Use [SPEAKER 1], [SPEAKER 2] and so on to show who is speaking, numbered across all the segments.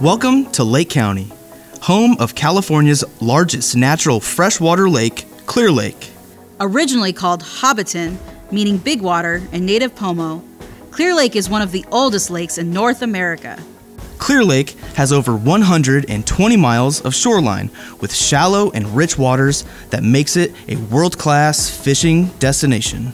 [SPEAKER 1] Welcome to Lake County, home of California's largest natural freshwater lake, Clear Lake.
[SPEAKER 2] Originally called Hobbiton, meaning big water in native Pomo, Clear Lake is one of the oldest lakes in North America.
[SPEAKER 1] Clear Lake has over 120 miles of shoreline with shallow and rich waters that makes it a world-class fishing destination.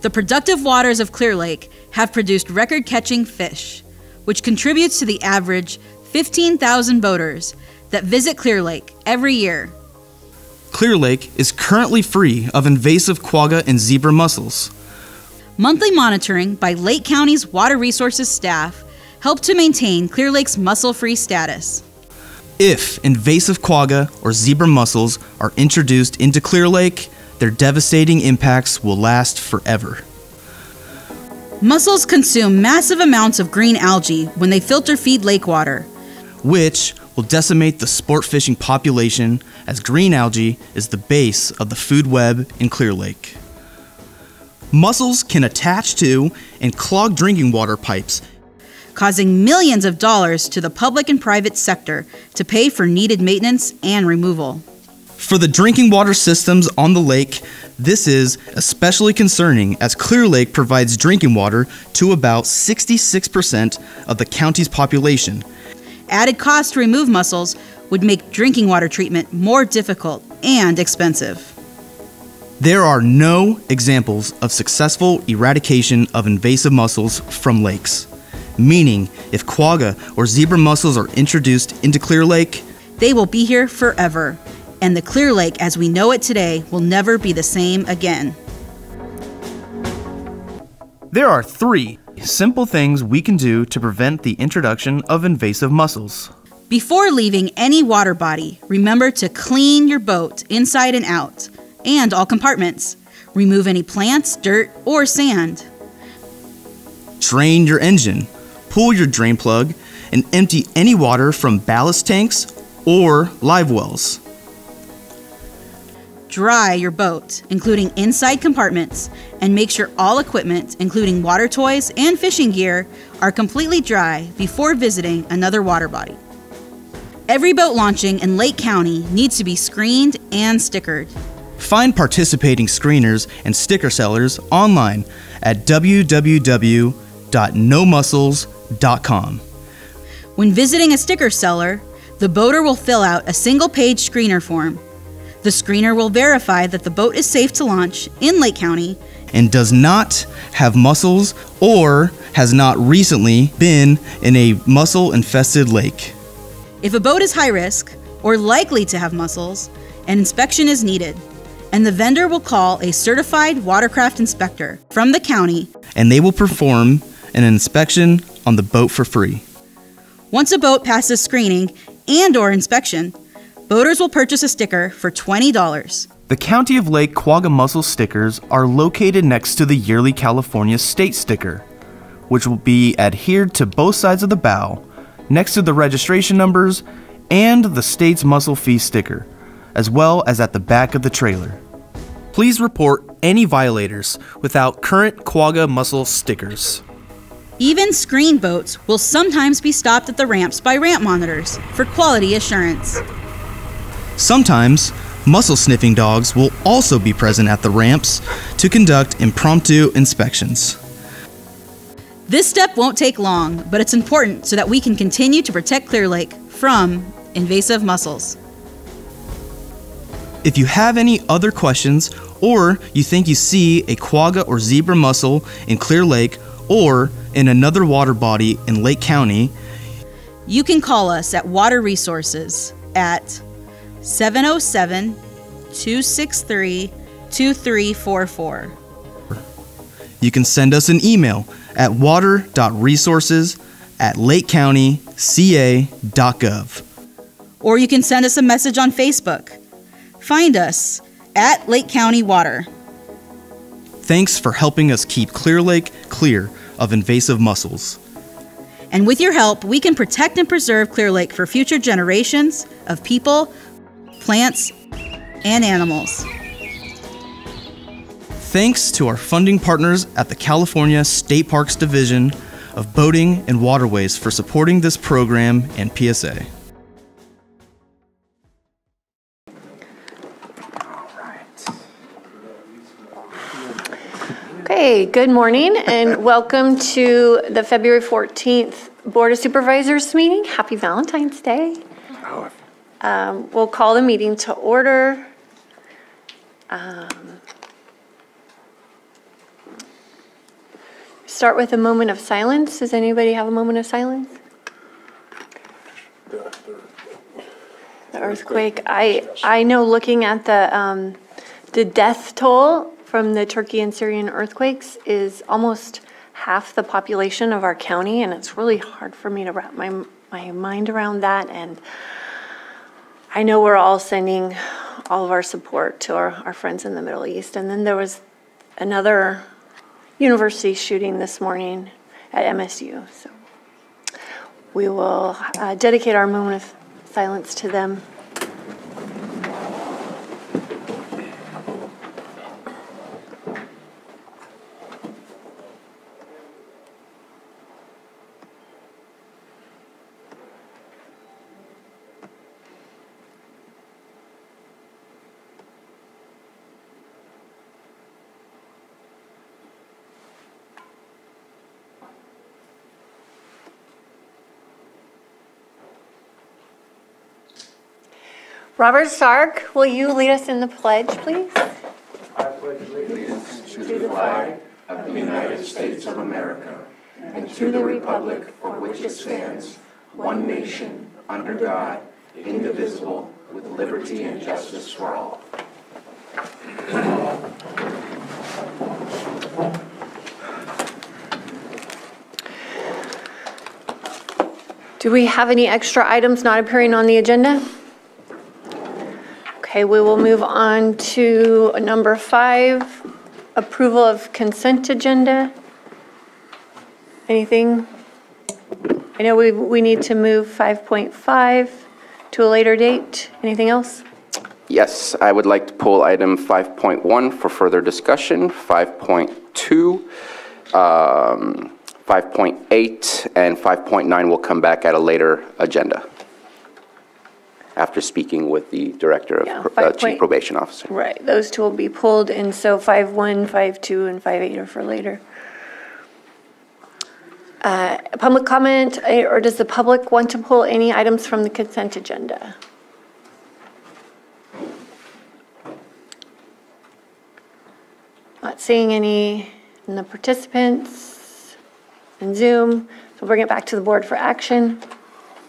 [SPEAKER 2] The productive waters of Clear Lake have produced record-catching fish, which contributes to the average 15,000 boaters that visit Clear Lake every year.
[SPEAKER 1] Clear Lake is currently free of invasive quagga and zebra mussels.
[SPEAKER 2] Monthly monitoring by Lake County's Water Resources staff help to maintain Clear Lake's mussel-free status.
[SPEAKER 1] If invasive quagga or zebra mussels are introduced into Clear Lake, their devastating impacts will last forever.
[SPEAKER 2] Mussels consume massive amounts of green algae when they filter feed lake water,
[SPEAKER 1] which will decimate the sport fishing population as green algae is the base of the food web in Clear Lake. Mussels can attach to and clog drinking water pipes,
[SPEAKER 2] causing millions of dollars to the public and private sector to pay for needed maintenance and removal.
[SPEAKER 1] For the drinking water systems on the lake, this is especially concerning as Clear Lake provides drinking water to about 66% of the county's population
[SPEAKER 2] Added cost to remove mussels would make drinking water treatment more difficult and expensive.
[SPEAKER 1] There are no examples of successful eradication of invasive mussels from lakes. Meaning, if quagga or zebra mussels are introduced into Clear Lake,
[SPEAKER 2] they will be here forever, and the Clear Lake as we know it today will never be the same again.
[SPEAKER 1] There are three simple things we can do to prevent the introduction of invasive mussels.
[SPEAKER 2] Before leaving any water body, remember to clean your boat inside and out, and all compartments. Remove any plants, dirt, or sand.
[SPEAKER 1] Drain your engine. Pull your drain plug and empty any water from ballast tanks or live wells.
[SPEAKER 2] Dry your boat, including inside compartments, and make sure all equipment, including water toys and fishing gear, are completely dry before visiting another water body. Every boat launching in Lake County needs to be screened and stickered.
[SPEAKER 1] Find participating screeners and sticker sellers online at www.nomussels.com.
[SPEAKER 2] When visiting a sticker seller, the boater will fill out a single page screener form the screener will verify that the boat is safe to launch in Lake County
[SPEAKER 1] and does not have mussels or has not recently been in a mussel infested lake.
[SPEAKER 2] If a boat is high risk or likely to have mussels, an inspection is needed, and the vendor will call a certified watercraft inspector from the county
[SPEAKER 1] and they will perform an inspection on the boat for free.
[SPEAKER 2] Once a boat passes screening and or inspection, Boaters will purchase a sticker for $20.
[SPEAKER 1] The County of Lake Quagga Mussel stickers are located next to the yearly California state sticker, which will be adhered to both sides of the bow, next to the registration numbers and the state's mussel fee sticker, as well as at the back of the trailer. Please report any violators without current Quagga mussel stickers.
[SPEAKER 2] Even screen boats will sometimes be stopped at the ramps by ramp monitors for quality assurance.
[SPEAKER 1] Sometimes, mussel sniffing dogs will also be present at the ramps to conduct impromptu inspections.
[SPEAKER 2] This step won't take long, but it's important so that we can continue to protect Clear Lake from invasive mussels.
[SPEAKER 1] If you have any other questions, or you think you see a quagga or zebra mussel in Clear Lake or in another water body in Lake County,
[SPEAKER 2] you can call us at Water Resources at 707 263 2344.
[SPEAKER 1] You can send us an email at water.resources at lakecountyca.gov.
[SPEAKER 2] Or you can send us a message on Facebook. Find us at Lake County Water.
[SPEAKER 1] Thanks for helping us keep Clear Lake clear of invasive mussels.
[SPEAKER 2] And with your help, we can protect and preserve Clear Lake for future generations of people plants, and animals.
[SPEAKER 1] Thanks to our funding partners at the California State Parks Division of Boating and Waterways for supporting this program and PSA.
[SPEAKER 3] Okay, good morning and welcome to the February 14th Board of Supervisors meeting. Happy Valentine's Day. Oh, Um, We'll call the meeting to order. Um, Start with a moment of silence. Does anybody have a moment of silence? The earthquake, I, I know looking at the, um, the death toll from the Turkey and Syrian earthquakes is almost half the population of our county, and it's really hard for me to wrap my, my mind around that, and I know we're all sending all of our support to our, our friends in the Middle East, and then there was another university shooting this morning at MSU, so we will uh, dedicate our moment of silence to them. Robert Stark, will you lead us in the pledge, please?
[SPEAKER 4] I pledge allegiance to the flag of the United States of America and to the republic for which it stands, one nation, under God, indivisible, with liberty and justice for all.
[SPEAKER 3] Do we have any extra items not appearing on the agenda? Okay, we will move on to number five, approval of consent agenda. Anything? I know we, we need to move 5.5 to a later date. Anything else?
[SPEAKER 5] Yes, I would like to pull item 5.1 for further discussion, 5.2, um, 5.8, and 5.9 will come back at a later agenda after speaking with the Director
[SPEAKER 3] Yeah,
[SPEAKER 5] of uh,
[SPEAKER 3] 5
[SPEAKER 5] Chief
[SPEAKER 3] point-
[SPEAKER 5] Probation Officer.
[SPEAKER 3] Right, those two will be pulled, and so 5.1, 5.2, and 5.8 are for later. Uh, Public comment, eh, or does the public want to pull any items from the consent agenda? Not seeing any in the participants in Zoom, so bring it back to the board for action.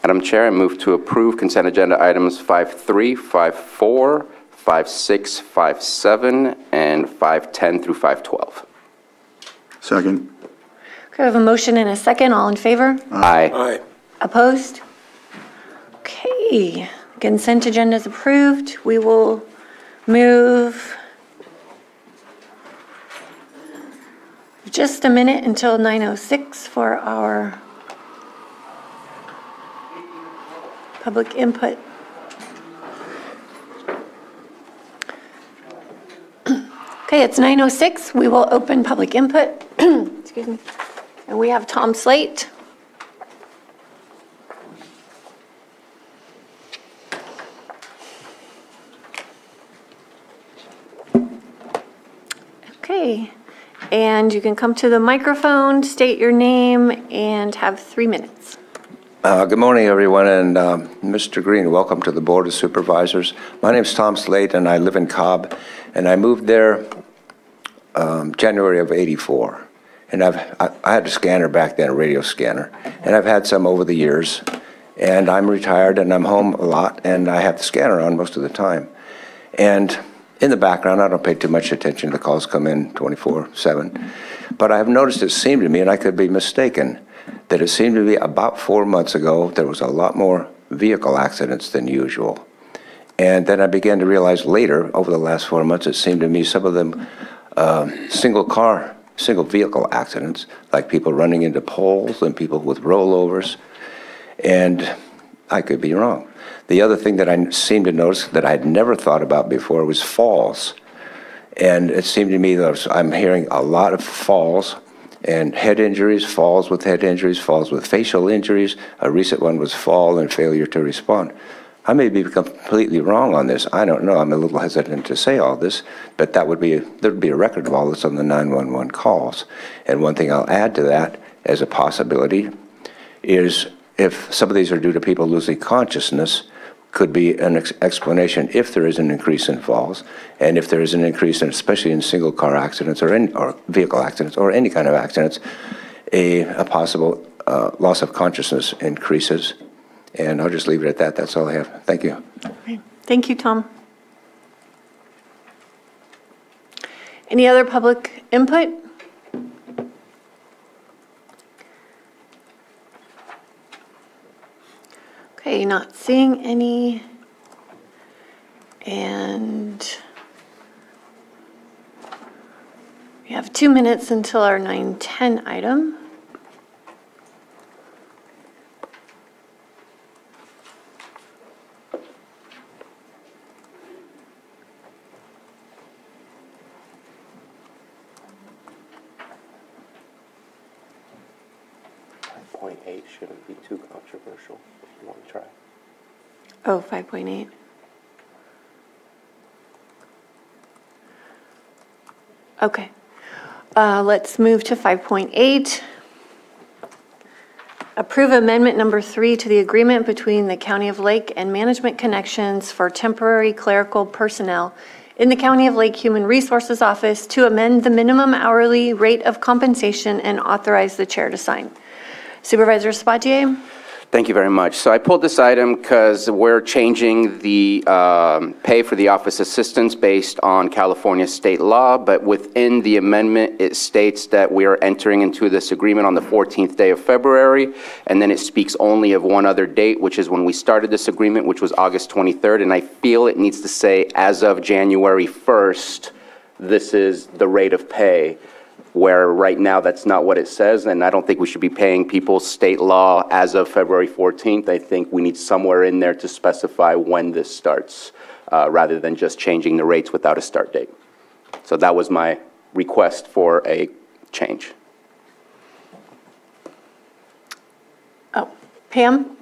[SPEAKER 5] Madam Chair, I move to approve consent agenda items 5.3, 5.4, 5.6, 5.7, and 5.10 through 5.12.
[SPEAKER 6] Second.
[SPEAKER 3] Okay, we have a motion and a second, all in favor?
[SPEAKER 5] Aye.
[SPEAKER 3] Opposed? Okay, consent agenda is approved. We will move just a minute until 9:06 for our public input. Okay, it's 9:06. We will open public input. Excuse me. And we have Tom Slate. Okay, and you can come to the microphone, state your name, and have three minutes.
[SPEAKER 7] Uh, Good morning, everyone, and um, Mr. Green, welcome to the Board of Supervisors. My name is Tom Slate, and I live in Cobb, and I moved there um, January of '84. And I've, I I had a scanner back then, a radio scanner, and I've had some over the years. And I'm retired, and I'm home a lot, and I have the scanner on most of the time. And in the background, I don't pay too much attention to calls come in 24/7. But I have noticed it seemed to me, and I could be mistaken, that it seemed to be about four months ago, there was a lot more vehicle accidents than usual. And then I began to realize later, over the last four months, it seemed to me some of them um, single car, single vehicle accidents, like people running into poles and people with rollovers. And I could be wrong. The other thing that I seemed to notice that I had never thought about before was falls. And it seemed to me that I'm hearing a lot of falls And head injuries, falls with head injuries, falls with facial injuries. A recent one was fall and failure to respond. I may be completely wrong on this. I don't know. I'm a little hesitant to say all this, but that would be, there'd be a record of all this on the 911 calls. And one thing I'll add to that as a possibility is if some of these are due to people losing consciousness, could be an ex- explanation if there is an increase in falls, and if there is an increase in, especially in single-car accidents or in, or vehicle accidents, or any kind of accidents, a, a possible uh, loss of consciousness increases. And I'll just leave it at that. That's all I have. Thank you.
[SPEAKER 3] Thank you, Tom. Any other public input? Okay, not seeing any. And we have two minutes until our 9:10 item.
[SPEAKER 5] Point eight shouldn't be too controversial if you want to try.
[SPEAKER 3] Oh, 5.8. Okay. Uh, Let's move to 5.8. Approve amendment number three to the agreement between the County of Lake and Management Connections for temporary clerical personnel in the County of Lake Human Resources Office to amend the minimum hourly rate of compensation and authorize the chair to sign. Supervisor Sabatier?
[SPEAKER 5] Thank you very much. So I pulled this item because we're changing the um, pay for the office assistants based on California state law, but within the amendment, it states that we are entering into this agreement on the 14th day of February, and then it speaks only of one other date, which is when we started this agreement, which was August 23rd, and I feel it needs to say, as of January 1st, this is the rate of pay where right now that's not what it says, and I don't think we should be paying people state law as of February 14th. I think we need somewhere in there to specify when this starts, uh, rather than just changing the rates without a start date. So that was my request for a change.
[SPEAKER 3] Oh, Pam?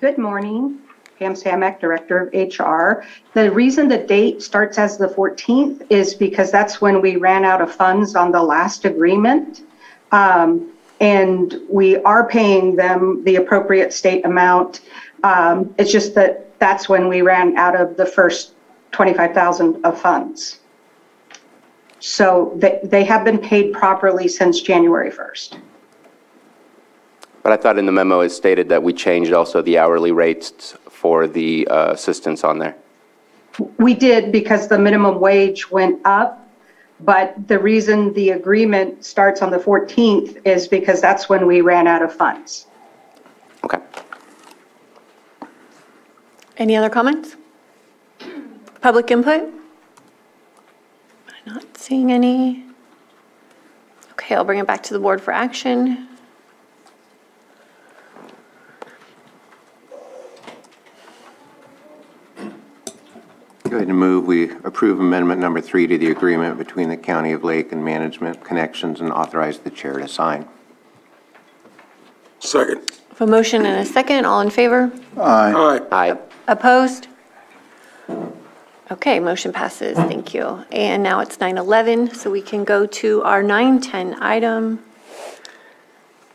[SPEAKER 8] Good morning. Pam Samak, Director of HR. The reason the date starts as the 14th is because that's when we ran out of funds on the last agreement. Um, And we are paying them the appropriate state amount. Um, It's just that that's when we ran out of the first 25,000 of funds. So they, they have been paid properly since January 1st.
[SPEAKER 5] But I thought in the memo it stated that we changed also the hourly rates for the uh, assistants on there.
[SPEAKER 8] We did because the minimum wage went up, but the reason the agreement starts on the 14th is because that's when we ran out of funds.
[SPEAKER 5] Okay.
[SPEAKER 3] Any other comments? Public input? I'm not seeing any. Okay, I'll bring it back to the board for action.
[SPEAKER 9] Go ahead and move, we approve amendment number three to the agreement between the County of Lake and Management Connections and authorize the chair to sign.
[SPEAKER 6] Second.
[SPEAKER 3] A motion and a second, all in favor?
[SPEAKER 6] Aye.
[SPEAKER 5] Aye.
[SPEAKER 3] Opposed? Okay, motion passes, thank you. And now it's 9:11, so we can go to our 9:10 item,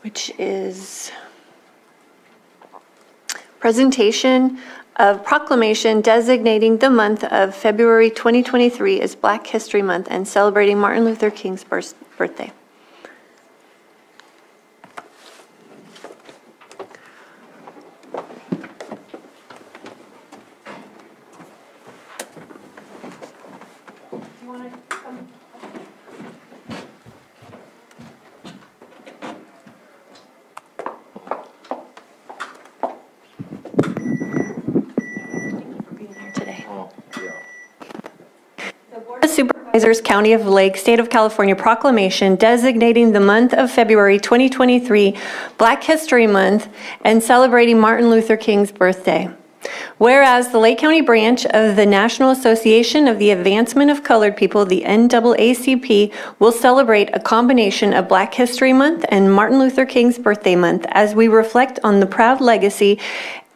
[SPEAKER 3] which is presentation of proclamation designating the month of February 2023 as Black History Month and celebrating Martin Luther King's birth- birthday. being here today. The Of County of Lake, State of California proclamation designating the month of February 2023 Black History Month and celebrating Martin Luther King's birthday.
[SPEAKER 4] Whereas the Lake County branch of the National Association of the Advancement of Colored People, the NAACP, will celebrate a combination of Black History Month and Martin Luther King's birthday month as we reflect on the proud legacy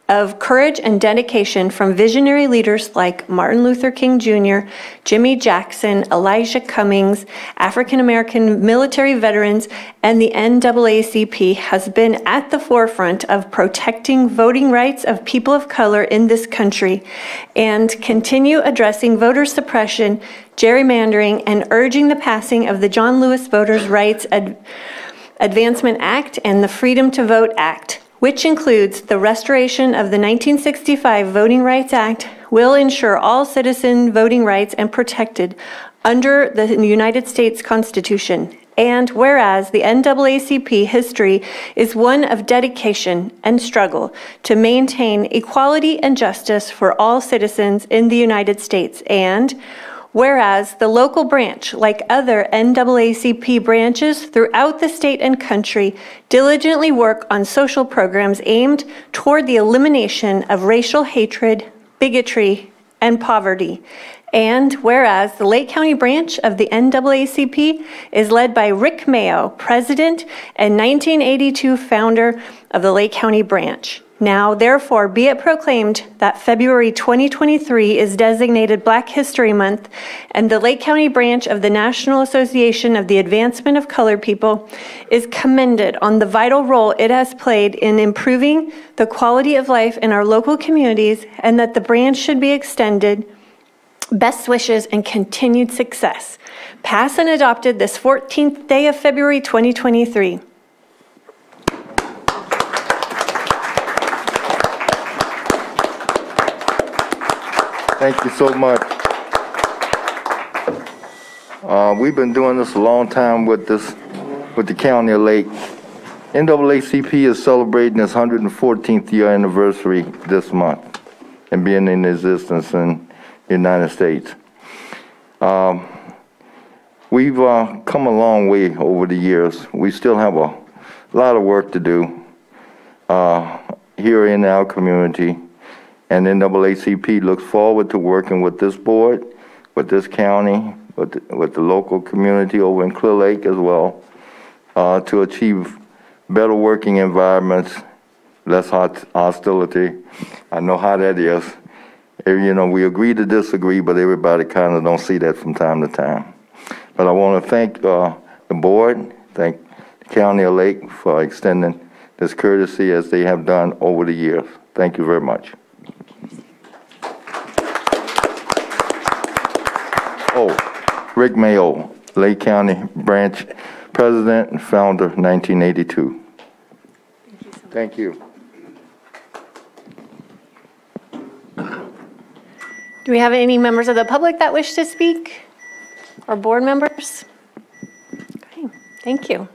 [SPEAKER 4] of courage and dedication from visionary leaders like Martin Luther King Jr., Jimmy Jackson, Elijah Cummings, African American military veterans, and the NAACP has been at the forefront of protecting voting rights of people of color in this country and continue addressing voter suppression, gerrymandering, and urging the passing of the John Lewis Voters' Rights Ad- Advancement Act and the Freedom to Vote Act which includes the restoration of the 1965 Voting Rights Act, will ensure all citizen voting rights and protected under the United States Constitution. And whereas the NAACP history is one of dedication and struggle to maintain equality and justice for all citizens in the United States, and Whereas the local branch, like other NAACP branches throughout the state and country, diligently work on social programs aimed toward the elimination of racial hatred, bigotry, and poverty. And whereas the Lake County branch of the NAACP is led by Rick Mayo, president and 1982 founder of the Lake County branch. Now, therefore, be it proclaimed that February 2023 is designated Black History Month, and the Lake County branch of the National Association of the Advancement of Colored People is commended on the vital role it has played in improving the quality of life in our local communities, and that the branch should be extended best wishes and continued success. Passed and adopted this 14th day of February 2023.
[SPEAKER 10] Thank you so much. Uh, we've been doing this a long time with this, with the County of Lake. NAACP is celebrating its 114th year anniversary this month and being in existence in the United States. Um, we've uh, come a long way over the years. We still have a lot of work to do uh, here in our community. And NAACP looks forward to working with this board, with this county, with the, with the local community over in Clear Lake as well, uh, to achieve better working environments, less hot- hostility. I know how that is. Eh, You know, we agree to disagree, but everybody kind of don't see that from time to time. But I want to thank uh, the board, thank the County of Lake for extending this courtesy as they have done over the years. Thank you very much. Oh, Rick Mayo, Lake County Branch President and Founder, 1982. Thank you.
[SPEAKER 4] Do we have any members of the public that wish to speak? Or board members? Okay, thank you.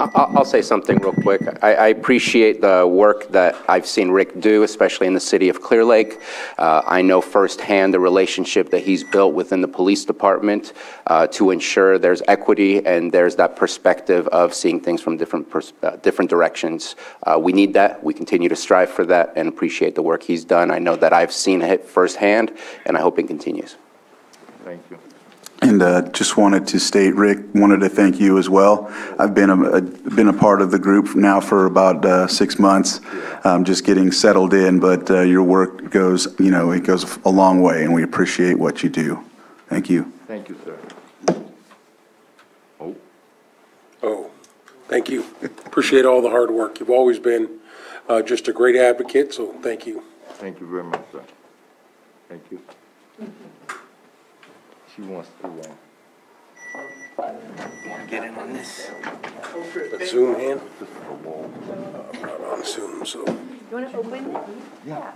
[SPEAKER 5] I'll say something real quick. I appreciate the work that I've seen Rick do, especially in the city of Clear Lake. Uh, I know firsthand the relationship that he's built within the police department uh, to ensure there's equity and there's that perspective of seeing things from different uh, different directions. Uh, We need that. We continue to strive for that and appreciate the work he's done. I know that I've seen it firsthand, and I hope it continues.
[SPEAKER 10] Thank you.
[SPEAKER 6] And uh, just wanted to state, Rick, wanted to thank you as well. I've been a, a- been a part of the group now for about uh, six months, um, just getting settled in, but uh, your work goes, you know, it goes a long way, and we appreciate what you do. Thank you.
[SPEAKER 10] Thank you, sir.
[SPEAKER 11] Oh, oh, thank you. Appreciate all the hard work. You've always been uh, just a great advocate, so thank you.
[SPEAKER 10] Thank you very much, sir. Thank you. She wants to, uh,
[SPEAKER 11] But Zoom hand? I'm not on Zoom, so.
[SPEAKER 4] You want to open Yeah.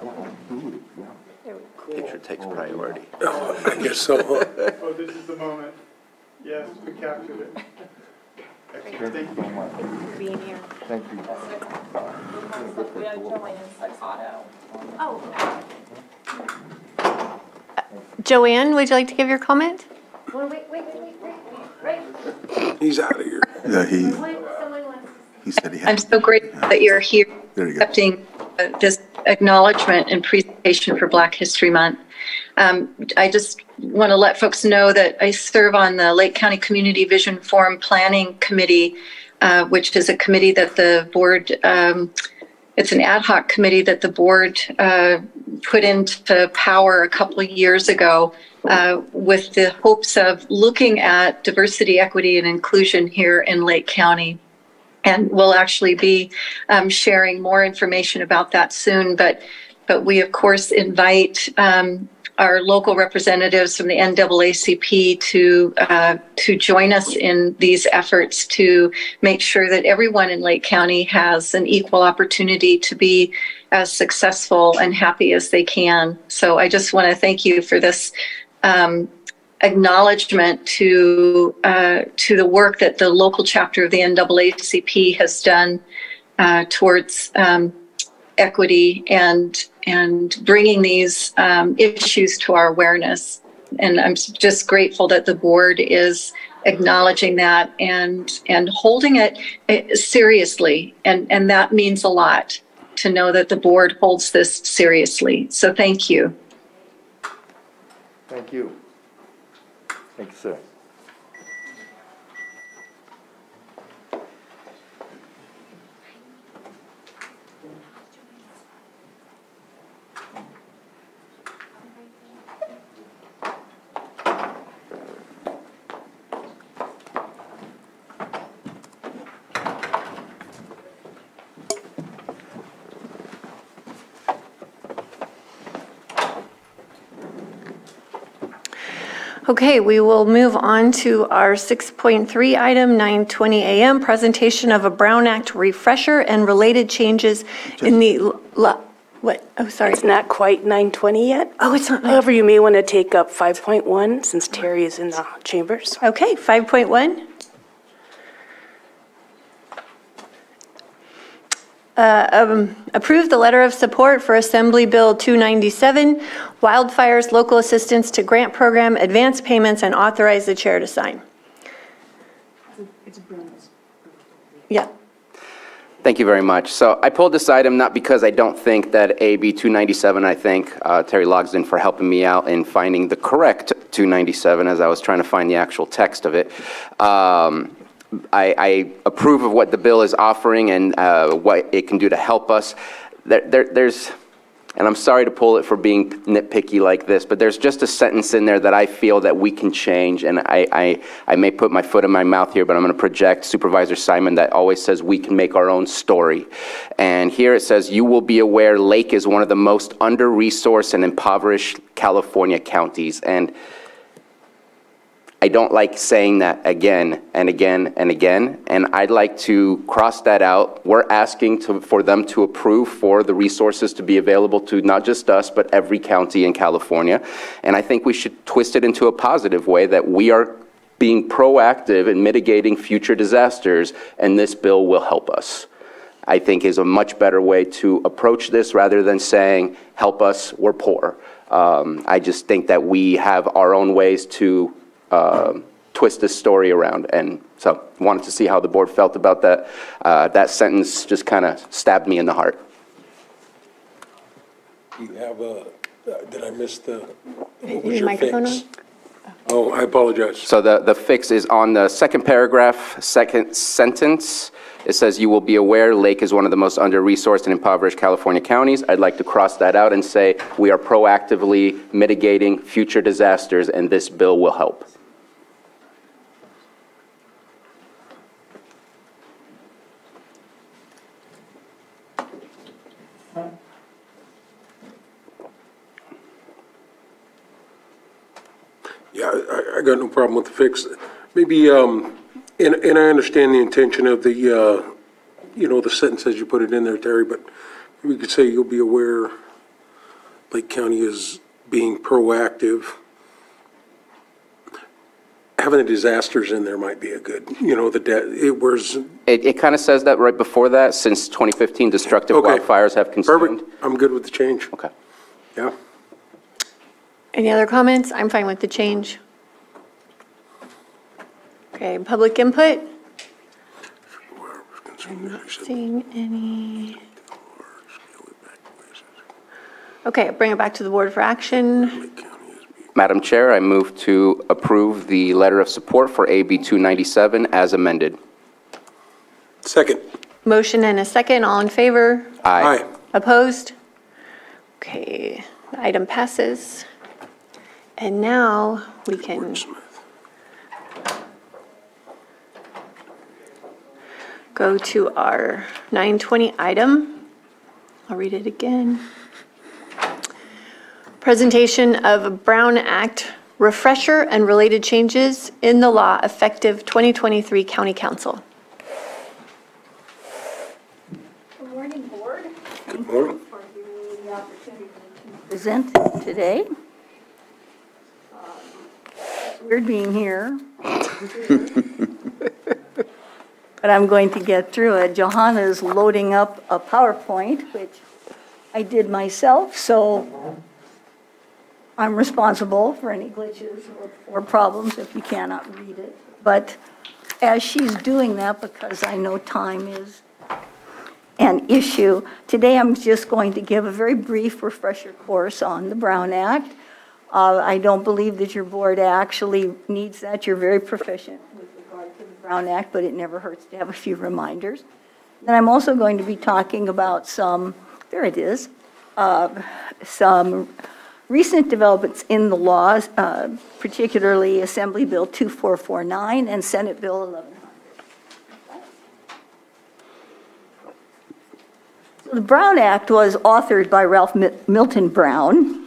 [SPEAKER 5] Picture takes priority.
[SPEAKER 11] Oh, I guess so.
[SPEAKER 12] Oh, this is the moment. Yes, we captured it. Excellent, thank you.
[SPEAKER 10] so much.
[SPEAKER 4] it? Being here.
[SPEAKER 10] Thank you.
[SPEAKER 4] Joanne, would you like to give your comment?
[SPEAKER 11] He's out of here.
[SPEAKER 6] Yeah, he, he said he had.
[SPEAKER 13] I'm so grateful that you're here
[SPEAKER 6] There you
[SPEAKER 13] accepting uh, just acknowledgement and presentation for Black History Month. Um, I just want to let folks know that I serve on the Lake County Community Vision Forum Planning Committee, uh, which is a committee that the board, um, it's an ad hoc committee that the board uh, put into power a couple of years ago uh, with the hopes of looking at diversity, equity, and inclusion here in Lake County. And we'll actually be um, sharing more information about that soon. But but we of course invite um, our local representatives from the NAACP to uh, to join us in these efforts to make sure that everyone in Lake County has an equal opportunity to be as successful and happy as they can. So I just want to thank you for this um, acknowledgement to uh, to the work that the local chapter of the NAACP has done uh, towards um, equity and and bringing these um, issues to our awareness. And I'm just grateful that the board is acknowledging that and and holding it uh, seriously. And and that means a lot to know that the board holds this seriously. So thank you.
[SPEAKER 10] Thank you. Thank you, sir.
[SPEAKER 3] Okay, we will move on to our 6.3 item, 9:20 a.m., presentation of a Brown Act refresher and related changes in the, l- la- what, oh, sorry.
[SPEAKER 14] It's not quite 9:20 yet.
[SPEAKER 3] Oh, it's not.
[SPEAKER 14] However, you may want to take up 5.1 since Terry is in the chambers.
[SPEAKER 3] Okay, 5.1. Uh, um, Approve the letter of support for Assembly Bill 297, wildfires, local assistance to grant program, advance payments, and authorize the chair to sign. Yeah.
[SPEAKER 5] Thank you very much. So I pulled this item not because I don't think that AB 297, I thank uh, Terry Logsdon for helping me out in finding the correct 297 as I was trying to find the actual text of it. Um, I, I approve of what the bill is offering and uh, what it can do to help us. There, there, there's, and I'm sorry to pull it for being nitpicky like this, but there's just a sentence in there that I feel that we can change, and I, I, I may put my foot in my mouth here, but I'm going to project Supervisor Simon that always says we can make our own story. And here it says, "You will be aware Lake is one of the most under-resourced and impoverished California counties." And I don't like saying that again and again and again, and I'd like to cross that out. We're asking to, for them to approve for the resources to be available to not just us, but every county in California. And I think we should twist it into a positive way that we are being proactive in mitigating future disasters, and this bill will help us. I think is a much better way to approach this rather than saying, help us, we're poor. Um, I just think that we have our own ways to um, twist this story around. And so wanted to see how the board felt about that. Uh, that sentence just kind of stabbed me in the heart.
[SPEAKER 11] You have a, uh, did I miss the, what
[SPEAKER 3] Your
[SPEAKER 11] was your
[SPEAKER 3] microphone
[SPEAKER 11] fix? Oh, I apologize.
[SPEAKER 5] So the, the fix is on the second paragraph, second sentence. It says, "You will be aware Lake is one of the most under-resourced and impoverished California counties." I'd like to cross that out and say, we are proactively mitigating future disasters, and this bill will help.
[SPEAKER 11] Yeah, I, I got no problem with the fix. Maybe, um, and, and I understand the intention of the, uh, you know, the sentence as you put it in there, Terry, but we could say you'll be aware Lake County is being proactive. Having the disasters in there might be a good, you know, the, de- it was,
[SPEAKER 5] It, it kind of says that right before that, since 2015 destructive
[SPEAKER 11] Okay.
[SPEAKER 5] wildfires have consumed.
[SPEAKER 11] perfect, I'm good with the change.
[SPEAKER 5] Okay.
[SPEAKER 11] Yeah.
[SPEAKER 3] Any other comments? I'm fine with the change. Okay, public input? I'm not seeing any. Okay, bring it back to the board for action.
[SPEAKER 5] Madam Chair, I move to approve the letter of support for AB 297 as amended.
[SPEAKER 11] Second.
[SPEAKER 3] Motion and a second, all in favor?
[SPEAKER 5] Aye.
[SPEAKER 3] Opposed? Okay, the item passes. And now we can go to our 920 item. I'll read it again. Presentation of Brown Act refresher and related changes in the law effective 2023 County Counsel.
[SPEAKER 15] Good morning, Board.
[SPEAKER 11] Good morning.
[SPEAKER 15] For giving me the opportunity to present today. Uh, it's Weird being here. But I'm going to get through it. Johanna is loading up a PowerPoint, which I did myself, so I'm responsible for any glitches or- or problems if you cannot read it. But as she's doing that, because I know time is an issue. Today, I'm just going to give a very brief refresher course on the Brown Act. Uh, I don't believe that your board actually needs that. You're very proficient with regard to the Brown Act, but it never hurts to have a few reminders. Then I'm also going to be talking about some, there it is, uh, some recent developments in the laws, uh, particularly Assembly Bill 2449 and Senate Bill 1100. The Brown Act was authored by Ralph Mi- Milton Brown,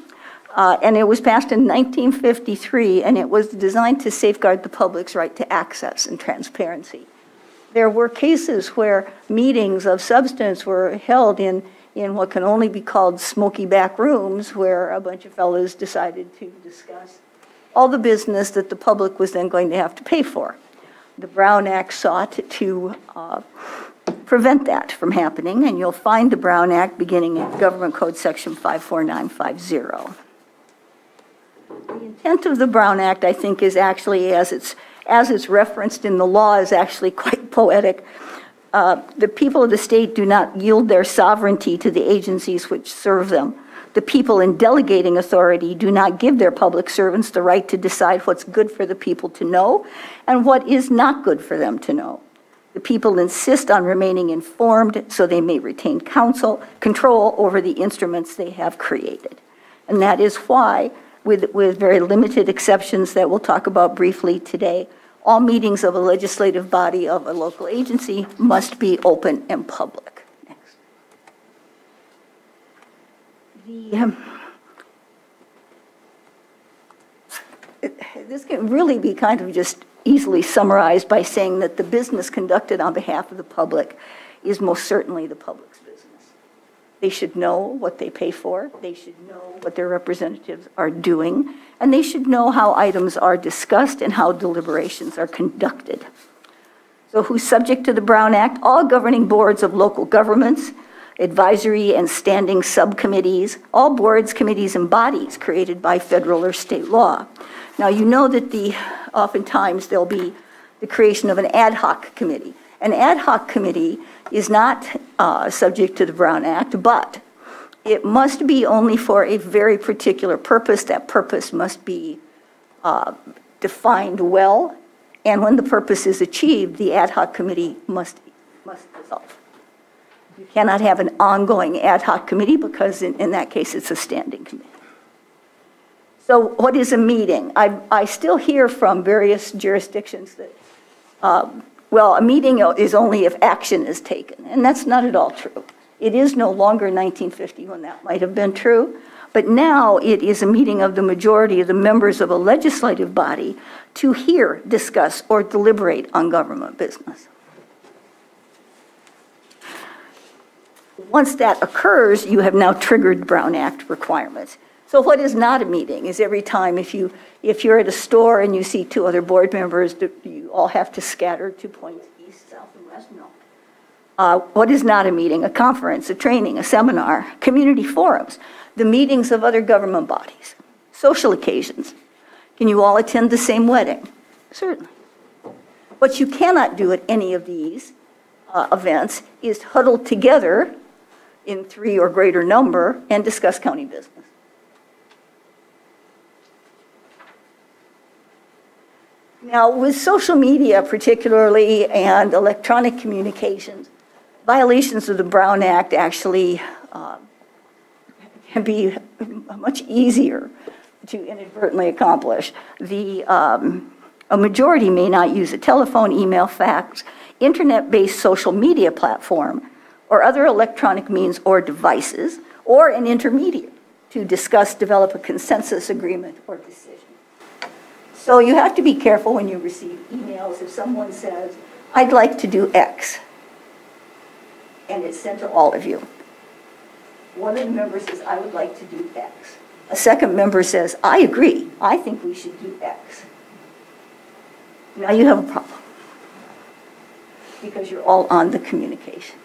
[SPEAKER 15] uh, and it was passed in 1953, and it was designed to safeguard the public's right to access and transparency. There were cases where meetings of substance were held in, in what can only be called smoky back rooms, where a bunch of fellows decided to discuss all the business that the public was then going to have to pay for. The Brown Act sought to uh, prevent that from happening, and you'll find the Brown Act beginning in Government Code Section 54950. The intent of the Brown Act, I think, is actually, as it's, as it's referenced in the law, is actually quite poetic. Uh, The people of the state do not yield their sovereignty to the agencies which serve them. The people in delegating authority do not give their public servants the right to decide what's good for the people to know and what is not good for them to know. The people insist on remaining informed so they may retain counsel, control over the instruments they have created. And that is why, with, with very limited exceptions that we'll talk about briefly today, all meetings of a legislative body of a local agency must be open and public. Next. The, um, this can really be kind of just easily summarized by saying that the business conducted on behalf of the public is most certainly the public's. They should know what they pay for, they should know what their representatives are doing, and they should know how items are discussed and how deliberations are conducted. So who's subject to the Brown Act? All governing boards of local governments, advisory and standing subcommittees, all boards, committees, and bodies created by federal or state law. Now, you know that the, oftentimes there'll be the creation of an ad hoc committee. An ad hoc committee is not uh, subject to the Brown Act, but it must be only for a very particular purpose. That purpose must be uh, defined well, and when the purpose is achieved, the ad hoc committee must, must dissolve. You cannot have an ongoing ad hoc committee because in, in that case, it's a standing committee. So what is a meeting? I, I still hear from various jurisdictions that, um, well, a meeting is only if action is taken, and that's not at all true. It is no longer 1950 when that might have been true, but now it is a meeting of the majority of the members of a legislative body to hear, discuss, or deliberate on government business. Once that occurs, you have now triggered Brown Act requirements. So what is not a meeting is every time if you, if you're at a store and you see two other board members, do you all have to scatter two points east, south, and west? No. Uh, What is not a meeting? A conference, a training, a seminar, community forums, the meetings of other government bodies, social occasions. Can you all attend the same wedding? Certainly. What you cannot do at any of these uh, events is huddle together in three or greater number and discuss county business. Now, with social media particularly and electronic communications, violations of the Brown Act actually uh, can be much easier to inadvertently accomplish. The, um, a majority may not use a telephone, email, fax, internet-based social media platform, or other electronic means or devices, or an intermediate to discuss, develop a consensus agreement or decision. So you have to be careful when you receive emails if someone says, I'd like to do X, and it's sent to all of you. One of the members says, I would like to do X. A second member says, I agree, I think we should do X. Now you have a problem, because you're all on the communication.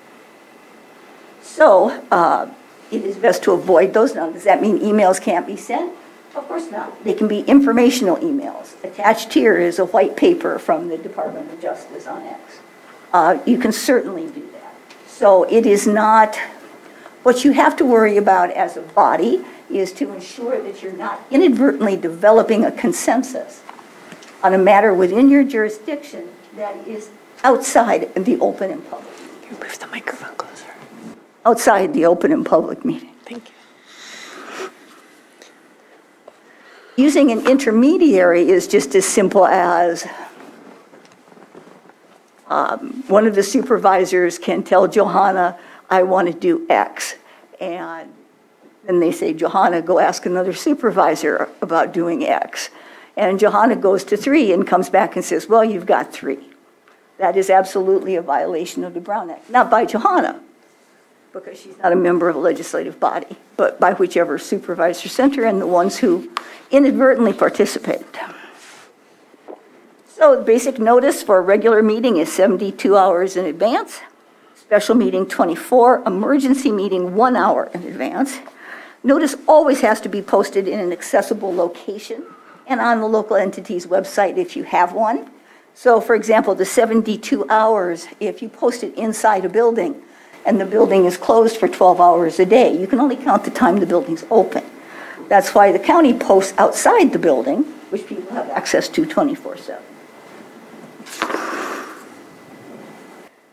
[SPEAKER 15] So uh, it is best to avoid those. Now, does that mean emails can't be sent? Of course not. They can be informational emails. Attached here is a white paper from the Department of Justice on X. Uh, You can certainly do that. So it is not, what you have to worry about as a body is to ensure that you're not inadvertently developing a consensus on a matter within your jurisdiction that is outside the open and public.
[SPEAKER 14] You move the microphone closer.
[SPEAKER 15] Outside the open and public meeting.
[SPEAKER 14] Thank you.
[SPEAKER 15] Using an intermediary is just as simple as um, one of the supervisors can tell Johanna, I want to do X. And then they say, Johanna, go ask another supervisor about doing X. And Johanna goes to three and comes back and says, well, you've got three. That is absolutely a violation of the Brown Act. Not by Johanna, because she's not a member of a legislative body, but by whichever supervisor sent her and the ones who inadvertently participated. So the basic notice for a regular meeting is 72 hours in advance, special meeting 24, emergency meeting one hour in advance. Notice always has to be posted in an accessible location and on the local entity's website if you have one. So for example, the 72 hours, if you post it inside a building and the building is closed for 12 hours a day, you can only count the time the building's open. That's why the county posts outside the building, which people have access to 24/7.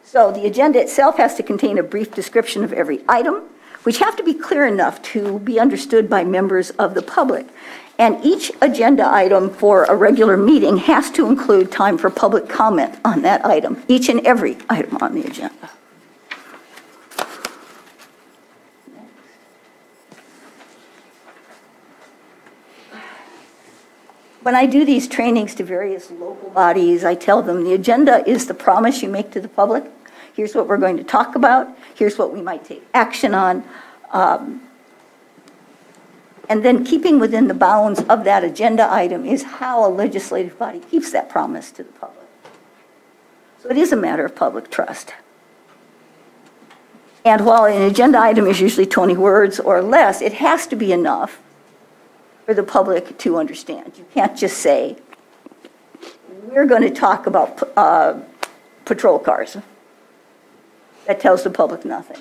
[SPEAKER 15] So the agenda itself has to contain a brief description of every item, which have to be clear enough to be understood by members of the public. And each agenda item for a regular meeting has to include time for public comment on that item, each and every item on the agenda. When I do these trainings to various local bodies, I tell them the agenda is the promise you make to the public. Here's what we're going to talk about. Here's what we might take action on. Um, and then keeping within the bounds of that agenda item is how a legislative body keeps that promise to the public. So it is a matter of public trust. And while an agenda item is usually 20 words or less, it has to be enough for the public to understand. You can't just say, we're going to talk about uh, patrol cars. That tells the public nothing.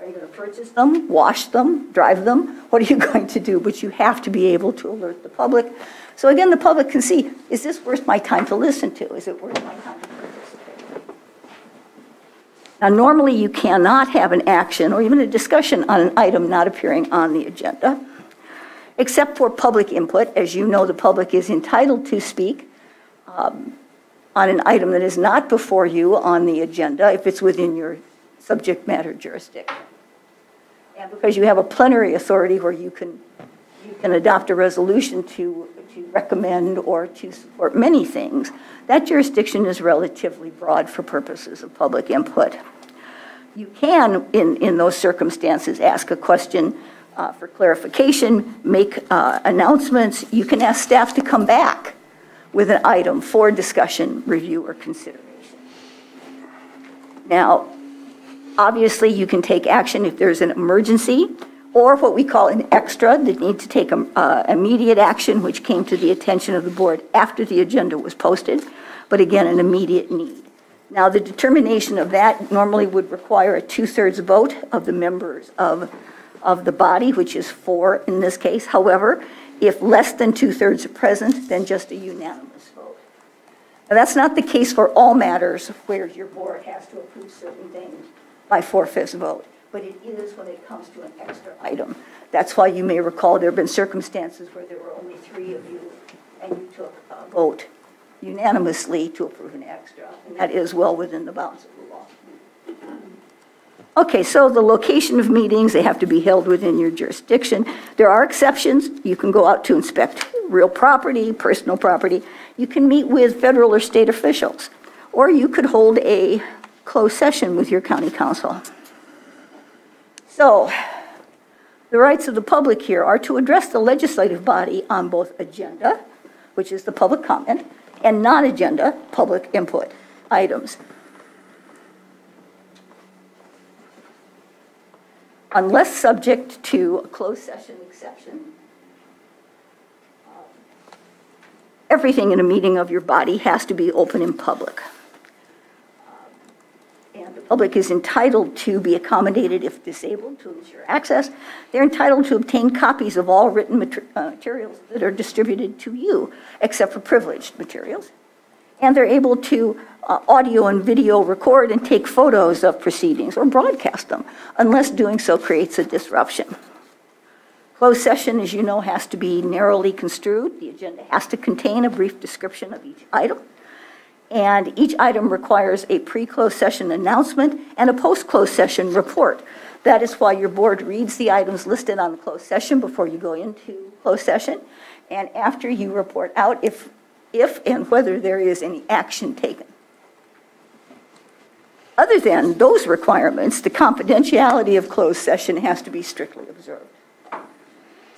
[SPEAKER 15] Are you going to purchase them, wash them, drive them? What are you going to do? But you have to be able to alert the public. So again, the public can see, is this worth my time to listen to? Is it worth my time to participate? Now, normally you cannot have an action or even a discussion on an item not appearing on the agenda except for public input. As you know, the public is entitled to speak um, on an item that is not before you on the agenda if it's within your subject matter jurisdiction. And because you have a plenary authority where you can, you can adopt a resolution to, to recommend or to support many things, that jurisdiction is relatively broad for purposes of public input. You can, in, in those circumstances, ask a question uh, for clarification, make uh, announcements. You can ask staff to come back with an item for discussion, review, or consideration. Now, obviously, you can take action if there's an emergency or what we call an extra that need to take um, uh, immediate action, which came to the attention of the board after the agenda was posted, but again, an immediate need. Now, the determination of that normally would require a two-thirds vote of the members of, of the body, which is four in this case. However, if less than two-thirds are present, then just a unanimous vote. Now, that's not the case for all matters where your board has to approve certain things by four-fifths vote, but it is when it comes to an extra item. That's why you may recall there have been circumstances where there were only three of you, and you took a vote unanimously to approve an extra, and that is well within the bounds of the law. Okay, so the location of meetings, they have to be held within your jurisdiction. There are exceptions. You can go out to inspect real property, personal property. You can meet with federal or state officials, or you could hold a closed session with your county counsel. So, the rights of the public here are to address the legislative body on both agenda, which is the public comment, and non-agenda public input items. Unless subject to a closed session exception, everything in a meeting of your body has to be open in public. And the public is entitled to be accommodated if disabled to ensure access. They're entitled to obtain copies of all written mater- uh, materials that are distributed to you, except for privileged materials. And they're able to uh, audio and video record and take photos of proceedings or broadcast them, unless doing so creates a disruption. Closed session, as you know, has to be narrowly construed. The agenda has to contain a brief description of each item. And each item requires a pre-closed session announcement and a post-closed session report. That is why your board reads the items listed on the closed session before you go into closed session. And after you report out if, if and whether there is any action taken. Other than those requirements, the confidentiality of closed session has to be strictly observed.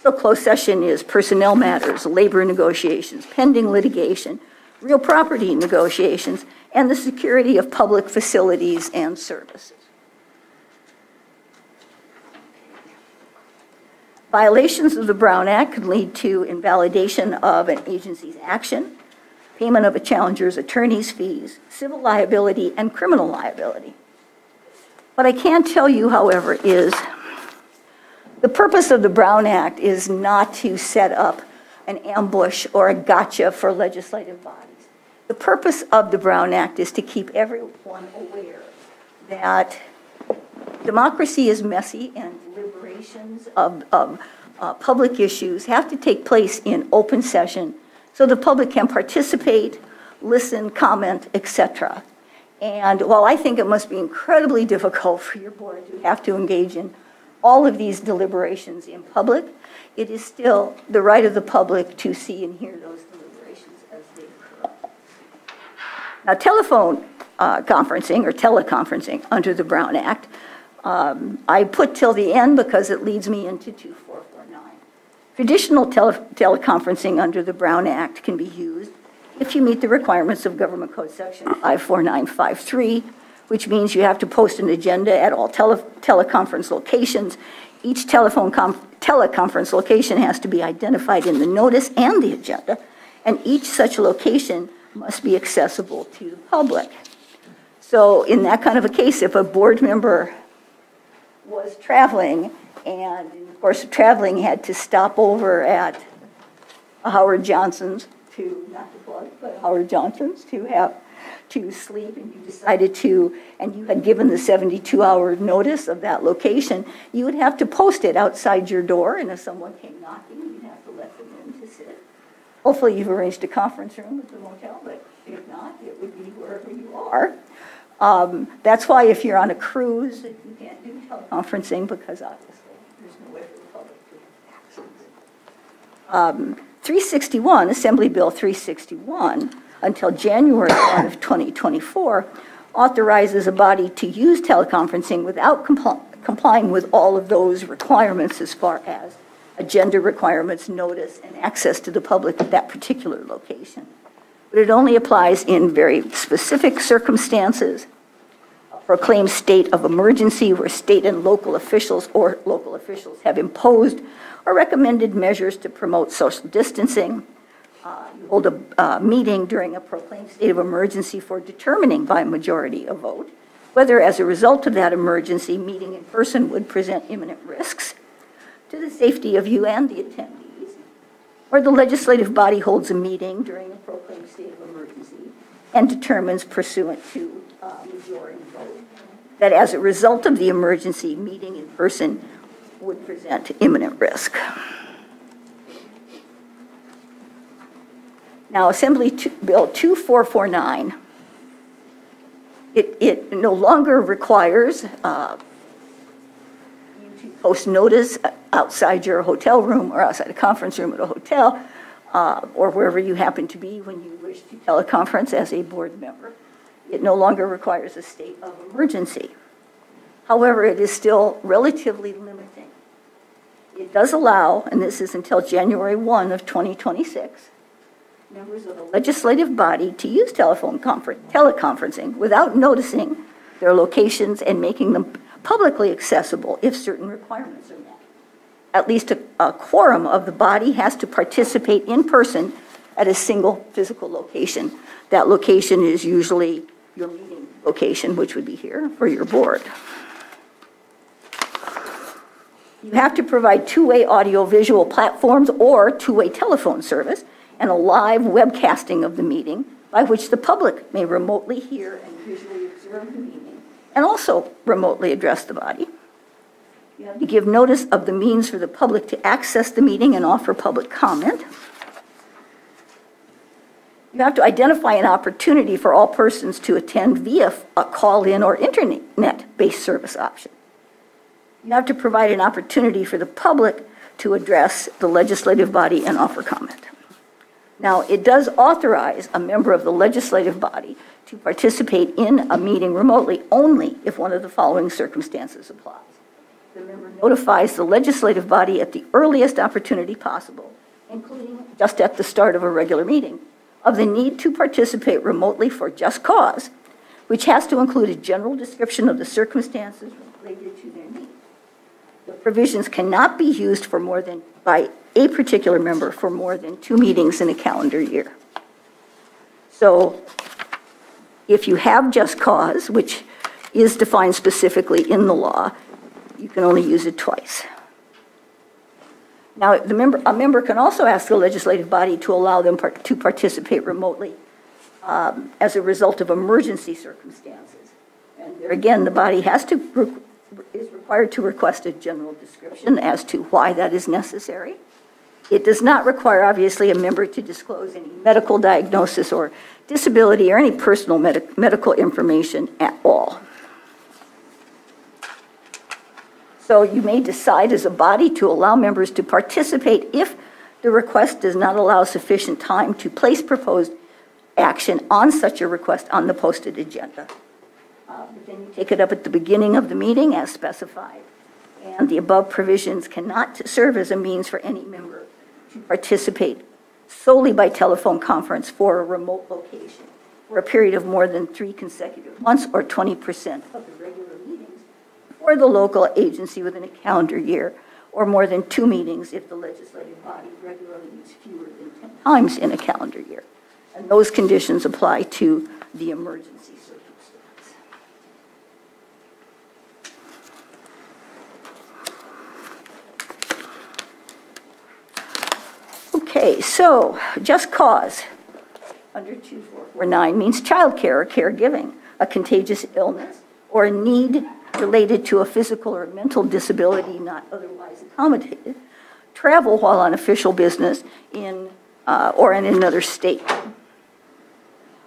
[SPEAKER 15] So closed session is personnel matters, labor negotiations, pending litigation, real property negotiations, and the security of public facilities and services. Violations of the Brown Act can lead to invalidation of an agency's action, payment of a challenger's attorney's fees, civil liability, and criminal liability. What I can tell you, however, is the purpose of the Brown Act is not to set up an ambush or a gotcha for legislative bodies. The purpose of the Brown Act is to keep everyone aware that democracy is messy and deliberations of, of uh, public issues have to take place in open session so the public can participate, listen, comment, etc. And while I think it must be incredibly difficult for your board to have to engage in all of these deliberations in public, it is still the right of the public to see and hear those deliberations as they occur. Now, telephone uh, conferencing or teleconferencing under the Brown Act, um, I put till the end because it leads me into 2449. Traditional tele- teleconferencing under the Brown Act can be used if you meet the requirements of Government Code Section 54953, which means you have to post an agenda at all tele- teleconference locations. Each telephone teleconference location has to be identified in the notice and the agenda, and each such location must be accessible to the public. So in that kind of a case, if a board member was traveling, and course traveling had to stop over at Howard Johnson's to, not to plug, but Howard Johnson's to have, to sleep, and you decided to, and you had given the 72-hour notice of that location, you would have to post it outside your door, and if someone came knocking, you'd have to let them in to sit. Hopefully, you've arranged a conference room at the motel, but if not, it would be wherever you are. Um, That's why if you're on a cruise, you can't do teleconferencing, because obviously, there's no way for the public to have access. Um, 361, Assembly Bill 361, until January 1 of 2024, authorizes a body to use teleconferencing without compl- complying with all of those requirements as far as agenda requirements, notice, and access to the public at that particular location. But it only applies in very specific circumstances, proclaimed state of emergency where state and local officials or local officials have imposed or recommended measures to promote social distancing, uh, hold a uh, meeting during a proclaimed state of emergency for determining by majority of vote. Whether as a result of that emergency, meeting in person would present imminent risks to the safety of you and the attendees, or the legislative body holds a meeting during a proclaimed state of emergency and determines pursuant to uh, majority vote. That as a result of the emergency, meeting in person would present imminent risk. Now, Assembly two- Bill 2449, it, it no longer requires uh, you to post notice outside your hotel room or outside a conference room at a hotel uh, or wherever you happen to be when you wish to teleconference as a board member. It no longer requires a state of emergency. However, it is still relatively limiting. It does allow, and this is until January 1 of 2026, members of the legislative body to use telephone confer- teleconferencing without noticing their locations and making them publicly accessible if certain requirements are met. At least a, a quorum of the body has to participate in person at a single physical location. That location is usually your meeting location, which would be here for your board. You have to provide two-way audio-visual platforms or two-way telephone service and a live webcasting of the meeting by which the public may remotely hear and visually observe the meeting and also remotely address the body. You have to give notice of the means for the public to access the meeting and offer public comment. You have to identify an opportunity for all persons to attend via a call-in or internet-based service option. You have to provide an opportunity for the public to address the legislative body and offer comment. Now, it does authorize a member of the legislative body to participate in a meeting remotely only if one of the following circumstances applies. The member notifies the legislative body at the earliest opportunity possible, including just at the start of a regular meeting, of the need to participate remotely for just cause, which has to include a general description of the circumstances related to their. The provisions cannot be used for more than, by a particular member for more than two meetings in a calendar year. So if you have just cause, which is defined specifically in the law, you can only use it twice. Now, the member, a member can also ask the legislative body to allow them to participate remotely um, as a result of emergency circumstances. And there again, the body has to, is required to request a general description as to why that is necessary. It does not require, obviously, a member to disclose any medical diagnosis or disability or any personal medi- medical information at all. So you may decide as a body to allow members to participate if the request does not allow sufficient time to place proposed action on such a request on the posted agenda. But Then you take it up at the beginning of the meeting as specified. And the above provisions cannot serve as a means for any member to participate solely by telephone conference for a remote location for a period of more than three consecutive months or 20% of the regular meetings for the local agency within a calendar year, or more than two meetings if the legislative body regularly meets fewer than 10 times in a calendar year. And those conditions apply to the emergency Okay, so just cause under 2449 means childcare or caregiving, a contagious illness, or a need related to a physical or mental disability not otherwise accommodated, travel while on official business in, uh, or in another state.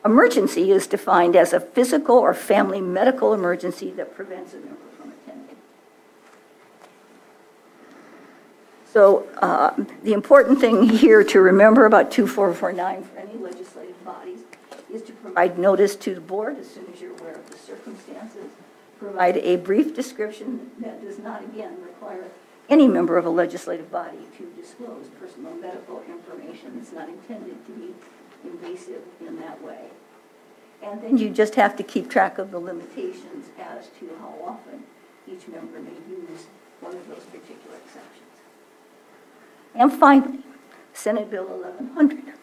[SPEAKER 15] Emergency is defined as a physical or family medical emergency that prevents a member from attending. So uh, the important thing here to remember about 2449 for any legislative bodies is to provide notice to the board as soon as you're aware of the circumstances. Provide a brief description that does not, again, require any member of a legislative body to disclose personal medical information. It's not intended to be invasive in that way. And then you just have to keep track of the limitations as to how often each member may use one of those particular exceptions. And finally, Senate Bill 1100.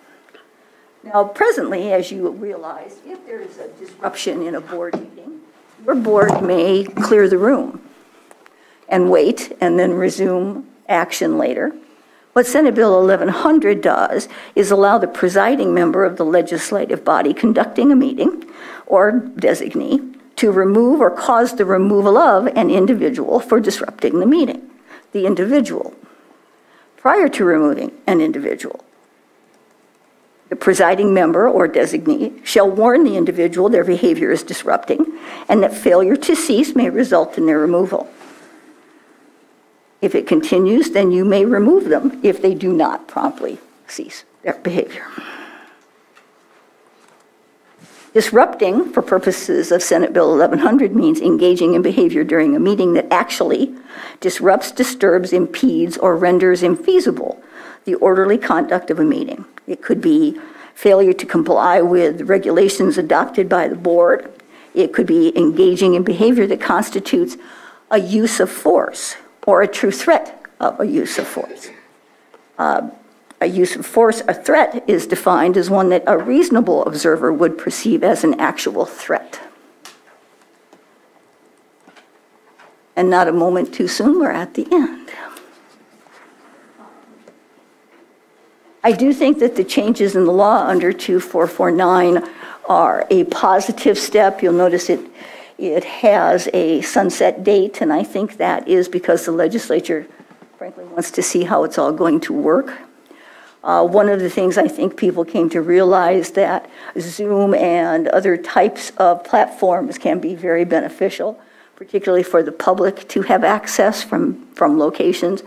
[SPEAKER 15] Now, presently, as you realize, if there is a disruption in a board meeting, your board may clear the room and wait and then resume action later. What Senate Bill 1100 does is allow the presiding member of the legislative body conducting a meeting or designee to remove or cause the removal of an individual for disrupting the meeting. The individual, prior to removing an individual, the presiding member or designee shall warn the individual their behavior is disrupting and that failure to cease may result in their removal. If it continues, then you may remove them if they do not promptly cease their behavior. Disrupting, for purposes of Senate Bill 1100, means engaging in behavior during a meeting that actually disrupts, disturbs, impedes, or renders infeasible the orderly conduct of a meeting. It could be failure to comply with regulations adopted by the board. It could be engaging in behavior that constitutes a use of force or a true threat of a use of force. Uh, a use of force, a threat, is defined as one that a reasonable observer would perceive as an actual threat. And not a moment too soon, we're at the end. I do think that the changes in the law under 2449 are a positive step. You'll notice it, it has a sunset date, and I think that is because the legislature, frankly, wants to see how it's all going to work. Uh, one of the things I think people came to realize that Zoom and other types of platforms can be very beneficial, particularly for the public to have access from, from locations.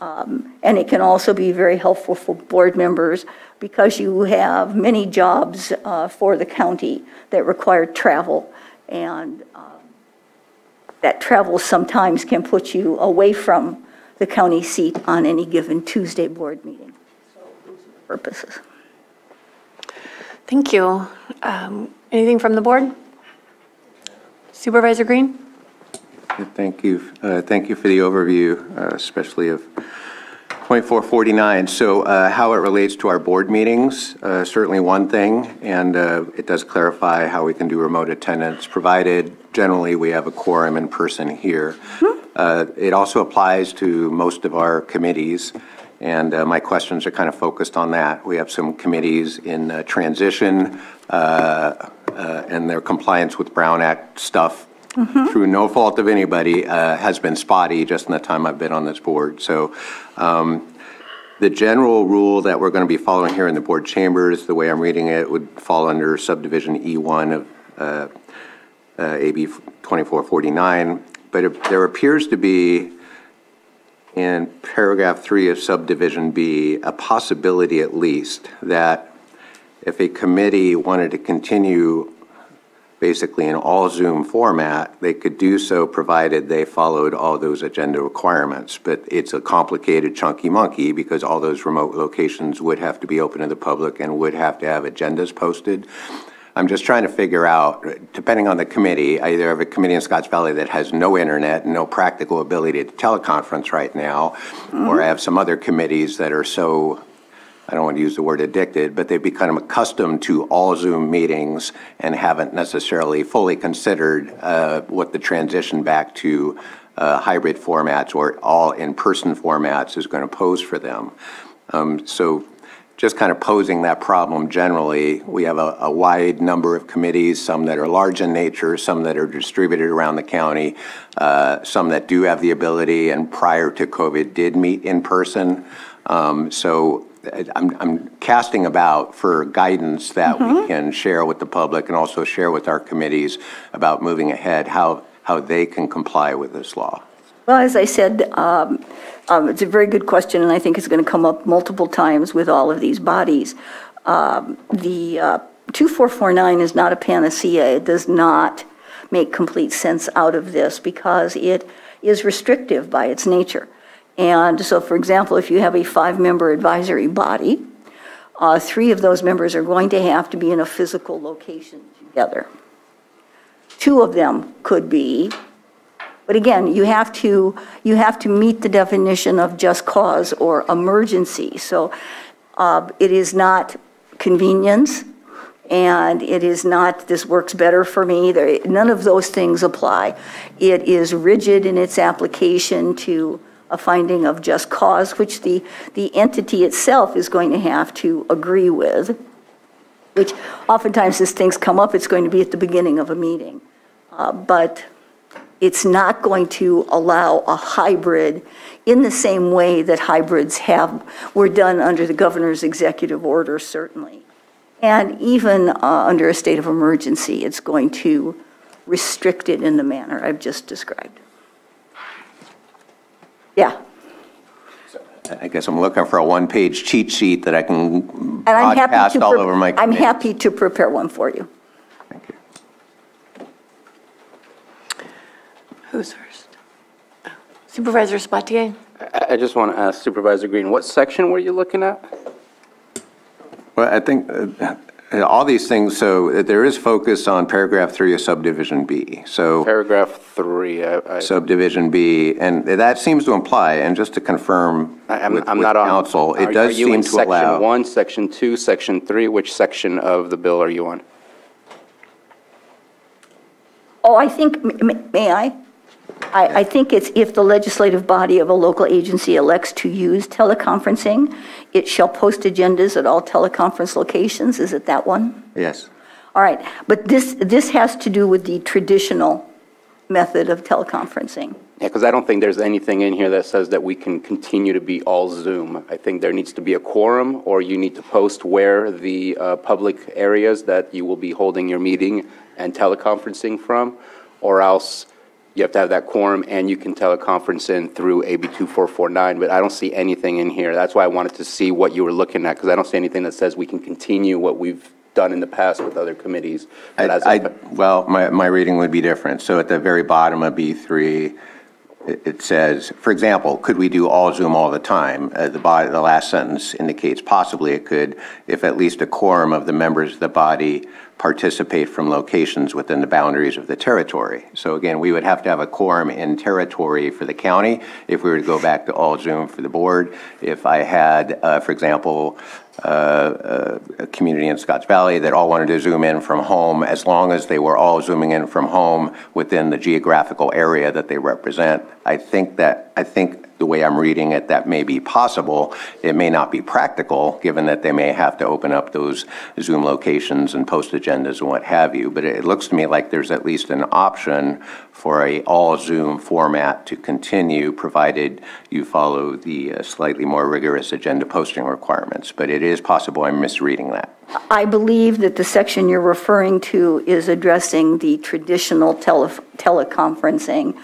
[SPEAKER 15] Um, and it can also be very helpful for board members because you have many jobs uh, for the county that require travel. And uh, that travel sometimes can put you away from the county seat on any given Tuesday board meeting purposes.
[SPEAKER 3] Thank you. Um, Anything from the board? Supervisor Green?
[SPEAKER 9] Thank you. Uh, Thank you for the overview, uh, especially of 2449. So uh, how it relates to our board meetings, uh, certainly one thing, and uh, it does clarify how we can do remote attendance, provided generally we have a quorum in person here. Uh, It also applies to most of our committees, and uh, my questions are kind of focused on that. We have some committees in uh, transition, uh, uh, and their compliance with Brown Act stuff, through no fault of anybody, uh, has been spotty just in the time I've been on this board. So um, the general rule that we're going to be following here in the board chambers, the way I'm reading it, would fall under subdivision E1 of uh, uh, AB 2449. But there appears to be in paragraph three of subdivision B, a possibility at least that if a committee wanted to continue basically in all Zoom format, they could do so provided they followed all those agenda requirements. But it's a complicated chunky monkey because all those remote locations would have to be open to the public and would have to have agendas posted. I'm just trying to figure out, depending on the committee, I either have a committee in Scotts Valley that has no internet and no practical ability to teleconference right now, or I have some other committees that are so, I don't want to use the word addicted, but they've become accustomed to all Zoom meetings and haven't necessarily fully considered uh, what the transition back to uh, hybrid formats or all in-person formats is going to pose for them. Um, So just kind of posing that problem generally, we have a, a wide number of committees, some that are large in nature, some that are distributed around the county, uh, some that do have the ability and prior to COVID did meet in person. Um, so uh, I'm, I'm casting about for guidance that we can share with the public and also share with our committees about moving ahead, how, how they can comply with this law.
[SPEAKER 15] Well, as I said, um, um, it's a very good question, and I think it's going to come up multiple times with all of these bodies. Um, The uh, 2449 is not a panacea. It does not make complete sense out of this because it is restrictive by its nature. And so, for example, if you have a five-member advisory body, uh, three of those members are going to have to be in a physical location together. Two of them could be but again, you have to, you have to meet the definition of just cause or emergency. So uh, it is not convenience, and it is not, this works better for me. There, none of those things apply. It is rigid in its application to a finding of just cause, which the, the entity itself is going to have to agree with, which oftentimes as things come up, it's going to be at the beginning of a meeting. Uh, But it's not going to allow a hybrid in the same way that hybrids have, were done under the governor's executive order, certainly. And even uh, under a state of emergency, it's going to restrict it in the manner I've just described. Yeah,
[SPEAKER 9] I guess I'm looking for a one-page cheat sheet that I can
[SPEAKER 15] and I'm happy
[SPEAKER 9] broadcast
[SPEAKER 15] to,
[SPEAKER 9] all over my
[SPEAKER 15] I'm
[SPEAKER 9] committee.
[SPEAKER 15] happy to prepare one for you.
[SPEAKER 3] Who's first? Supervisor Sabatier?
[SPEAKER 5] I I just want to ask Supervisor Green, what section were you looking at?
[SPEAKER 9] Well, I think uh, all these things, so there is focus on paragraph three of subdivision B. So
[SPEAKER 5] Paragraph three. I- I-
[SPEAKER 9] subdivision B, and that seems to imply, and just to confirm
[SPEAKER 5] I- I'm
[SPEAKER 9] with
[SPEAKER 5] I'm
[SPEAKER 9] with
[SPEAKER 5] not on.
[SPEAKER 9] council,
[SPEAKER 5] Are-
[SPEAKER 9] it does
[SPEAKER 5] Are you
[SPEAKER 9] seem
[SPEAKER 5] in
[SPEAKER 9] to
[SPEAKER 5] section
[SPEAKER 9] allow.
[SPEAKER 5] one, section two, section three? Which section of the bill are you on?
[SPEAKER 15] Oh, I think, m- m- may I? I, I think it's if the legislative body of a local agency elects to use teleconferencing, it shall post agendas at all teleconference locations. Is it that one?
[SPEAKER 9] Yes.
[SPEAKER 15] All right, but this, this has to do with the traditional method of teleconferencing.
[SPEAKER 5] Yeah, because I don't think there's anything in here that says that we can continue to be all Zoom. I think there needs to be a quorum, or you need to post where the uh, public areas that you will be holding your meeting and teleconferencing from, or else you have to have that quorum and you can teleconference in through AB 2449, but I don't see anything in here. That's why I wanted to see what you were looking at, because I don't see anything that says we can continue what we've done in the past with other committees. But as
[SPEAKER 9] I, well, my, my reading would be different. So at the very bottom of B3, it, it says, for example, could we do all Zoom all the time? Uh, the body, the last sentence indicates possibly it could, if at least a quorum of the members of the body participate from locations within the boundaries of the territory. So again, we would have to have a quorum in territory for the county if we were to go back to all Zoom for the board. If I had, uh, for example, uh, uh, a community in Scotts Valley that all wanted to zoom in from home, as long as they were all zooming in from home within the geographical area that they represent. I think that, I think the way I'm reading it, that may be possible. It may not be practical, given that they may have to open up those Zoom locations and post agendas and what have you. But it looks to me like there's at least an option for a all Zoom format to continue, provided you follow the uh, slightly more rigorous agenda posting requirements. But it is possible I'm misreading that.
[SPEAKER 15] I believe that the section you're referring to is addressing the traditional tele- teleconferencing.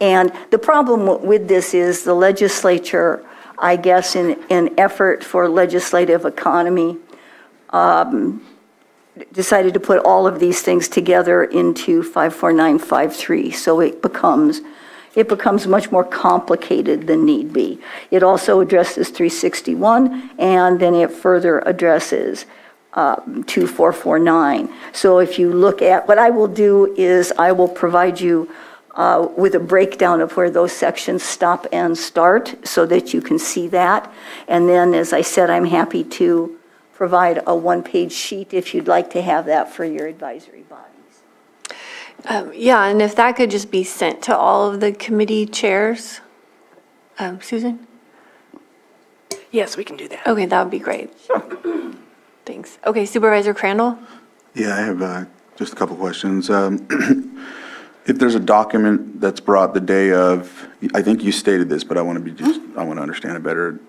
[SPEAKER 15] And the problem with this is the legislature, I guess, in an effort for legislative economy, um, decided to put all of these things together into 54953. So it becomes, it becomes much more complicated than need be. It also addresses 361, and then it further addresses um, 2449. So if you look at, what I will do is I will provide you uh, with a breakdown of where those sections stop and start so that you can see that. And then, as I said, I'm happy to provide a one-page sheet if you'd like to have that for your advisory bodies.
[SPEAKER 3] Um, Yeah, and if that could just be sent to all of the committee chairs. Um, Susan?
[SPEAKER 14] Yes, we can do that.
[SPEAKER 3] Okay, that would be great. Thanks. Okay, Supervisor Crandell?
[SPEAKER 6] Yeah, I have uh, just a couple questions. Um, If there's a document that's brought the day of, I think you stated this, but I want to be just, I want to understand it better.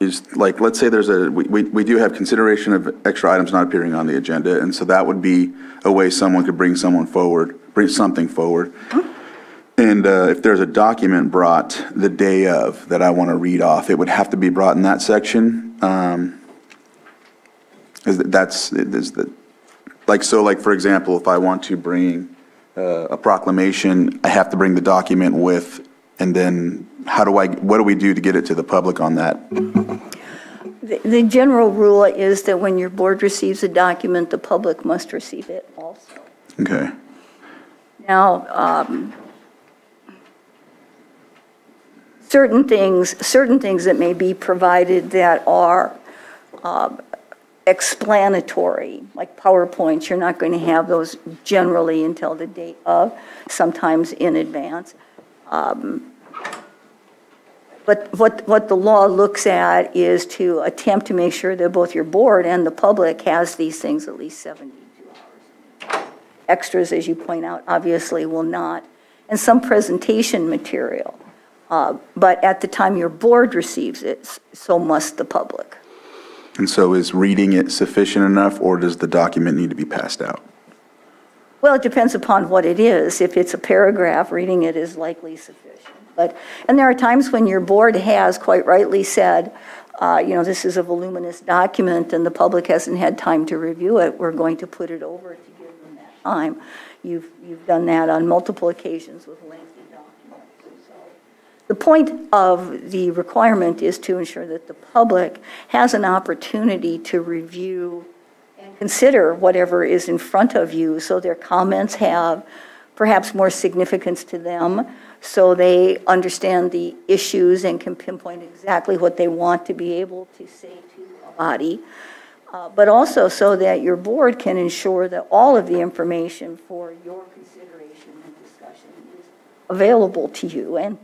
[SPEAKER 6] Is, like, let's say there's a, we, we we do have consideration of extra items not appearing on the agenda, and so that would be a way someone could bring someone forward, bring something forward. And uh, if there's a document brought the day of that I want to read off, it would have to be brought in that section. Um, Is that, that's, is that, like, so like, for example, if I want to bring a proclamation, I have to bring the document with, and then how do I, what do we do to get it to the public on that?
[SPEAKER 15] The the general rule is that when your board receives a document, the public must receive it also.
[SPEAKER 6] Okay.
[SPEAKER 15] Now, um, certain things, certain things that may be provided that are, um, explanatory, like PowerPoints. You're not going to have those generally until the date of, sometimes in advance. Um, But what, what the law looks at is to attempt to make sure that both your board and the public has these things at least 72 hours. Extras, as you point out, obviously will not, and some presentation material. Uh, But at the time your board receives it, so must the public.
[SPEAKER 6] And so is reading it sufficient enough, or does the document need to be passed out?
[SPEAKER 15] Well, it depends upon what it is. If it's a paragraph, reading it is likely sufficient. But, and there are times when your board has quite rightly said, uh, you know, this is a voluminous document and the public hasn't had time to review it, we're going to put it over to give them that time. You've, you've done that on multiple occasions with. So The point of the requirement is to ensure that the public has an opportunity to review and consider whatever is in front of you, so their comments have perhaps more significance to them, so they understand the issues and can pinpoint exactly what they want to be able to say to a body, uh, but also so that your board can ensure that all of the information for your consideration and discussion is available to you and.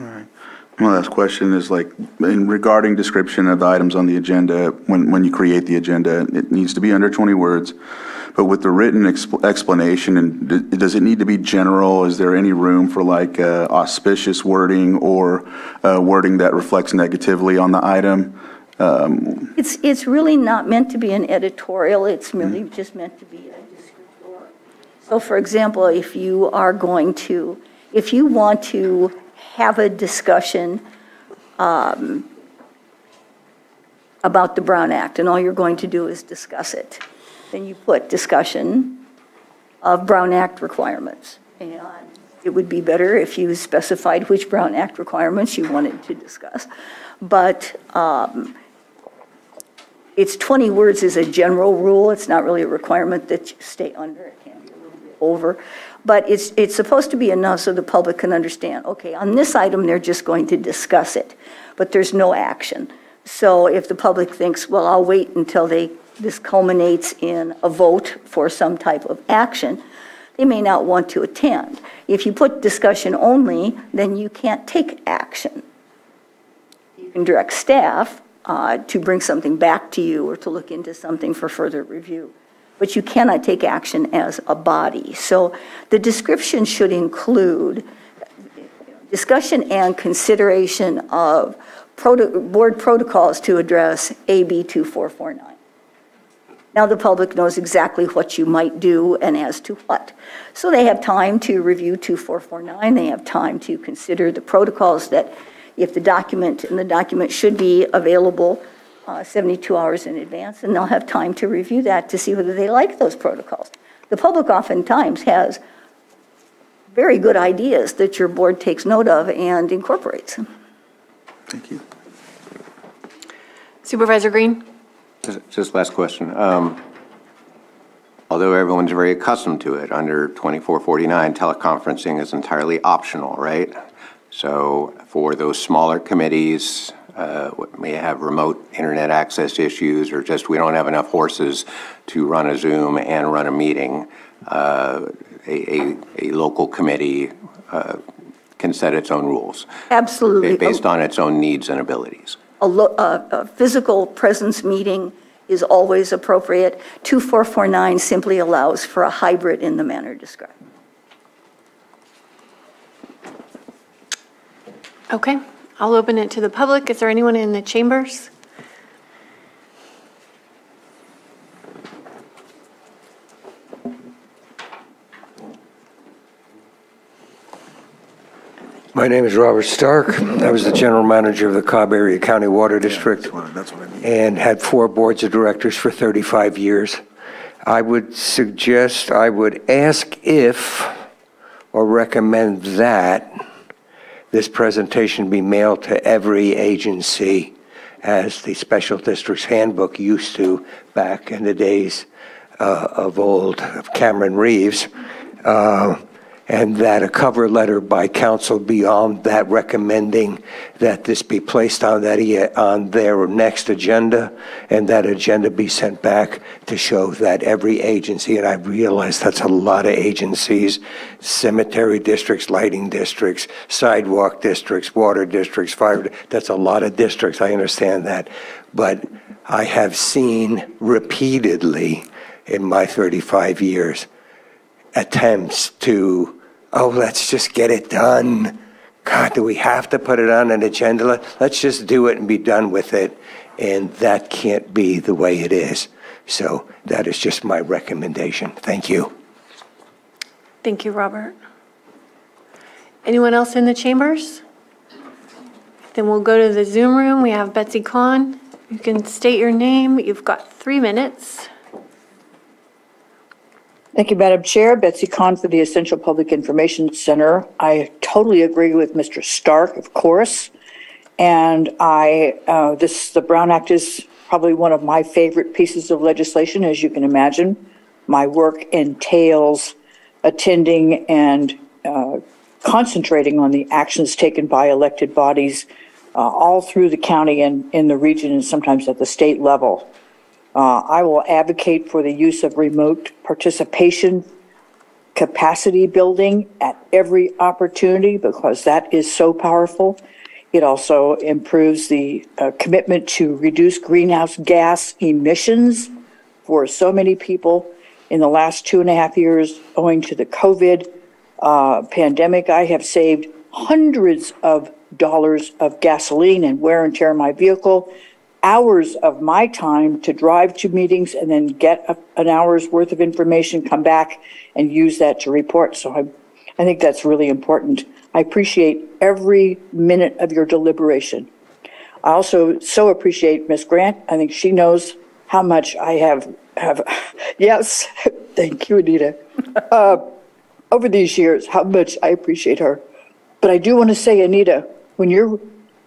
[SPEAKER 6] All right. My last question is like, in regarding description of the items on the agenda, when, when you create the agenda, it needs to be under 20 words. But with the written expl- explanation, and d- does it need to be general? Is there any room for like uh, auspicious wording or uh, wording that reflects negatively on the item? Um,
[SPEAKER 15] It's, it's really not meant to be an editorial, it's merely just meant to be a descriptor. So for example, if you are going to, if you want to have a discussion um, about the Brown Act, and all you're going to do is discuss it, then you put discussion of Brown Act requirements. And it would be better if you specified which Brown Act requirements you wanted to discuss. But um, it's 20 words is a general rule. It's not really a requirement that you stay under. It can be a little bit over. But it's, it's supposed to be enough so the public can understand, okay, on this item, they're just going to discuss it, but there's no action. So if the public thinks, well, I'll wait until they, this culminates in a vote for some type of action, they may not want to attend. If you put discussion only, then you can't take action. You can direct staff uh, to bring something back to you or to look into something for further review. But you cannot take action as a body. So the description should include discussion and consideration of proto- board protocols to address AB 2449. Now the public knows exactly what you might do and as to what. So they have time to review 2449, they have time to consider the protocols that, if the document, and the document should be available uh, 72 hours in advance, and they'll have time to review that to see whether they like those protocols. The public oftentimes has very good ideas that your board takes note of and incorporates.
[SPEAKER 6] Thank you.
[SPEAKER 3] Supervisor Green?
[SPEAKER 9] Just- Just last question. Um, Although everyone's very accustomed to it, under 2449, teleconferencing is entirely optional, right? So for those smaller committees, uh, may have remote internet access issues, or just we don't have enough horses to run a Zoom and run a meeting, uh, a, a, a local committee uh, can set its own rules.
[SPEAKER 15] Absolutely.
[SPEAKER 9] Based on its own needs and abilities.
[SPEAKER 15] a, lo- a, a physical presence meeting is always appropriate. 2449 simply allows for a hybrid in the manner described.
[SPEAKER 3] Okay, I'll open it to the public. Is there anyone in the chambers?
[SPEAKER 16] My name is Robert Stark. I was the general manager of the Cobb Area County Water District
[SPEAKER 6] That's what I mean.
[SPEAKER 16] and had four boards of directors for 35 years. I would suggest, I would ask if, or recommend that, this presentation be mailed to every agency as the Special Districts Handbook used to back in the days uh, of old of Cameron Reeves. Uh, and that a cover letter by counsel be on that recommending that this be placed on that, on their next agenda, and that agenda be sent back to show that every agency, and I realize that's a lot of agencies, cemetery districts, lighting districts, sidewalk districts, water districts, fire, that's a lot of districts, I understand that. But I have seen repeatedly in my 35 years, attempts to, oh, let's just get it done. God, do we have to put it on an agenda? Let- Let's just do it and be done with it. And that can't be the way it is. So that is just my recommendation. Thank you.
[SPEAKER 3] Thank you, Robert. Anyone else in the chambers? Then we'll go to the Zoom room. We have Betsy Kahn. You can state your name. You've got three minutes.
[SPEAKER 17] Thank you, Madam Chair. Betsy Cawn for the Essential Public Information Center. I totally agree with Mr. Stark, of course. And I, uh, this, the Brown Act is probably one of my favorite pieces of legislation, as you can imagine. My work entails attending and uh, concentrating on the actions taken by elected bodies uh, all through the county and in the region and sometimes at the state level. Uh, I will advocate for the use of remote participation capacity building at every opportunity because that is so powerful. It also improves the uh, commitment to reduce greenhouse gas emissions for so many people in the last two and a half years owing to the COVID uh, pandemic. I have saved hundreds of dollars of gasoline and wear and tear on my vehicle hours of my time to drive to meetings and then get a, an hour's worth of information, come back and use that to report. So I, I think that's really important. I appreciate every minute of your deliberation. I also so appreciate Miss Grant. I think she knows how much I have have. Yes, thank you, Anita. Uh, over these years, how much I appreciate her. But I do want to say, Anita, when you're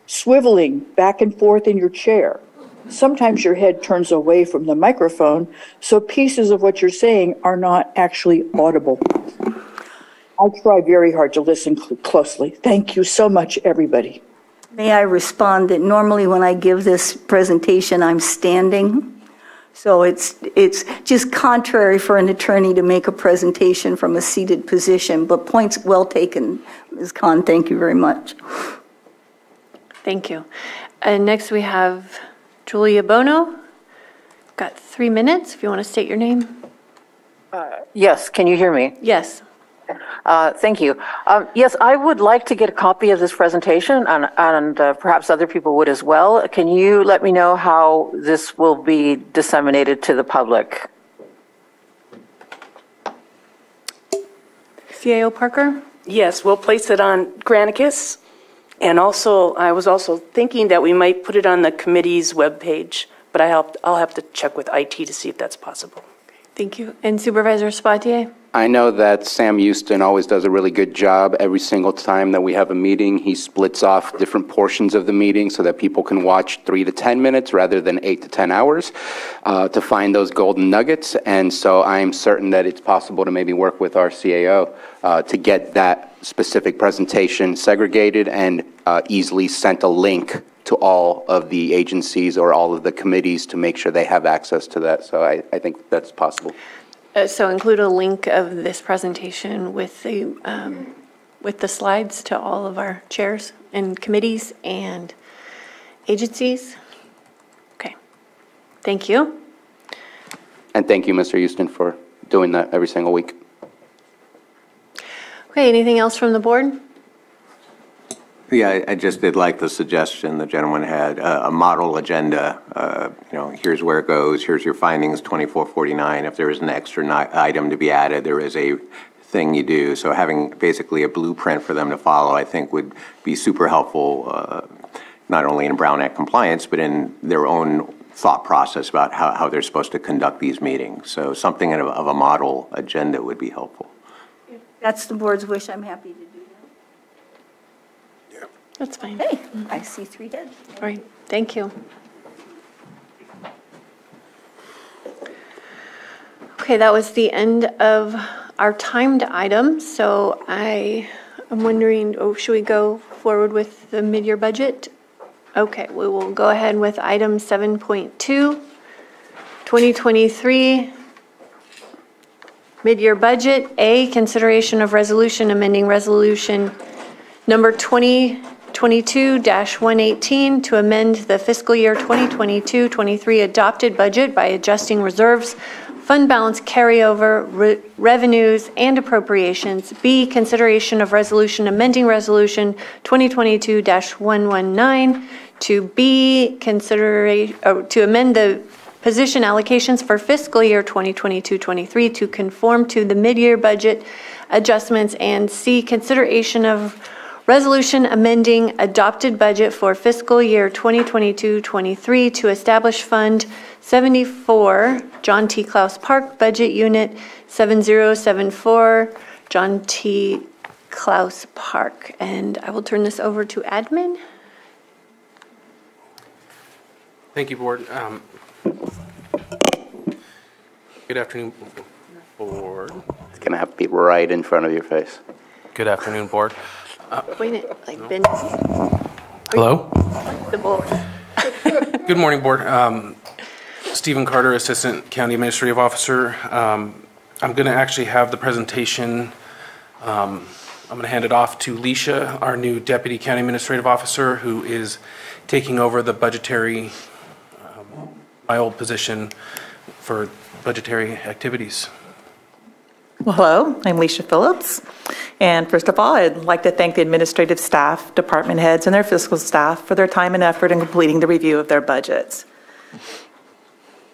[SPEAKER 17] swiveling back and forth in your chair, sometimes your head turns away from the microphone, so pieces of what you're saying are not actually audible. I try very hard to listen cl- closely. Thank you so much, everybody.
[SPEAKER 15] May I respond that normally when I give this presentation, I'm standing. So it's, it's just contrary for an attorney to make a presentation from a seated position, but points well taken, Ms. Cawn. Thank you very much.
[SPEAKER 3] Thank you. And next we have Julia Bono. Got three minutes if you want to state your name.
[SPEAKER 18] Yes, can you hear me?
[SPEAKER 3] Yes.
[SPEAKER 18] Uh, Thank you. Um, Yes, I would like to get a copy of this presentation, and and uh, perhaps other people would as well. Can you let me know how this will be disseminated to the public?
[SPEAKER 3] CAO Parker?
[SPEAKER 14] Yes, we'll place it on Granicus. And also, I was also thinking that we might put it on the committee's webpage, but I helped, I'll have to check with IT to see if that's possible.
[SPEAKER 3] Thank you. And Supervisor Sabatier?
[SPEAKER 5] I know that Sam Houston always does a really good job. Every single time that we have a meeting, he splits off different portions of the meeting so that people can watch three to 10 minutes rather than eight to 10 hours uh, to find those golden nuggets. And so I'm certain that it's possible to maybe work with our CAO uh, to get that specific presentation segregated and uh, easily sent a link to all of the agencies or all of the committees to make sure they have access to that. So I, I think that's possible.
[SPEAKER 3] Uh, So include a link of this presentation with the, um, with the slides to all of our chairs and committees and agencies. Okay. Thank you.
[SPEAKER 5] And thank you, Mr. Houston, for doing that every single week.
[SPEAKER 3] Okay, anything else from the board?
[SPEAKER 9] Yeah, I- I just did like the suggestion the gentleman had, uh, a model agenda. uh, You know, here's where it goes, here's your findings, 2449. If there is an extra item to be added, there is a thing you do. So having basically a blueprint for them to follow, I think would be super helpful, uh, not only in Brown Act compliance, but in their own thought process about how, how they're supposed to conduct these meetings. So something of of a model agenda would be helpful.
[SPEAKER 15] That's the board's wish. I'm happy to do that.
[SPEAKER 3] Yeah, That's fine.
[SPEAKER 15] Hey, I see three heads.
[SPEAKER 3] All right, thank you. Okay, that was the end of our timed item, so I am wondering, oh, should we go forward with the mid-year budget? Okay, we will go ahead with item 7.2, 2023 mid-year budget. A, consideration of resolution amending resolution number 2022-118 to amend the fiscal year 2022-23 adopted budget by adjusting reserves, fund balance carryover, re- revenues, and appropriations. B, consideration of resolution amending resolution 2022-119 to B, consideration, oh, to amend the position allocations for fiscal year 2022-23 to conform to the mid-year budget adjustments, and C, consideration of resolution amending adopted budget for fiscal year 2022-23 to establish Fund 74, John T. Klaus Park, Budget Unit 7074, John T. Klaus Park. And I will turn this over to admin.
[SPEAKER 19] Thank you, Board. Um, Good afternoon, Board.
[SPEAKER 5] It's going to have to be right in front of your face.
[SPEAKER 19] Good afternoon, Board. Uh,
[SPEAKER 3] Point it like Ben.
[SPEAKER 19] Hello?
[SPEAKER 3] The board.
[SPEAKER 19] Good morning, Board. Um, Stephen Carter, Assistant County Administrative Officer. Um, I'm going to actually have the presentation, um, I'm going to hand it off to Leisha, our new Deputy County Administrative Officer, who is taking over the budgetary, my old position for budgetary activities.
[SPEAKER 20] Well, hello, I'm Leisha Phillips. And first of all, I'd like to thank the administrative staff, department heads, and their fiscal staff for their time and effort in completing the review of their budgets.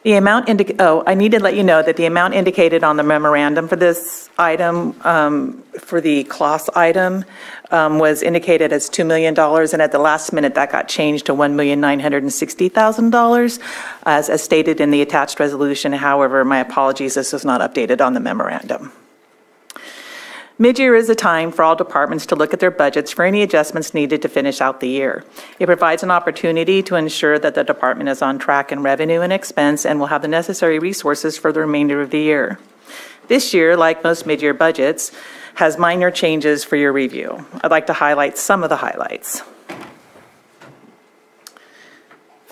[SPEAKER 20] The amount oh, I need to let you know that the amount indicated on the memorandum for this item, um, for the Klaus item, um, was indicated as $2 million, and at the last minute, that got changed to $1,960,000, as, as stated in the attached resolution. However, my apologies, this was not updated on the memorandum. Mid-year is a time for all departments to look at their budgets for any adjustments needed to finish out the year. It provides an opportunity to ensure that the department is on track in revenue and expense and will have the necessary resources for the remainder of the year. This year, like most mid-year budgets, has minor changes for your review. I'd like to highlight some of the highlights.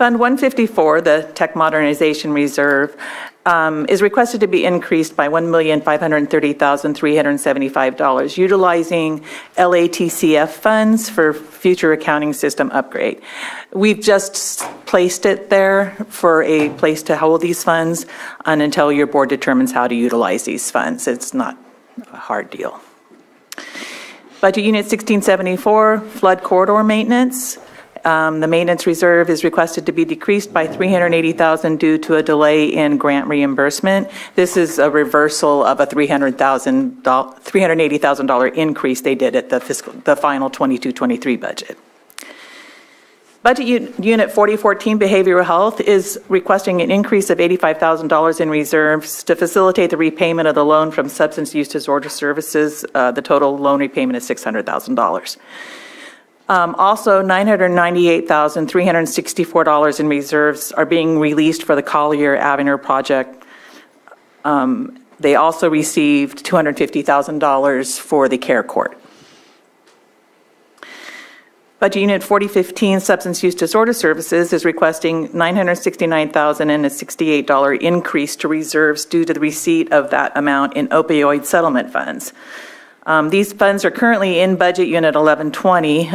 [SPEAKER 20] Fund 154, the Tech Modernization Reserve, um, is requested to be increased by $1,530,375, utilizing LATCF funds for future accounting system upgrade. We've just placed it there for a place to hold these funds and until your board determines how to utilize these funds. It's not a hard deal. Budget Unit 1674, flood corridor maintenance. Um, The maintenance reserve is requested to be decreased by 380,000 due to a delay in grant reimbursement. This is a reversal of a $300,000, $380,000 increase they did at the fiscal, the final 22-23 budget. Budget Unit 4014 Behavioral Health is requesting an increase of $85,000 in reserves to facilitate the repayment of the loan from Substance Use Disorder Services. Uh, The total loan repayment is $600,000. Um, Also, $998,364 in reserves are being released for the Collier Avenue project. Um, They also received $250,000 for the care court. Budget Unit 4015 Substance Use Disorder Services is requesting $969,068 increase to reserves due to the receipt of that amount in opioid settlement funds. Um, These funds are currently in Budget Unit 1120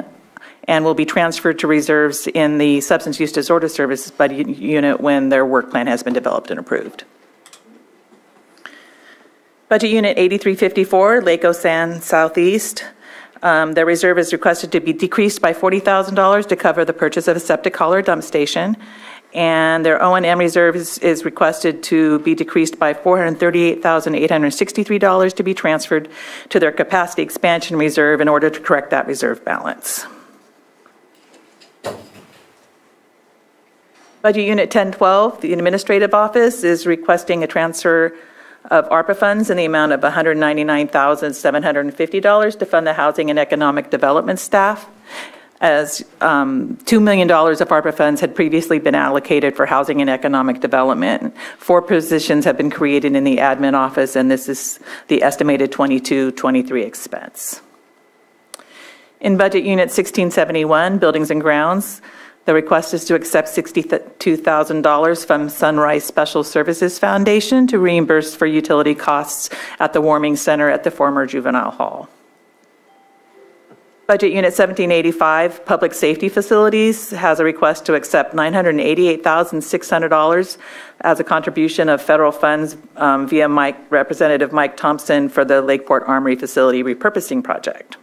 [SPEAKER 20] and will be transferred to reserves in the Substance Use Disorder Services Budget Unit when their work plan has been developed and approved. Budget Unit 8354, LACOSAN Southeast. Um, The reserve is requested to be decreased by $40,000 to cover the purchase of a septic hauler dump station. And their O and M reserve is, is requested to be decreased by $438,863 to be transferred to their capacity expansion reserve in order to correct that reserve balance. Budget Unit 1012, the Administrative Office is requesting a transfer of ARPA funds in the amount of $199,750 to fund the Housing and Economic Development staff. as um, $2 million of ARPA funds had previously been allocated for housing and economic development. Four positions have been created in the admin office, and this is the estimated 22-23 expense. In Budget Unit 1671, Buildings and Grounds, the request is to accept $62,000 from Sunrise Special Services Foundation to reimburse for utility costs at the warming center at the former juvenile hall. Budget Unit 1785, Public Safety Facilities, has a request to accept $988,600 as a contribution of federal funds um, via Mike, Representative Mike Thompson for the Lakeport Armory Facility repurposing project.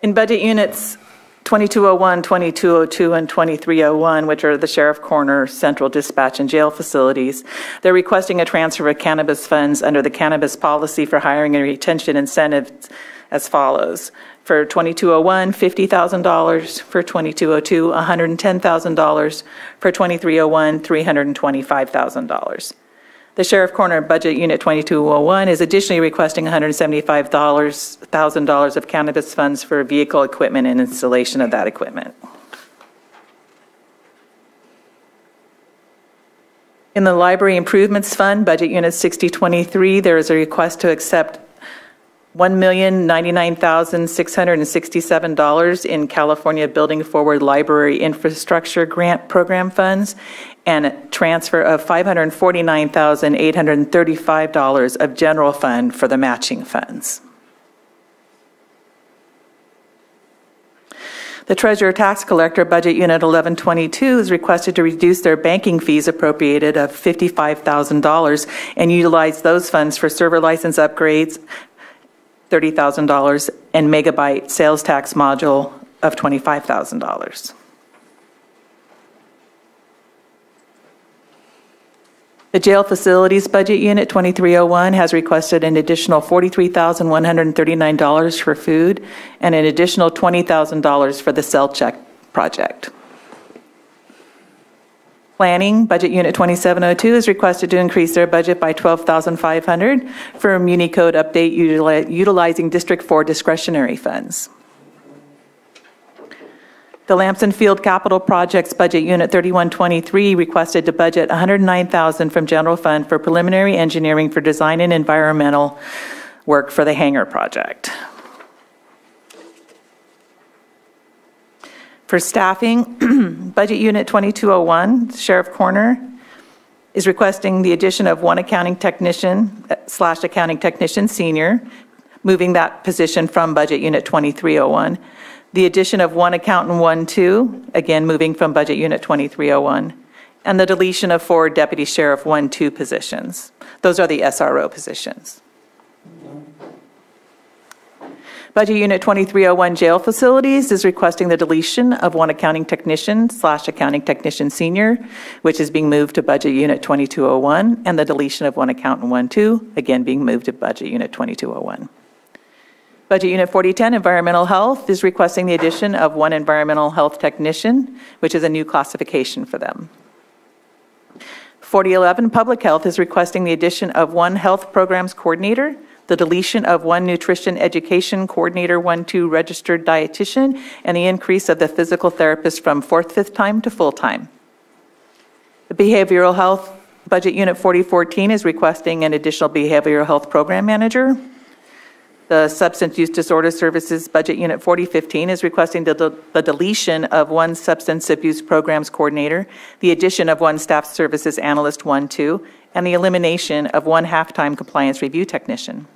[SPEAKER 20] In Budget Units 2201, 2202, and 2301, which are the Sheriff Coroner, Central Dispatch, and Jail facilities. They're requesting a transfer of cannabis funds under the Cannabis Policy for Hiring and Retention Incentives as follows. For 2201, $50,000. For 2202, $110,000. For 2301, $325,000. The Sheriff Coroner Budget Unit 2201 is additionally requesting $175,000 of cannabis funds for vehicle equipment and installation of that equipment. In the Library Improvements Fund, Budget Unit 6023, there is a request to accept $1,099,667 in California Building Forward Library Infrastructure Grant Program funds and a transfer of $549,835 of general fund for the matching funds. The Treasurer Tax Collector Budget Unit 1122 is requested to reduce their banking fees appropriated of $55,000 and utilize those funds for server license upgrades, $30,000 and megabyte sales tax module of $25,000. The Jail Facilities Budget Unit 2301 has requested an additional $43,139 for food and an additional $20,000 for the cell check project. Planning, Budget Unit 2702 is requested to increase their budget by 12500 for a Muni Code update utilizing District 4 discretionary funds. The Lampson Field Capital Projects Budget Unit 3123 requested to budget 109000 from general fund for preliminary engineering for design and environmental work for the hangar project. For staffing, Budget Unit 2201, Sheriff Coroner, is requesting the addition of one accounting technician uh, slash accounting technician senior, moving that position from Budget Unit 2301. The addition of one accountant 1-2, again moving from Budget Unit 2301. And the deletion of four Deputy Sheriff 1-2 positions. Those are the SRO positions. Budget Unit 2301 Jail Facilities is requesting the deletion of one accounting technician slash accounting technician senior, which is being moved to Budget Unit 2201, and the deletion of one accountant 1-2, again being moved to Budget Unit 2201. Budget Unit 4010 Environmental Health is requesting the addition of one environmental health technician, which is a new classification for them. 4011 Public Health is requesting the addition of one health programs coordinator, the deletion of one nutrition education coordinator, one two registered dietitian, and the increase of the physical therapist from fourth, fifth time to full time. The behavioral health budget unit 4014 is requesting an additional behavioral health program manager. The substance use disorder services budget unit 4015 is requesting the, the deletion of one substance abuse programs coordinator, the addition of one staff services analyst 1 2, and the elimination of one half-time compliance review technician.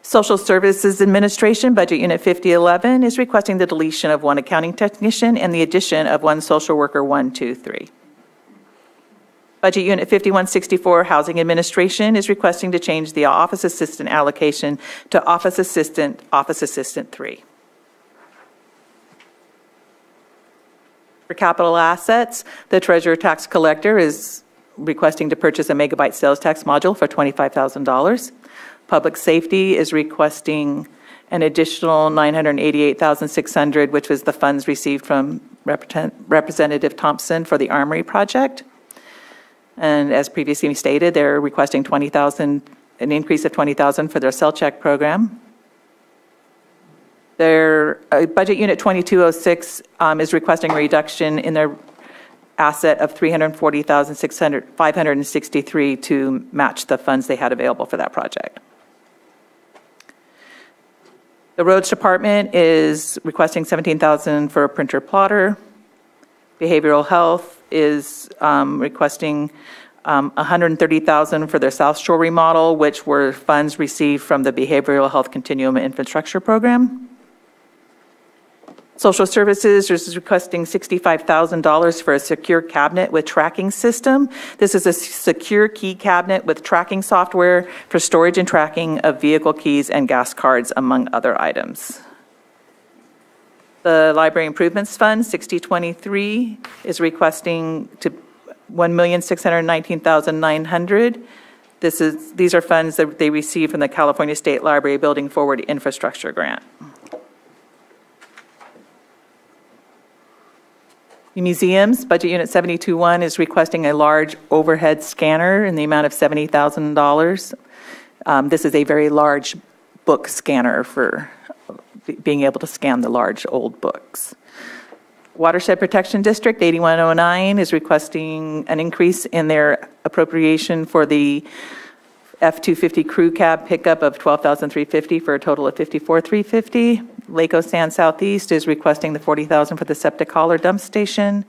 [SPEAKER 20] Social Services Administration, Budget Unit 5011, is requesting the deletion of one accounting technician and the addition of one social worker 123. Budget Unit 5164, Housing Administration, is requesting to change the Office Assistant allocation to Office Assistant, Office Assistant 3. For capital assets, the Treasurer Tax Collector is requesting to purchase a megabyte sales tax module for $25,000. Public Safety is requesting an additional 988,600, which was the funds received from Representative Thompson for the Armory project. And as previously stated, they're requesting 20,000, an increase of 20,000 for their cell check program. Their uh, Budget Unit 2206 um, is requesting a reduction in their asset of 340,563 to match the funds they had available for that project. The roads department is requesting 17,000 for a printer plotter. Behavioral health is um, requesting um, 130,000 for their South Shore remodel, which were funds received from the Behavioral Health Continuum Infrastructure Program. Social Services is requesting $65,000 for a secure cabinet with tracking system. This is a secure key cabinet with tracking software for storage and tracking of vehicle keys and gas cards, among other items. The Library Improvements Fund, 6023, is requesting to 1,619,900. This is, these are funds that they received from the California State Library Building Forward Infrastructure Grant. Museums, Budget Unit 721 is requesting a large overhead scanner in the amount of $70,000. Um, This is a very large book scanner for being able to scan the large old books. Watershed Protection District, 8109, is requesting an increase in their appropriation for the F-250 crew cab pickup of 12350 for a total of 54350 Lake Sand Southeast is requesting the 40000 for the septic hauler dump station.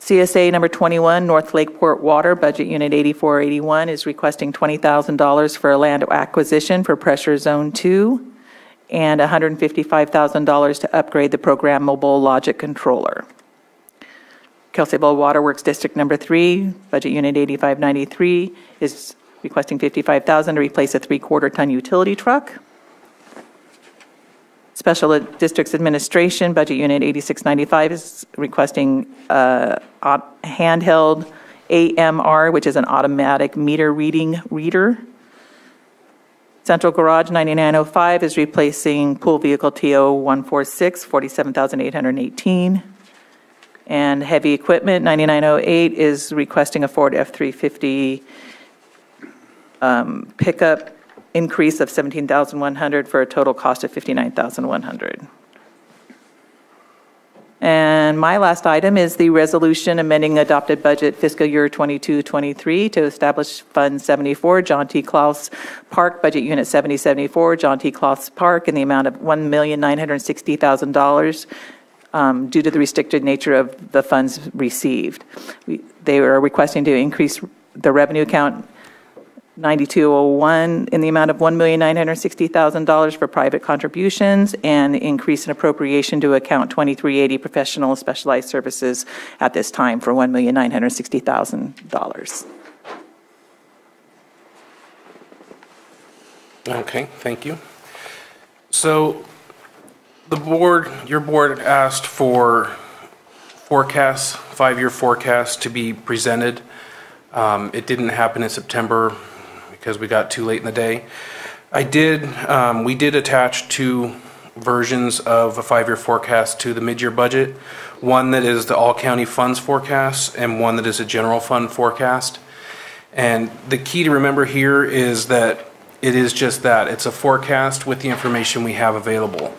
[SPEAKER 20] CSA number 21, North Lakeport Water, Budget Unit 8481, is requesting $20,000 for a land acquisition for Pressure Zone 2 and $155,000 to upgrade the programmable logic controller. Kelseyville Waterworks District Number 3, Budget Unit 8593, is requesting $55,000 to replace a three-quarter ton utility truck. Special Districts Administration, Budget Unit 8695 is requesting a handheld AMR, which is an automatic meter reading reader. Central Garage 9905 is replacing pool vehicle TO 146, 47,818. And Heavy Equipment 9908 is requesting a Ford F-350 um, pickup increase of 17,100 for a total cost of 59,100. And my last item is the resolution amending adopted budget fiscal year 22-23 to establish Fund 74, John T. Klaus Park, Budget Unit 7074, John T. Klaus Park, in the amount of $1,960,000 um, due to the restricted nature of the funds received. We, they are requesting to increase the revenue account 9201 in the amount of $1,960,000 for private contributions and increase in appropriation to account 2380 professional specialized services at this time for $1,960,000.
[SPEAKER 19] Okay, thank you. So the board, your board asked for forecasts, five-year forecasts to be presented. Um, It didn't happen in September because we got too late in the day. I did, um, we did attach two versions of a five-year forecast to the mid-year budget. One that is the all-county funds forecast and one that is a general fund forecast. And the key to remember here is that it is just that. It's a forecast with the information we have available.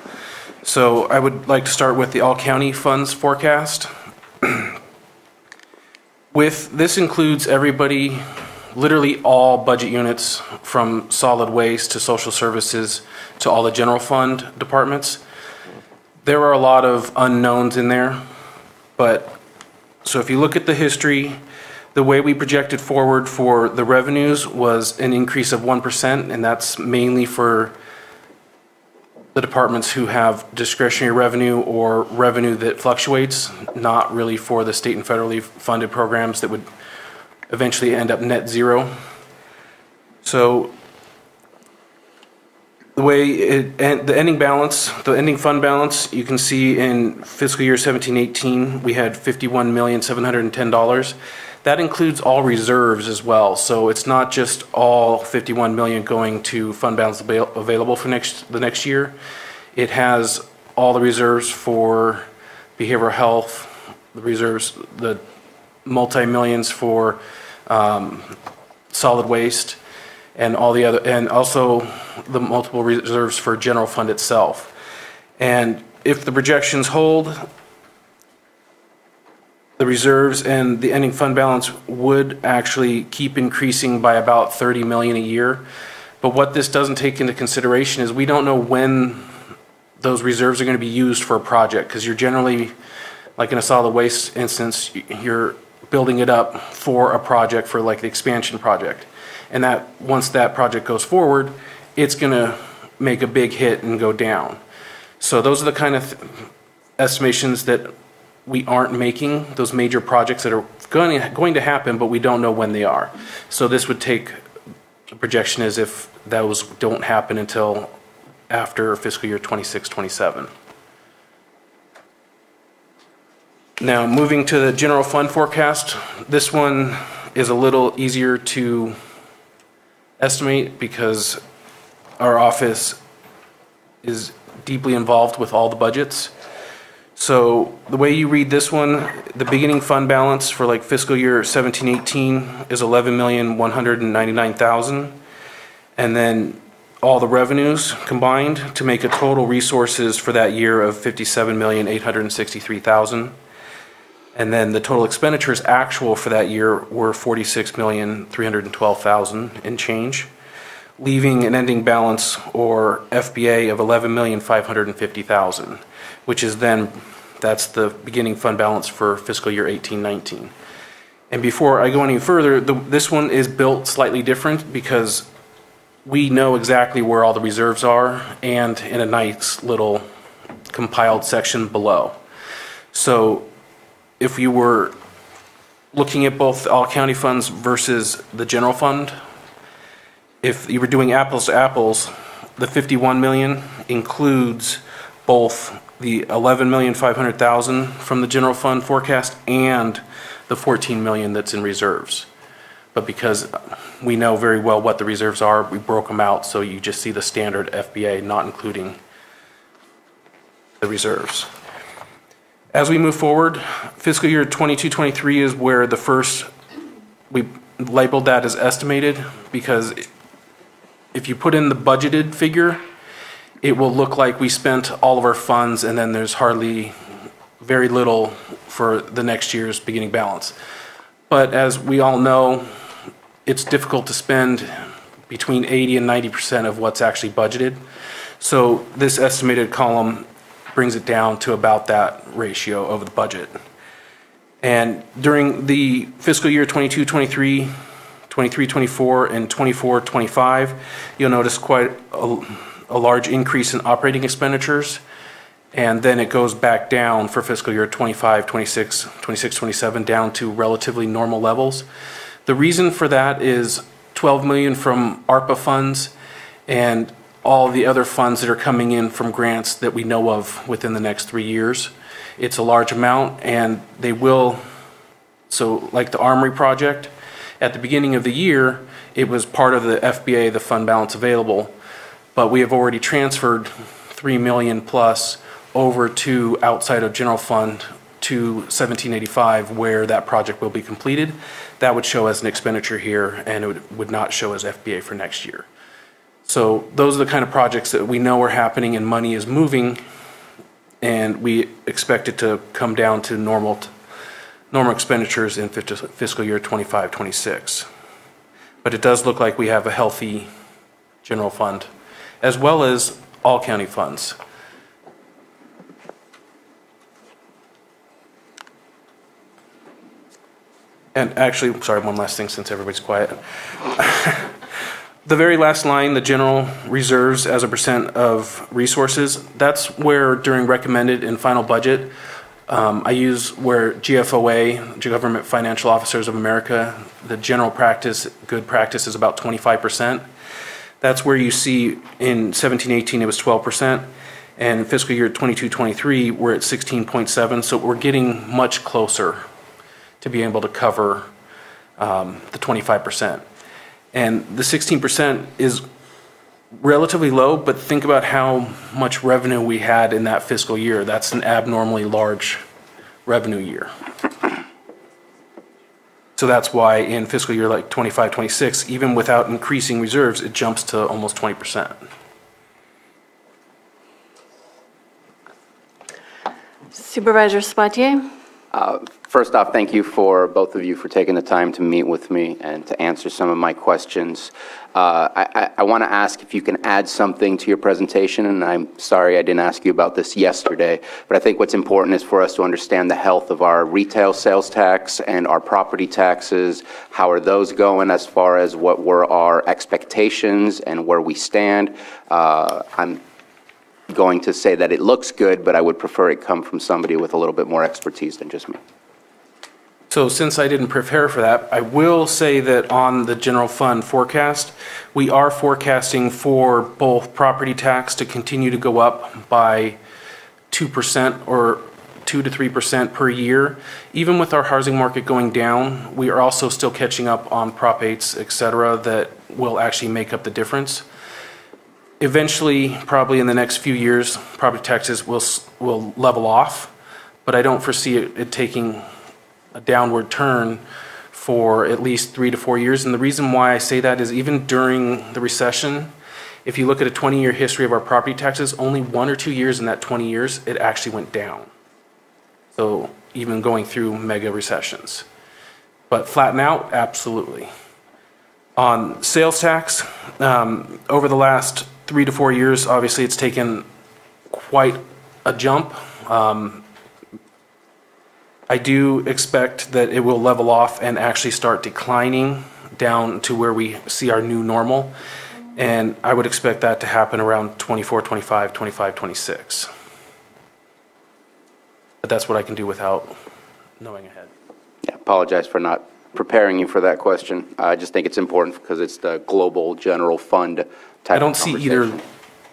[SPEAKER 19] So I would like to start with the all-county funds forecast. with, this includes everybody literally all budget units from solid waste to social services to all the general fund departments. There are a lot of unknowns in there, but so if you look at the history, the way we projected forward for the revenues was an increase of 1%, and that's mainly for the departments who have discretionary revenue or revenue that fluctuates, not really for the state and federally funded programs that would eventually end up net zero. So the way it, the ending balance, the ending fund balance, you can see in fiscal year 17-18, we had $51,710. That includes all reserves as well. So it's not just all 51 million going to fund balance available for next the next year. It has all the reserves for behavioral health, the reserves, the multi millions for um, solid waste, and all the other, and also the multiple reserves for general fund itself. And if the projections hold, the reserves and the ending fund balance would actually keep increasing by about 30 million a year. But what this doesn't take into consideration is we don't know when those reserves are going to be used for a project because you're generally, like in a solid waste instance, you're building it up for a project for like the expansion project. And that, once that project goes forward, it's going to make a big hit and go down. So those are the kind of th- estimations that we aren't making, those major projects that are going, going to happen, but we don't know when they are. So this would take, the projection is if those don't happen until after fiscal year 26, 27. Now, moving to the general fund forecast, this one is a little easier to estimate because our office is deeply involved with all the budgets. So the way you read this one, the beginning fund balance for like fiscal year 17, 18 is 11,199,000. And then all the revenues combined to make a total resources for that year of 57,863,000. And then the total expenditures actual for that year were 46,312,000 and change, leaving an ending balance or FBA of 11,550,000, which is then that's the beginning fund balance for fiscal year 18-19. And before I go any further, the, this one is built slightly different because we know exactly where all the reserves are and in a nice little compiled section below. So if you were looking at both all county funds versus the general fund, if you were doing apples to apples, the 51 million includes both the 11,500,000 from the general fund forecast and the 14 million that's in reserves. But because we know very well what the reserves are, we broke them out, so you just see the standard FBA, not including the reserves. As we move forward, fiscal year 22-23 is where the first, we labeled that as estimated, because if you put in the budgeted figure, it will look like we spent all of our funds and then there's hardly very little for the next year's beginning balance. But as we all know, it's difficult to spend between 80 and 90% of what's actually budgeted. So this estimated column brings it down to about that ratio of the budget. And during the fiscal year 22, 23, 23, 24, and 24, 25, you'll notice quite a a large increase in operating expenditures, and then it goes back down for fiscal year 25, 26, 26, 27, down to relatively normal levels. The reason for that is 12 million from ARPA funds and all the other funds that are coming in from grants that we know of within the next three years. It's a large amount, and they will, so like the Armory project, at the beginning of the year, it was part of the FBA, the fund balance available but we have already transferred 3 million plus over to outside of general fund to 1785 where that project will be completed. That would show as an expenditure here and it would, would not show as FBA for next year. So those are the kind of projects that we know are happening and money is moving and we expect it to come down to normal normal expenditures in fiscal year 25 26 but it does look like we have a healthy general fund as well as all county funds. And actually, sorry, one last thing since everybody's quiet. the very last line, the general reserves as a percent of resources, that's where during recommended and final budget, um, I use where GFOA, Government Financial Officers of America, the general practice, good practice is about 25%. That's where you see in 17, 18, it was 12%. And fiscal year 22, 23, we're at 16.7. So we're getting much closer to being able to cover um, the 25%. And the 16% is relatively low, but think about how much revenue we had in that fiscal year. That's an abnormally large revenue year. So that's why in fiscal year like 25, 26, even without increasing reserves, it jumps to almost 20%.
[SPEAKER 3] Supervisor Sabatier?
[SPEAKER 5] Uh, First off, thank you for, both of you, for taking the time to meet with me and to answer some of my questions. Uh, I, I want to ask if you can add something to your presentation, and I'm sorry I didn't ask you about this yesterday, but I think what's important is for us to understand the health of our retail sales tax and our property taxes. How are those going as far as what were our expectations and where we stand? Uh, I'm going to say that it looks good, but I would prefer it come from somebody with a little bit more expertise than just me.
[SPEAKER 19] So since I didn't prepare for that, I will say that on the general fund forecast, we are forecasting for both property tax to continue to go up by 2% or 2 to 3% per year. Even with our housing market going down, we are also still catching up on Prop 8s, et cetera, that will actually make up the difference. Eventually, probably in the next few years, property taxes will, will level off, but I don't foresee it, it taking a downward turn for at least three to four years. And the reason why I say that is even during the recession, if you look at a 20 year history of our property taxes, only one or two years in that 20 years, it actually went down. So even going through mega recessions. But flatten out, absolutely. On sales tax, um, over the last three to four years, obviously it's taken quite a jump. Um, I do expect that it will level off and actually start declining down to where we see our new normal. And I would expect that to happen around 24, 25, 25, 26. But that's what I can do without knowing ahead.
[SPEAKER 5] Yeah, apologize for not preparing you for that question. I just think it's important because it's the global general fund type
[SPEAKER 19] I don't see either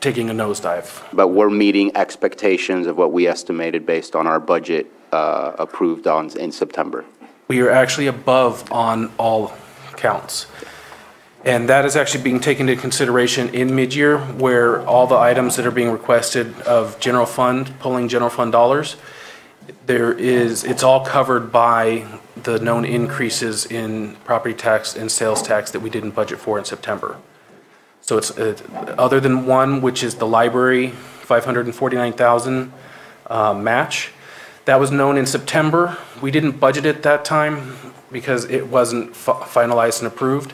[SPEAKER 19] taking a nosedive.
[SPEAKER 5] But we're meeting expectations of what we estimated based on our budget uh, approved on in September.
[SPEAKER 19] We are actually above on all counts. And that is actually being taken into consideration in mid-year where all the items that are being requested of general fund, pulling general fund dollars, there is, it's all covered by the known increases in property tax and sales tax that we didn't budget for in September. So it's, uh, other than one, which is the library, 549,000 uh, match, that was known in September. We didn't budget it that time because it wasn't finalized and approved.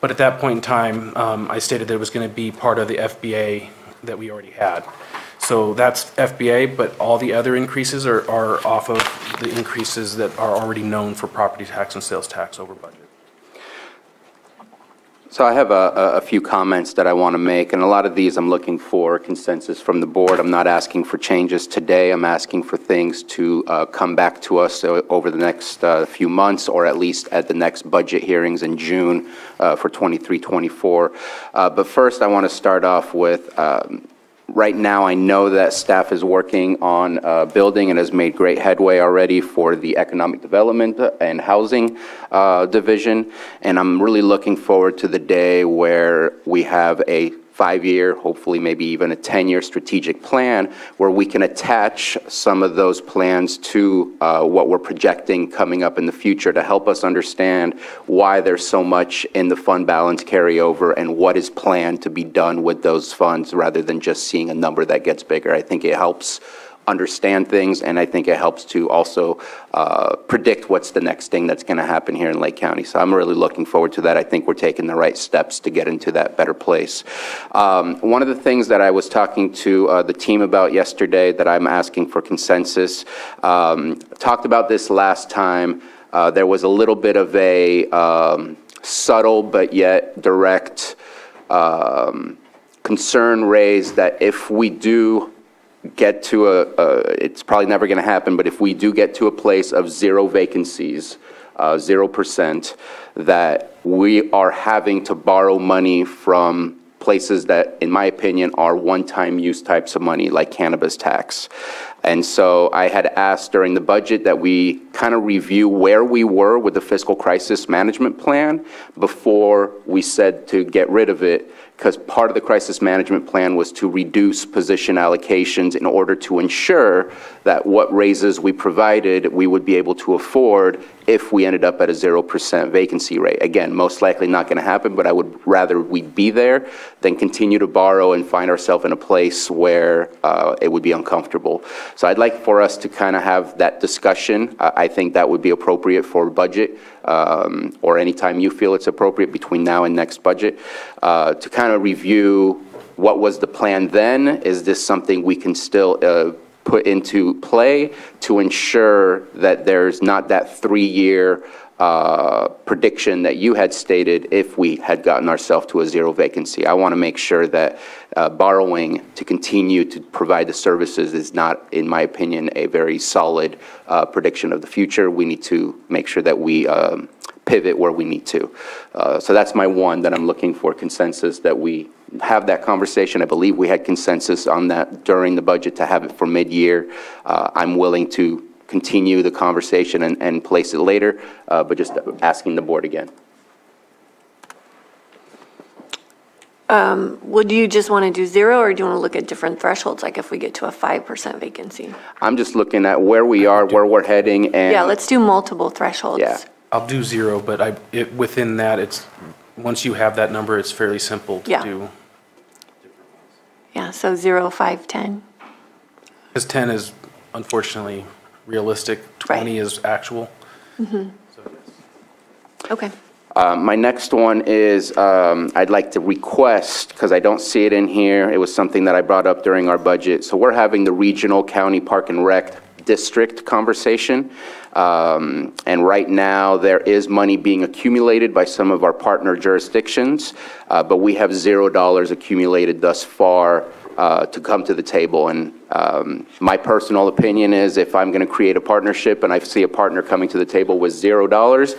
[SPEAKER 19] But at that point in time, um, I stated that it was going to be part of the FBA that we already had. So that's FBA, but all the other increases are, are off of the increases that are already known for property tax and sales tax over budget.
[SPEAKER 5] So I have a, a few comments that I want to make, and a lot of these I'm looking for consensus from the board. I'm not asking for changes today. I'm asking for things to uh, come back to us over the next uh, few months, or at least at the next budget hearings in June uh, for 23-24. Uh, but first, I want to start off with um, Right now, I know that staff is working on uh, building and has made great headway already for the Economic Development and Housing uh, Division. And I'm really looking forward to the day where we have a five-year, hopefully maybe even a 10-year strategic plan where we can attach some of those plans to uh, what we're projecting coming up in the future to help us understand why there's so much in the fund balance carryover and what is planned to be done with those funds rather than just seeing a number that gets bigger. I think it helps understand things, and I think it helps to also uh, predict what's the next thing that's going to happen here in Lake County. So I'm really looking forward to that. I think we're taking the right steps to get into that better place. Um, one of the things that I was talking to uh, the team about yesterday that I'm asking for consensus, um, talked about this last time. Uh, there was a little bit of a um, subtle but yet direct um, concern raised that if we do get to a, a it's probably never going to happen, but if we do get to a place of zero vacancies, uh, 0%, that we are having to borrow money from places that, in my opinion, are one-time use types of money, like cannabis tax. And so I had asked during the budget that we kind of review where we were with the fiscal crisis management plan before we said to get rid of it because part of the crisis management plan was to reduce position allocations in order to ensure that what raises we provided we would be able to afford if we ended up at a 0% vacancy rate. Again, most likely not going to happen, but I would rather we be there than continue to borrow and find ourselves in a place where uh, it would be uncomfortable. So I'd like for us to kind of have that discussion. I think that would be appropriate for budget um, or anytime you feel it's appropriate between now and next budget, uh, to kind of review what was the plan then? Is this something we can still uh, put into play to ensure that there's not that three-year uh, prediction that you had stated if we had gotten ourselves to a zero vacancy? I want to make sure that uh, borrowing to continue to provide the services is not, in my opinion, a very solid uh, prediction of the future. We need to make sure that we um, pivot where we need to. Uh, So that's my one, that I'm looking for consensus, that we have that conversation. I believe we had consensus on that during the budget to have it for mid-year. Uh, I'm willing to continue the conversation and, and place it later, uh, but just asking the board again.
[SPEAKER 3] Um, Would you just want to do zero, or do you want to look at different thresholds, like if we get to a 5% vacancy?
[SPEAKER 5] I'm just looking at where we are, where we're heading, and.
[SPEAKER 3] Yeah, let's do multiple thresholds.
[SPEAKER 5] Yeah.
[SPEAKER 19] I'll do zero, but I, it, within that, it's, once you have that number, it's fairly simple to
[SPEAKER 3] Yeah.
[SPEAKER 19] do.
[SPEAKER 3] Yeah, so zero, five, 10.
[SPEAKER 19] Because 10 is unfortunately realistic, 20 is actual.
[SPEAKER 3] Mhm. Okay.
[SPEAKER 5] Uh, My next one is, um, I'd like to request, because I don't see it in here, it was something that I brought up during our budget. So we're having the Regional County Park and Rec District conversation. Um, And right now, there is money being accumulated by some of our partner jurisdictions, uh, but we have zero dollars accumulated thus far uh, to come to the table. And um, my personal opinion is if I'm going to create a partnership and I see a partner coming to the table with zero dollars,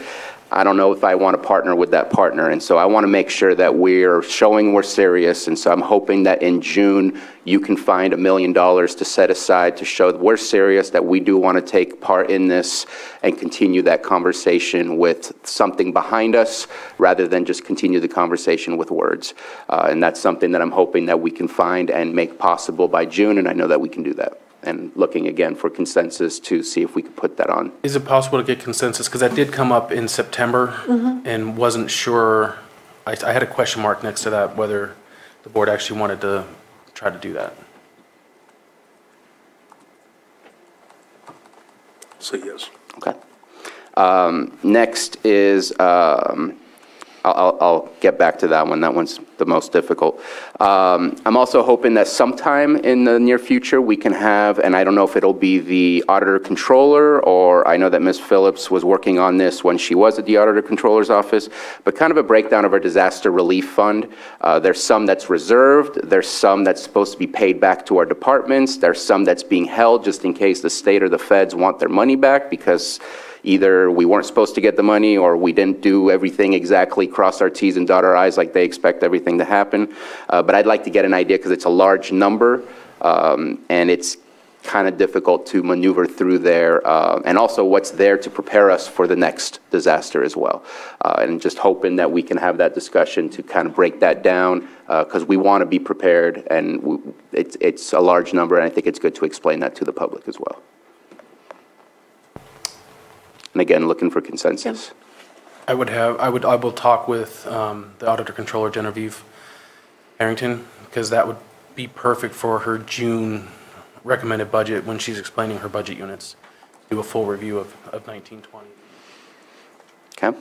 [SPEAKER 5] I don't know if I want to partner with that partner. And so I want to make sure that we're showing we're serious. And so I'm hoping that in June, you can find a million dollars to set aside to show that we're serious, that we do want to take part in this and continue that conversation with something behind us rather than just continue the conversation with words. Uh, And that's something that I'm hoping that we can find and make possible by June. And I know that we can do that. And looking again for consensus to see if we could put that on.
[SPEAKER 19] Is it possible to get consensus? Because that did come up in September
[SPEAKER 3] Mhm.
[SPEAKER 19] and wasn't sure, I, I had a question mark next to that, whether the board actually wanted to try to do that.
[SPEAKER 11] Say yes.
[SPEAKER 5] Okay. Um, Next is, um, I'll- I'll I'll get back to that one, that one's the most difficult. Um, I'm also hoping that sometime in the near future, we can have, and I don't know if it'll be the auditor controller, or I know that Ms. Phillips was working on this when she was at the auditor controller's office, but kind of a breakdown of our disaster relief fund. Uh, There's some that's reserved, there's some that's supposed to be paid back to our departments, there's some that's being held just in case the state or the feds want their money back, because either we weren't supposed to get the money or we didn't do everything exactly, cross our Ts and dot our Is like they expect everything to happen. Uh, But I'd like to get an idea because it's a large number um, and it's kind of difficult to maneuver through there. uh, And also what's there to prepare us for the next disaster as well. Uh, And just hoping that we can have that discussion to kind of break that down because we want to be prepared and we- it's, it's a large number and I think it's good to explain that to the public as well. And again, looking for consensus.
[SPEAKER 19] I would have, I would, I will talk with um, the auditor controller Genevieve Harrington, because that would be perfect for her June recommended budget when she's explaining her budget units. Do a full review of, of 1920.
[SPEAKER 5] Okay.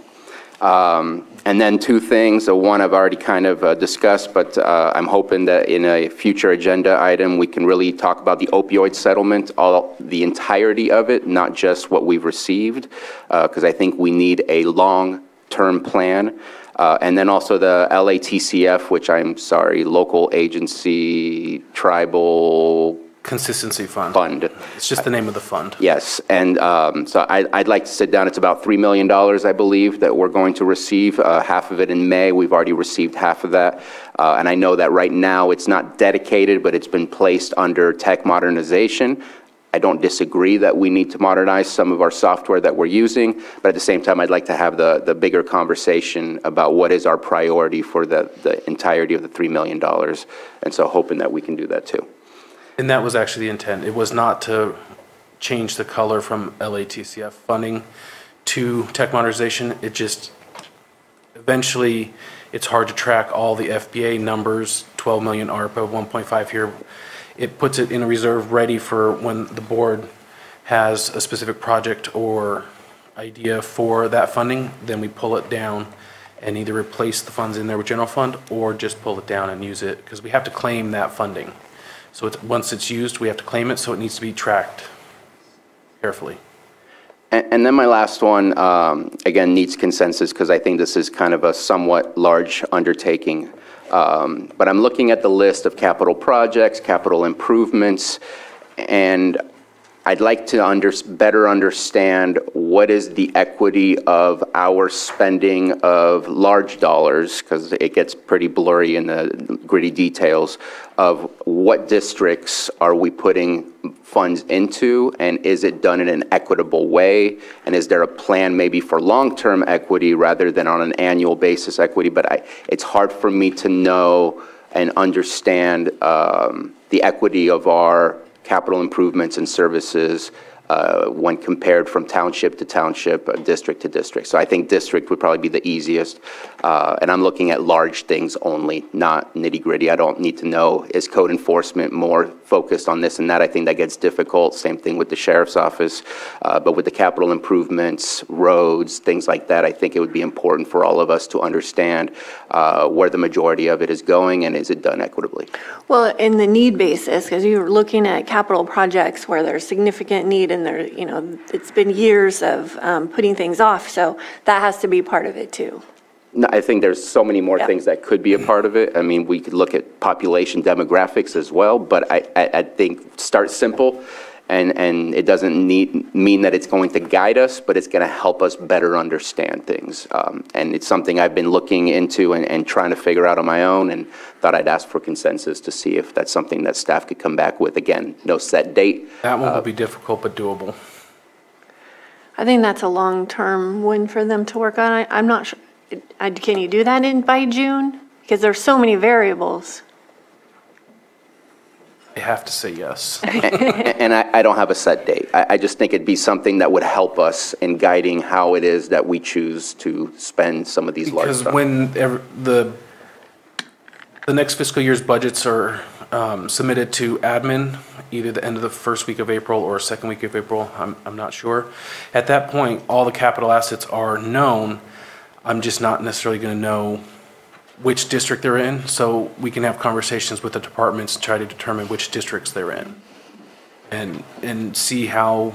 [SPEAKER 5] Um, And then two things, uh, one I've already kind of uh, discussed, but uh, I'm hoping that in a future agenda item, we can really talk about the opioid settlement, all, the entirety of it, not just what we've received, because I think we need a long-term plan. Uh, And then also the LATCF, which I'm sorry, Local Agency Tribal
[SPEAKER 19] Consistency Fund.
[SPEAKER 5] Fund.
[SPEAKER 19] It's just the name of the fund.
[SPEAKER 5] Yes, and um, so I- I'd like to sit down, it's about $3 million, I believe, that we're going to receive, uh, half of it in May, we've already received half of that. Uh, And I know that right now, it's not dedicated, but it's been placed under tech modernization. I don't disagree that we need to modernize some of our software that we're using, but at the same time, I'd like to have the, the bigger conversation about what is our priority for the, the entirety of the $3 million. And so hoping that we can do that too.
[SPEAKER 19] And that was actually the intent. It was not to change the color from LATCF funding. to tech modernization. It just, eventually, it's hard to track all the FBA numbers, 12 million ARPA, 1.5 here. It puts it in a reserve ready for when the board has a specific project or idea for that funding, then we pull it down and either replace the funds in there with general fund or just pull it down and use it, because we have to claim that funding. So it's, once it's used, we have to claim it, so it needs to be tracked carefully.
[SPEAKER 5] And and then my last one, um, again, needs consensus because I think this is kind of a somewhat large undertaking. Um, But I'm looking at the list of capital projects, capital improvements, and I'd like to under, better understand what is the equity of our spending of large dollars, because it gets pretty blurry in the gritty details, of what districts are we putting funds into, and is it done in an equitable way? And is there a plan maybe for long-term equity rather than on an annual basis equity? But I, it's hard for me to know and understand um, the equity of our capital improvements and services when compared from township to township, uh, district to district. So I think district would probably be the easiest. Uh, And I'm looking at large things only, not nitty-gritty. I don't need to know, is code enforcement more focused on this and that? I think that gets difficult. Same thing with the sheriff's office. Uh, But with the capital improvements, roads, things like that, I think it would be important for all of us to understand uh, where the majority of it is going and is it done equitably?
[SPEAKER 3] Well, in the need basis, because you're looking at capital projects where there's significant need and there, you know, it's been years of um, putting things off, so that has to be part of it too.
[SPEAKER 5] No, I think there's so many more
[SPEAKER 3] Yeah.
[SPEAKER 5] things that could be a part of it. I mean, we could look at population demographics as well, but I, I, I think start simple, and, and it doesn't need, mean that it's going to guide us, but it's going to help us better understand things. Um, and it's something I've been looking into and, and trying to figure out on my own, and thought I'd ask for consensus to see if that's something that staff could come back with. Again, no set date.
[SPEAKER 19] That one
[SPEAKER 5] Uh,
[SPEAKER 19] will be difficult but doable.
[SPEAKER 3] I think that's a long-term win for them to work on. I- I'm not sure, I- can you do that in, by June? Because there's so many variables.
[SPEAKER 19] I have to say yes.
[SPEAKER 5] And I, I don't have a set date. I, I just think it'd be something that would help us in guiding how it is that we choose to spend some of these large
[SPEAKER 19] Because when ever- the, the next fiscal year's budgets are um, submitted to admin, either the end of the first week of April or second week of April, I'm, I'm not sure. At that point, all the capital assets are known. I'm just not necessarily going to know which district they're in, so we can have conversations with the departments to try to determine which districts they're in. And, and see how,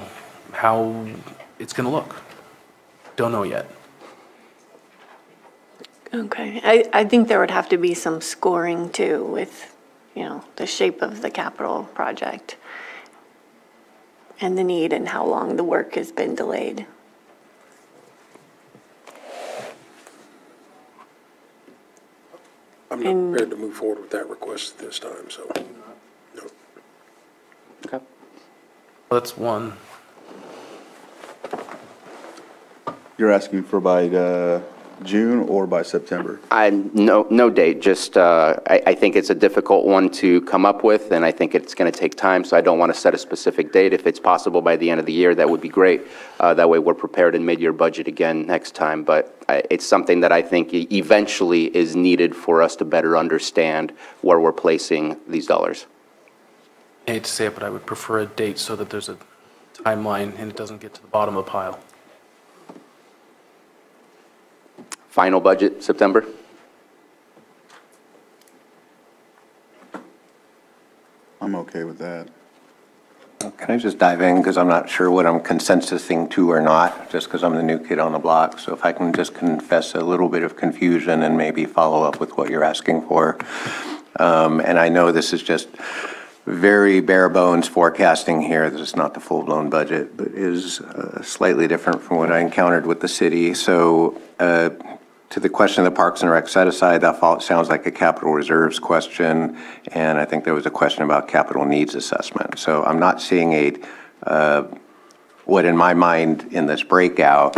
[SPEAKER 19] how it's going to look. Don't know yet.
[SPEAKER 3] Okay, I, I think there would have to be some scoring too with, you know, the shape of the capital project and the need and how long the work has been delayed.
[SPEAKER 11] I'm not prepared to move forward with that request at this time, so. No. Okay.
[SPEAKER 19] That's one.
[SPEAKER 6] You're asking for by uh, June or by September?
[SPEAKER 5] I, no, no date, just, uh, I, I think it's a difficult one to come up with, and I think it's going to take time, so I don't want to set a specific date. If it's possible by the end of the year, that would be great. Uh, That way, we're prepared in mid-year budget again next time, but I- it's something that I think e- eventually is needed for us to better understand where we're placing these dollars.
[SPEAKER 19] I hate to say it, but I would prefer a date so that there's a timeline and it doesn't get to the bottom of the pile.
[SPEAKER 5] Final budget, September?
[SPEAKER 6] I'm okay with that.
[SPEAKER 9] Can I just dive in, because I'm not sure what I'm consensusing to or not, just because I'm the new kid on the block. So if I can just confess a little bit of confusion and maybe follow up with what you're asking for. Um, And I know this is just very bare bones forecasting here, this is not the full-blown budget, but is uh, slightly different from what I encountered with the city. So uh, to the question of the Parks and Rec set aside, that fall- sounds like a capital reserves question, and I think there was a question about capital needs assessment. So I'm not seeing a, uh, what in my mind in this breakout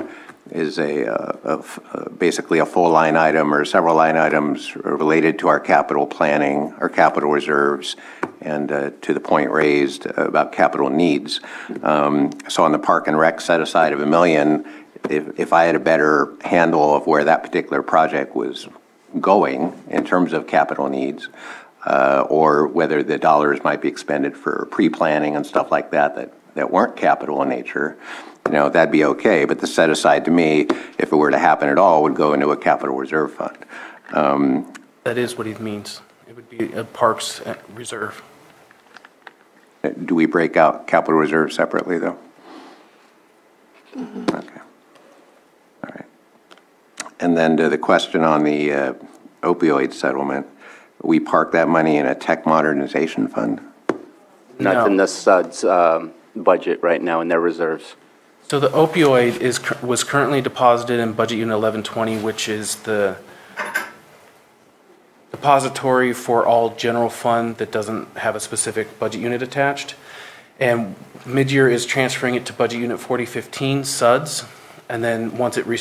[SPEAKER 9] is a, uh, uh, basically a full line item or several line items related to our capital planning, our capital reserves, and uh, to the point raised about capital needs. Um, So on the Park and Rec set aside of a million, if, if I had a better handle of where that particular project was going in terms of capital needs, uh, or whether the dollars might be expended for pre-planning and stuff like that, that, that weren't capital in nature, you know, that'd be okay. But the set aside to me, if it were to happen at all, would go into a capital reserve fund. Um,
[SPEAKER 19] That is what he means. It would be a Parks uh, Reserve.
[SPEAKER 9] Do we break out capital reserve separately, though? Okay. All right. And then to the question on the uh, opioid settlement, we park that money in a tech modernization fund?
[SPEAKER 21] That's in the SUD's um, budget right now in their reserves.
[SPEAKER 19] So the opioid is, cur- was currently deposited in Budget Unit 1120, which is the depository for all general fund that doesn't have a specific budget unit attached. And mid-year is transferring it to Budget Unit 4015, SUDS. And then once it re-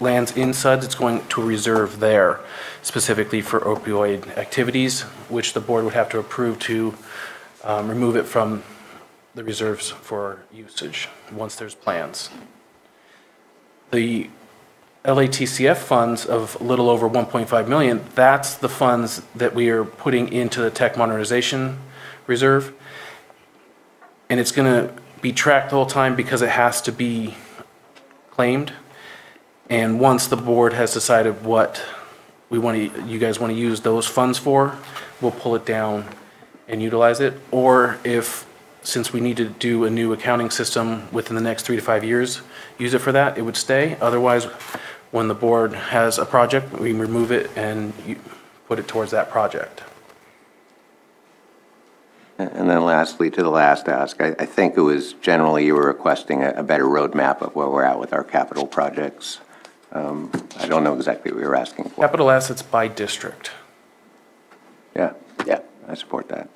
[SPEAKER 19] lands in SUDS, it's going to a reserve there specifically for opioid activities, which the board would have to approve to um, remove it from the reserves for usage, once there's plans. The LATCF funds of a little over 1.5 million, that's the funds that we are putting into the tech modernization reserve. And it's going to be tracked the whole time because it has to be claimed. And once the board has decided what we want to, you guys want to use those funds for, we'll pull it down and utilize it. Or if, since we need to do a new accounting system within the next three to five years, use it for that, it would stay. Otherwise, when the board has a project, we remove it and you put it towards that project.
[SPEAKER 9] And then lastly, to the last ask, I, I think it was generally you were requesting a, a better roadmap of where we're at with our capital projects. Um, I don't know exactly what you're asking for.
[SPEAKER 19] Capital assets by district.
[SPEAKER 9] Yeah, yeah, I support that.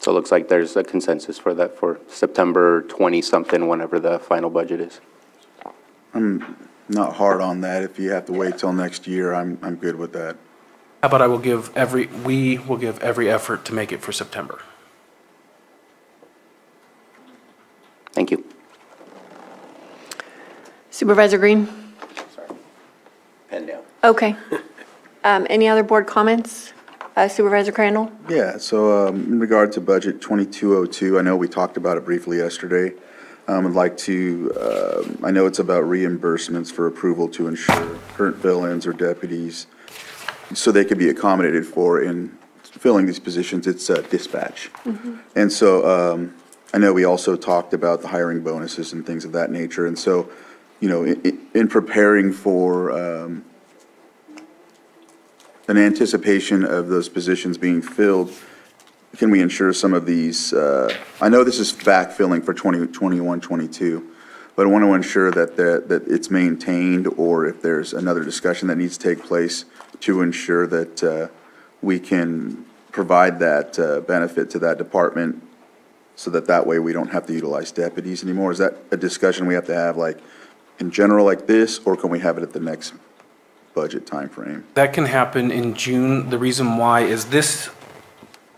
[SPEAKER 21] So it looks like there's a consensus for that for September 20-something, whenever the final budget is.
[SPEAKER 6] I'm not hard on that. If you have to wait till next year, I'm, I'm good with that.
[SPEAKER 19] How about I will give every, we will give every effort to make it for September.
[SPEAKER 21] Thank you.
[SPEAKER 3] Supervisor Green? Sorry.
[SPEAKER 9] Pen down.
[SPEAKER 3] Okay. Um, Any other board comments? Uh, Supervisor Crandell?
[SPEAKER 6] Yeah, so um, in regard to budget 2202, I know we talked about it briefly yesterday. Um, I'd like to, um, I know it's about reimbursements for approval to ensure current fill-ins or deputies, so they could be accommodated for in filling these positions, it's uh, dispatch. And so um, I know we also talked about the hiring bonuses and things of that nature. And so, you know, i- i- in preparing for um, an anticipation of those positions being filled, can we ensure some of these, uh, I know this is backfilling for 2021, 22, but I want to ensure that, that that it's maintained, or if there's another discussion that needs to take place to ensure that uh, we can provide that uh, benefit to that department, so that that way we don't have to utilize deputies anymore? Is that a discussion we have to have, like, in general like this, or can we have it at the next budget timeframe?
[SPEAKER 19] That can happen in June. The reason why is this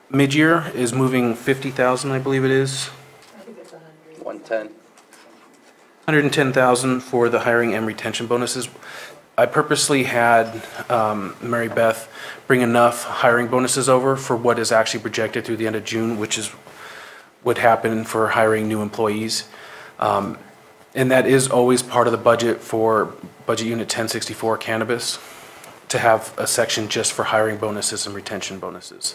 [SPEAKER 19] mid-year is moving 50,000, I believe it is.
[SPEAKER 21] 110.
[SPEAKER 19] 110,000 for the hiring and retention bonuses. I purposely had um, Mary Beth bring enough hiring bonuses over for what is actually projected through the end of June, which is, would happen for hiring new employees. Um, And that is always part of the budget for Budget Unit 1064 cannabis, to have a section just for hiring bonuses and retention bonuses.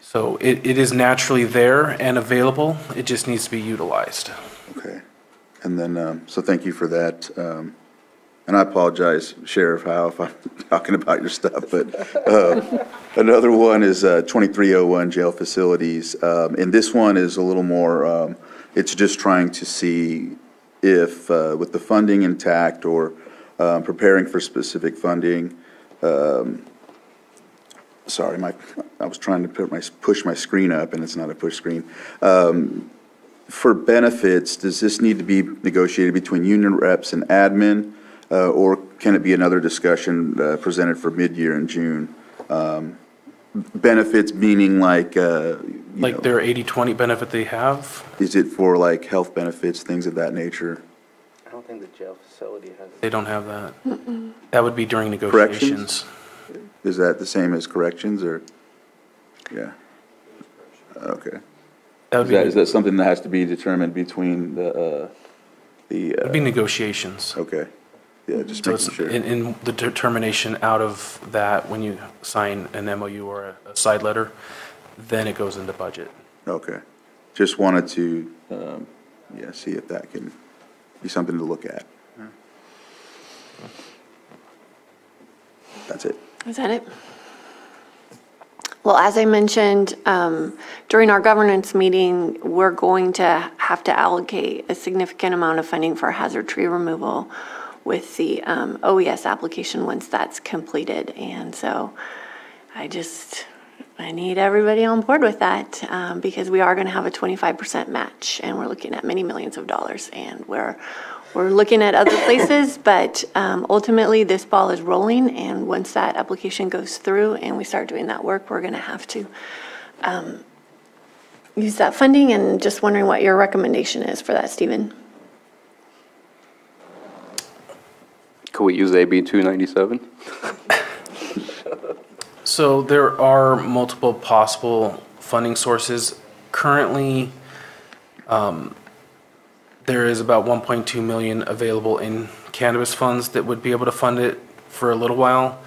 [SPEAKER 19] So it, it is naturally there and available, it just needs to be utilized.
[SPEAKER 6] Okay. And then, um, so thank you for that. Um, And I apologize, Sheriff Howe, if I'm talking about your stuff, but uh, another one is uh, 2301 jail facilities. Um, And this one is a little more, um, it's just trying to see if, uh, with the funding intact or um, preparing for specific funding, um, sorry, my, I was trying to put my, push my screen up, and it's not a push screen. Um, For benefits, does this need to be negotiated between union reps and admin? Uh, Or can it be another discussion uh, presented for mid-year in June? Um, benefits meaning like, uh, you
[SPEAKER 19] Like
[SPEAKER 6] know,
[SPEAKER 19] their 80/20 benefit they have,
[SPEAKER 6] is it for like health benefits, things of that nature?
[SPEAKER 21] I don't think the jail facility has.
[SPEAKER 19] they don't have that. That would be during
[SPEAKER 6] Corrections?
[SPEAKER 19] negotiations.
[SPEAKER 6] Is that the same as corrections or? Yeah. Okay.
[SPEAKER 19] That would
[SPEAKER 6] Is that,
[SPEAKER 19] be-
[SPEAKER 6] is that something that has to be determined between the, uh, the?
[SPEAKER 19] It'd be negotiations.
[SPEAKER 6] Okay. Yeah, just
[SPEAKER 19] So
[SPEAKER 6] making
[SPEAKER 19] it's
[SPEAKER 6] sure.
[SPEAKER 19] in, in the determination out of that, when you sign an MOU or a, a side letter, then it goes into budget.
[SPEAKER 6] Okay. Just wanted to, um, yeah, see if that can be something to look at. That's it.
[SPEAKER 3] Is that it? Well, as I mentioned, um, during our governance meeting, we're going to have to allocate a significant amount of funding for hazard tree removal with the um, OES application once that's completed. And so I just, I need everybody on board with that um, because we are going to have a 25% match and we're looking at many millions of dollars. And we're, we're looking at other places, but um, ultimately this ball is rolling. And once that application goes through and we start doing that work, we're going to have to um, use that funding. And just wondering what your recommendation is for that, Stephen?
[SPEAKER 21] Could we use AB 297?
[SPEAKER 19] So there are multiple possible funding sources. Currently, um, there is about 1.2 million available in cannabis funds that would be able to fund it for a little while.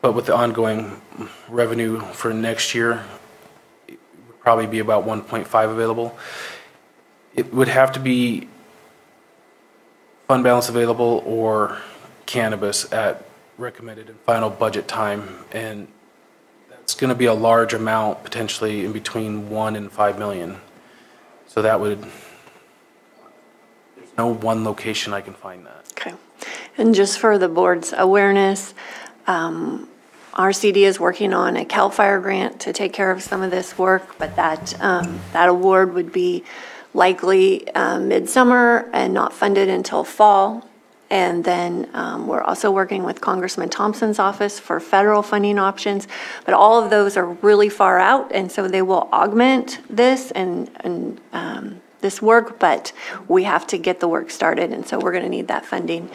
[SPEAKER 19] But with the ongoing revenue for next year, it would probably be about 1.5 available. It would have to be fund balance available or cannabis at recommended and final budget time. And that's going to be a large amount, potentially in between 1 and 5 million. So that would, there's no one location I can find that.
[SPEAKER 3] Okay. And just for the board's awareness, um, RCD is working on a CAL FIRE grant to take care of some of this work, but that, um, that award would be likely uh, midsummer and not funded until fall. And then um, we're also working with Congressman Thompson's office for federal funding options. But all of those are really far out, and so they will augment this and, and um, this work, but we have to get the work started, and so we're going to need that funding.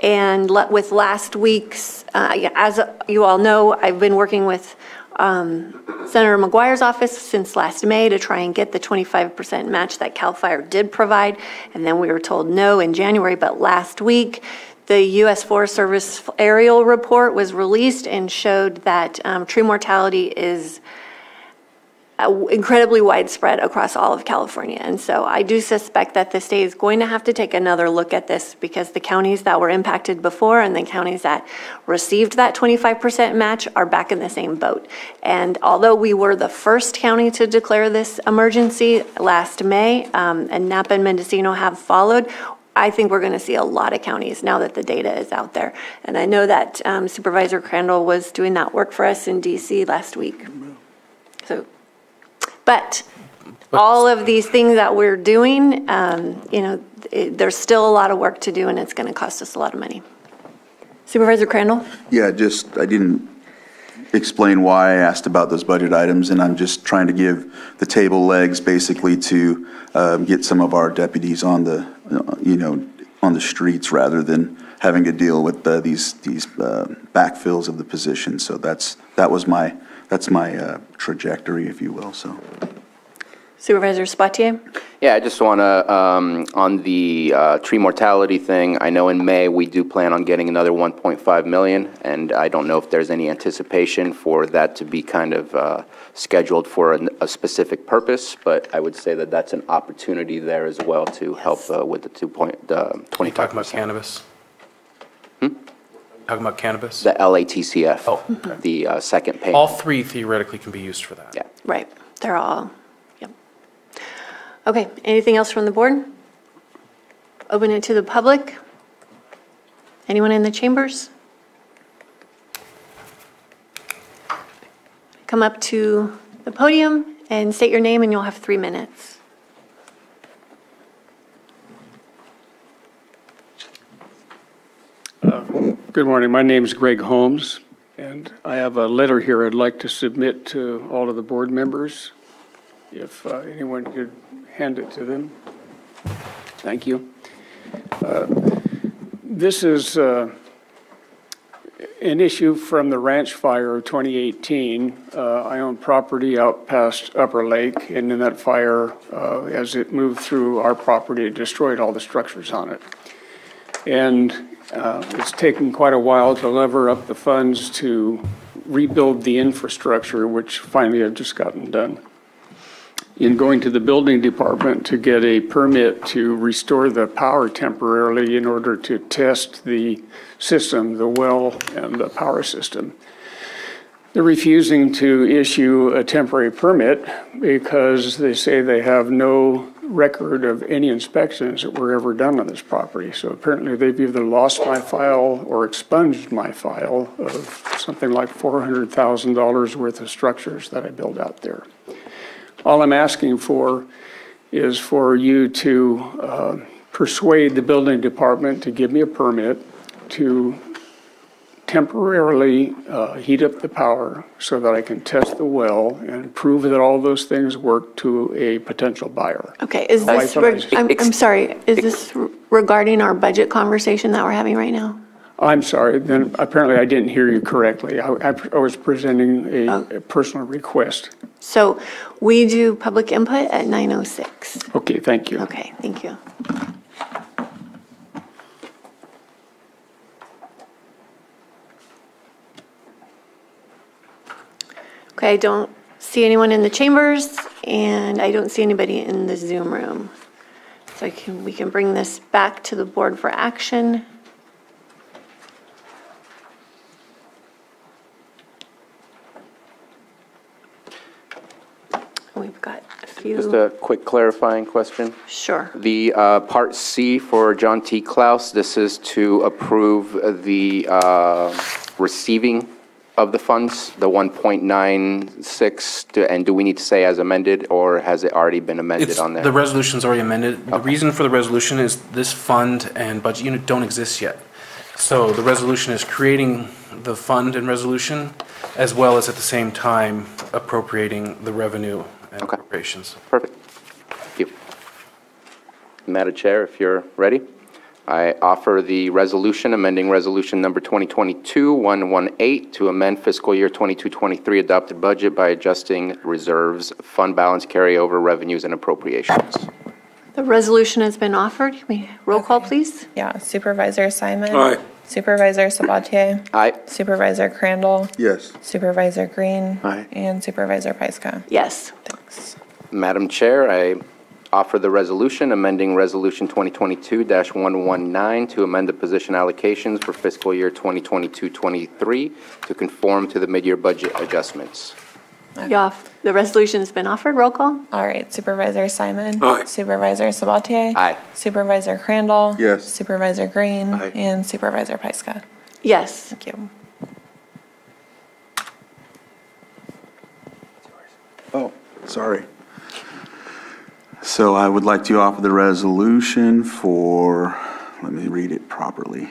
[SPEAKER 3] And let- with last week's, uh, as you all know, I've been working with um, Senator McGuire's office since last May to try and get the 25% match that CAL FIRE did provide, and then we were told no in January, but last week, the U.S. Forest Service aerial report was released and showed that um, tree mortality is uh, incredibly widespread across all of California. And so I do suspect that the state is going to have to take another look at this because the counties that were impacted before and the counties that received that 25% match are back in the same boat. And although we were the first county to declare this emergency last May, um, and Napa and Mendocino have followed, I think we're going to see a lot of counties now that the data is out there. And I know that um, Supervisor Crandell was doing that work for us in DC last week. So but all of these things that we're doing, um, you know, it- there's still a lot of work to do, and it's going to cost us a lot of money. Supervisor Crandell?
[SPEAKER 6] Yeah, just, I didn't explain why I asked about those budget items, and I'm just trying to give the table legs basically to um, get some of our deputies on the, you know, on the streets rather than having to deal with uh, these, these uh, backfills of the position. So that's, that was my, that's my uh, trajectory, if you will, so.
[SPEAKER 3] Supervisor Sabatier?
[SPEAKER 5] Yeah, I just want to, um, on the uh, tree mortality thing, I know in May, we do plan on getting another 1.5 million, and I don't know if there's any anticipation for that to be kind of uh, scheduled for an- a specific purpose, but I would say that that's an opportunity there as well to help uh, with the 2 point, the 25%.
[SPEAKER 19] Talking about cannabis? Talking about cannabis?
[SPEAKER 5] The LATCF, the uh, second payment.
[SPEAKER 19] All three theoretically can be used for that.
[SPEAKER 5] Yeah.
[SPEAKER 3] Right, they're all, yep. Okay, anything else from the board? Open it to the public? Anyone in the chambers? Come up to the podium and state your name, and you'll have three minutes.
[SPEAKER 22] Good morning. My name is Greg Holmes. And I have a letter here I'd like to submit to all of the board members, if uh, anyone could hand it to them. Thank you. Uh, This is uh, an issue from the ranch fire of 2018. Uh, I own property out past Upper Lake, and in that fire, uh, as it moved through our property, it destroyed all the structures on it. And uh, it's taken quite a while to lever up the funds to rebuild the infrastructure, which finally have just gotten done. In going to the building department to get a permit to restore the power temporarily in order to test the system, the well and the power system. They're refusing to issue a temporary permit because they say they have no record of any inspections that were ever done on this property. So apparently they've either lost my file or expunged my file of something like $400,000 worth of structures that I built out there. All I'm asking for is for you to uh, persuade the building department to give me a permit to temporarily uh, heat up the power so that I can test the well and prove that all those things work to a potential buyer.
[SPEAKER 3] Okay, is
[SPEAKER 22] My
[SPEAKER 3] this, reg-
[SPEAKER 22] advice-
[SPEAKER 3] I'm, I'm sorry, is this regarding our budget conversation that we're having right now?
[SPEAKER 22] I'm sorry, then apparently I didn't hear you correctly. I I- I was presenting a a personal request.
[SPEAKER 3] So we do public input at 9:06.
[SPEAKER 22] Okay, thank you.
[SPEAKER 3] Okay, thank you. Okay, I don't see anyone in the chambers, and I don't see anybody in the Zoom room. So I can, we can bring this back to the board for action. We've got a few.
[SPEAKER 5] Just a quick clarifying question.
[SPEAKER 3] Sure.
[SPEAKER 5] The uh, Part C for John T. Klaus, this is to approve the uh, receiving of the funds, the 1.96, to- and do we need to say as amended, or has it already been amended
[SPEAKER 19] It's,
[SPEAKER 5] on there?
[SPEAKER 19] the resolution's already amended. The reason for the resolution is this fund and budget unit don't exist yet. So the resolution is creating the fund and resolution, as well as at the same time appropriating the revenue and appropriations.
[SPEAKER 5] Perfect. Thank you. Madam Chair, if you're ready, I offer the resolution amending Resolution Number 2022-118 to amend fiscal year 22-23 adopted budget by adjusting reserves, fund balance carryover revenues, and appropriations.
[SPEAKER 3] The resolution has been offered. Can we roll call, please?
[SPEAKER 23] Yeah, Supervisor Simon.
[SPEAKER 5] Aye.
[SPEAKER 23] Supervisor Sabatier.
[SPEAKER 5] Aye.
[SPEAKER 23] Supervisor Crandell.
[SPEAKER 6] Yes.
[SPEAKER 23] Supervisor Green.
[SPEAKER 5] Aye.
[SPEAKER 23] And Supervisor Pyska.
[SPEAKER 3] Yes. Thanks.
[SPEAKER 5] Madam Chair, I offer the resolution amending Resolution 2022-119 to amend the position allocations for fiscal year 2022-23 to conform to the mid-year budget adjustments.
[SPEAKER 3] Yeah, the resolution has been offered. Roll call?
[SPEAKER 23] All right, Supervisor Simon.
[SPEAKER 5] Aye.
[SPEAKER 23] Supervisor Sabatier.
[SPEAKER 5] Aye.
[SPEAKER 23] Supervisor Crandell.
[SPEAKER 6] Yes.
[SPEAKER 23] Supervisor Green.
[SPEAKER 6] Aye.
[SPEAKER 23] And Supervisor Pyska.
[SPEAKER 3] Yes.
[SPEAKER 23] Thank you.
[SPEAKER 6] Oh, sorry. So I would like to offer the resolution for, let me read it properly.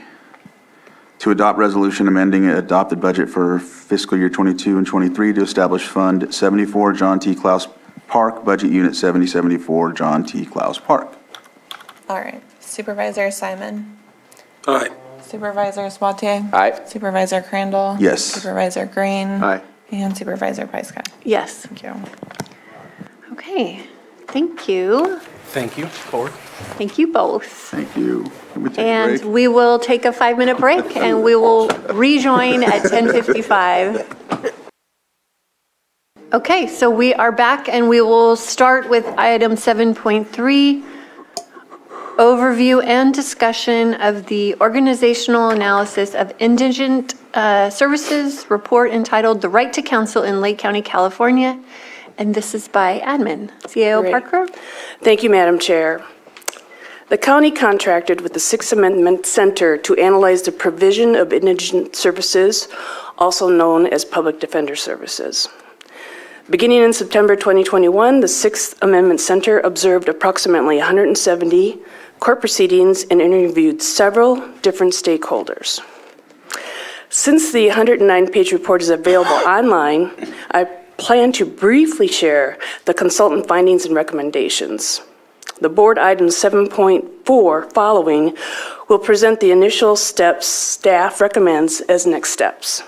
[SPEAKER 6] To adopt resolution amending adopted budget for fiscal year 22 and 23 to establish Fund 74 John T. Klaus Park, Budget Unit 7074 John T. Klaus Park.
[SPEAKER 23] All right, Supervisor Simon.
[SPEAKER 11] Aye.
[SPEAKER 23] Supervisor Sabatier.
[SPEAKER 5] Aye.
[SPEAKER 23] Supervisor Crandell.
[SPEAKER 6] Yes.
[SPEAKER 23] Supervisor Green.
[SPEAKER 5] Aye.
[SPEAKER 23] And Supervisor Pyska.
[SPEAKER 3] Yes.
[SPEAKER 23] Thank you.
[SPEAKER 3] Okay, thank you.
[SPEAKER 19] Thank you. Board.
[SPEAKER 3] Thank you both.
[SPEAKER 6] Thank you. Can we take a
[SPEAKER 3] And
[SPEAKER 6] break?
[SPEAKER 3] we will take a five-minute break, and we will rejoin at 10:55. Okay, so we are back, and we will start with item 7.3, overview and discussion of the organizational analysis of indigent uh, services report entitled "The Right to Counsel in Lake County, California," and this is by admin, CAO
[SPEAKER 14] Great.
[SPEAKER 3] Parker.
[SPEAKER 14] Thank you, Madam Chair. The county contracted with the Sixth Amendment Center to analyze the provision of indigent services, also known as public defender services. Beginning in September 2021, the Sixth Amendment Center observed approximately 170 court proceedings and interviewed several different stakeholders. Since the 109-page report is available online, I plan to briefly share the consultant findings and recommendations. The board item 7.4 following will present the initial steps staff recommends as next steps.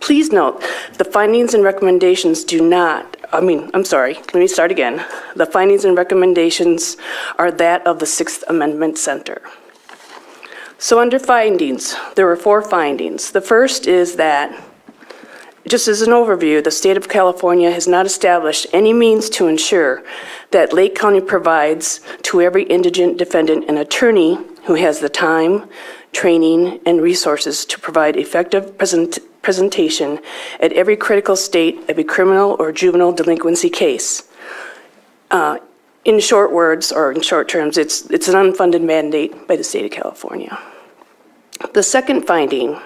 [SPEAKER 14] Please note, the findings and recommendations do not, I mean, I'm sorry, let me start again. The findings and recommendations are that of the Sixth Amendment Center. So under findings, there were four findings. The first is that, just as an overview, the state of California has not established any means to ensure that Lake County provides to every indigent defendant an attorney who has the time, training, and resources to provide effective present, presentation at every critical state of a criminal or juvenile delinquency case. Uh, in short words, or in short terms, it's, it's an unfunded mandate by the state of California. The second finding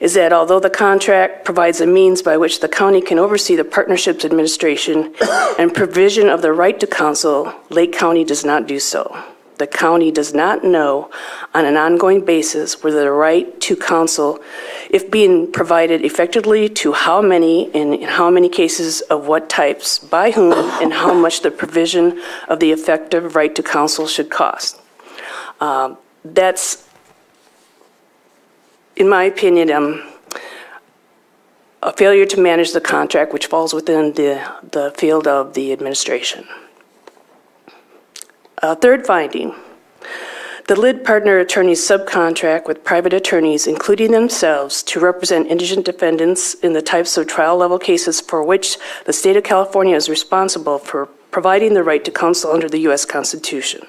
[SPEAKER 14] is that although the contract provides a means by which the county can oversee the partnership's administration and provision of the right to counsel, Lake County does not do so. The county does not know on an ongoing basis whether the right to counsel, if being provided effectively to how many and in how many cases of what types, by whom, and how much the provision of the effective right to counsel should cost. Um, that's, in my opinion, um, a failure to manage the contract, which falls within the, the field of the administration. Uh, third finding, the LID partner attorneys subcontract with private attorneys, including themselves, to represent indigent defendants in the types of trial level cases for which the state of California is responsible for providing the right to counsel under the U.S. Constitution.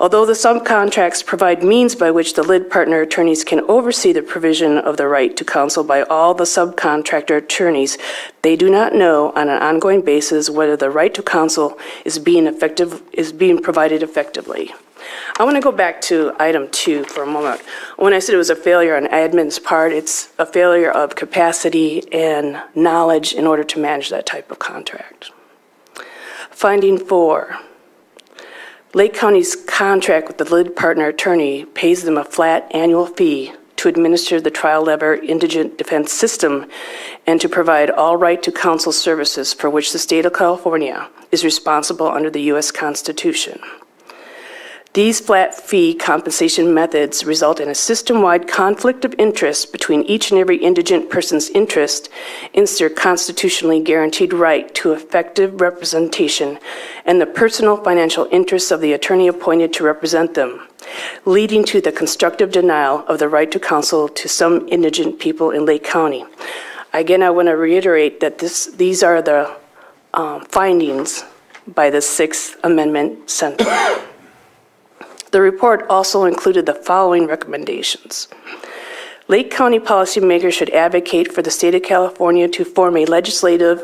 [SPEAKER 14] Although the subcontracts provide means by which the LID partner attorneys can oversee the provision of the right to counsel by all the subcontractor attorneys, they do not know on an ongoing basis whether the right to counsel is being effective is being provided effectively. I want to go back to item two for a moment. When I said it was a failure on admin's part, it's a failure of capacity and knowledge in order to manage that type of contract. Finding four, Lake County's contract with the LID partner attorney pays them a flat annual fee to administer the trial level indigent defense system and to provide all right to counsel services for which the state of California is responsible under the U.S. Constitution. These flat fee compensation methods result in a system wide conflict of interest between each and every indigent person's interest in their constitutionally guaranteed right to effective representation and the personal financial interests of the attorney appointed to represent them, leading to the constructive denial of the right to counsel to some indigent people in Lake County. Again, I want to reiterate that this, these are the um, findings by the Sixth Amendment Center. The report also included the following recommendations. Lake County policymakers should advocate for the state of California to form a legislative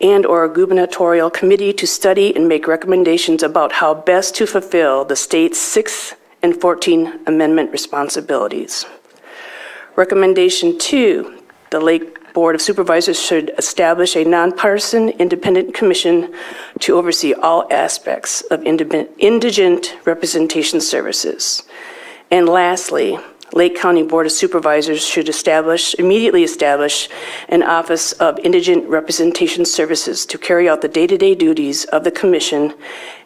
[SPEAKER 14] and or a gubernatorial committee to study and make recommendations about how best to fulfill the state's 6th and 14th Amendment responsibilities. Recommendation 2, the Lake Board of Supervisors should establish a nonpartisan independent commission to oversee all aspects of indigent representation services. And lastly, Lake County Board of Supervisors should establish, immediately establish an Office of Indigent Representation Services to carry out the day-to-day duties of the Commission,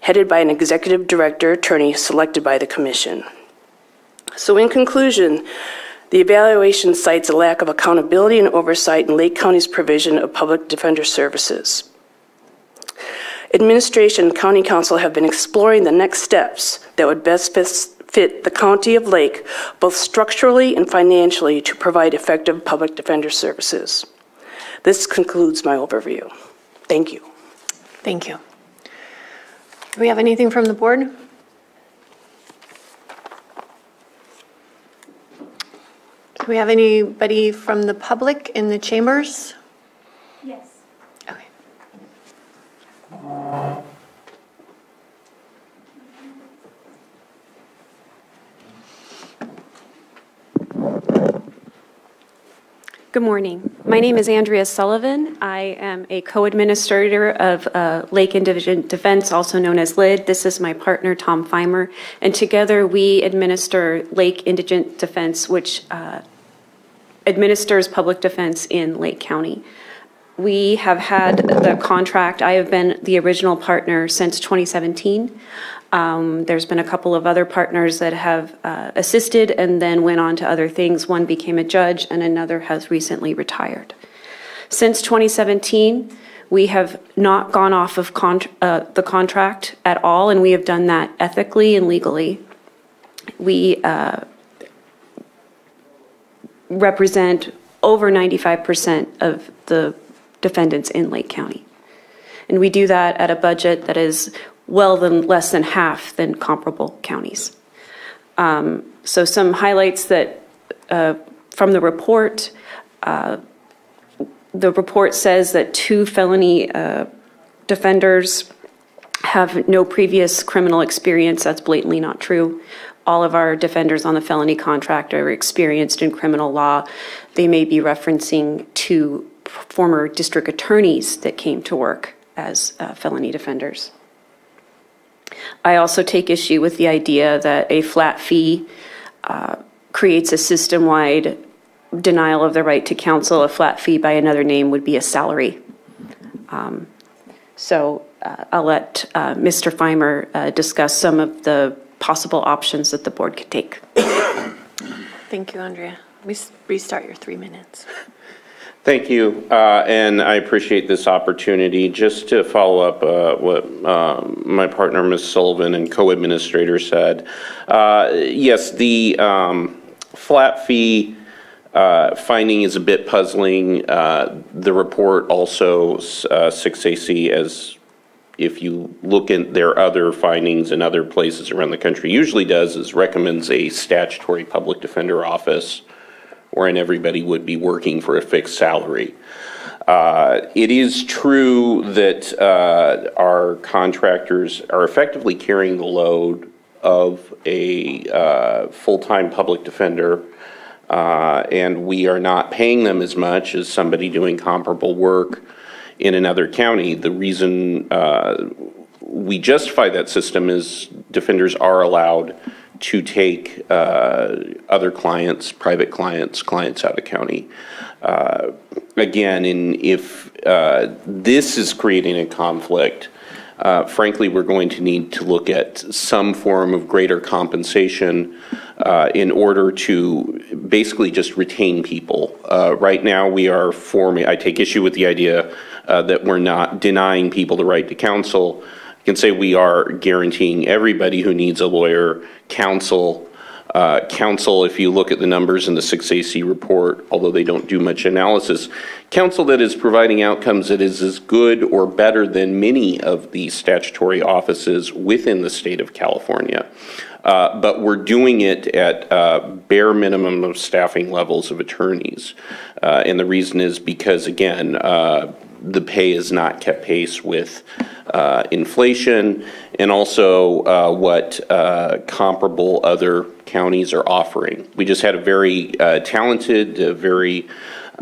[SPEAKER 14] headed by an Executive Director Attorney selected by the Commission. So in conclusion, the evaluation cites a lack of accountability and oversight in Lake County's provision of public defender services. Administration and County Counsel have been exploring the next steps that would best fit the County of Lake, both structurally and financially, to provide effective public defender services. This concludes my overview. Thank you.
[SPEAKER 3] Thank you. Do we have anything from the board? Do we have anybody from the public in the chambers?
[SPEAKER 15] Yes.
[SPEAKER 3] Okay.
[SPEAKER 24] Good morning. My name is Andrea Sullivan. I am a co-administrator of uh, Lake Indigent Defense, also known as LID. This is my partner, Tom Feimer, and together we administer Lake Indigent Defense, which uh, administers public defense in Lake County. We have had the contract, I have been the original partner since 2017. Um, There's been a couple of other partners that have uh, assisted and then went on to other things. One became a judge and another has recently retired. Since 2017, we have not gone off of con- uh, the contract at all, and we have done that ethically and legally. We uh, represent over 95% of the defendants in Lake County. And we do that at a budget that is well than less than half than comparable counties. Um, so some highlights that uh, from the report. Uh, the report says that two felony uh, defenders have no previous criminal experience. That's blatantly not true. All of our defenders on the felony contract are experienced in criminal law. They may be referencing two former district attorneys that came to work as uh, felony defenders. I also take issue with the idea that a flat fee uh, creates a system wide denial of the right to counsel. A flat fee by another name would be a salary. Um, so uh, I'll let uh, Mr. Feimer uh, discuss some of the possible options that the board could take.
[SPEAKER 3] Thank you, Andrea. Let me restart your three minutes.
[SPEAKER 25] Thank you, uh, and I appreciate this opportunity. Just to follow up uh, what um, my partner, Ms. Sullivan, and co-administrator said, uh, yes, the um, flat fee uh, finding is a bit puzzling. Uh, The report also, uh, 6AC, as if you look at their other findings in other places around the country, usually does is recommends a statutory public defender office wherein everybody would be working for a fixed salary. Uh, It is true that uh, our contractors are effectively carrying the load of a uh, full-time public defender, uh, and we are not paying them as much as somebody doing comparable work in another county. The reason uh, we justify that system is defenders are allowed to take uh, other clients, private clients, clients out of county. Uh, Again, in, if uh, this is creating a conflict, uh, frankly, we're going to need to look at some form of greater compensation uh, in order to basically just retain people. Uh, Right now, we are forming, I take issue with the idea uh, that we're not denying people the right to counsel. I can say we are guaranteeing everybody who needs a lawyer counsel. Uh, Counsel, if you look at the numbers in the 6AC report, although they don't do much analysis, counsel that is providing outcomes that is as good or better than many of the statutory offices within the state of California. Uh, But we're doing it at uh, bare minimum of staffing levels of attorneys. Uh, And the reason is because, again, uh, the pay is not kept pace with uh, inflation and also uh, what uh, comparable other counties are offering. We just had a very uh, talented, very,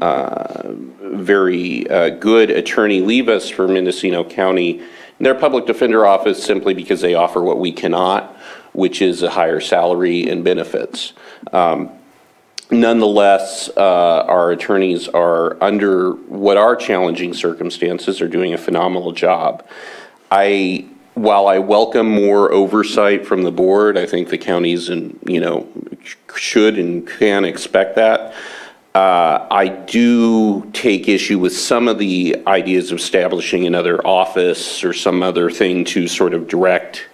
[SPEAKER 25] uh, very good attorney leave us for Mendocino County. Their public defender office simply because they offer what we cannot, which is a higher salary and benefits. Um, Nonetheless, uh, our attorneys are, under what are challenging circumstances, are doing a phenomenal job. I, while I welcome more oversight from the board, I think the counties and, you know, should and can expect that. Uh, I do take issue with some of the ideas of establishing another office or some other thing to sort of direct,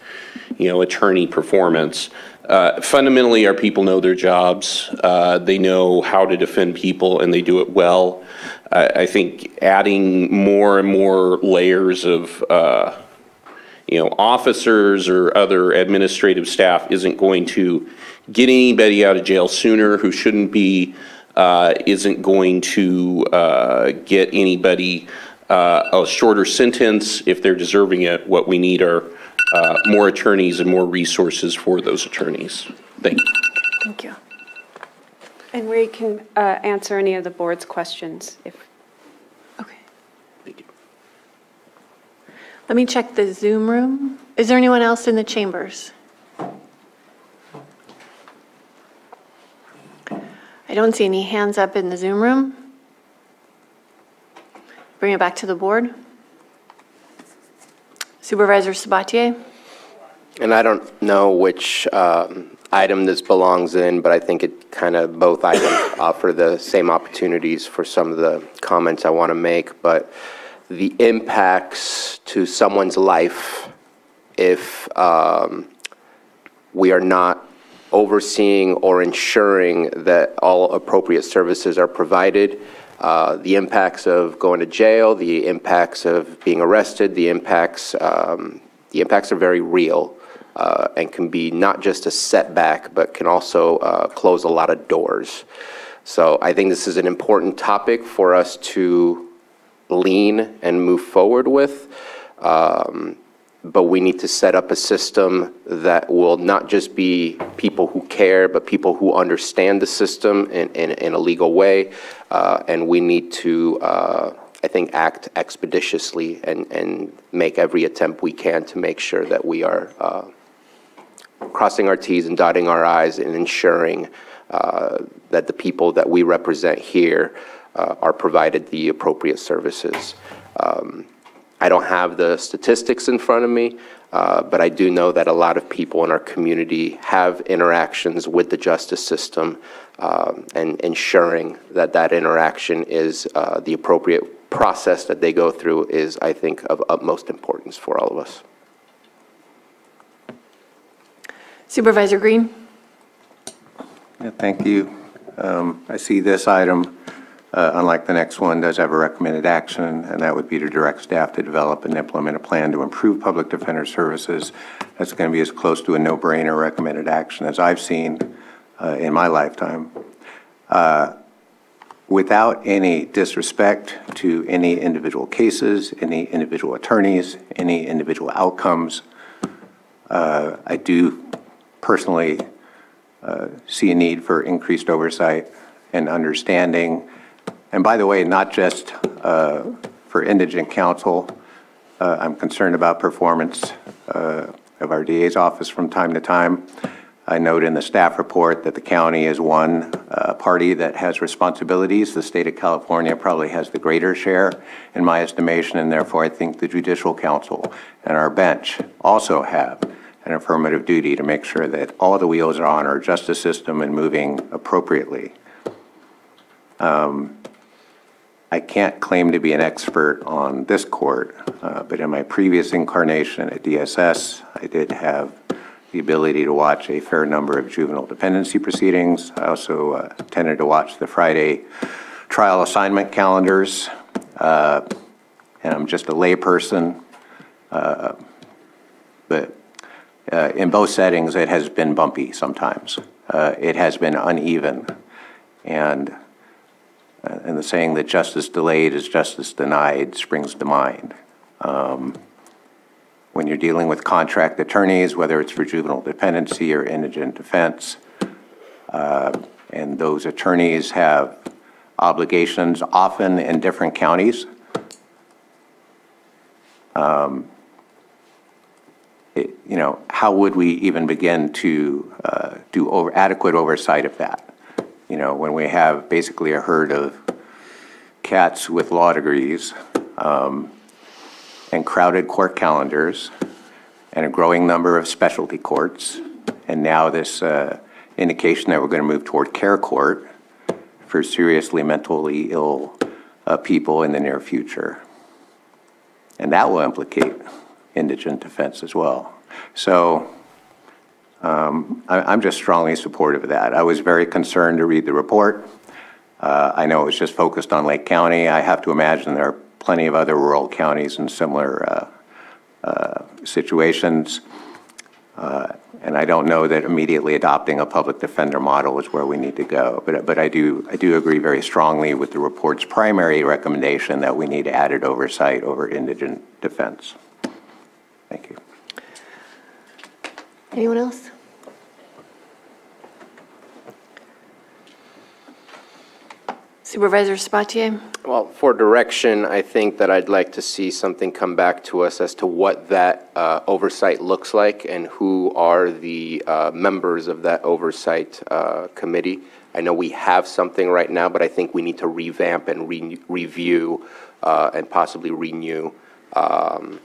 [SPEAKER 25] you know, attorney performance. Uh, fundamentally, our people know their jobs. Uh, they know how to defend people, and they do it well. I, I think adding more and more layers of, uh, you know, officers or other administrative staff isn't going to get anybody out of jail sooner who shouldn't be. Uh, isn't going to get anybody a shorter sentence if they're deserving it. What we need are uh, more attorneys and more resources for those attorneys. Thank you.
[SPEAKER 24] Thank you. And we can uh, answer any of the board's questions if. Okay. Thank you.
[SPEAKER 3] Let me check the Zoom room. Is there anyone else in the chambers? I don't see any hands up in the Zoom room. Bring it back to the board. Supervisor Sabatier?
[SPEAKER 5] And I don't know which um, item this belongs in, but I think it kind of, both items offer the same opportunities for some of the comments I want to make. But the impacts to someone's life if um, we are not overseeing or ensuring that all appropriate services are provided, uh, the impacts of going to jail, the impacts of being arrested, the impacts, um, the impacts are very real uh, and can be not just a setback, but can also uh, close a lot of doors. So I think this is an important topic for us to lean and move forward with. Um, but we need to set up a system that will not just be people who care, but people who understand the system in, in, in a legal way. Uh, and we need to, uh, I think, act expeditiously and, and make every attempt we can to make sure that we are uh, crossing our T's and dotting our I's and ensuring uh, that the people that we represent here uh, are provided the appropriate services. Um, I don't have the statistics in front of me, uh, but I do know that a lot of people in our community have interactions with the justice system um, and ensuring that that interaction is uh, the appropriate process that they go through is, I think, of utmost importance for all of us.
[SPEAKER 3] Supervisor Green?
[SPEAKER 9] Yeah, Thank you. Um, I see this item, uh, unlike the next one, does have a recommended action, and that would be to direct staff to develop and implement a plan to improve public defender services. That's going to be as close to a no-brainer recommended action as I've seen uh, in my lifetime. Uh, Without any disrespect to any individual cases, any individual attorneys, any individual outcomes, uh, I do personally uh, see a need for increased oversight and understanding. And by the way, not just uh, for indigent counsel, uh, I'm concerned about performance uh, of our DA's office from time to time. I note in the staff report that the county is one uh, party that has responsibilities. The state of California probably has the greater share, in my estimation, and therefore I think the Judicial Council and our bench also have an affirmative duty to make sure that all the wheels are on our justice system and moving appropriately. Um, I can't claim to be an expert on this court, uh, but in my previous incarnation at DSS, I did have the ability to watch a fair number of juvenile dependency proceedings. I also uh, tended to watch the Friday trial assignment calendars. Uh, and I'm just a layperson. Uh, but uh, in both settings, it has been bumpy sometimes. Uh, it has been uneven. And, and the saying that justice delayed is justice denied springs to mind. Um, when you're dealing with contract attorneys, whether it's for juvenile dependency or indigent defense, uh, and those attorneys have obligations often in different counties. Um, it, you know, how would we even begin to uh, do over, adequate oversight of that? You know, when we have basically a herd of cats with law degrees, um, and crowded court calendars and a growing number of specialty courts, and now this uh, indication that we're going to move toward care court for seriously mentally ill uh, people in the near future. And that will implicate indigent defense as well. So um, I, I'm just strongly supportive of that. I was very concerned to read the report. Uh, I know it was just focused on Lake County. I have to imagine there are plenty of other rural counties in similar uh, uh, situations. Uh, and I don't know that immediately adopting a public defender model is where we need to go. But, but I, do, I do agree very strongly with the report's primary recommendation that we need added oversight over indigent defense. Thank you.
[SPEAKER 3] Anyone else? Supervisor Sabatier?
[SPEAKER 5] Well, for direction, I think that I'd like to see something come back to us as to what that uh, oversight looks like and who are the uh, members of that oversight uh, committee. I know we have something right now, but I think we need to revamp and re- review uh, and possibly renew um,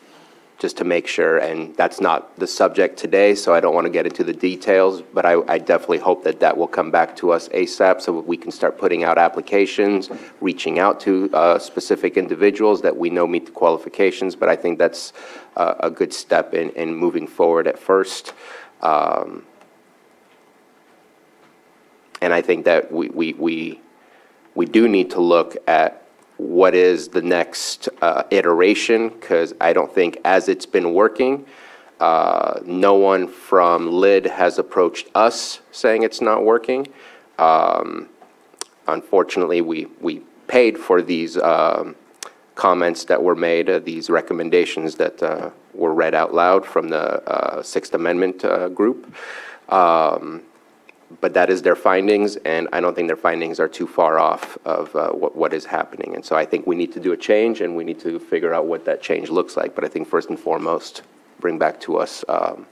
[SPEAKER 5] just to make sure. And that's not the subject today, so I don't want to get into the details, but I, I definitely hope that that will come back to us ASAP so we can start putting out applications, reaching out to uh, specific individuals that we know meet the qualifications. But I think that's uh, a good step in, in moving forward at first. Um, and I think that we, we, we, we do need to look at what is the next uh, iteration, because I don't think as it's been working, uh, no one from LID has approached us saying it's not working. Um, Unfortunately, we, we paid for these um, comments that were made, uh, these recommendations that uh, were read out loud from the uh, Sixth Amendment uh, group. Um, But that is their findings, and I don't think their findings are too far off of uh, what, what is happening. And so I think we need to do a change, and we need to figure out what that change looks like. But I think first and foremost, bring back to us um,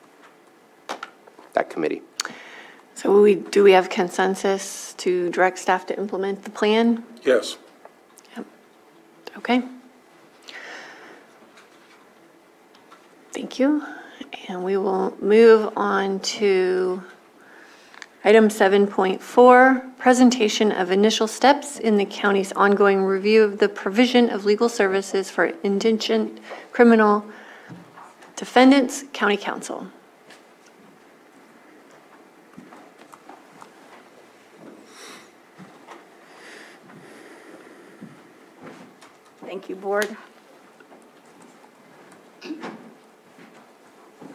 [SPEAKER 5] that committee.
[SPEAKER 3] So we, do we have consensus to direct staff to implement the plan?
[SPEAKER 11] Yes. Yep.
[SPEAKER 3] Okay. Thank you. And we will move on to item 7.4, presentation of initial steps in the county's ongoing review of the provision of legal services for indigent criminal defendants, county counsel.
[SPEAKER 15] Thank you, Board.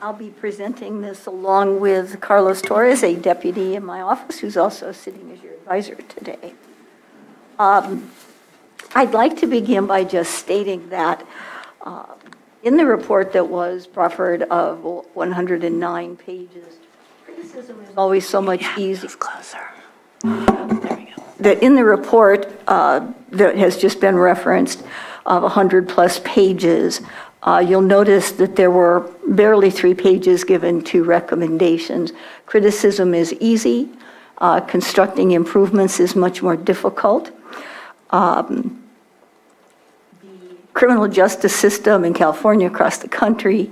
[SPEAKER 15] I'll be presenting this along with Carlos Torres, a deputy in my office, who's also sitting as your advisor today. Um, I'd like to begin by just stating that uh, in the report that was proffered of 109 pages, criticism is always so much easier. closer. That in the report uh, that has just been referenced of 100-plus pages, uh, you'll notice that there were barely three pages given to recommendations. Criticism is easy. Uh, Constructing improvements is much more difficult. Um, the Criminal justice system in California, across the country,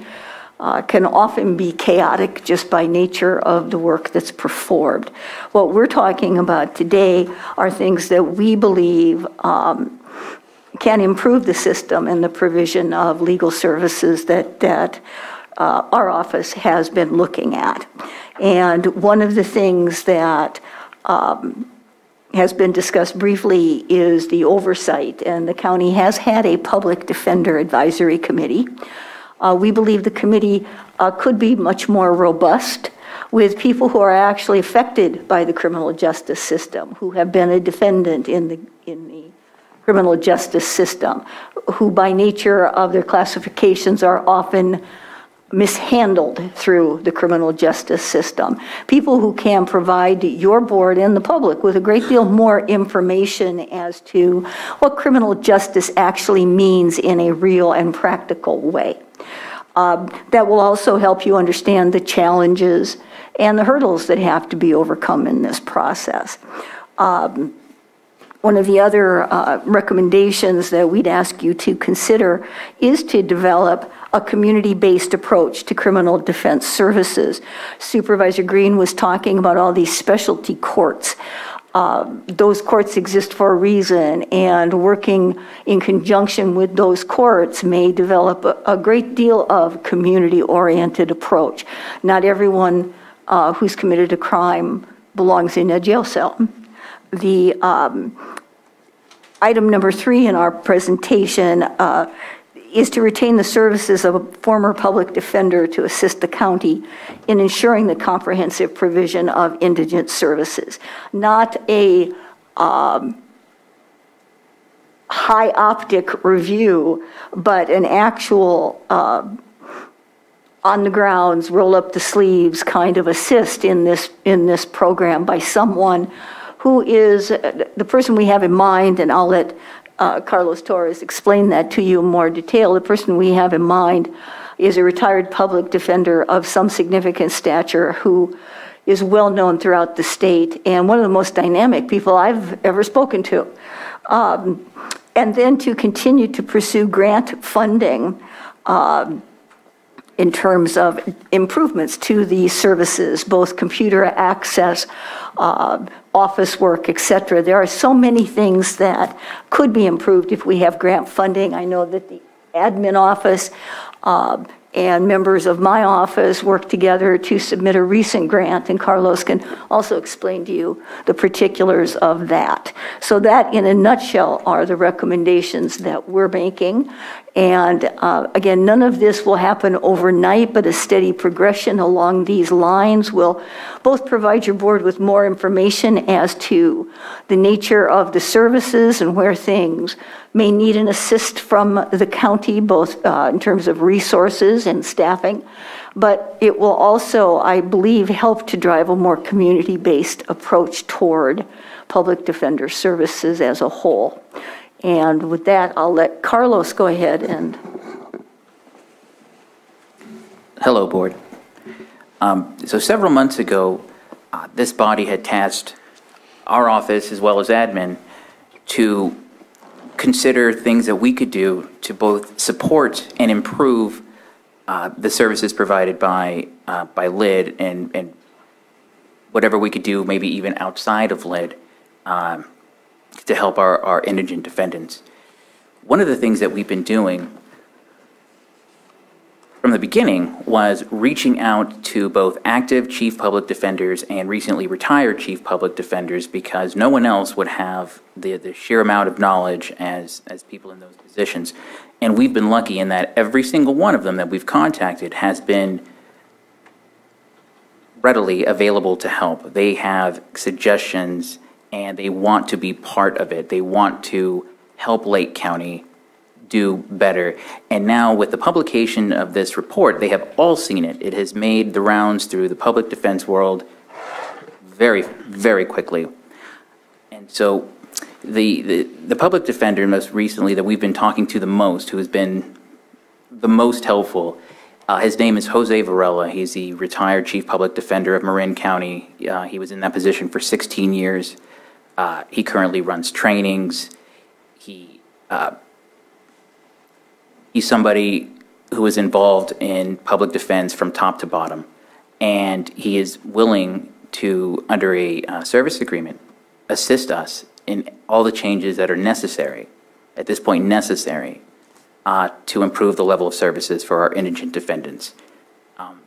[SPEAKER 15] uh, can often be chaotic just by nature of the work that's performed. What we're talking about today are things that we believe um, can improve the system and the provision of legal services that, that uh, our office has been looking at. And one of the things that um, has been discussed briefly is the oversight, and the county has had a public defender advisory committee. Uh, we believe the committee uh, could be much more robust with people who are actually affected by the criminal justice system, who have been a defendant in the, in the criminal justice system, who by nature of their classifications are often mishandled through the criminal justice system. People who can provide your board and the public with a great deal more information as to what criminal justice actually means in a real and practical way. Um, that will also help you understand the challenges and the hurdles that have to be overcome in this process. Um, one of the other uh, recommendations that we'd ask you to consider is to develop a community-based approach to criminal defense services. Supervisor Green was talking about all these specialty courts. Uh, those courts exist for a reason, and working in conjunction with those courts may develop a, a great deal of community-oriented approach. Not everyone uh, who's committed a crime belongs in a jail cell. The um, item number three in our presentation uh, is to retain the services of a former public defender to assist the county in ensuring the comprehensive provision of indigent services, not a um, high optic review, but an actual uh, on the grounds, roll up the sleeves kind of assist in this in this program by someone who is uh, the person we have in mind, and I'll let uh, Carlos Torres explain that to you in more detail. The person we have in mind is a retired public defender of some significant stature who is well-known throughout the state and one of the most dynamic people I've ever spoken to. Um, And then to continue to pursue grant funding um, in terms of improvements to the services, both computer access, uh, office work, et cetera. There are so many things that could be improved if we have grant funding. I know that the admin office uh, and members of my office worked together to submit a recent grant, and Carlos can also explain to you the particulars of that. So that, in a nutshell, are the recommendations that we're making. And uh, again, none of this will happen overnight, but a steady progression along these lines will both provide your board with more information as to the nature of the services and where things may need an assist from the county, both uh, in terms of resources and staffing. But it will also, I believe, help to drive a more community-based approach toward public defender services as a whole. And with that, I'll let Carlos go ahead and,
[SPEAKER 26] Hello, Board. Um, So several months ago, uh, this body had tasked our office as well as admin to consider things that we could do to both support and improve uh, the services provided by, uh, by LID and, and whatever we could do, maybe even outside of LID, um, to help our, our indigent defendants. One of the things that we've been doing from the beginning was reaching out to both active chief public defenders and recently retired chief public defenders because no one else would have the, the sheer amount of knowledge as, as people in those positions. And we've been lucky in that every single one of them that we've contacted has been readily available to help. They have suggestions and they want to be part of it. They want to help Lake County do better. And now, with the publication of this report, they have all seen it. It has made the rounds through the public defense world very, very quickly. And so, the, the, the public defender, most recently, that we've been talking to the most, who has been the most helpful, uh, his name is Jose Varela. He's the retired chief public defender of Marin County. Uh, he was in that position for 16 years. Uh, he currently runs trainings. He uh, he's somebody who is involved in public defense from top to bottom, and he is willing to, under a uh, service agreement, assist us in all the changes that are necessary, at this point necessary, uh, to improve the level of services for our indigent defendants. Um,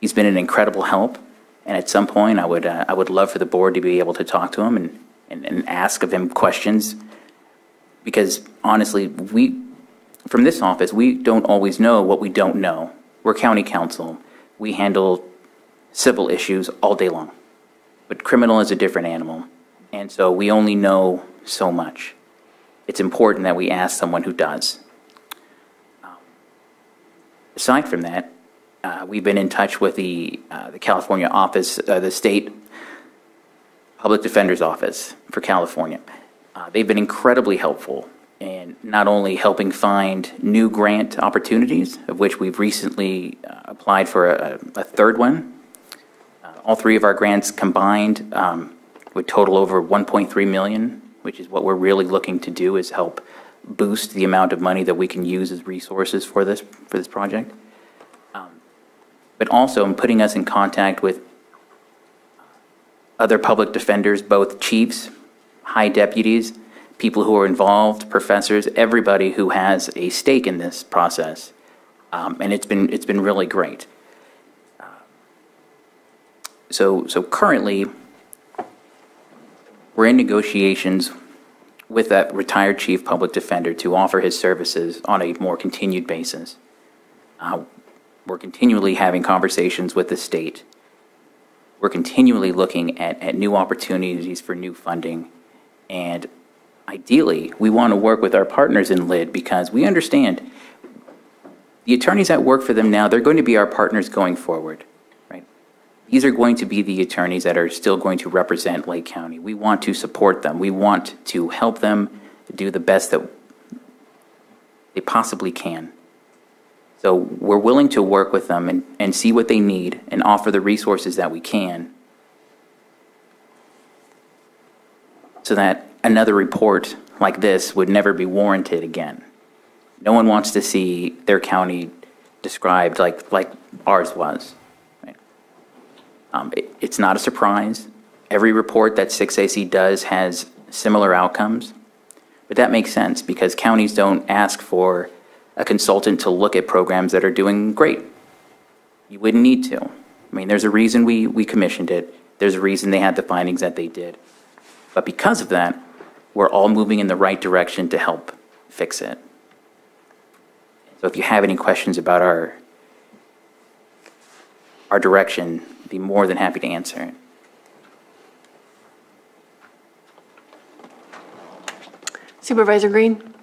[SPEAKER 26] he's been an incredible help, and at some point, I would uh, I would love for the board to be able to talk to him and, and, and ask of him questions, because honestly, we from this office, we don't always know what we don't know. We're county counsel. We handle civil issues all day long. But criminal is a different animal. And so we only know so much. It's important that we ask someone who does. Aside from that, uh, we've been in touch with the, uh, the California office, uh, the state public defender's office for California. Uh, they've been incredibly helpful and not only helping find new grant opportunities, of which we've recently uh, applied for a, a third one. Uh, all three of our grants combined um, would total over 1.3 million, which is what we're really looking to do is help boost the amount of money that we can use as resources for this for this project. Um, but also in putting us in contact with other public defenders, both chiefs, high deputies, people who are involved, professors, everybody who has a stake in this process. Um, and it's been, it's been really great. Uh, so, so currently, we're in negotiations with that retired chief public defender to offer his services on a more continued basis. Uh, we're continually having conversations with the state. We're continually looking at, at new opportunities for new funding. And ideally, we want to work with our partners in LID because we understand the attorneys that work for them now, they're going to be our partners going forward, right? These are going to be the attorneys that are still going to represent Lake County. We want to support them. We want to help them do the best that they possibly can. So we're willing to work with them and, and see what they need and offer the resources that we can so that another report like this would never be warranted again. No one wants to see their county described like, like ours was. Right? Um, it, it's not a surprise. Every report that 6AC does has similar outcomes. But that makes sense because counties don't ask for a consultant to look at programs that are doing great. You wouldn't need to. I mean, there's a reason we, we commissioned it. There's a reason they had the findings that they did. But because of that, we're all moving in the right direction to help fix it. So if you have any questions about our, our direction, I'd be more than happy to answer it.
[SPEAKER 3] Supervisor Green?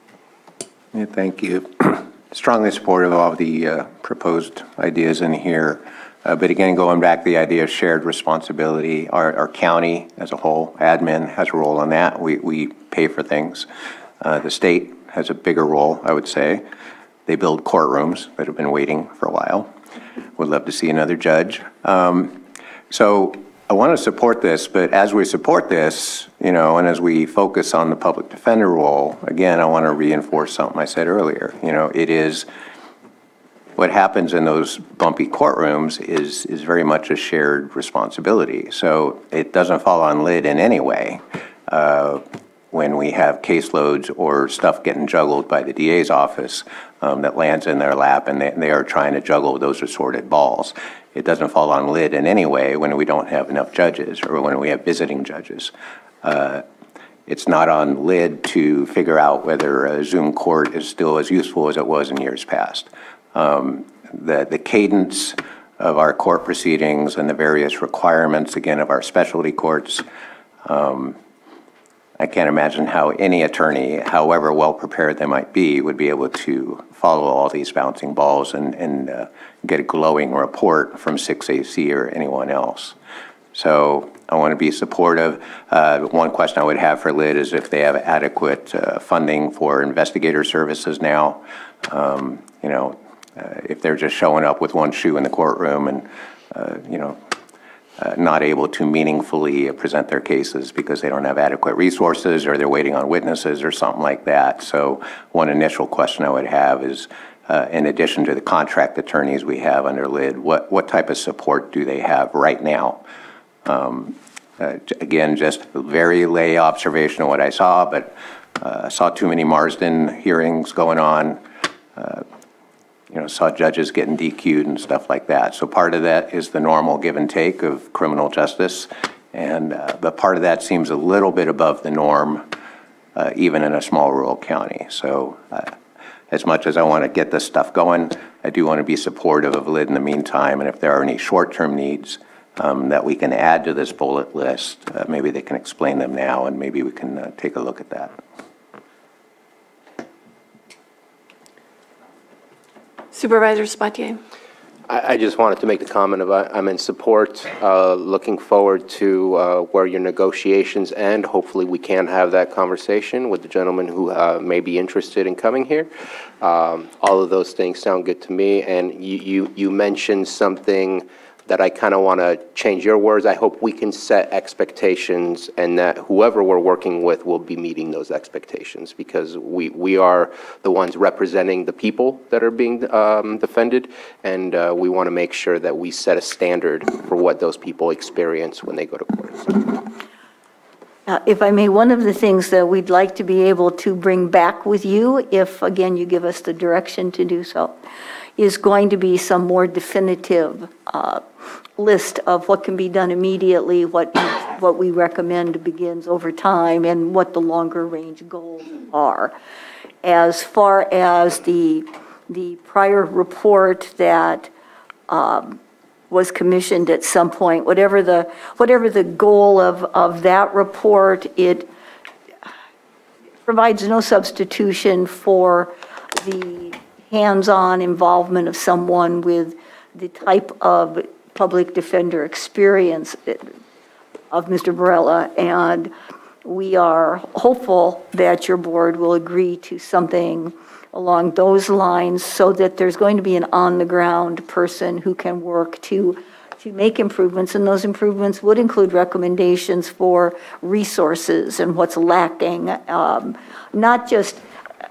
[SPEAKER 9] Yeah, Thank you. Strongly supportive of all the uh, proposed ideas in here. Uh, But again, going back to the idea of shared responsibility, our, our county as a whole, admin has a role in that. We, we pay for things. Uh, The state has a bigger role, I would say. They build courtrooms that have been waiting for a while. Would love to see another judge. Um, So I want to support this, but as we support this, you know, and as we focus on the public defender role, again, I want to reinforce something I said earlier. You know, it is, what happens in those bumpy courtrooms is, is very much a shared responsibility. So it doesn't fall on LID in any way uh, when we have caseloads or stuff getting juggled by the DA's office um, that lands in their lap and they, they are trying to juggle those assorted balls. It doesn't fall on LID in any way when we don't have enough judges or when we have visiting judges. Uh, it's not on LID to figure out whether a Zoom court is still as useful as it was in years past. Um, the, the cadence of our court proceedings and the various requirements, again, of our specialty courts, um, I can't imagine how any attorney, however well-prepared they might be, would be able to follow all these bouncing balls and, and uh, get a glowing report from 6AC or anyone else. So I want to be supportive. Uh, One question I would have for LID is if they have adequate uh, funding for investigator services now. Um, You know, uh, if they're just showing up with one shoe in the courtroom and, uh, you know, uh, not able to meaningfully present their cases because they don't have adequate resources or they're waiting on witnesses or something like that. So one initial question I would have is, uh, in addition to the contract attorneys we have under LID, what, what type of support do they have right now? Um, uh, Again, just very lay observation of what I saw, but uh, I saw too many Marsden hearings going on. You know, saw judges getting DQ'd and stuff like that. So part of that is the normal give and take of criminal justice. And, uh, but part of that seems a little bit above the norm, uh, even in a small rural county. So uh, as much as I want to get this stuff going, I do want to be supportive of LID in the meantime. And if there are any short-term needs um, that we can add to this bullet list, uh, maybe they can explain them now and maybe we can uh, take a look at that.
[SPEAKER 3] Supervisor Sabatier?
[SPEAKER 21] I, I just wanted to make the comment of I- I'm in support, uh, looking forward to uh, where your negotiations end. Hopefully, we can have that conversation with the gentleman who uh, may be interested in coming here. Um, All of those things sound good to me, and you, you, you mentioned something that I kind of want to change your words. I hope we can set expectations and that whoever we're working with will be meeting those expectations because we, we are the ones representing the people that are being um, defended, and uh, we want to make sure that we set a standard for what those people experience when they go to court.
[SPEAKER 15] Uh, If I may, one of the things that we'd like to be able to bring back with you, if, again, you give us the direction to do so, is going to be some more definitive uh, list of what can be done immediately, what, what we recommend begins over time, and what the longer-range goals are. As far as the, the prior report that um, was commissioned at some point, whatever the, whatever the goal of, of that report, it provides no substitution for the hands-on involvement of someone with the type of public defender experience of Mr. Varela, and we are hopeful that your board will agree to something along those lines so that there's going to be an on-the-ground person who can work to to make improvements, and those improvements would include recommendations for resources and what's lacking. Um, Not just,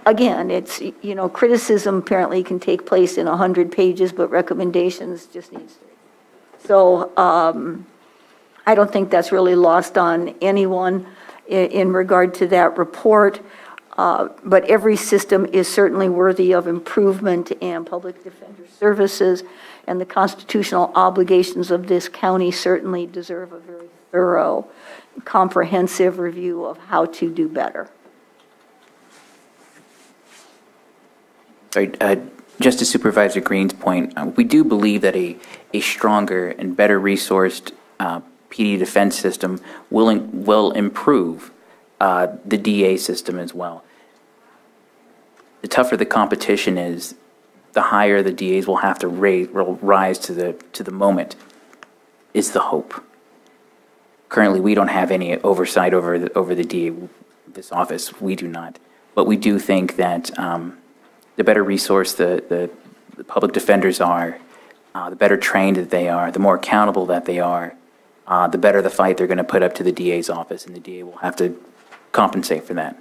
[SPEAKER 15] again, it's, you know, criticism apparently can take place in 100 pages, but recommendations just needs three. So um, I don't think that's really lost on anyone in, in regard to that report. Uh, But every system is certainly worthy of improvement, and public defender services and the constitutional obligations of this county certainly deserve a very thorough, comprehensive review of how to do better.
[SPEAKER 26] Sorry, uh, just to Supervisor Green's point, uh, we do believe that a, a stronger and better resourced uh, PD defense system will, in- will improve uh, the DA system as well. The tougher the competition is, the higher the DAs will have to raise, will rise to the, to the moment, is the hope. Currently, we don't have any oversight over, the- over the DA, this office, we do not. But we do think that um, the better resource the, the, the public defenders are, uh, the better trained that they are, the more accountable that they are, uh, the better the fight they're going to put up to the DA's office, and the DA will have to compensate for that.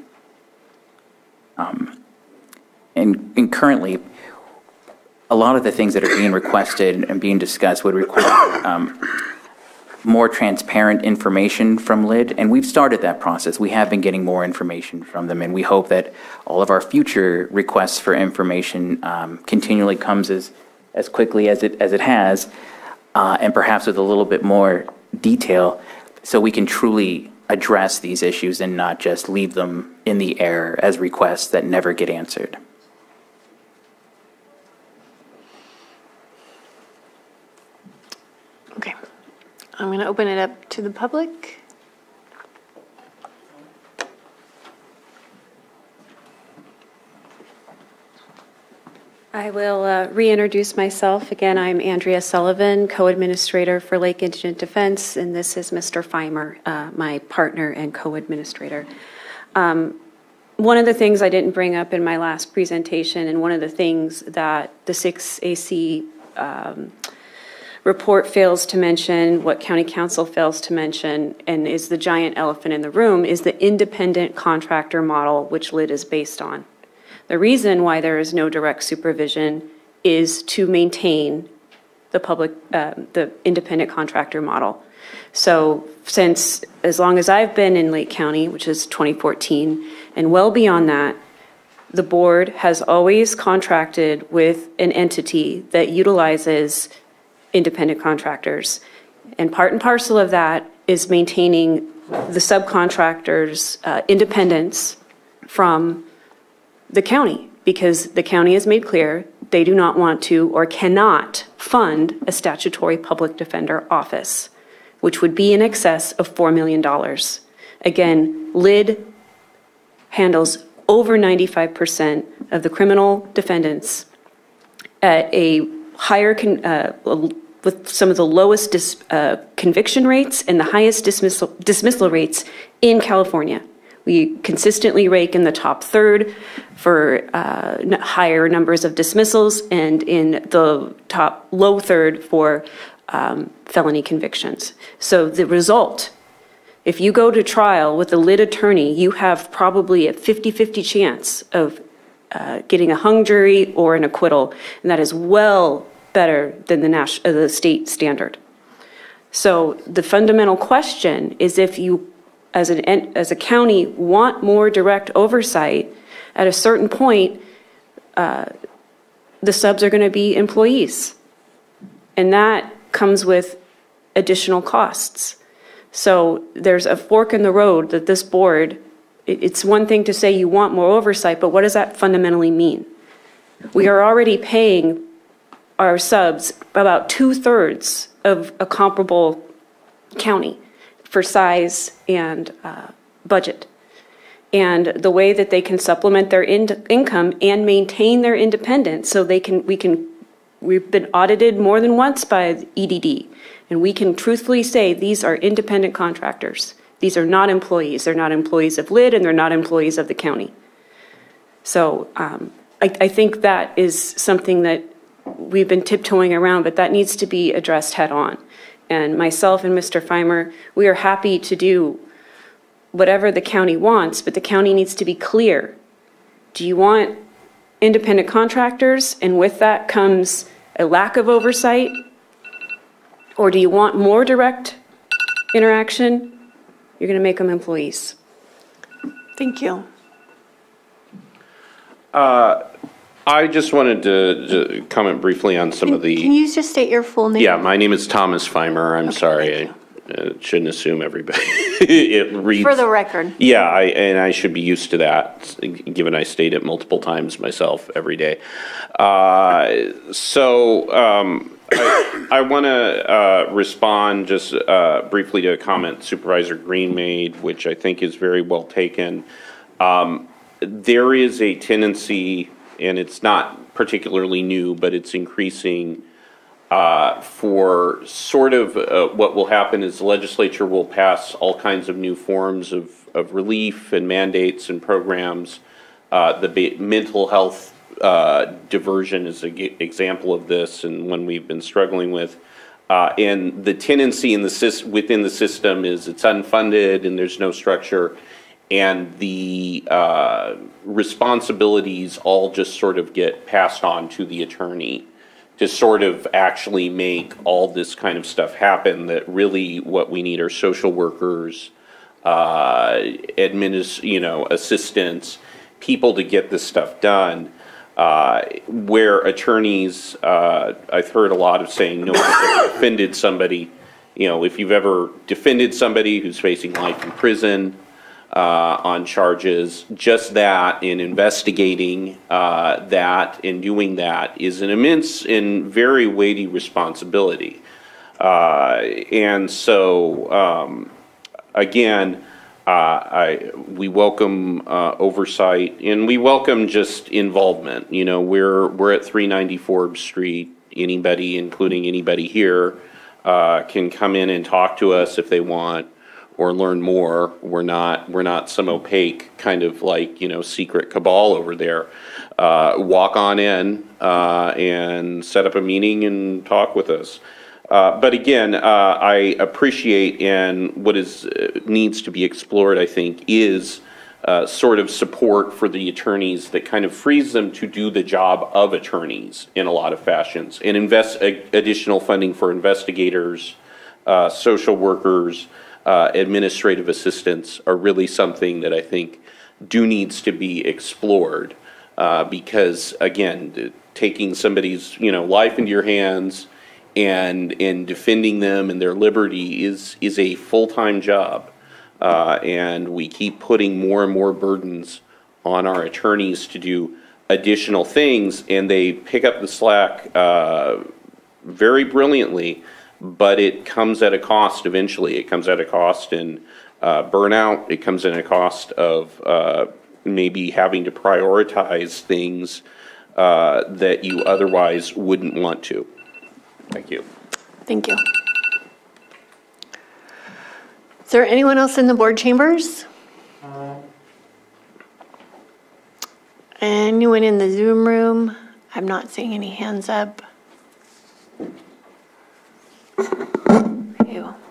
[SPEAKER 26] Um, and, and currently, a lot of the things that are being requested and being discussed would require um, more transparent information from LID, and we've started that process. We have been getting more information from them, and we hope that all of our future requests for information um, continually comes as, as quickly as it, as it has, uh, and perhaps with a little bit more detail, so we can truly address these issues and not just leave them in the air as requests that never get answered.
[SPEAKER 3] Okay. I'm going to open it up to the public.
[SPEAKER 24] I will uh, reintroduce myself. Again, I'm Andrea Sullivan, co-administrator for Lake Indigent Defense, and this is Mr. Feimer, uh, my partner and co-administrator. Um, One of the things I didn't bring up in my last presentation, and one of the things that the 6AC um, report fails to mention, what county counsel fails to mention, and is the giant elephant in the room, is the independent contractor model which LID is based on. The reason why there is no direct supervision is to maintain the public, um, the independent contractor model. So since, as long as I've been in Lake County, which is 2014, and well beyond that, the board has always contracted with an entity that utilizes independent contractors. And part and parcel of that is maintaining the subcontractors' uh, independence from the county, because the county has made clear they do not want to or cannot fund a statutory public defender office, which would be in excess of $4 million. Again, LID handles over 95% of the criminal defendants at a higher, uh, with some of the lowest dis- uh, conviction rates and the highest dismissal, dismissal rates in California. We consistently rank in the top third for uh, higher numbers of dismissals and in the top low third for um, felony convictions. So the result, if you go to trial with a LID attorney, you have probably a 50 50 chance of uh, getting a hung jury or an acquittal, and that is well better than the, nas- uh, the state standard. So the fundamental question is if you, as an as a county, want more direct oversight, at a certain point, uh, the subs are going to be employees, and that comes with additional costs. So there's a fork in the road that this board. It's one thing to say you want more oversight, but what does that fundamentally mean? We are already paying our subs about two thirds of a comparable county for size and uh, budget. And the way that they can supplement their in- income and maintain their independence, so they can, we can, we've been audited more than once by EDD, and we can truthfully say these are independent contractors. These are not employees. They're not employees of LID, and they're not employees of the county. So um, I, I think that is something that we've been tiptoeing around, but that needs to be addressed head on. And myself and Mr. Feimer, we are happy to do whatever the county wants, but the county needs to be clear. Do you want independent contractors, and with that comes a lack of oversight? Or do you want more direct interaction? You're going to make them employees.
[SPEAKER 3] Thank you.
[SPEAKER 25] Uh, I just wanted to to comment briefly on some of the.
[SPEAKER 3] Can you just state your full name?
[SPEAKER 25] Yeah, my name is Thomas Feimer. I'm sorry. I uh, shouldn't assume everybody. it reads.
[SPEAKER 3] For the record.
[SPEAKER 25] Yeah, I, and I should be used to that, given I state it multiple times myself every day. Uh, so um, I, I want to uh, respond just uh, briefly to a comment Supervisor Green made, which I think is very well taken. Um, there is a tendency, and it's not particularly new, but it's increasing uh, for sort of uh, what will happen is the legislature will pass all kinds of new forms of, of relief and mandates and programs. Uh, the mental health uh, diversion is an example of this and one we've been struggling with. Uh, and the tendency in the within the system is it's unfunded and there's no structure and the uh, responsibilities all just sort of get passed on to the attorney to sort of actually make all this kind of stuff happen that really what we need are social workers uh, adminis- you know assistants people to get this stuff done uh, where attorneys uh, i've heard a lot of saying no ever defended somebody. You know if you've ever defended somebody who's facing life in prison uh, on charges. Just that in investigating uh, that and doing that is an immense and very weighty responsibility. Uh, and so, um, again, uh, I, we welcome uh, oversight and we welcome just involvement. You know, we're we're at 390 Forbes Street. Anybody, including anybody here, uh, can come in and talk to us if they want or learn more. We're not we're not some opaque kind of like you know secret cabal over there. Uh, walk on in uh, and set up a meeting and talk with us. Uh, but again, uh, I appreciate and what is uh, needs to be explored. I think is. Uh, sort of support for the attorneys that kind of frees them to do the job of attorneys in a lot of fashions and invest additional funding for investigators, social workers, uh, administrative assistants are really something that I think do needs to be explored uh, because again, taking somebody's you know life into your hands and and defending them and their liberty is is a full time job, uh, and we keep putting more and more burdens on our attorneys to do additional things, and they pick up the slack uh, very brilliantly but it comes at a cost eventually. It comes at a cost in uh, burnout. It comes at a cost of uh, maybe having to prioritize things uh, that you otherwise wouldn't want to. Thank you.
[SPEAKER 3] Thank you. Is there anyone else in the board chambers? Anyone in the Zoom room? I'm not seeing any hands up.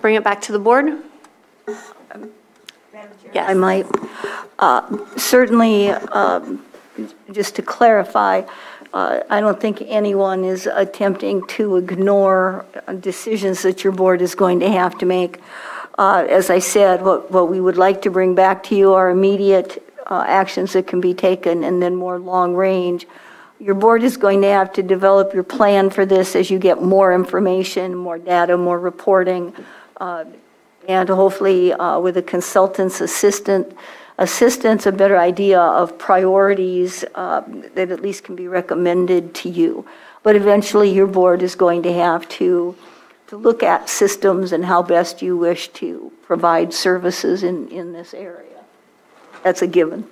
[SPEAKER 3] Bring it back to the board?
[SPEAKER 15] Yes. I might. Uh, Certainly, um, just to clarify, uh, I don't think anyone is attempting to ignore decisions that your board is going to have to make. Uh, As I said, what what we would like to bring back to you are immediate uh, actions that can be taken and then more long-range. Your board is going to have to develop your plan for this as you get more information, more data, more reporting, uh, and hopefully uh, with a consultant's assistant, assistance, a better idea of priorities uh, that at least can be recommended to you. But eventually, your board is going to have to, to look at systems and how best you wish to provide services in, in this area. That's a given.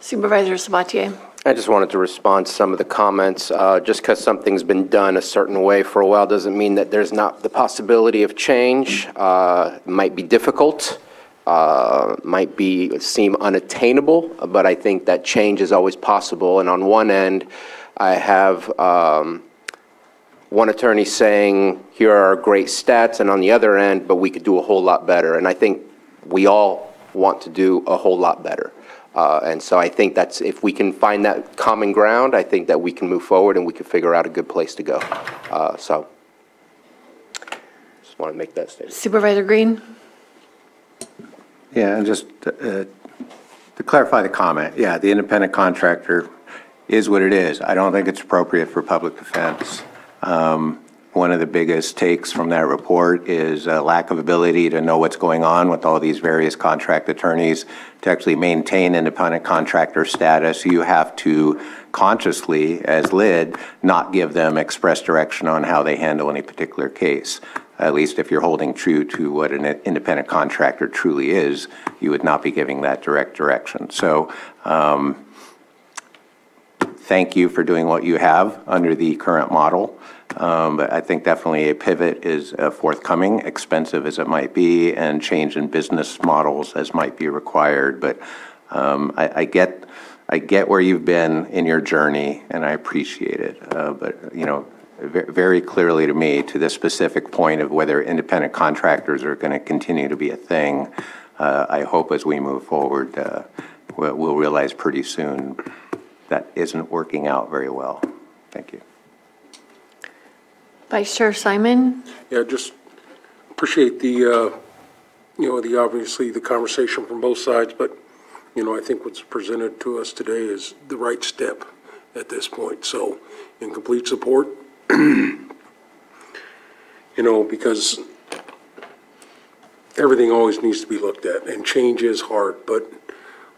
[SPEAKER 3] Supervisor Sabatier.
[SPEAKER 21] I just wanted to respond to some of the comments. Uh, just because something's been done a certain way for a while doesn't mean that there's not the possibility of change. Uh, might be difficult, uh, might be seem unattainable, but I think that change is always possible. And on one end, I have um, one attorney saying, here are our great stats, and on the other end, but we could do a whole lot better. And I think we all want to do a whole lot better. Uh, And so I think that's, if we can find that common ground, I think that we can move forward and we can figure out a good place to go. Uh, So just want to make that statement.
[SPEAKER 3] Supervisor Green?
[SPEAKER 9] Yeah, and just uh, to clarify the comment, yeah, the independent contractor is what it is. I don't think it's appropriate for public defense. Um, One of the biggest takes from that report is a lack of ability to know what's going on with all these various contract attorneys. To actually maintain independent contractor status, you have to consciously, as LID, not give them express direction on how they handle any particular case. At least if you're holding true to what an independent contractor truly is, you would not be giving that direct direction. So um, thank you for doing what you have under the current model. Um, But I think definitely a pivot is uh, forthcoming, expensive as it might be, and change in business models as might be required. But um, I I get, I get where you've been in your journey, and I appreciate it. Uh, But, you know, very clearly to me, to the specific point of whether independent contractors are going to continue to be a thing, uh, I hope as we move forward, uh, we'll realize pretty soon that isn't working out very well. Thank you.
[SPEAKER 3] Vice Chair Simon?
[SPEAKER 11] Yeah, just appreciate the, uh, you know, the, obviously, the conversation from both sides, but, you know, I think what's presented to us today is the right step at this point. So, in complete support, you know, because everything always needs to be looked at, and change is hard, but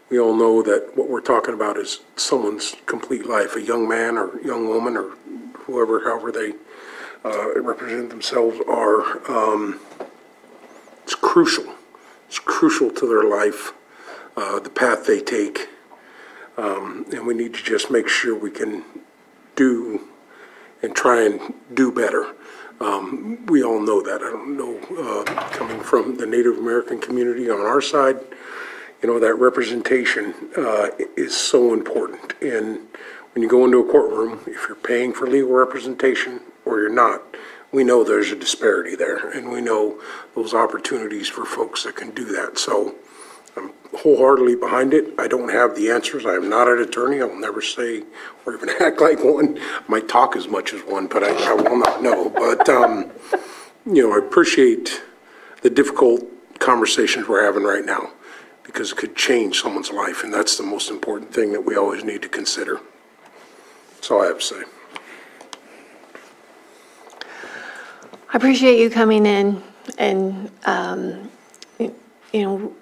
[SPEAKER 11] we all know that what we're talking about is someone's complete life, a young man or young woman or whoever, however they uh, represent themselves are, um, it's crucial. It's crucial to their life, uh, the path they take. Um, and we need to just make sure we can do and try and do better. Um, we all know that. I don't know, uh, coming from the Native American community on our side, you know, that representation uh, is so important. And when you go into a courtroom, if you're paying for legal representation or you're not, we know there's a disparity there, and we know those opportunities for folks that can do that. So I'm wholeheartedly behind it. I don't have the answers. I am not an attorney. I will never say or even act like one. I might talk as much as one, but I, I will not know. But, um, you know, I appreciate the difficult conversations we're having right now because it could change someone's life, and that's the most important thing that we always need to consider. That's all I have to say.
[SPEAKER 3] I appreciate you coming in and, um, you know,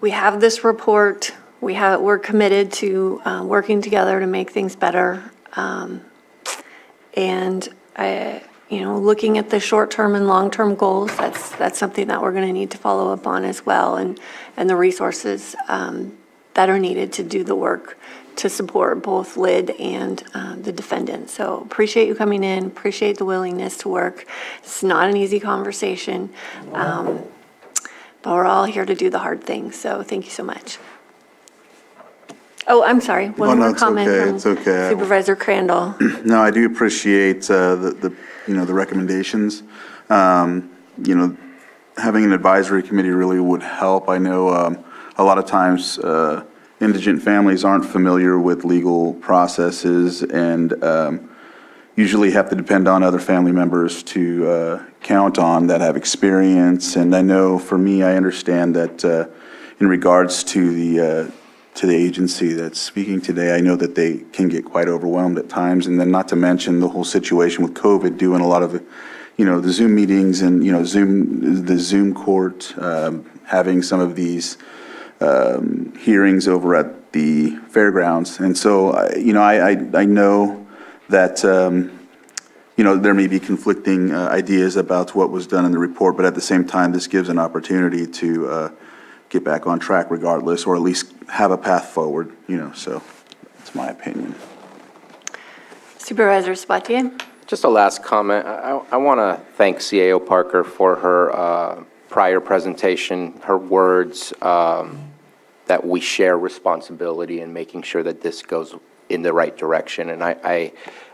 [SPEAKER 3] we have this report. We have, we're committed to uh, working together to make things better. Um, And I, you know, looking at the short-term and long-term goals, that's, that's something that we're going to need to follow up on as well, and, and the resources um, that are needed to do the work to support both LID and um, the defendant. So appreciate you coming in, appreciate the willingness to work. It's not an easy conversation, um, but we're all here to do the hard thing. so thank you so much. Oh, I'm sorry,
[SPEAKER 6] Oh,
[SPEAKER 3] one
[SPEAKER 6] no,
[SPEAKER 3] more
[SPEAKER 6] it's
[SPEAKER 3] comment
[SPEAKER 6] okay,
[SPEAKER 3] from
[SPEAKER 6] it's okay.
[SPEAKER 3] Supervisor Crandell.
[SPEAKER 6] No, I do appreciate uh, the, the, you know, the recommendations. Um, You know, having an advisory committee really would help. I know um, a lot of times uh, indigent families aren't familiar with legal processes and um, usually have to depend on other family members to uh, count on that have experience. And I know for me, I understand that uh, in regards to the, uh, to the agency that's speaking today, I know that they can get quite overwhelmed at times. And then not to mention the whole situation with COVID, doing a lot of, you know, the Zoom meetings and, you know, Zoom, the Zoom court, um, having some of these um, hearings over at the fairgrounds. And so, I- you know, I, I, I know that, um, you know, there may be conflicting uh, ideas about what was done in the report, but at the same time, this gives an opportunity to uh, get back on track regardless, or at least have a path forward, you know, so that's my opinion.
[SPEAKER 3] Supervisor Sabatier?
[SPEAKER 21] Just a last comment. I, I want to thank CAO Parker for her uh, prior presentation, her words um, that we share responsibility in making sure that this goes in the right direction. And I, I,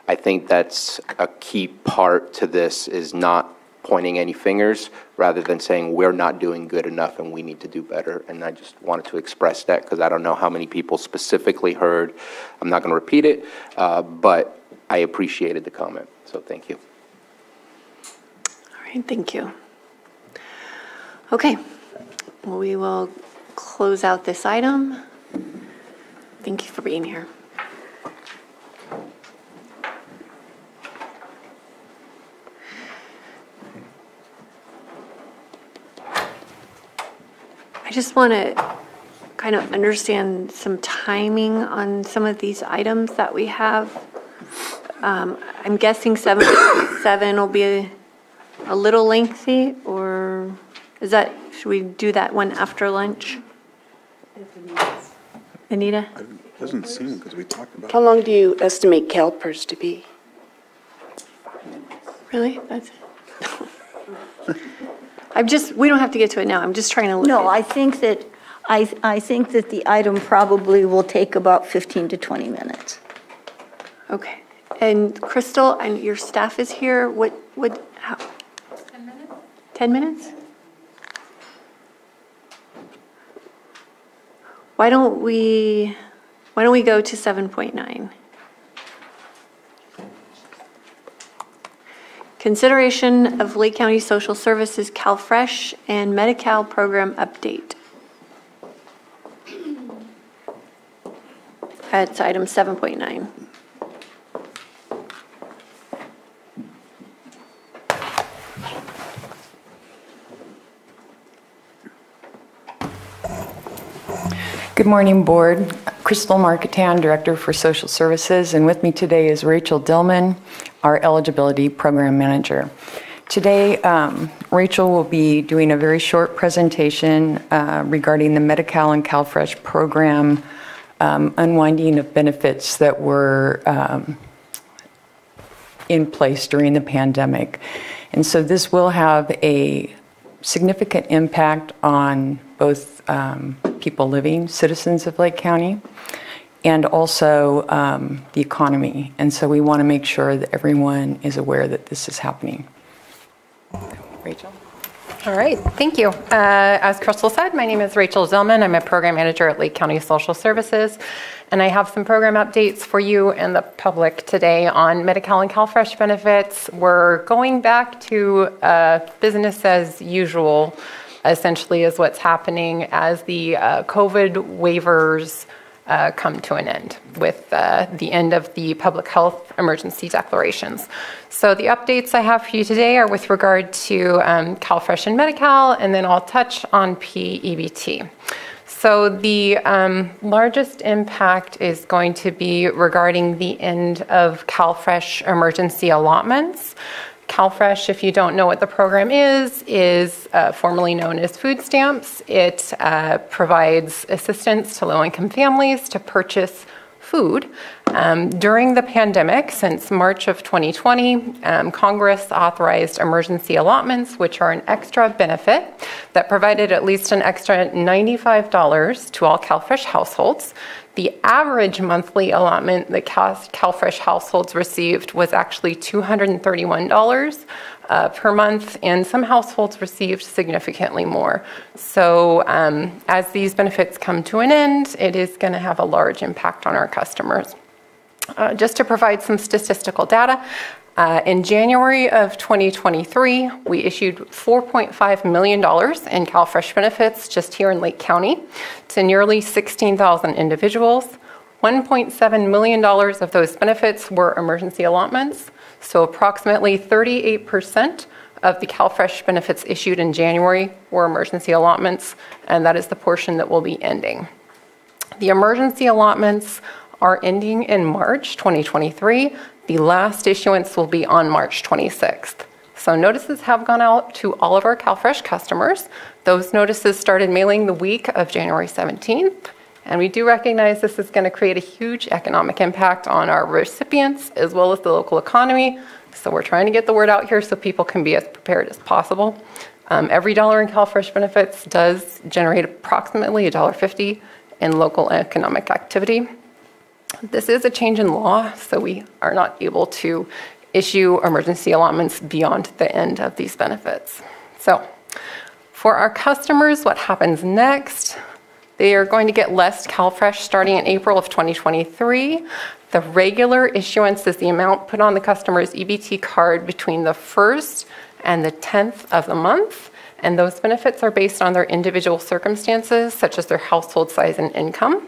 [SPEAKER 21] I think that's a key part to this is not pointing any fingers rather than saying we're not doing good enough and we need to do better. And I just wanted to express that because I don't know how many people specifically heard. I'm not going to repeat it, uh, but I appreciated the comment. So thank you.
[SPEAKER 3] All right, thank you. Okay, well, we will close out this item. Thank you for being here. I just want to kind of understand some timing on some of these items that we have. Um, I'm guessing seven, seven will be a, a little lengthy, or is that, should we do that one after lunch? Anita?
[SPEAKER 6] It Doesn't seem, because we talked about.
[SPEAKER 14] How long do you estimate CalPERS to be?
[SPEAKER 3] Really? That's. I'm just, we don't have to get to it now, I'm just trying to look.
[SPEAKER 15] No, I think that, I, I think that the item probably will take about 15 to 20 minutes.
[SPEAKER 3] Okay, and Crystal, and your staff is here, what, what, how? 10 minutes? 10 minutes? Why don't we, why don't we go to 7.9? Consideration of Lake County Social Services CalFresh and Medi-Cal program update. That's item 7.9.
[SPEAKER 27] Good morning, Board. Crystal Markytan, Director for Social Services, and with me today is Rachel Dillman, our Eligibility Program Manager. Today, um, Rachel will be doing a very short presentation uh, regarding the Medi-Cal and CalFresh program um, unwinding of benefits that were um, in place during the pandemic. And so this will have a significant impact on both um, people living, citizens of Lake County, and also um, the economy. And so we want to make sure that everyone is aware that this is happening. Rachel?
[SPEAKER 28] All right, thank you. Uh, as Crystal said, my name is Rachel Zillman. I'm a program manager at Lake County Social Services, and I have some program updates for you and the public today on Medi-Cal and CalFresh benefits. We're going back to uh, business as usual, essentially, is what's happening as the uh, COVID waivers uh, come to an end with uh, the end of the public health emergency declarations. So the updates I have for you today are with regard to um, CalFresh and Medi-Cal, and then I'll touch on PEBT. So the um, largest impact is going to be regarding the end of CalFresh emergency allotments. CalFresh, if you don't know what the program is, is uh, formerly known as food stamps. It uh, provides assistance to low income families to purchase food. Um, during the pandemic, since March of 2020, um, Congress authorized emergency allotments, which are an extra benefit that provided at least an extra $95 to all CalFresh households. The average monthly allotment that Cal- CalFresh households received was actually $231 uh, per month, and some households received significantly more. So, um, as these benefits come to an end, it is going to have a large impact on our customers. Uh, just to provide some statistical data, uh, in January of 2023, we issued $4.5 million in CalFresh benefits just here in Lake County to nearly 16,000 individuals. $1.7 million of those benefits were emergency allotments, so approximately 38% of the CalFresh benefits issued in January were emergency allotments, and that is the portion that will be ending. The emergency allotments are ending in March 2023. The last issuance will be on March 26th. So notices have gone out to all of our CalFresh customers. Those notices started mailing the week of January 17th. And we do recognize this is going to create a huge economic impact on our recipients as well as the local economy. So we're trying to get the word out here so people can be as prepared as possible. Um, every dollar in CalFresh benefits does generate approximately $1.50 in local economic activity. This is a change in law, so we are not able to issue emergency allotments beyond the end of these benefits. So for our customers, what happens next? They are going to get less CalFresh starting in April of 2023. The regular issuance is the amount put on the customer's EBT card between the 1st and the 10th of the month. And those benefits are based on their individual circumstances, such as their household size and income.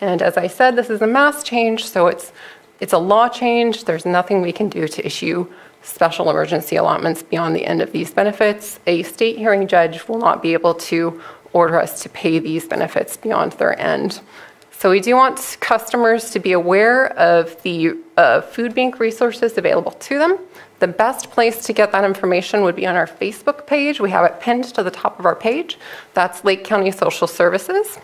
[SPEAKER 28] And as I said, this is a mass change, so it's, it's a law change. There's nothing we can do to issue special emergency allotments beyond the end of these benefits. A state hearing judge will not be able to order us to pay these benefits beyond their end. So we do want customers to be aware of the uh, food bank resources available to them. The best place to get that information would be on our Facebook page. We have it pinned to the top of our page. That's Lake County Social Services.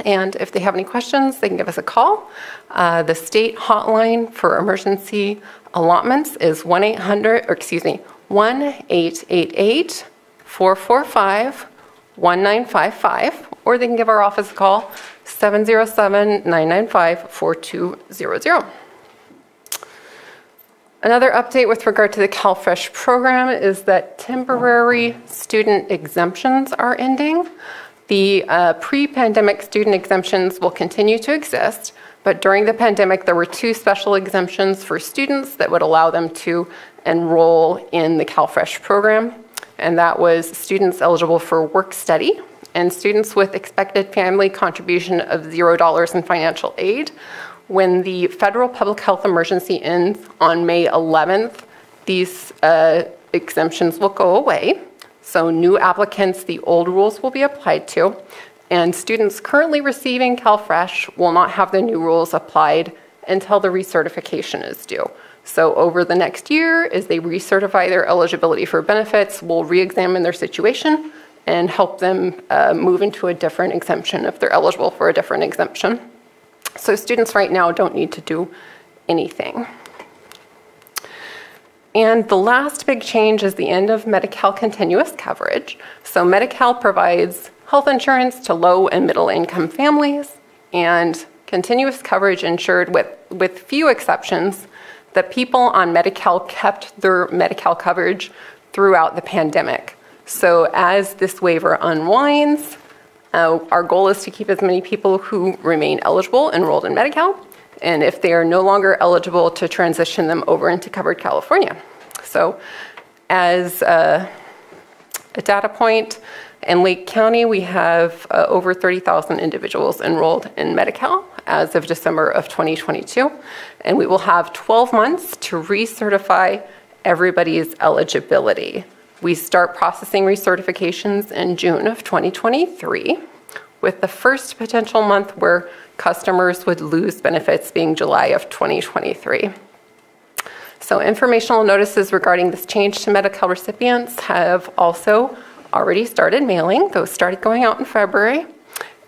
[SPEAKER 28] And if they have any questions, they can give us a call. Uh, the state hotline for emergency allotments is 1 800, or excuse me, 1 888 445 1955, or they can give our office a call 707 995 4200. Another update with regard to the CalFresh program is that temporary student exemptions are ending. The uh, pre pandemic student exemptions will continue to exist, but during the pandemic, there were two special exemptions for students that would allow them to enroll in the CalFresh program. And that was students eligible for work study and students with expected family contribution of $0 in financial aid when the federal public health emergency ends on May 11th, these uh, exemptions will go away. So new applicants, the old rules will be applied to, and students currently receiving CalFresh will not have the new rules applied until the recertification is due. So over the next year, as they recertify their eligibility for benefits, we'll re-examine their situation and help them uh, move into a different exemption if they're eligible for a different exemption. So students right now don't need to do anything. And the last big change is the end of Medi-Cal continuous coverage. So Medi-Cal provides health insurance to low and middle income families and continuous coverage insured with, with few exceptions that people on Medi-Cal kept their Medi-Cal coverage throughout the pandemic. So as this waiver unwinds, uh, our goal is to keep as many people who remain eligible enrolled in Medi-Cal, and if they are no longer eligible, to transition them over into Covered California. So, as a, a data point, in Lake County, we have uh, over 30,000 individuals enrolled in Medi-Cal as of December of 2022, and we will have 12 months to recertify everybody's eligibility. We start processing recertifications in June of 2023, with the first potential month where customers would lose benefits being July of 2023. So informational notices regarding this change to Medi-Cal recipients have also already started mailing. Those started going out in February.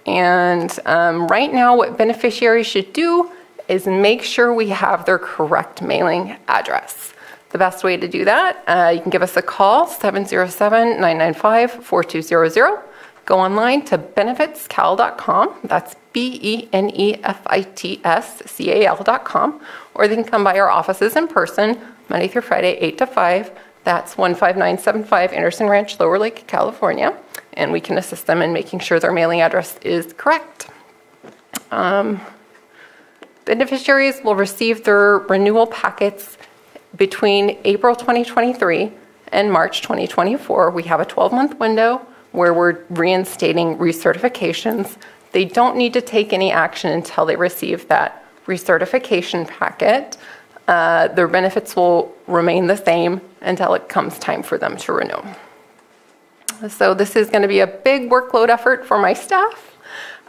[SPEAKER 28] And um, right now, what beneficiaries should do is make sure we have their correct mailing address. The best way to do that, uh, you can give us a call, 707 995 4200. Go online to benefitscal.com. That's B E N E F I T S C A L.com. Or they can come by our offices in person, Monday through Friday, 8 to 5. That's 15975 Anderson Ranch, Lower Lake, California. And we can assist them in making sure their mailing address is correct. Um, beneficiaries will receive their renewal packets between April 2023 and March 2024. We have a 12 month window where we're reinstating recertifications. They don't need to take any action until they receive that recertification packet. Uh, their benefits will remain the same until it comes time for them to renew. So, this is going to be a big workload effort for my staff,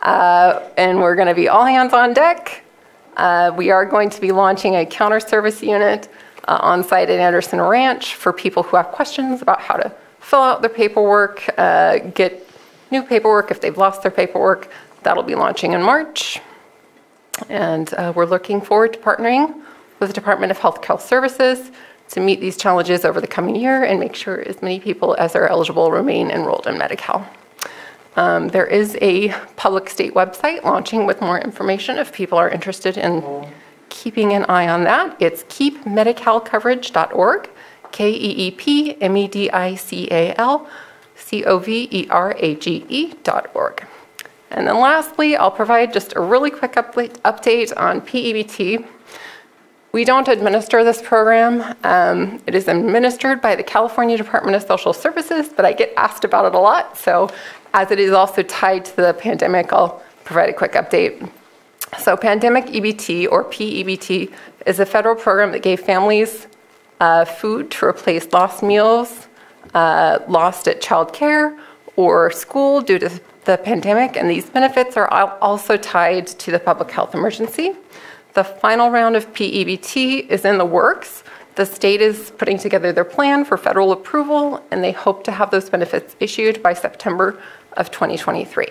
[SPEAKER 28] uh, and we're going to be all hands on deck. Uh, we are going to be launching a counter service unit uh, on site at Anderson Ranch for people who have questions about how to fill out their paperwork, uh, get new paperwork if they've lost their paperwork. That'll be launching in March. And uh, we're looking forward to partnering with the Department of Health Care Services to meet these challenges over the coming year and make sure as many people as are eligible remain enrolled in Medi-Cal. Um, There is a public state website launching with more information if people are interested in keeping an eye on that. It's keepmedicalcoverage.org, K-E-E-P-M-E-D-I-C-A-L, C-O-V-E-R-A-G-E E dot org. And then lastly, I'll provide just a really quick update on PEBT. We don't administer this program. Um, It is administered by the California Department of Social Services, but I get asked about it a lot. So as it is also tied to the pandemic, I'll provide a quick update. So Pandemic EBT, or PEBT, is a federal program that gave families uh, food to replace lost meals uh, lost at childcare or school due to the pandemic, and these benefits are also tied to the public health emergency. The final round of PEBT is in the works. The state is putting together their plan for federal approval, and they hope to have those benefits issued by September of 2023.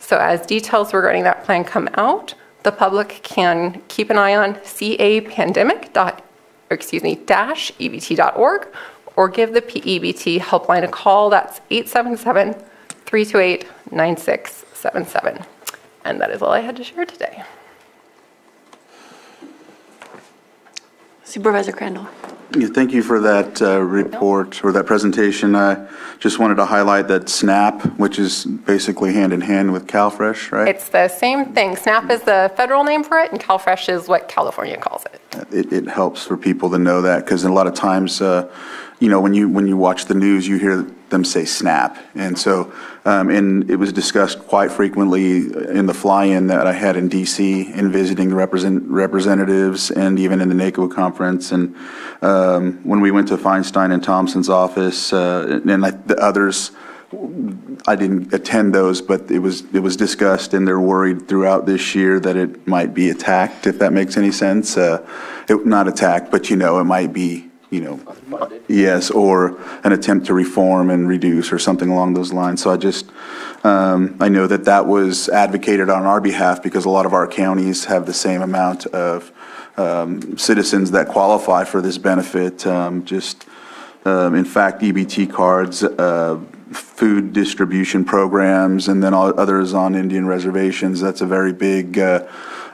[SPEAKER 28] So as details regarding that plan come out, the public can keep an eye on capandemic dot, or excuse me, dash ebt.org, or give the PEBT helpline a call. That's 877-328-9677. And that is all I had to share today.
[SPEAKER 3] Supervisor Crandell.
[SPEAKER 6] Yeah, Thank you for that uh, report, or that presentation. I just wanted to highlight that SNAP, which is basically hand in hand with CalFresh, right?
[SPEAKER 28] It's the same thing. SNAP is the federal name for it, and CalFresh is what California calls it.
[SPEAKER 6] It, it helps for people to know that, because a lot of times, uh, you know, when you, when you watch the news, you hear them say SNAP. And so, um, and it was discussed quite frequently in the fly-in that I had in DC in visiting represent, representatives and even in the NACO conference. And um, when we went to Feinstein and Thompson's office, uh, and I, the others, I didn't attend those, but it was, it was discussed, and they're worried throughout this year that it might be attacked, if that makes any sense. Uh, it- Not attacked, but you know, it might be, you know, yes, or an attempt to reform and reduce, or something along those lines. So I just, um, I know that that was advocated on our behalf, because a lot of our counties have the same amount of um, citizens that qualify for this benefit. Um, Just, um, in fact, EBT cards, uh, food distribution programs, and then others on Indian reservations. That's a very big, uh,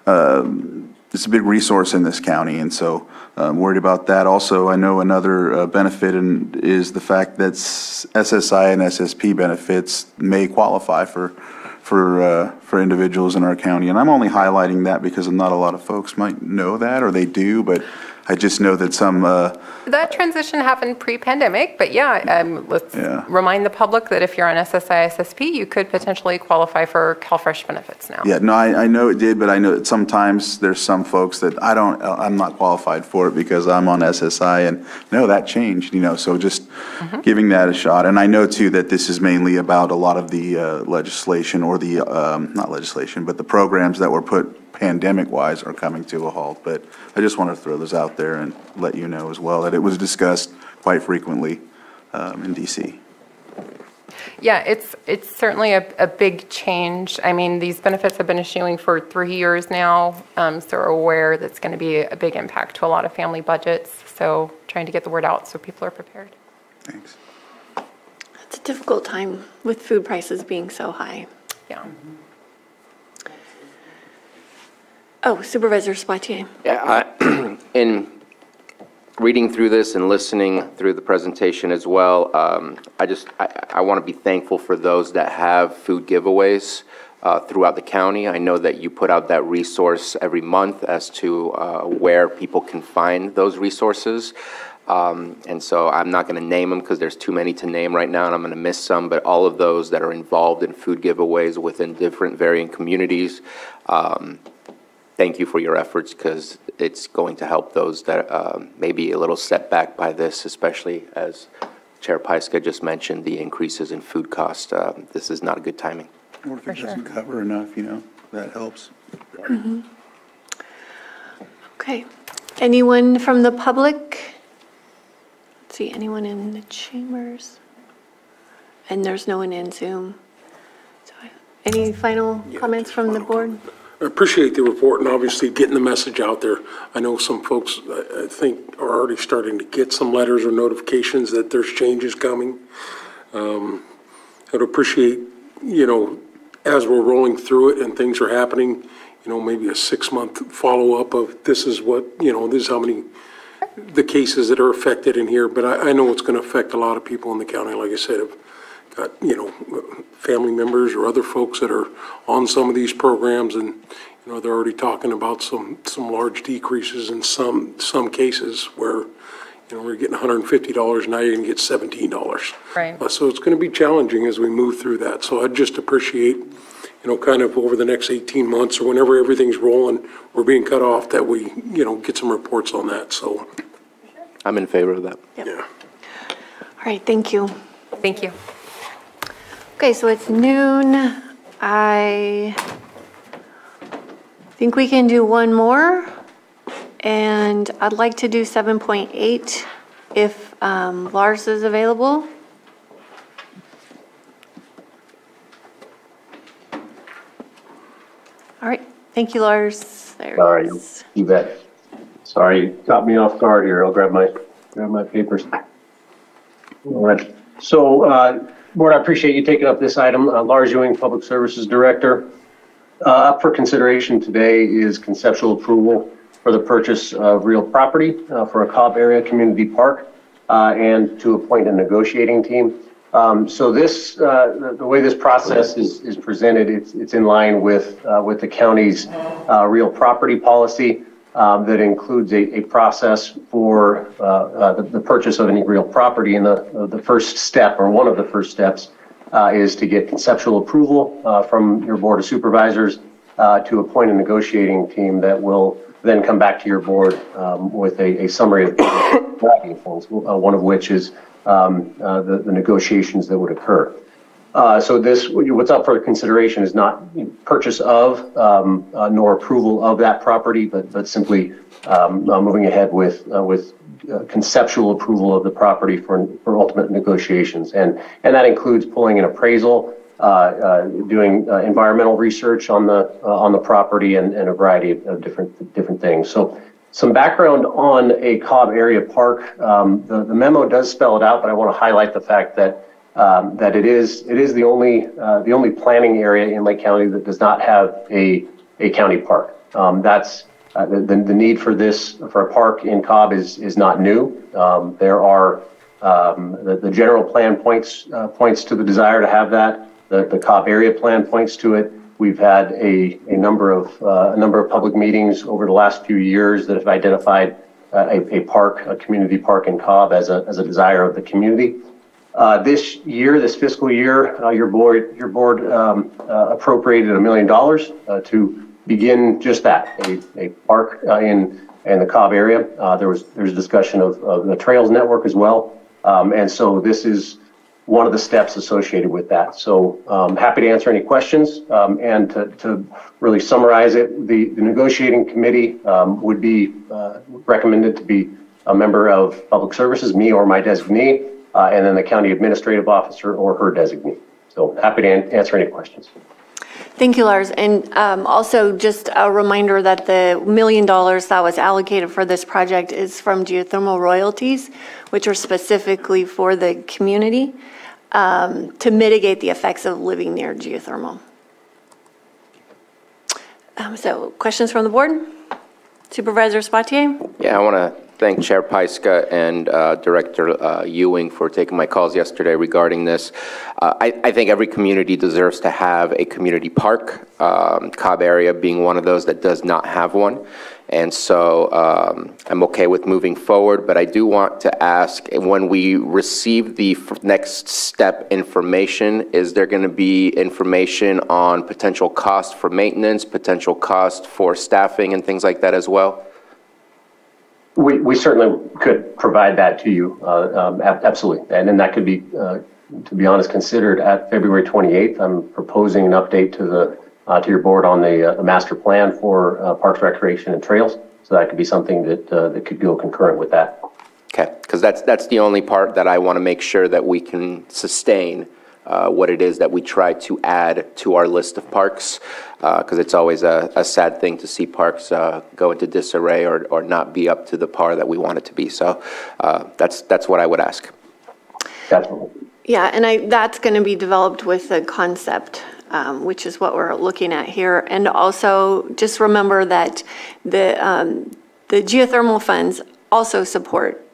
[SPEAKER 6] um, it's a big resource in this county, and so I'm worried about that. Also, I know another uh, benefit and is the fact that SSI and SSP benefits may qualify for, for, uh, for individuals in our county. And I'm only highlighting that because not a lot of folks might know that, or they do, but I just know that some, uh,
[SPEAKER 28] That transition happened pre-pandemic, but yeah, um, let's
[SPEAKER 6] Yeah.
[SPEAKER 28] remind the public that if you're on SSI, SSP, you could potentially qualify for CalFresh benefits now.
[SPEAKER 6] Yeah, no, I, I know it did, but I know that sometimes there's some folks that I don't, uh, I'm not qualified for it because I'm on SSI and no, that changed, you know, so just giving that a shot. And I know too that this is mainly about a lot of the uh, legislation or the, um, not legislation, but the programs that were put pandemic-wise are coming to a halt. But I just wanted to throw those out there and let you know as well that it was discussed quite frequently um, in DC.
[SPEAKER 28] Yeah, it's, it's certainly a, a big change. I mean, these benefits have been issuing for three years now, um, so we're aware that's going to be a big impact to a lot of family budgets. So trying to get the word out so people are prepared.
[SPEAKER 6] Thanks.
[SPEAKER 3] It's a difficult time with food prices being so high.
[SPEAKER 28] Yeah.
[SPEAKER 3] Oh, Supervisor Sabatier.
[SPEAKER 5] Yeah, I- in reading through this and listening through the presentation as well, um, I just, I, I want to be thankful for those that have food giveaways uh, throughout the county. I know that you put out that resource every month as to uh, where people can find those resources. Um, And so I'm not going to name them because there's too many to name right now, and I'm going to miss some, but all of those that are involved in food giveaways within different varying communities, um, thank you for your efforts because it's going to help those that um, may be a little set back by this, especially as Chair Pyska just mentioned, the increases in food cost. Uh, This is not a good timing.
[SPEAKER 6] Or if it doesn't cover enough, you know, that helps.
[SPEAKER 3] Mhm. Okay. Anyone from the public? Let's see, anyone in the chambers? And there's no one in Zoom. So, Any final comments from the board?
[SPEAKER 11] I appreciate the report and obviously getting the message out there. I know some folks, I think, are already starting to get some letters or notifications that there's changes coming. Um, I'd appreciate you know, as we're rolling through it and things are happening, you know, maybe a six-month follow-up of this is what, you know, this is how many, the cases that are affected in here, but I, I know it's going to affect a lot of people in the county, like I said, have got, you know, family members or other folks that are on some of these programs, and, you know, they're already talking about some, some large decreases in some, some cases where, you know, we're getting $150, now you're going to get $17.
[SPEAKER 28] Right.
[SPEAKER 11] Uh, So it's going to be challenging as we move through that. So I'd just appreciate, you know, kind of over the next 18 months or whenever everything's rolling, we're being cut off, that we, you know, get some reports on that, so.
[SPEAKER 5] I'm in favor of that.
[SPEAKER 11] Yeah.
[SPEAKER 3] All right, thank you.
[SPEAKER 28] Thank you.
[SPEAKER 3] Okay, so it's noon. I think we can do one more. And I'd like to do 7.8 if um, Lars is available. All right, thank you, Lars. There
[SPEAKER 29] All you bet. Sorry, you caught me off guard here. I'll grab my, grab my papers. All right. So, uh, Board, I appreciate you taking up this item. Uh, Lars Ewing, Public Services Director. Uh, Up for consideration today is conceptual approval for the purchase of real property uh, for a Cobb Area Community Park uh, and to appoint a negotiating team. Um, So this, uh, the- the way this process is is presented, it's it's in line with, uh, with the county's uh, real property policy um, that includes a, a process for uh, uh, the, the purchase of any real property. And the, the first step, or one of the first steps, uh, is to get conceptual approval uh, from your Board of Supervisors uh, to appoint a negotiating team that will then come back to your board um, with a, a summary of things, one of which is um, the, the negotiations that would occur. Uh, So this, what's up for consideration is not purchase of um, uh, nor approval of that property, but, but simply um, uh, moving ahead with, uh, with uh, conceptual approval of the property for, for ultimate negotiations. And, and that includes pulling an appraisal, uh, doing environmental research on the, on the property and, and a variety of, of different, different things. So some background on a Cobb area park. Um, the, the memo does spell it out, but I want to highlight the fact that um, that it is it is the only uh, the only planning area in Lake County that does not have a a county park. Um, that's uh, the, the need for this for a park in Cobb is is not new. Um, there are um, the, the general plan points uh, points to the desire to have that. The the Cobb area plan points to it. We've had a, a number of uh, a number of public meetings over the last few years that have identified uh, a, a park, a community park in Cobb as a as a desire of the community. Uh, This year, this fiscal year, uh, your board, your board um, uh, appropriated a million dollars uh, to begin just that, a, a park uh, in, in the Cobb area. There was, there's discussion of, of the Trails Network as well. Um, And so this is one of the steps associated with that. So um, happy to answer any questions. Um, And to, to really summarize it, the, the negotiating committee um, would be recommended to be a member of Public Services, me or my designee, uh, and then the county administrative officer or her designee. So happy to an- answer any questions.
[SPEAKER 3] Thank you, Lars. And um, also, just a reminder that the million dollars that was allocated for this project is from geothermal royalties, which are specifically for the community um, to mitigate the effects of living near geothermal. Um, So, questions from the board? Supervisor Sabatier?
[SPEAKER 5] Yeah, I want to thank Chair Pyska and uh, Director uh, Ewing for taking my calls yesterday regarding this. Uh, I I think every community deserves to have a community park, um, Cobb area being one of those that does not have one. And so um, I'm okay with moving forward, but I do want to ask, when we receive the next step information, is there going to be information on potential cost for maintenance, potential cost for staffing and things like that as well?
[SPEAKER 29] We, we certainly could provide that to you, uh, um, absolutely. And then that could be, uh, to be honest, considered at February 28th. I'm proposing an update to the, uh, to your board on the, uh, the master plan for uh, Parks, Recreation, and Trails. So that could be something that, uh, that could go concurrent with that.
[SPEAKER 5] Okay, because that's, that's the only part that I want to make sure that we can sustain what it is that we try to add to our list of parks, because it's always a, a sad thing to see parks uh, go into disarray or, or not be up to the par that we want it to be. So uh, that's, that's what I would ask.
[SPEAKER 29] Definitely.
[SPEAKER 3] Yeah, and that's going to be developed with a concept, um, which is what we're looking at here. And also, just remember that the, um, the geothermal funds also support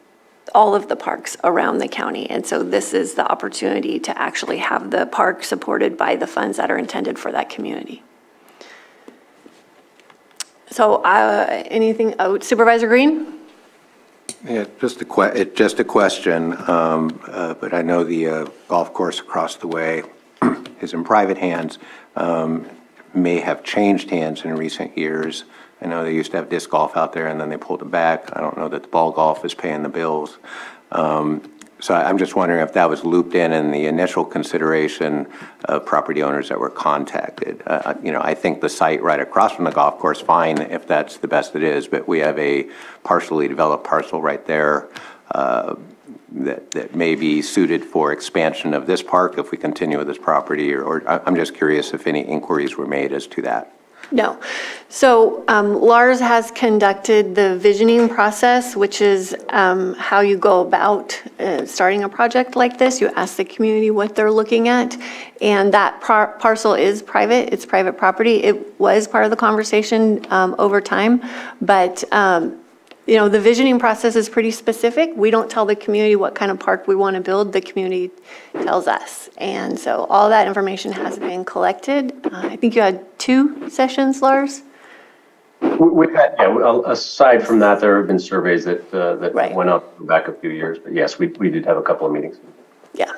[SPEAKER 3] all of the parks around the county. And so this is the opportunity to actually have the park supported by the funds that are intended for that community. So, uh, anything, oh, Supervisor Green?
[SPEAKER 9] Yeah, just a it, just a question, um, uh, but I know the, uh, golf course across the way is in private hands, um, may have changed hands in recent years. I know they used to have disc golf out there and then they pulled it back. I don't know that the ball golf is paying the bills. Um, so I- I'm just wondering if that was looped in in the initial consideration of property owners that were contacted. Uh, uh, You know, I think the site right across from the golf course, fine, if that's the best it is, but we have a partially developed parcel right there uh, that, that may be suited for expansion of this park if we continue with this property, or- or, I- I'm just curious if any inquiries were made as to that.
[SPEAKER 3] No. So um, Lars has conducted the visioning process, which is um, how you go about uh, starting a project like this. You ask the community what they're looking at, and that par- parcel is private, it's private property. It was part of the conversation um, over time, but, um, you know, the visioning process is pretty specific. We don't tell the community what kind of park we want to build, the community tells us. And so all that information has been collected. Uh, I think you had two sessions, Lars?
[SPEAKER 29] We- We've had, yeah, aside from that, there have been surveys that, uh, that went up back a few years, but yes, we, we did have a couple of meetings.
[SPEAKER 3] Yeah.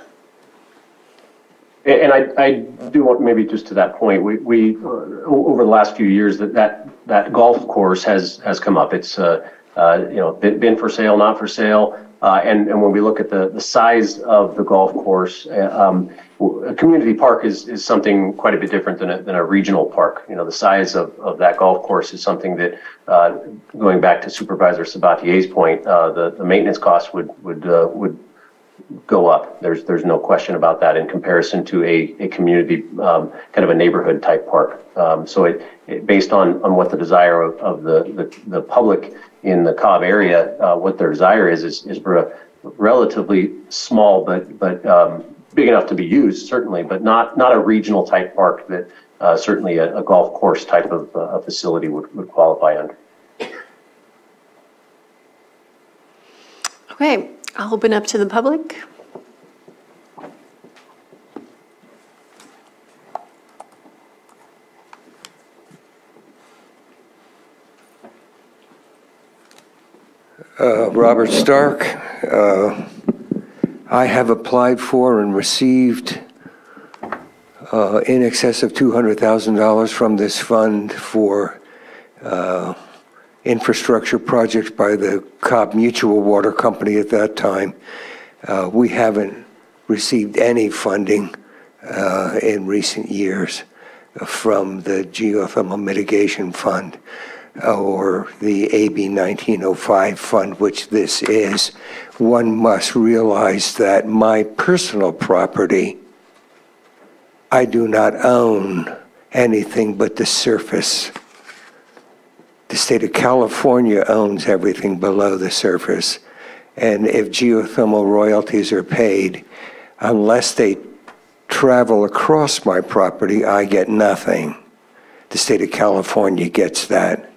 [SPEAKER 29] And and I, I do want, maybe just to that point, we, we, uh, over the last few years, that, that, that golf course has, has come up. It's, uh, uh, you know, been, been for sale, not for sale. Uh, and, and when we look at the, the size of the golf course, uh, um, a community park is, is something quite a bit different than a, than a regional park. You know, the size of, of that golf course is something that, uh, going back to Supervisor Sabatier's point, uh, the, the maintenance costs would, would, uh, would go up. There's, there's no question about that in comparison to a, a community, um, kind of a neighborhood type park. Um, so it, it, based on, on what the desire of, of the, the, the public in the Cobb area, uh, what their desire is, is, is for a relatively small, but, but, um, big enough to be used, certainly, but not, not a regional type park that, uh, certainly a, a golf course type of, uh, facility would, would qualify under.
[SPEAKER 3] Okay, I'll open up to the public.
[SPEAKER 30] Uh, Robert Stark. Uh, I have applied for and received uh, in excess of $200,000 from this fund for uh, infrastructure projects by the Cobb Mutual Water Company at that time. Uh, We haven't received any funding in recent years from the Geothermal Mitigation Fund or the AB 1905 fund, which this is, one must realize that my personal property, I do not own anything but the surface. The state of California owns everything below the surface. And if geothermal royalties are paid, unless they travel across my property, I get nothing. The state of California gets that.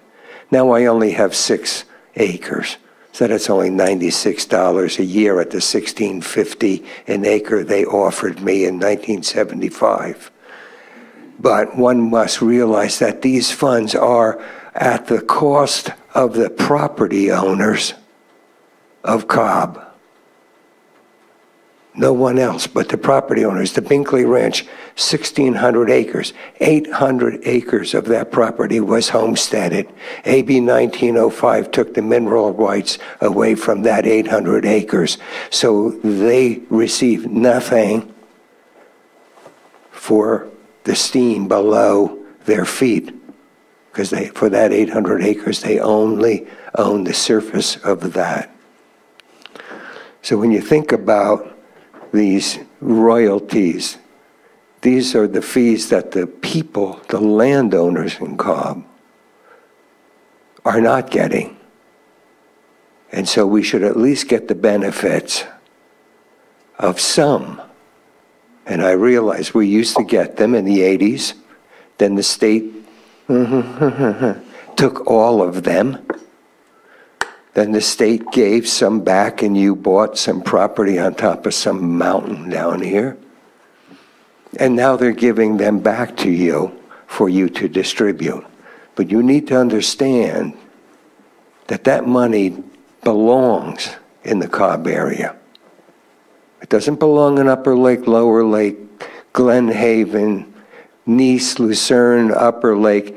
[SPEAKER 30] Now I only have six acres, so that's only $96 a year at the 1650 an acre they offered me in 1975. But one must realize that these funds are at the cost of the property owners of Cobb. No one else but the property owners. The Binkley Ranch, 1,600 acres. 800 acres of that property was homesteaded. AB 1905 took the mineral rights away from that 800 acres. So they received nothing for the steam below their feet. Because they, for that 800 acres, they only own the surface of that. So when you think about these royalties. These are the fees that the people, the landowners in Cobb, are not getting. And so we should at least get the benefits of some And I realize we used to get them in the 80s, then the state took all of them. Then the state gave some back and you bought some property on top of some mountain down here. And now they're giving them back to you for you to distribute. But you need to understand that that money belongs in the Cobb area. It doesn't belong in Upper Lake, Lower Lake, Glen Haven, Nice, Lucerne, Upper Lake,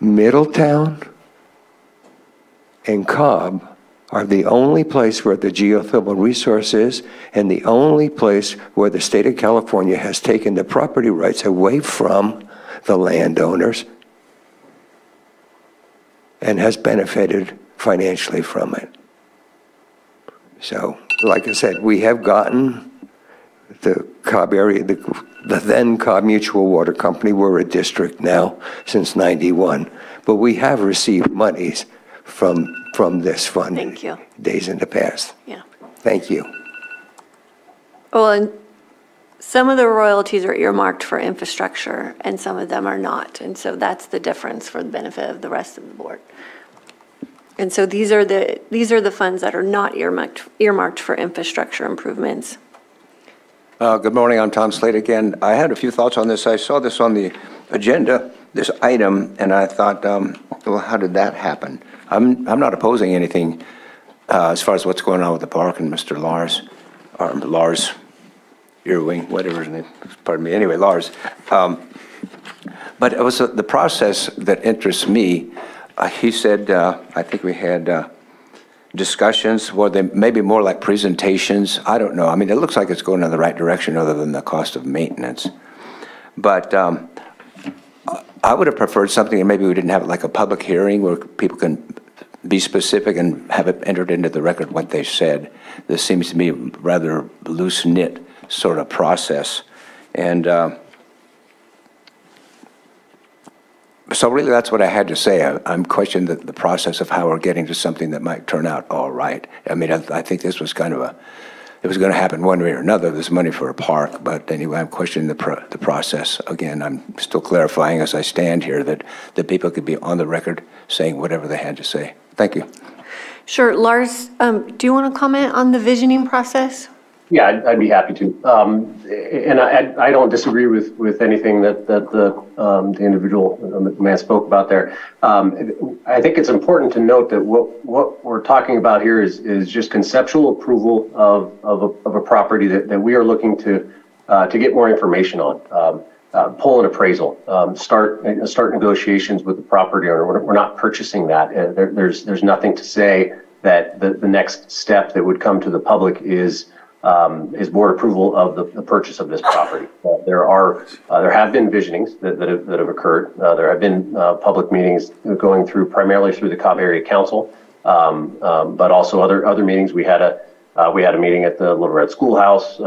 [SPEAKER 30] Middletown, and Cobb are the only place where the geothermal resource is and the only place where the state of California has taken the property rights away from the landowners and has benefited financially from it. So, like I said, we have gotten the Cobb area, the, the then Cobb Mutual Water Company, we're a district now since 91, but we have received monies from, from this fund.
[SPEAKER 3] Thank you.
[SPEAKER 30] Days in the past.
[SPEAKER 3] Yeah.
[SPEAKER 30] Thank you.
[SPEAKER 3] Well, and some of the royalties are earmarked for infrastructure and some of them are not. And so that's the difference for the benefit of the rest of the board. And so these are the, these are the funds that are not earmarked, earmarked for infrastructure improvements.
[SPEAKER 7] Uh, Good morning, I'm Tom Slade again. I had a few thoughts on this. I saw this on the agenda, this item, and I thought, um, well, how did that happen? I'm, I'm not opposing anything uh, as far as what's going on with the park and Mr. Lars, or Lars Earwing, whatever his name, pardon me, anyway, Lars. Um, But it was uh, the process that interests me. Uh, He said, uh, I think we had uh, discussions, were they maybe more like presentations? I don't know. I mean, it looks like it's going in the right direction other than the cost of maintenance. But um, I would have preferred something, and maybe we didn't have like a public hearing where people can be specific and have it entered into the record what they said. This seems to me rather loose-knit sort of process. And uh, so really, that's what I had to say. I- I'm questioning the, the process of how we're getting to something that might turn out all right. I mean, I, I think this was kind of a, it was going to happen one way or another. There's money for a park, but anyway, I'm questioning the, pro, the process. Again, I'm still clarifying as I stand here that, that people could be on the record saying whatever they had to say. Thank you.
[SPEAKER 3] Sure, Lars, um, do you want to comment on the visioning process?
[SPEAKER 29] Yeah, I'd, I'd be happy to. Um, and I, I don't disagree with, with anything that, that the, um, the individual um, man spoke about there. Um, I think it's important to note that what, what we're talking about here is, is just conceptual approval of, of a, of a property that, that we are looking to, uh, to get more information on. Uh, pull an appraisal, um, start, uh, start negotiations with the property owner. We're, we're not purchasing that. Uh, there, there's, there's nothing to say that the, the next step that would come to the public is, um, is board approval of the, the purchase of this property. Uh, there are, uh, there have been visionings that, that, have, that have occurred. Uh, there have been public meetings going through primarily through the Cobb Area Council, um, um, but also other other meetings. We had a we had a meeting at the Little Red Schoolhouse.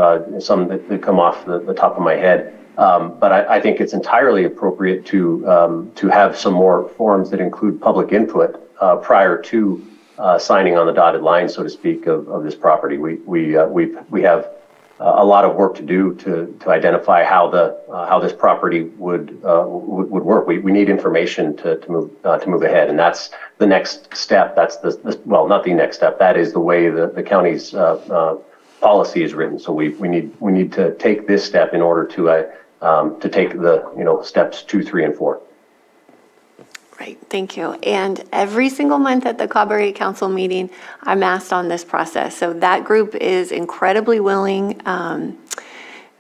[SPEAKER 29] Some that, that come off the, the top of my head. Um, but I, I think it's entirely appropriate to um, to have some more forms that include public input uh, prior to uh, signing on the dotted line, so to speak, of, of this property. We we uh, we we have uh, a lot of work to do to to identify how the uh, how this property would uh, would, would work. We, we need information to to move to move ahead, and that's the next step. That's the, the well, not the next step. That is the way the the county's policy is written. So we we need we need to take this step in order to um, to take the you know steps two, three, and four.
[SPEAKER 3] Right, thank you. And every single month at the Cobb Area Council meeting, I'm asked on this process. So that group is incredibly willing um,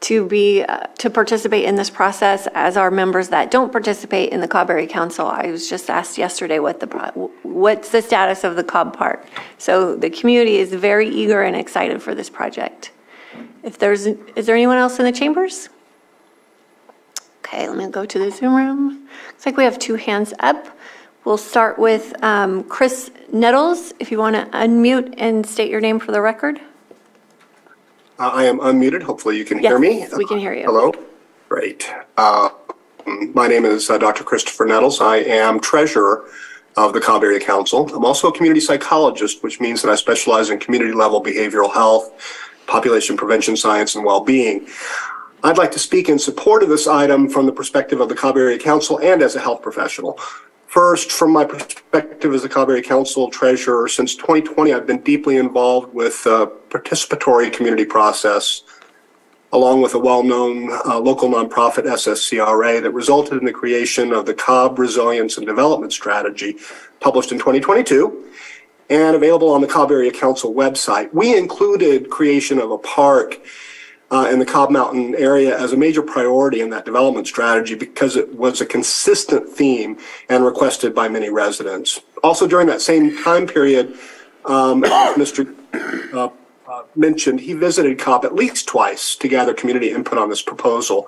[SPEAKER 3] to be, uh, to participate in this process as our members that don't participate in the Cobb Area Council. I was just asked yesterday what the, what's the status of the Cobb Park? So the community is very eager and excited for this project. If there's, is there anyone else in the chambers? Okay, let me go to the Zoom room. Looks like we have two hands up. We'll start with um, Chris Nettles, if you want to unmute and state your name for the record.
[SPEAKER 31] Uh, I am unmuted. Hopefully you can hear me.
[SPEAKER 3] Yes, we can hear you.
[SPEAKER 31] Hello? Great. Uh, My name is uh, Dr. Christopher Nettles. I am treasurer of the Cobb Area Council. I'm also a community psychologist, which means that I specialize in community level behavioral health, population prevention science, and well-being. I'd like to speak in support of this item from the perspective of the Cobb Area Council and as a health professional. First, from my perspective as the Cobb Area Council treasurer, since 2020, I've been deeply involved with the participatory community process, along with a well-known uh, local nonprofit SSCRA that resulted in the creation of the Cobb Resilience and Development Strategy, published in 2022 and available on the Cobb Area Council website. We included creation of a park uh, in the Cobb Mountain area as a major priority in that development strategy because it was a consistent theme and requested by many residents. Also, during that same time period, um, Mr. Uh, uh, mentioned, he visited Cobb at least twice to gather community input on this proposal.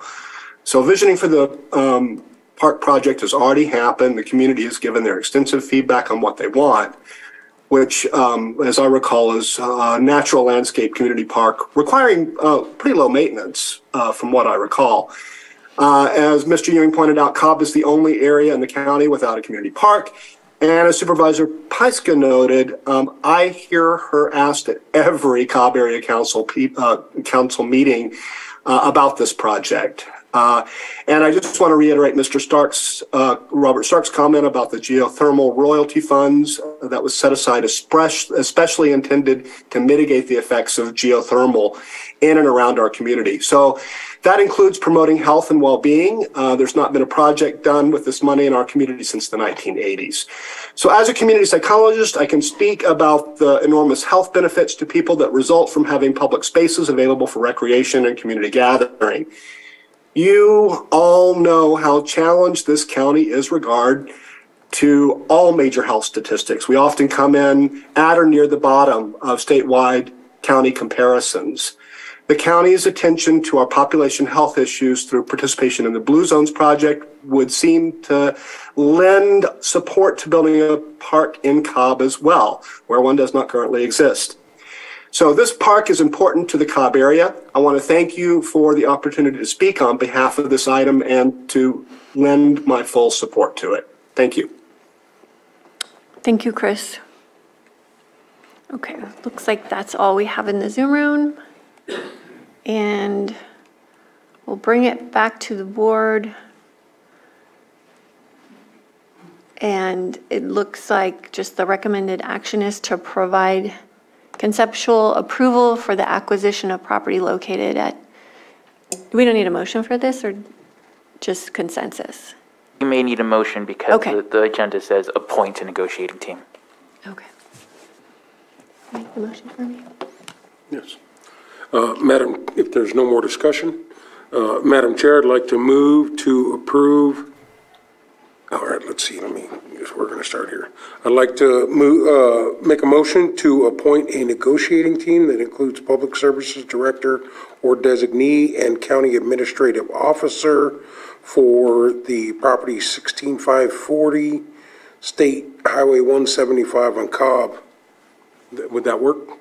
[SPEAKER 31] So, visioning for the um, park project has already happened. The community has given their extensive feedback on what they want which, um, as I recall, is a natural landscape community park requiring uh, pretty low maintenance, uh, from what I recall. Uh, as Mr. Ewing pointed out, Cobb is the only area in the county without a community park. And as Supervisor Pyska noted, um, I hear her asked at every Cobb Area Council uh, council meeting uh, about this project. Uh, and I just want to reiterate Mr. Stark's, uh, Robert Stark's comment about the geothermal royalty funds that was set aside especially, intended to mitigate the effects of geothermal in and around our community. So that includes promoting health and well-being. Uh, there's not been a project done with this money in our community since the 1980s. So as a community psychologist, I can speak about the enormous health benefits to people that result from having public spaces available for recreation and community gathering. You all know how challenged this county is regard to all major health statistics. We often come in at or near the bottom of statewide county comparisons. The county's attention to our population health issues through participation in the Blue Zones project would seem to lend support to building a park in Cobb as well, where one does not currently exist. So this park is important to the Cobb area. I want to thank you for the opportunity to speak on behalf of this item and to lend my full support to it. Thank you.
[SPEAKER 3] Thank you, Chris. Okay, looks like that's all we have in the Zoom room. And we'll bring it back to the board. And it looks like just the recommended action is to provide conceptual approval for the acquisition of property located at, we don't need a motion for this or just consensus?
[SPEAKER 26] You may need a motion because
[SPEAKER 3] Okay.
[SPEAKER 26] the, the agenda says appoint a negotiating team.
[SPEAKER 3] Okay. Make the motion for me.
[SPEAKER 11] Yes. Uh, Madam, if there's no more discussion, uh, Madam Chair, I'd like to move to approve, all right, let's see, let me, we're going to start here. I'd like to move, uh, make a motion to appoint a negotiating team that includes Public Services Director or designee and County Administrative Officer for the property 16540 State Highway 175 on Cobb. Would that work?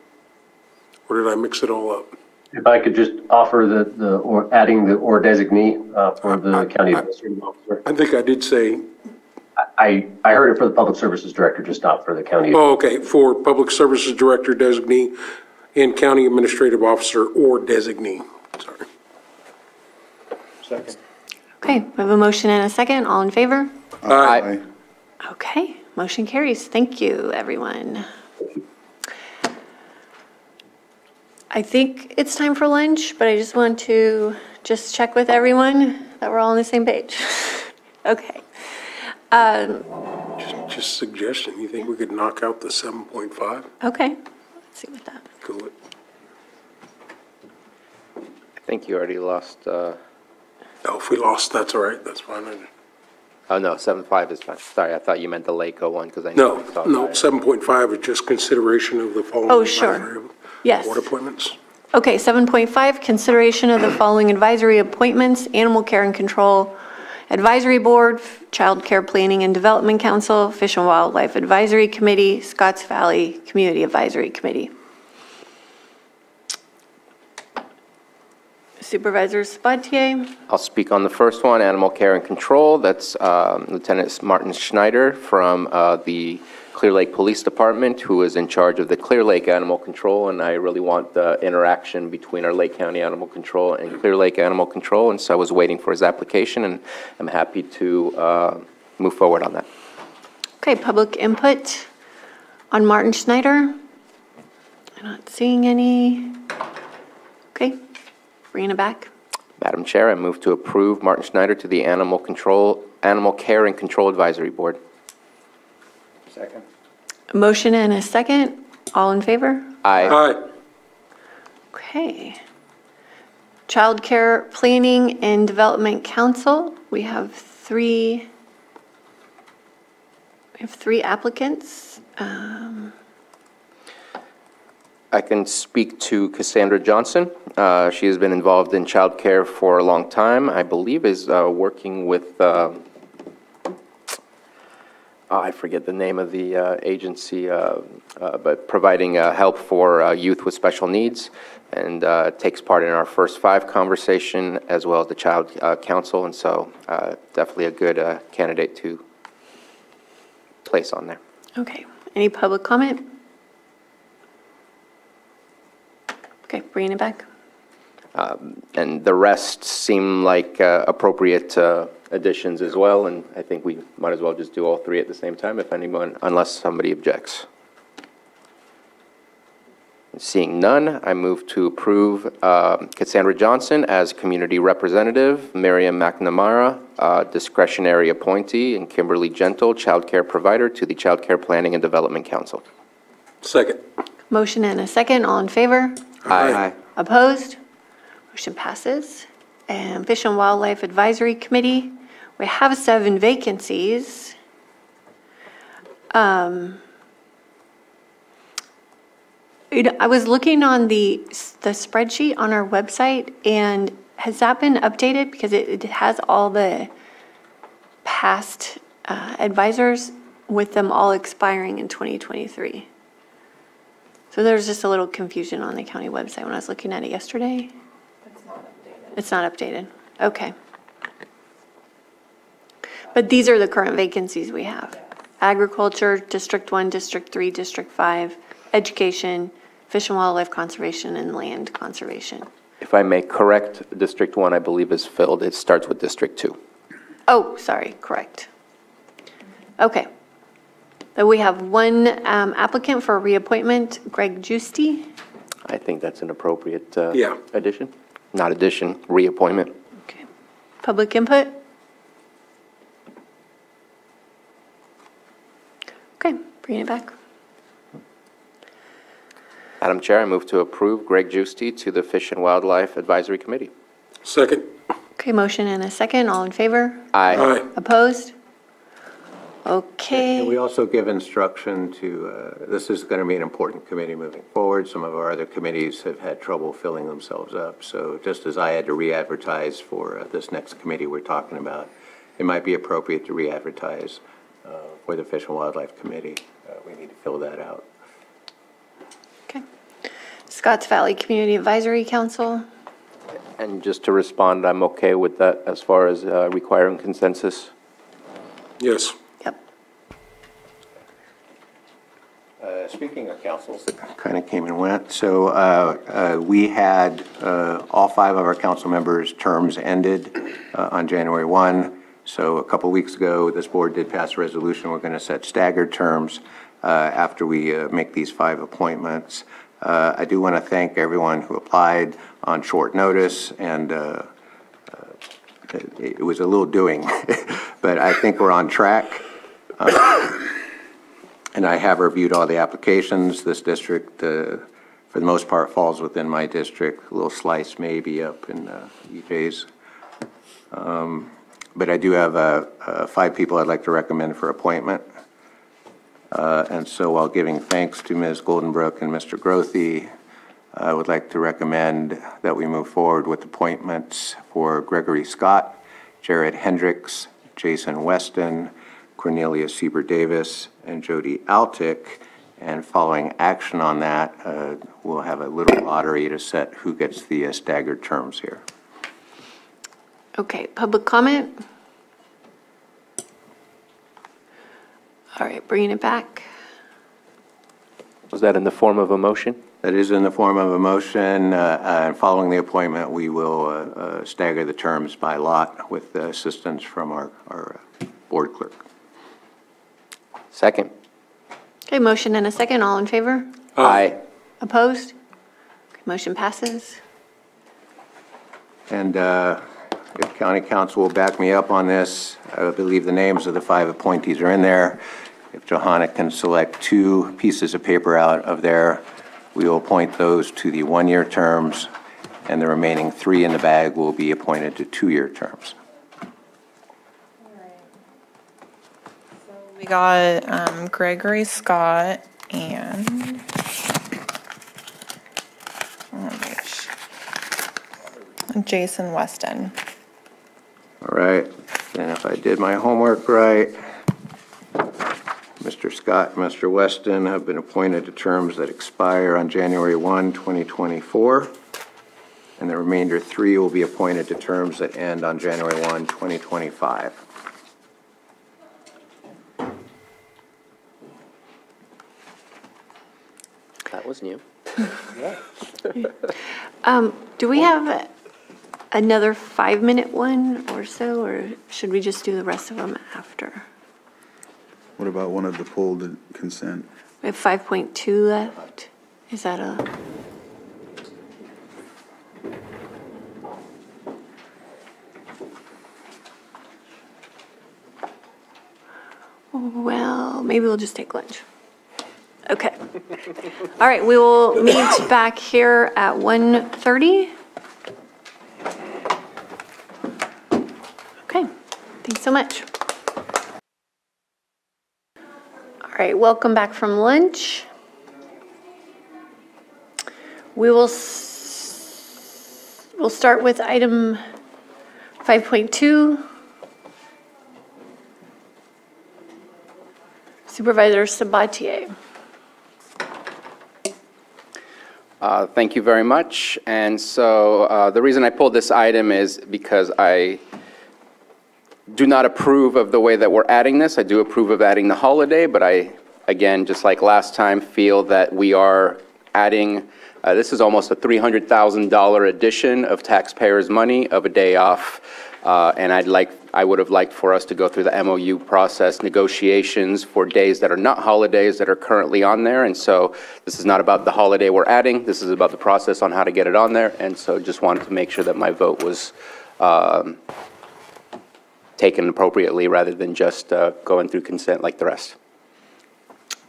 [SPEAKER 11] Or did I mix it all up?
[SPEAKER 29] If I could just offer the, the, or adding the or designee uh, for the county administrative officer.
[SPEAKER 11] I think I did say,
[SPEAKER 29] I, I heard it for the public services director, just not for the county.
[SPEAKER 11] oh, okay, for Public Services Director designee and County Administrative Officer or designee, sorry. Second.
[SPEAKER 3] Okay, we have a motion and a second. All in favor?
[SPEAKER 11] Aye.
[SPEAKER 3] Okay, motion carries. Thank you, everyone. I think it's time for lunch, but I just want to just check with everyone that we're all on the same page. Okay. Um,
[SPEAKER 11] Just suggestion, you think we could knock out the 7.5?
[SPEAKER 3] Okay, let's see what that,
[SPEAKER 11] Go it.
[SPEAKER 21] I think you already lost, uh,
[SPEAKER 11] Oh, if we lost, that's all right, that's fine. I-
[SPEAKER 21] oh, no, 7.5 is fine. Sorry, I thought you meant the LACO one, because I know.
[SPEAKER 11] No,
[SPEAKER 21] we talked
[SPEAKER 11] no,
[SPEAKER 21] about it.
[SPEAKER 11] 7.5 is just consideration of the following.
[SPEAKER 3] Oh, sure.
[SPEAKER 11] advisory
[SPEAKER 3] yes.
[SPEAKER 11] Board appointments.
[SPEAKER 3] Okay, 7.5, consideration of the following advisory appointments, Animal Care and Control Advisory Board, Child Care Planning and Development Council, Fish and Wildlife Advisory Committee, Scotts Valley Community Advisory Committee. Supervisor Sabatier?
[SPEAKER 21] I'll speak on the first one, Animal Care and Control. That's um, Lieutenant Martin Schneider from uh, the
[SPEAKER 5] Clear Lake Police Department, who is in charge of the Clear Lake Animal Control, and I really want the interaction between our Lake County Animal Control and Clear Lake Animal Control, and so I was waiting for his application, and I'm happy to uh, move forward on that.
[SPEAKER 3] Okay, public input on Martin Schneider. I'm not seeing any. Okay, bringing it back.
[SPEAKER 5] Madam Chair, I move to approve Martin Schneider to the Animal Control, Animal Care and Control Advisory Board.
[SPEAKER 32] Second.
[SPEAKER 3] A motion and a second. All in favor?
[SPEAKER 5] Aye.
[SPEAKER 11] Aye.
[SPEAKER 3] Okay. Childcare Planning and Development Council, we have three, we have three applicants. Um,
[SPEAKER 5] I can speak to Cassandra Johnson. Uh, She has been involved in childcare for a long time. I believe is uh, working with, uh, I forget the name of the uh, agency, uh, uh, but providing uh, help for uh, youth with special needs, and uh, takes part in our first five conversation, as well as the Child uh, Council, and so uh, definitely a good uh, candidate to place on there.
[SPEAKER 3] Okay, any public comment? Okay, bringing it back.
[SPEAKER 5] Um, And the rest seem like uh, appropriate uh, additions as well, and I think we might as well just do all three at the same time if anyone, unless somebody objects. Seeing none, I move to approve um, Cassandra Johnson as community representative, Miriam McNamara, uh, discretionary appointee, and Kimberly Gentle, child care provider to the Child Care Planning and Development Council.
[SPEAKER 11] Second.
[SPEAKER 3] Motion and a second, all in favor?
[SPEAKER 5] Aye.
[SPEAKER 3] Opposed? Motion passes. And Fish and Wildlife Advisory Committee, we have seven vacancies. Um, know, I was looking on the, the spreadsheet on our website, and has that been updated? Because it, it has all the past uh, advisors with them all expiring in 2023. So there's just a little confusion on the county website when I was looking at it yesterday. That's not updated. It's not updated. Okay. But these are the current vacancies we have. Agriculture, District 1, District 3, District 5, Education, Fish and Wildlife Conservation, and Land Conservation.
[SPEAKER 5] If I may correct, District 1, I believe, is filled. It starts with District 2.
[SPEAKER 3] Oh, sorry, correct. Okay. Then we have one um, applicant for reappointment, Greg Giusti.
[SPEAKER 5] I think that's an appropriate uh,
[SPEAKER 11] Yeah.
[SPEAKER 5] addition. Not addition, reappointment. Okay.
[SPEAKER 3] Public input? Okay, bring it back.
[SPEAKER 5] Madam Chair, I move to approve Greg Giusti to the Fish and Wildlife Advisory Committee.
[SPEAKER 11] Second.
[SPEAKER 3] Okay, motion and a second, all in favor?
[SPEAKER 5] Aye.
[SPEAKER 11] Aye.
[SPEAKER 3] Opposed?
[SPEAKER 9] And
[SPEAKER 3] Okay,
[SPEAKER 9] we also give instruction to, uh, this is going to be an important committee moving forward. Some of our other committees have had trouble filling themselves up. So just as I had to re-advertise for uh, this next committee we're talking about, it might be appropriate to re-advertise for the Fish and Wildlife Committee. Uh, We need to fill that out. Okay.
[SPEAKER 3] Scotts Valley Community Advisory Council,
[SPEAKER 5] And just to respond, I'm okay with that as far as uh, requiring consensus.
[SPEAKER 11] Yes.
[SPEAKER 9] Uh, Speaking of councils that kind of came and went, so uh, uh, we had, uh, all five of our council members' terms ended uh, on January 1. So a couple weeks ago, this board did pass a resolution, we're going to set staggered terms uh, after we uh, make these five appointments. Uh, I do want to thank everyone who applied on short notice, and uh, uh, it it was a little doing, but I think we're on track. Uh, and I have reviewed all the applications. This district, for the most part, falls within my district. A little slice maybe up in EJ's. Um, But I do have uh, uh, five people I'd like to recommend for appointment. Uh, And so while giving thanks to Ms. Goldenbrook and Mr. Grothy, I would like to recommend that we move forward with appointments for Gregory Scott, Jared Hendricks, Jason Weston, Cornelia Sieber Davis, and Jody Altick. And following action on that, uh, we'll have a little lottery to set who gets the uh, staggered terms here.
[SPEAKER 3] Okay, public comment? All right, bringing it back.
[SPEAKER 21] Was that in the form of a motion?
[SPEAKER 9] That is in the form of a motion. uh, uh, Following the appointment, we will uh, uh, stagger the terms by lot with the assistance from our, our uh, board clerk.
[SPEAKER 21] Second.
[SPEAKER 3] Okay, motion and a second, all in favor?
[SPEAKER 21] Aye.
[SPEAKER 3] Opposed? Okay, Motion passes.
[SPEAKER 9] And uh, if county counsel will back me up on this, I believe the names of the five appointees are in there. If Johanna can select two pieces of paper out of there, we will appoint those to the one-year terms, and the remaining three in the bag will be appointed to two-year terms.
[SPEAKER 23] We got um, Gregory Scott and. oh. Jason Weston.
[SPEAKER 9] All right, then if I did my homework right, Mr. Scott and Mr. Weston have been appointed to terms that expire on January 1, 2024, and the remainder three will be appointed to terms that end on January 1, 2025.
[SPEAKER 21] That was new.
[SPEAKER 3] Um, Do we have another five-minute one or so, or should we just do the rest of them after?
[SPEAKER 6] What about one of the pulled consent?
[SPEAKER 3] We have 5.2 left. Is that a? Well, maybe we'll just take lunch. Okay. All right, we will meet back here at 1:30. Okay, thanks so much. All right, welcome back from lunch. We will, we'll start with item 5.2. Supervisor Sabatier.
[SPEAKER 5] Uh, Thank you very much. And so uh, the reason I pulled this item is because I do not approve of the way that we're adding this. I do approve of adding the holiday, but I, again, just like last time, feel that we are adding, uh, this is almost a $300,000 addition of taxpayers' money of a day off. Uh, And I'd like, I would have liked for us to go through the MOU process, negotiations for days that are not holidays that are currently on there. And so this is not about the holiday we're adding, this is about the process on how to get it on there. And so just wanted to make sure that my vote was um, taken appropriately rather than just uh, going through consent like the rest.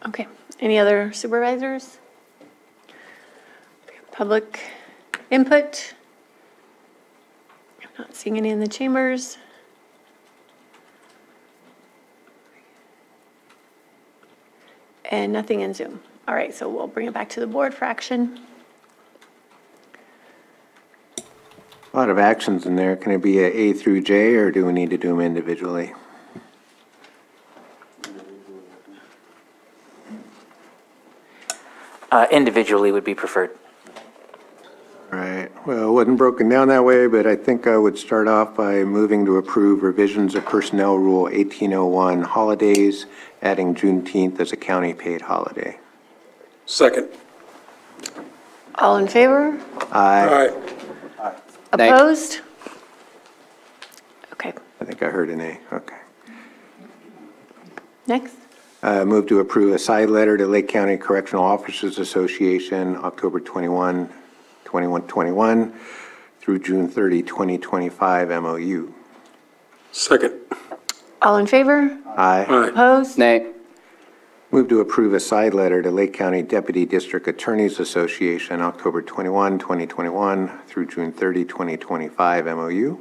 [SPEAKER 3] Okay, any other supervisors? Public input? I'm not seeing any in the chambers. And nothing in Zoom. All right, so we'll bring it back to the board for action.
[SPEAKER 9] A lot of actions in there. Can it be a A through J, or do we need to do them individually?
[SPEAKER 26] Uh, Individually would be preferred.
[SPEAKER 9] Right, well, it wasn't broken down that way, but I think I would start off by moving to approve revisions of Personnel Rule 1801 holidays, adding Juneteenth as a county paid holiday.
[SPEAKER 11] Second.
[SPEAKER 3] All in favor?
[SPEAKER 9] Aye.
[SPEAKER 5] Nay.
[SPEAKER 3] Opposed? Okay,
[SPEAKER 9] I think I heard an A, okay.
[SPEAKER 3] next.
[SPEAKER 9] Uh, Move to approve a side letter to Lake County Correctional Officers Association, October 21, 2121 through June 30, 2025 MOU.
[SPEAKER 11] Second.
[SPEAKER 3] All in favor?
[SPEAKER 9] Aye.
[SPEAKER 3] Opposed?
[SPEAKER 5] Nay.
[SPEAKER 9] Move to approve a side letter to Lake County Deputy District Attorneys Association, October 21, 2021 through June 30, 2025 MOU.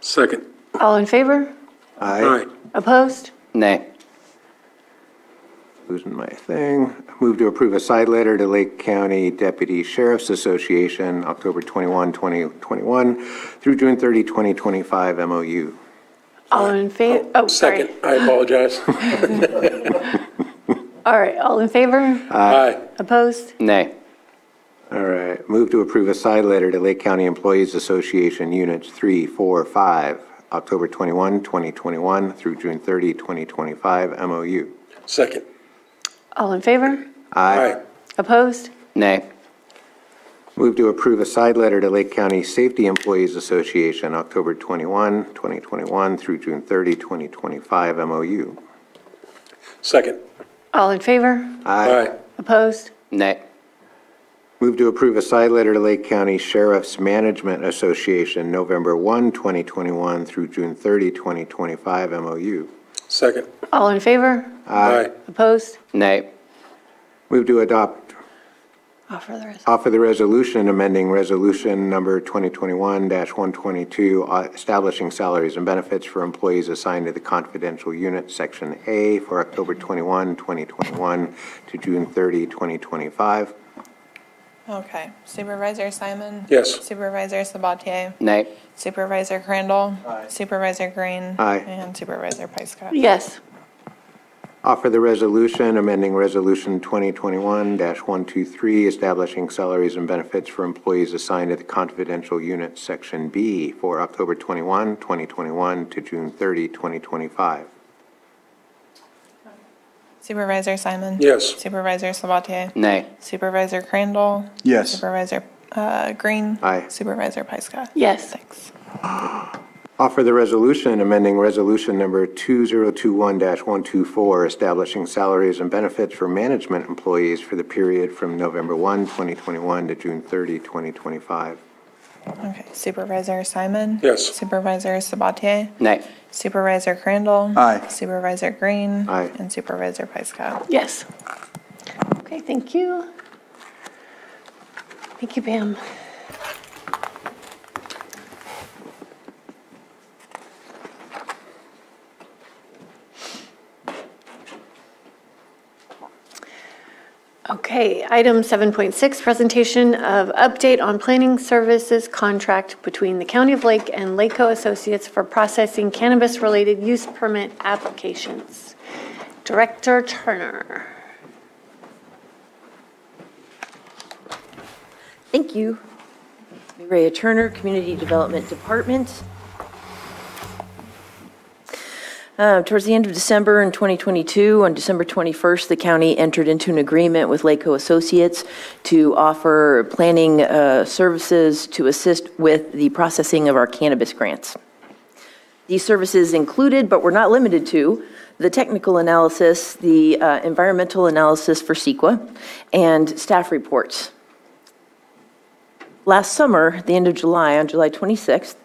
[SPEAKER 11] Second.
[SPEAKER 3] All in favor?
[SPEAKER 9] Aye.
[SPEAKER 3] Opposed?
[SPEAKER 5] Nay.
[SPEAKER 9] Losing my thing. Move to approve a side letter to Lake County Deputy Sheriff's Association, October 21, 2021 through June 30, 2025 MOU.
[SPEAKER 3] All in favor? Oh, oh, sorry.
[SPEAKER 11] Second. I apologize.
[SPEAKER 3] All right, all in favor?
[SPEAKER 11] Aye.
[SPEAKER 3] Opposed?
[SPEAKER 5] Nay.
[SPEAKER 9] All right. Move to approve a side letter to Lake County Employees Association Units 3, 4, 5, October 21, 2021 through June 30, 2025 MOU.
[SPEAKER 11] Second.
[SPEAKER 3] All in favor?
[SPEAKER 9] Aye.
[SPEAKER 3] Opposed?
[SPEAKER 21] Nay.
[SPEAKER 9] Move to approve a side letter to Lake County Safety Employees Association, October 21, 2021 through June 30, 2025 MOU.
[SPEAKER 11] Second.
[SPEAKER 3] All in favor?
[SPEAKER 11] Aye.
[SPEAKER 3] Opposed?
[SPEAKER 21] Nay.
[SPEAKER 9] Move to approve a side letter to Lake County Sheriff's Management Association, November 1, 2021 through June 30, 2025 MOU.
[SPEAKER 11] Second.
[SPEAKER 3] All in favor?
[SPEAKER 11] Aye.
[SPEAKER 3] Opposed?
[SPEAKER 21] Nay.
[SPEAKER 9] Move to adopt
[SPEAKER 3] Offer the res-
[SPEAKER 9] Offer the resolution amending Resolution Number 2021-122, uh, establishing salaries and benefits for employees assigned to the confidential unit, Section A, for October 21, 2021 to June 30, 2025.
[SPEAKER 23] Okay. Supervisor Simon?
[SPEAKER 11] Yes.
[SPEAKER 23] Supervisor Sabatier?
[SPEAKER 21] Nay.
[SPEAKER 23] Supervisor Crandell? Aye. Supervisor Green?
[SPEAKER 9] Aye.
[SPEAKER 23] And Supervisor Pyska?
[SPEAKER 3] Yes.
[SPEAKER 9] Offer the resolution amending Resolution 2021-123, establishing salaries and benefits for employees assigned to the confidential unit, Section B, for October 21, 2021 to June 30, 2025.
[SPEAKER 23] Supervisor Simon?
[SPEAKER 11] Yes.
[SPEAKER 23] Supervisor Sabatier?
[SPEAKER 21] Nay.
[SPEAKER 23] Supervisor Crandell?
[SPEAKER 6] Yes.
[SPEAKER 23] Supervisor uh, Green?
[SPEAKER 9] Aye.
[SPEAKER 23] Supervisor Pyska?
[SPEAKER 3] Yes.
[SPEAKER 23] Thanks.
[SPEAKER 9] Offer the resolution amending Resolution Number 2021-124, establishing salaries and benefits for management employees for the period from November 1, 2021 to June 30, 2025.
[SPEAKER 23] Okay. Supervisor Simon?
[SPEAKER 11] Yes.
[SPEAKER 23] Supervisor Sabatier?
[SPEAKER 21] Nay.
[SPEAKER 23] Supervisor Crandell?
[SPEAKER 6] Aye.
[SPEAKER 23] Supervisor Green?
[SPEAKER 9] Aye.
[SPEAKER 23] And Supervisor Pyska?
[SPEAKER 3] Yes. Okay, thank you. Thank you, Pam. Okay, item 7.6, presentation of update on planning services contract between the County of Lake and LACO Associates for processing cannabis-related use permit applications. Director Turner.
[SPEAKER 33] Thank you. Mireya Turner, Community Development Department. Uh, Towards the end of December in 2022, on December 21st, the county entered into an agreement with LACO Associates to offer planning uh, services to assist with the processing of our cannabis grants. These services included, but were not limited to, the technical analysis, the uh, environmental analysis for CEQA, and staff reports. Last summer, the end of July, on July 26th,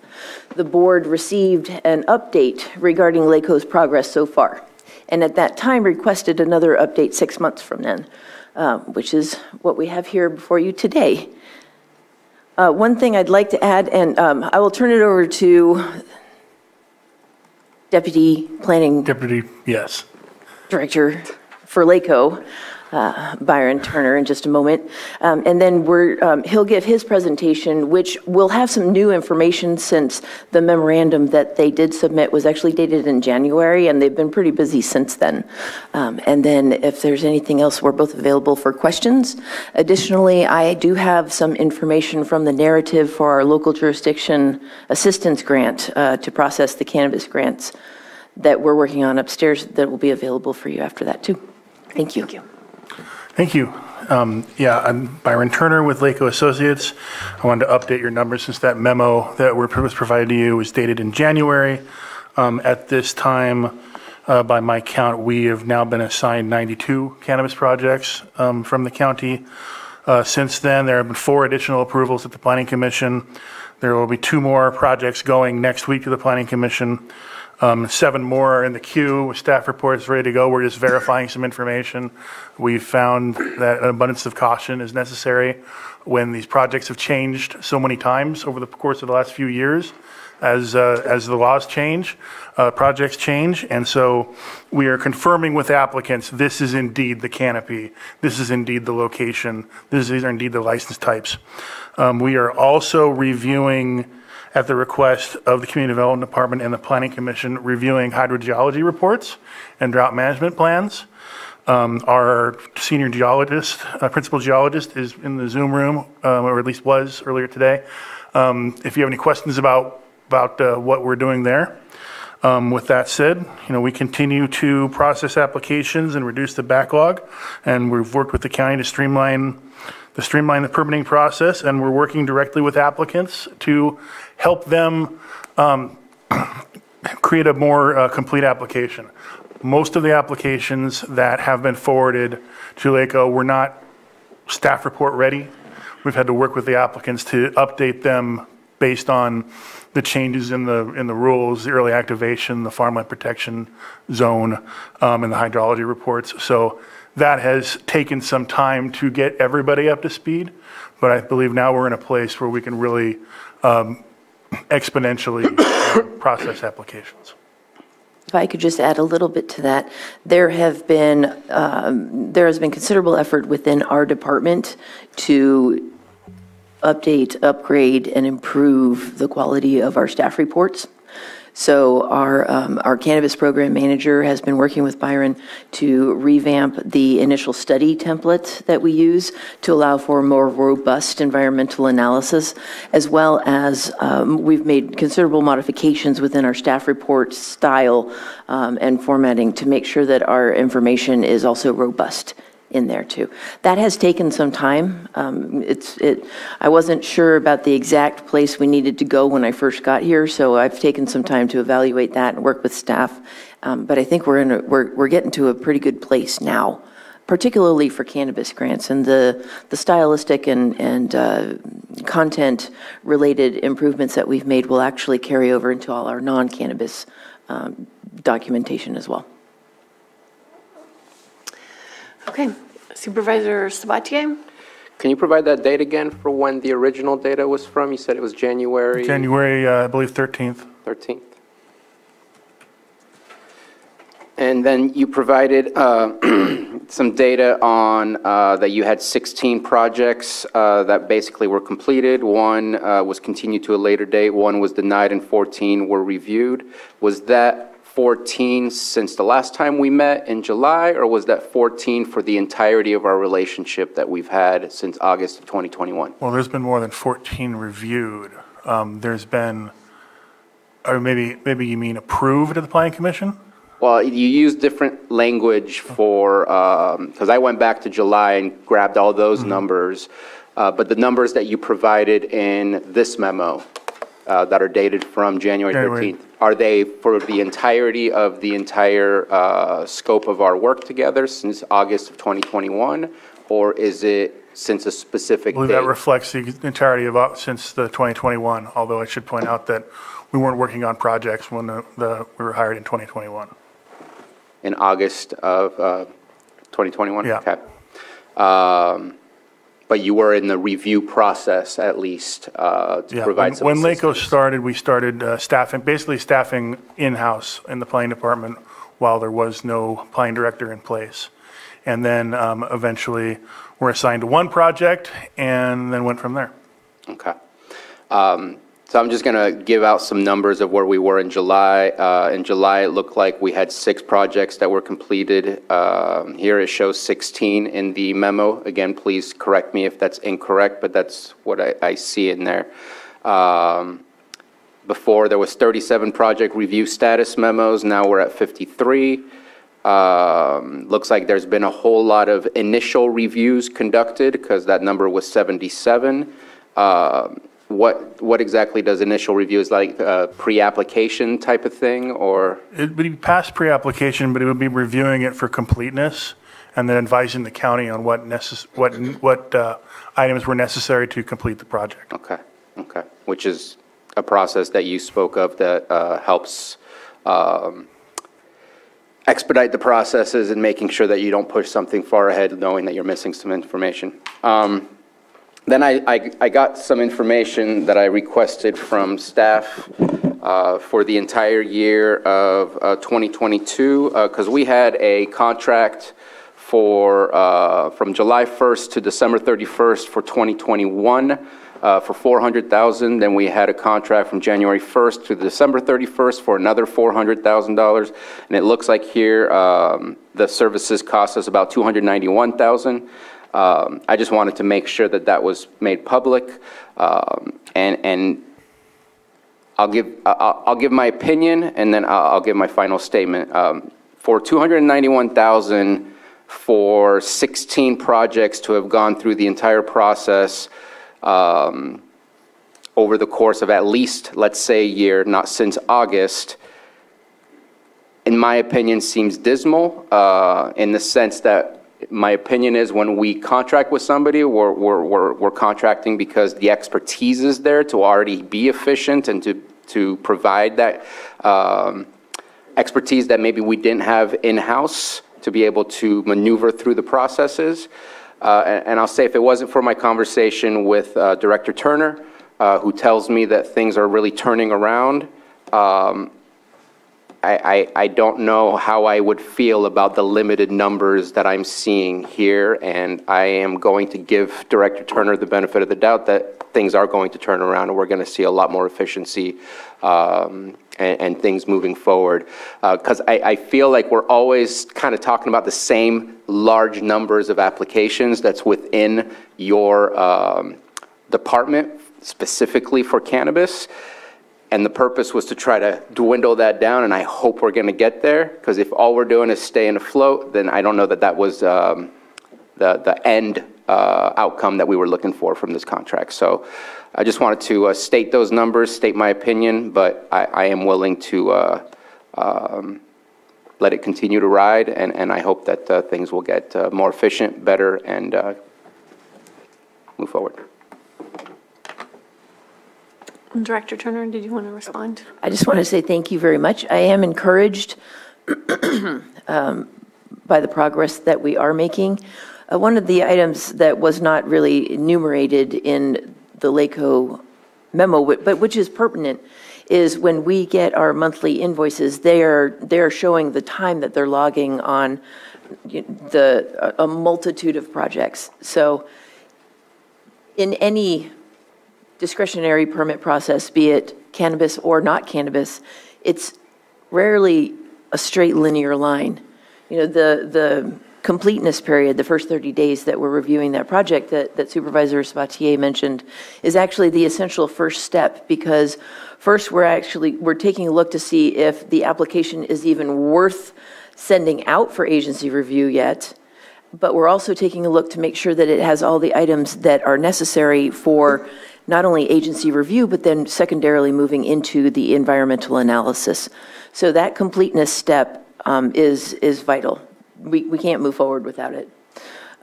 [SPEAKER 33] the board received an update regarding LACO's progress so far, and at that time requested another update six months from then, uh, which is what we have here before you today. Uh, One thing I'd like to add, and um, I will turn it over to Deputy Planning
[SPEAKER 34] Deputy, yes.
[SPEAKER 33] Director for LACO, uh, Byron Turner, in just a moment. Um, And then we're, um, he'll give his presentation, which will have some new information since the memorandum that they did submit was actually dated in January, and they've been pretty busy since then. Um, And then if there's anything else, we're both available for questions. Additionally, I do have some information from the narrative for our local jurisdiction assistance grant uh, to process the cannabis grants that we're working on upstairs that will be available for you after that, too. Thank you.
[SPEAKER 34] Thank you. Um, Yeah, I'm Byron Turner with LACO Associates. I wanted to update your numbers since that memo that was provided to you was dated in January. Um, At this time, uh, by my count, we have now been assigned 92 cannabis projects um, from the county. Uh, Since then, there have been four additional approvals at the Planning Commission. There will be two more projects going next week to the Planning Commission. Um, Seven more are in the queue, staff reports ready to go. We're just verifying some information. We've found that an abundance of caution is necessary when these projects have changed so many times over the course of the last few years. As, uh, as the laws change, uh, projects change, and so we are confirming with applicants, this is indeed the canopy, this is indeed the location, this is- these are indeed the license types. Um, We are also reviewing at the request of the Community Development Department and the Planning Commission, reviewing hydrogeology reports and drought management plans. Um, Our senior geologist, uh, principal geologist is in the Zoom room, um, or at least was earlier today. Um, If you have any questions about, about uh, what we're doing there. Um, With that said, you know, we continue to process applications and reduce the backlog, and we've worked with the county to streamline, to streamline the permitting process, and we're working directly with applicants to help them um, create a more uh, complete application. Most of the applications that have been forwarded to LACO were not staff report ready. We've had to work with the applicants to update them based on the changes in the, in the rules, the early activation, the farmland protection zone, um, and the hydrology reports. So that has taken some time to get everybody up to speed, but I believe now we're in a place where we can really um, exponentially process applications.
[SPEAKER 33] If I could just add a little bit to that, there have been, um, there has been considerable effort within our department to update, upgrade, and improve the quality of our staff reports. So our, um, our cannabis program manager has been working with Byron to revamp the initial study template that we use to allow for more robust environmental analysis, as well as um, we've made considerable modifications within our staff report style um, and formatting to make sure that our information is also robust in there too. That has taken some time. Um, it's it. I wasn't sure about the exact place we needed to go when I first got here, so I've taken some time to evaluate that and work with staff. Um, but I think we're in a, we're we're getting to a pretty good place now, particularly for cannabis grants and the the stylistic and and uh, content related improvements that we've made will actually carry over into all our non-cannabis um, documentation as well.
[SPEAKER 3] Okay, Supervisor Sabatier?
[SPEAKER 5] Can you provide that date again for when the original data was from? You said it was January
[SPEAKER 34] January, uh, I believe, 13th.
[SPEAKER 5] 13th. And then you provided uh, some data on uh, that you had 16 projects uh, that basically were completed. One uh, was continued to a later date, one was denied, and 14 were reviewed. Was that 14 since the last time we met in July, or was that 14 for the entirety of our relationship that we've had since August of 2021?
[SPEAKER 34] Well, there's been more than 14 reviewed. Um, There's been, or maybe, maybe you mean approved at the planning commission?
[SPEAKER 5] Well, you use different language for, because I went back to July and grabbed all those numbers, uh, but the numbers that you provided in this memo uh, that are dated from January
[SPEAKER 34] January.
[SPEAKER 5] 13th, are they for the entirety of the entire uh, scope of our work together since August of 2021? Or is it since a
[SPEAKER 34] I
[SPEAKER 5] specific
[SPEAKER 34] believe that
[SPEAKER 5] date?
[SPEAKER 34] reflects the entirety of, uh, since the 2021, although I should point out that we weren't working on projects when the, the- we were hired in 2021.
[SPEAKER 5] In August of uh, 2021?
[SPEAKER 34] Yeah.
[SPEAKER 5] Okay. Um, But you were in the review process at least uh, to
[SPEAKER 34] Yeah,
[SPEAKER 5] provide
[SPEAKER 34] when-
[SPEAKER 5] some
[SPEAKER 34] When LACO
[SPEAKER 5] assistance?
[SPEAKER 34] started, we started uh, staffing, basically staffing in-house in the planning department while there was no planning director in place. And then um, eventually were assigned to one project and then went from there.
[SPEAKER 5] Okay. Um, So I'm just going to give out some numbers of where we were in July. Uh, In July, it looked like we had six projects that were completed. Um, Here it shows 16 in the memo. Again, please correct me if that's incorrect, but that's what I I see in there. Um, Before, there was 37 project review status memos. Now we're at 53. Um, Looks like there's been a whole lot of initial reviews conducted because that number was 77. Um, What, what exactly does initial review, is like a pre-application type of thing, or?
[SPEAKER 34] It would be past pre-application, but it would be reviewing it for completeness and then advising the county on what necess, what, what uh, items were necessary to complete the project.
[SPEAKER 5] Okay, okay, which is a process that you spoke of that uh, helps um, expedite the processes and making sure that you don't push something far ahead knowing that you're missing some information. Um, Then I, I, I got some information that I requested from staff uh, for the entire year of uh, 2022, because we had a contract for, uh, from July 1st to December 31st for 2021 uh, for 400,000. Then we had a contract from January 1st to December 31st for another $400,000. And it looks like here, um, the services cost us about 291,000. Um, I just wanted to make sure that that was made public. Um, And, and I'll give, I'll I'll give my opinion, and then I'll I'll give my final statement. Um, For 291,000 for 16 projects to have gone through the entire process um, over the course of at least, let's say, a year, not since August, in my opinion, seems dismal, uh, in the sense that my opinion is when we contract with somebody, we're, we're, we're, we're contracting because the expertise is there to already be efficient and to, to provide that um, expertise that maybe we didn't have in-house to be able to maneuver through the processes. Uh, and, and I'll say if it wasn't for my conversation with uh, Director Turner, uh, who tells me that things are really turning around, um, I, I, don't know how I would feel about the limited numbers that I'm seeing here, and I am going to give Director Turner the benefit of the doubt that things are going to turn around, and we're going to see a lot more efficiency um, and, and things moving forward. Because I, I feel like we're always kind of talking about the same large numbers of applications that's within your um, department, specifically for cannabis. And the purpose was to try to dwindle that down, and I hope we're going to get there, because if all we're doing is staying afloat, then I don't know that that was um, the, the end uh, outcome that we were looking for from this contract. So I just wanted to uh, state those numbers, state my opinion, but I, I am willing to uh, um, let it continue to ride, and, and I hope that uh, things will get uh, more efficient, better, and uh, move forward.
[SPEAKER 3] Director Turner, did you want to respond?
[SPEAKER 33] I just want to say thank you very much. I am encouraged um, by the progress that we are making. Uh, One of the items that was not really enumerated in the LACO memo, but which is pertinent, is when we get our monthly invoices, they are, they are showing the time that they're logging on the, a a multitude of projects. So in any discretionary permit process, be it cannabis or not cannabis, it's rarely a straight linear line. You know, the, the completeness period, the first 30 days that we're reviewing that project that, that Supervisor Sabatier mentioned, is actually the essential first step because first we're actually, we're taking a look to see if the application is even worth sending out for agency review yet but we're also taking a look to make sure that it has all the items that are necessary for not only agency review, but then secondarily moving into the environmental analysis. So that completeness step um, is, is vital. We, we can't move forward without it.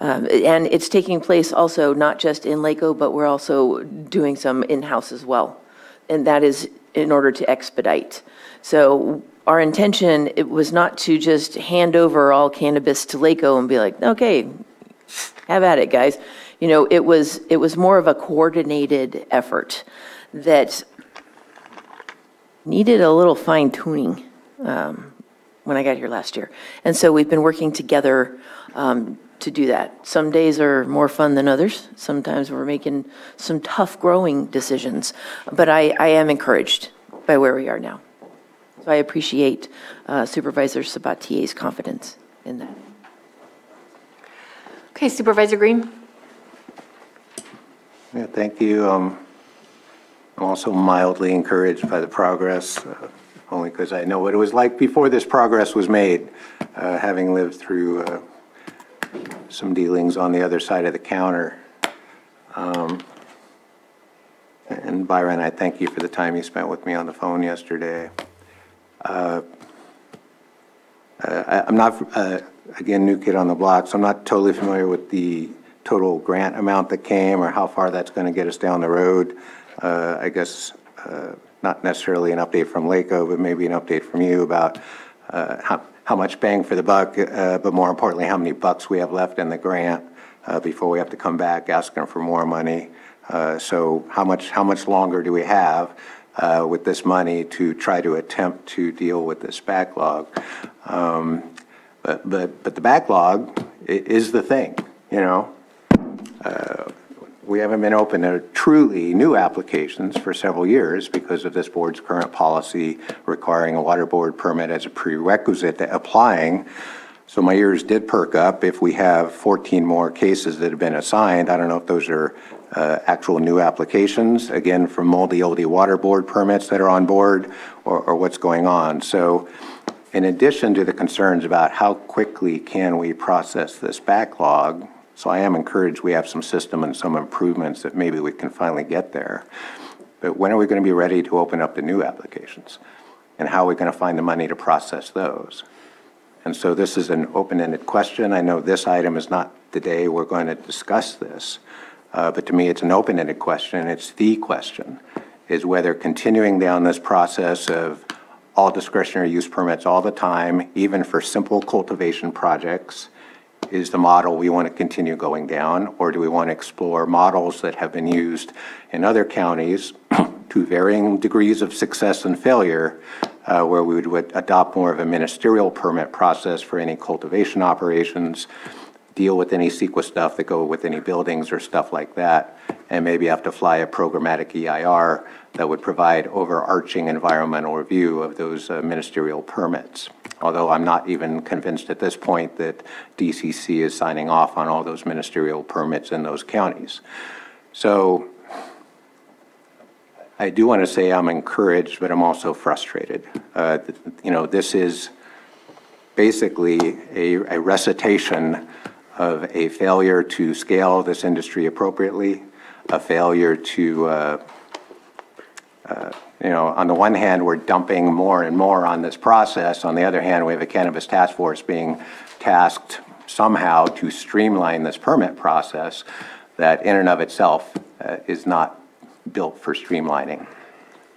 [SPEAKER 33] Um, And it's taking place also not just in LACO, but we're also doing some in-house as well. And that is in order to expedite. So our intention, it was not to just hand over all cannabis to LACO and be like, okay, have at it, guys. You know, it was, it was more of a coordinated effort that needed a little fine tuning um, when I got here last year. And so we've been working together um, to do that. Some days are more fun than others. Sometimes we're making some tough growing decisions. But I, I am encouraged by where we are now. So I appreciate uh, Supervisor Sabatier's confidence in that.
[SPEAKER 3] Okay, Supervisor Green?
[SPEAKER 9] Yeah, thank you. Um, I'm also mildly encouraged by the progress, uh, only because I know what it was like before this progress was made, uh, having lived through uh, some dealings on the other side of the counter. Um, And Byron, I thank you for the time you spent with me on the phone yesterday. Uh, uh, I- I'm not, uh, again, new kid on the block, so I'm not totally familiar with the total grant amount that came or how far that's going to get us down the road. Uh, I guess uh, not necessarily an update from LACO, but maybe an update from you about uh, how how much bang for the buck, uh, but more importantly, how many bucks we have left in the grant uh, before we have to come back asking for more money. Uh, So how much, how much longer do we have uh, with this money to try to attempt to deal with this backlog? Um, But, but, but the backlog is the thing, you know? Uh, We haven't been open to truly new applications for several years because of this board's current policy requiring a water board permit as a prerequisite to applying So my ears did perk up. If we have 14 more cases that have been assigned, I don't know if those are uh, actual new applications, again, from moldy oldie water board permits that are on board, or, or what's going on. So in addition to the concerns about how quickly can we process this backlog, so I am encouraged we have some system and some improvements that maybe we can finally get there. But when are we going to be ready to open up the new applications? And how are we going to find the money to process those? And so this is an open-ended question. I know this item is not the day we're going to discuss this, uh, but to me, it's an open-ended question. It's the question, is whether continuing down this process of all discretionary use permits all the time, even for simple cultivation projects, is the model we want to continue going down, or do we want to explore models that have been used in other counties to varying degrees of success and failure, uh, where we would adopt more of a ministerial permit process for any cultivation operations, deal with any CEQA stuff that go with any buildings or stuff like that, and maybe have to fly a programmatic EIR that would provide overarching environmental review of those uh, ministerial permits. Although I'm not even convinced at this point that DCC is signing off on all those ministerial permits in those counties. So I do want to say I'm encouraged, but I'm also frustrated. Uh, you know, this is basically a, a recitation of a failure to scale this industry appropriately, a failure to, uh, you know, on the one hand, we're dumping more and more on this process. On the other hand, we have a cannabis task force being tasked somehow to streamline this permit process that in and of itself uh, is not built for streamlining.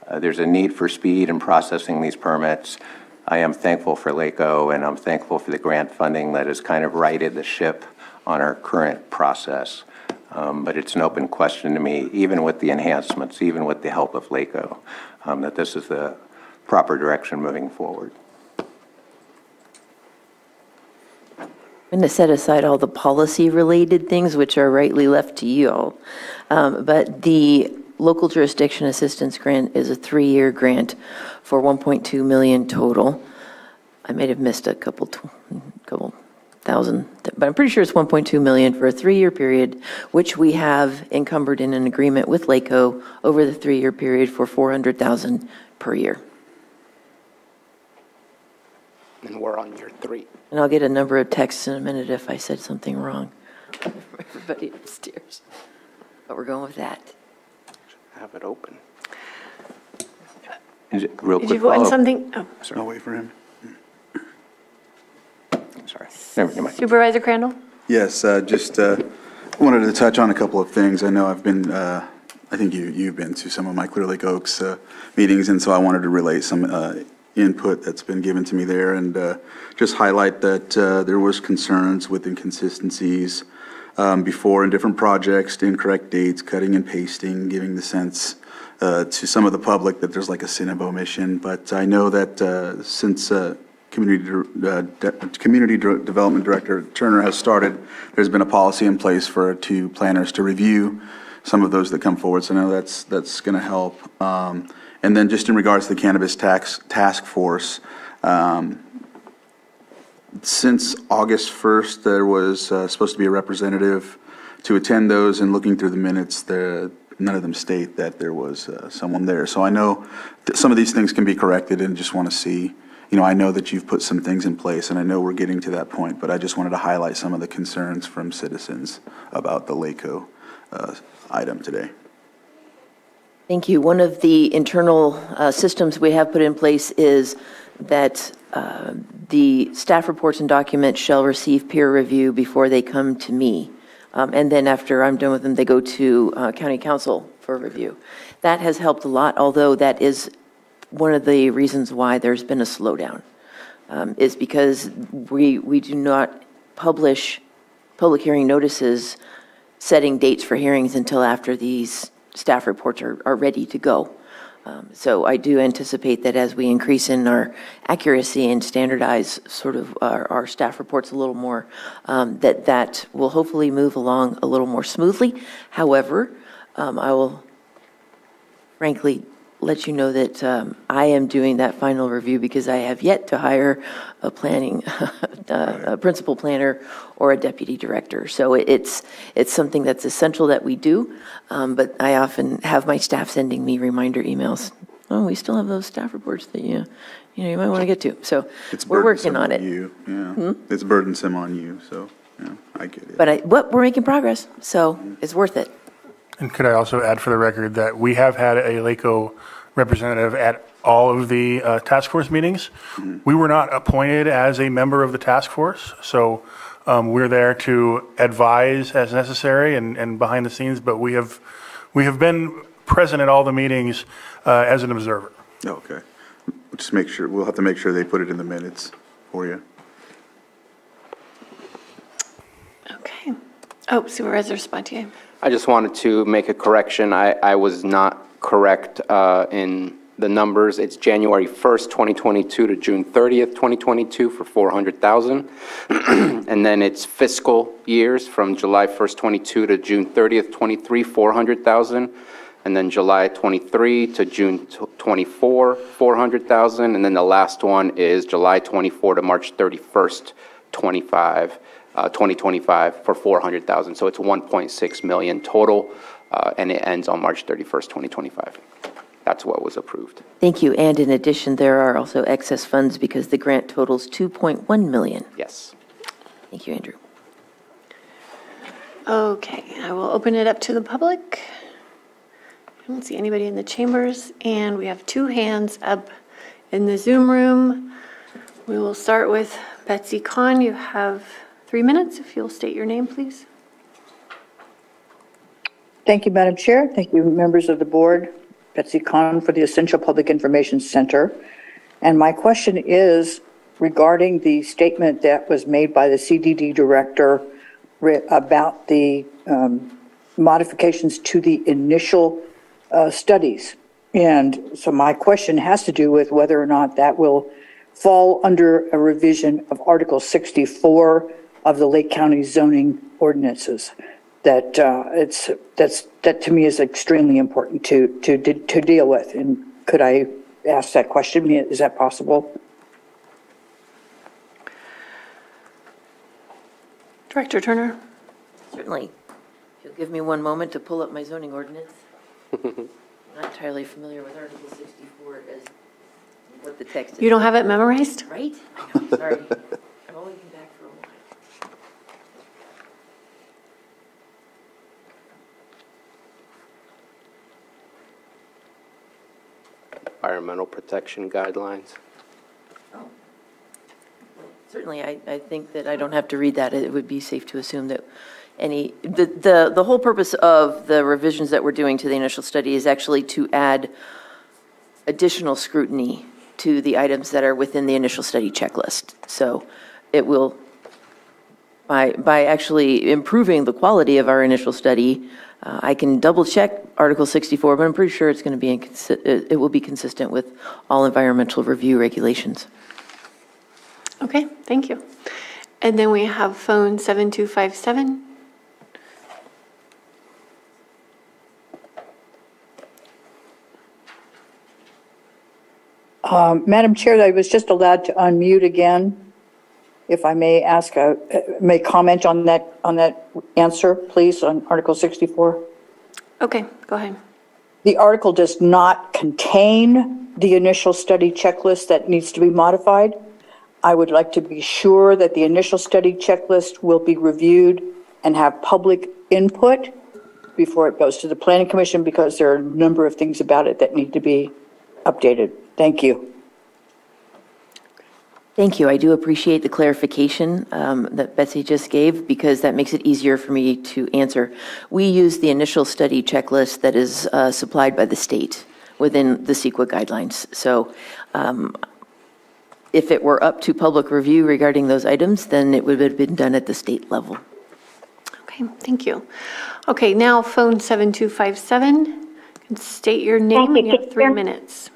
[SPEAKER 9] Uh, There's a need for speed in processing these permits. I am thankful for LACO, and I'm thankful for the grant funding that has kind of righted the ship on our current process. Um, But it's an open question to me, even with the enhancements, even with the help of LACO, um, that this is the proper direction moving forward.
[SPEAKER 33] I'm going to set aside all the policy-related things, which are rightly left to you all. Um, But the local jurisdiction assistance grant is a three-year grant for 1.2 million total. I may have missed a couple, couple thousand, but I'm pretty sure it's 1.2 million for a three-year period, which we have encumbered in an agreement with LACO over the three-year period for 400,000 per year.
[SPEAKER 21] And we're on year three.
[SPEAKER 33] And I'll get a number of texts in a minute if I said something wrong. Everybody upstairs. But we're going with that.
[SPEAKER 21] Have it open.
[SPEAKER 9] Is it real
[SPEAKER 3] Did
[SPEAKER 9] quick
[SPEAKER 3] you vote on
[SPEAKER 9] follow-up?
[SPEAKER 3] something? Oh, Sorry.
[SPEAKER 6] I'll wait for him.
[SPEAKER 9] Sorry. Never never mind.
[SPEAKER 3] Supervisor Crandell?
[SPEAKER 6] Yes, uh, just uh, wanted to touch on a couple of things. I know I've been, uh, I think you, you've been to some of my Clear Lake Oaks uh, meetings, and so I wanted to relay some uh, input that's been given to me there and uh, just highlight that uh, there was concerns with inconsistencies um, before in different projects, incorrect dates, cutting and pasting, giving the sense uh, to some of the public that there's like a sin of omission. But I know that uh, since uh, Community, uh, De- Community Development Director Turner has started, there's been a policy in place for two planners to review some of those that come forward. So I know that's, that's going to help. Um, And then just in regards to the Cannabis Tax Task Force, um, since August 1st, there was uh, supposed to be a representative to attend those, and looking through the minutes, there, none of them state that there was uh, someone there. So I know some of these things can be corrected, and just want to see, you know, I know that you've put some things in place, and I know we're getting to that point, but I just wanted to highlight some of the concerns from citizens about the LACO uh, item today.
[SPEAKER 33] Thank you. One of the internal uh, systems we have put in place is that uh, the staff reports and documents shall receive peer review before they come to me. Um, And then after I'm done with them, they go to uh, county counsel for review. That has helped a lot, although that is one of the reasons why there's been a slowdown, um, is because we, we do not publish public hearing notices setting dates for hearings until after these staff reports are, are ready to go. Um, So I do anticipate that as we increase in our accuracy and standardize sort of our, our staff reports a little more, um, that that will hopefully move along a little more smoothly. However, um, I will frankly let you know that um, I am doing that final review because I have yet to hire a planning, uh, a principal planner or a deputy director. So it- it's, it's something that's essential that we do, um, but I often have my staff sending me reminder emails. Oh, we still have those staff reports that you, you know, you might want to get to. So
[SPEAKER 6] It's
[SPEAKER 33] we're working
[SPEAKER 6] burdensome
[SPEAKER 33] on it.
[SPEAKER 6] you, Yeah,
[SPEAKER 33] Hmm?
[SPEAKER 6] it's burdensome on you, so, yeah, I get it.
[SPEAKER 33] But I, what, we're making progress, so it's worth it.
[SPEAKER 34] And could I also add for the record that we have had a LACO representative at all of the uh, task force meetings. We were not appointed as a member of the task force, so um, we're there to advise as necessary and, and behind the scenes, but we have, we have been present at all the meetings uh, as an observer.
[SPEAKER 6] Okay. Just make sure, we'll have to make sure they put it in the minutes for you.
[SPEAKER 3] Okay. Oh, Supervisor Sabatier.
[SPEAKER 5] I just wanted to make a correction. I, I was not correct uh, in the numbers. It's January 1st, 2022 to June 30th, 2022 for 400,000. And then it's fiscal years from July 1st, 22 to June 30th, 23, 400,000. And then July 23 to June tw- 24, 400,000. And then the last one is July 24 to March 31st, 25, uh, 2025 for 400,000. So it's 1.6 million total, uh, and it ends on March 31st, 2025. That's what was approved.
[SPEAKER 33] Thank you. And in addition, there are also excess funds because the grant totals 2.1 million.
[SPEAKER 5] Yes.
[SPEAKER 33] Thank you, Andrew.
[SPEAKER 3] Okay, I will open it up to the public. I don't see anybody in the chambers, and we have two hands up in the Zoom room. We will start with Betsy Cawn. You have three minutes, if you'll state your name, please.
[SPEAKER 17] Thank you, Madam Chair. Thank you, members of the board. Betsy Cawn for the Essential Public Information Center. And my question is regarding the statement that was made by the CDD director about the um, modifications to the initial uh, studies. And so my question has to do with whether or not that will fall under a revision of Article 64 of the Lake County zoning ordinances. That uh, it's, that's, that to me is extremely important to, to, to deal with. And could I ask that question? Is that possible?
[SPEAKER 3] Director Turner?
[SPEAKER 33] Certainly. If you'll give me one moment to pull up my zoning ordinance. I'm Not entirely familiar with Article 64 as what the text is.
[SPEAKER 3] You don't have it memorized?
[SPEAKER 33] Right? I know, sorry. I've only been back for a while.
[SPEAKER 5] Environmental protection guidelines.
[SPEAKER 33] Certainly, I, I think that I don't have to read that. It would be safe to assume that any, the, the, the whole purpose of the revisions that we're doing to the initial study is actually to add additional scrutiny to the items that are within the initial study checklist. So it will, by, by actually improving the quality of our initial study, uh, I can double check Article 64, but I'm pretty sure it's going to be, inconsi- it it will be consistent with all environmental review regulations.
[SPEAKER 3] Okay, thank you. And then we have phone 7257.
[SPEAKER 17] Um, Madam Chair, I was just allowed to unmute again. If I may ask, a- may comment on that, on that answer, please, on Article 64?
[SPEAKER 3] Okay, go ahead.
[SPEAKER 17] The article does not contain the initial study checklist that needs to be modified. I would like to be sure that the initial study checklist will be reviewed and have public input before it goes to the planning commission because there are a number of things about it that need to be updated. Thank you.
[SPEAKER 33] Thank you. I do appreciate the clarification um, that Betsy just gave because that makes it easier for me to answer. We use the initial study checklist that is uh, supplied by the state within the CEQA guidelines. So um, if it were up to public review regarding those items, then it would have been done at the state level.
[SPEAKER 3] Okay, thank you. Okay, now phone 7257. State your name
[SPEAKER 35] you.
[SPEAKER 3] and you have three minutes.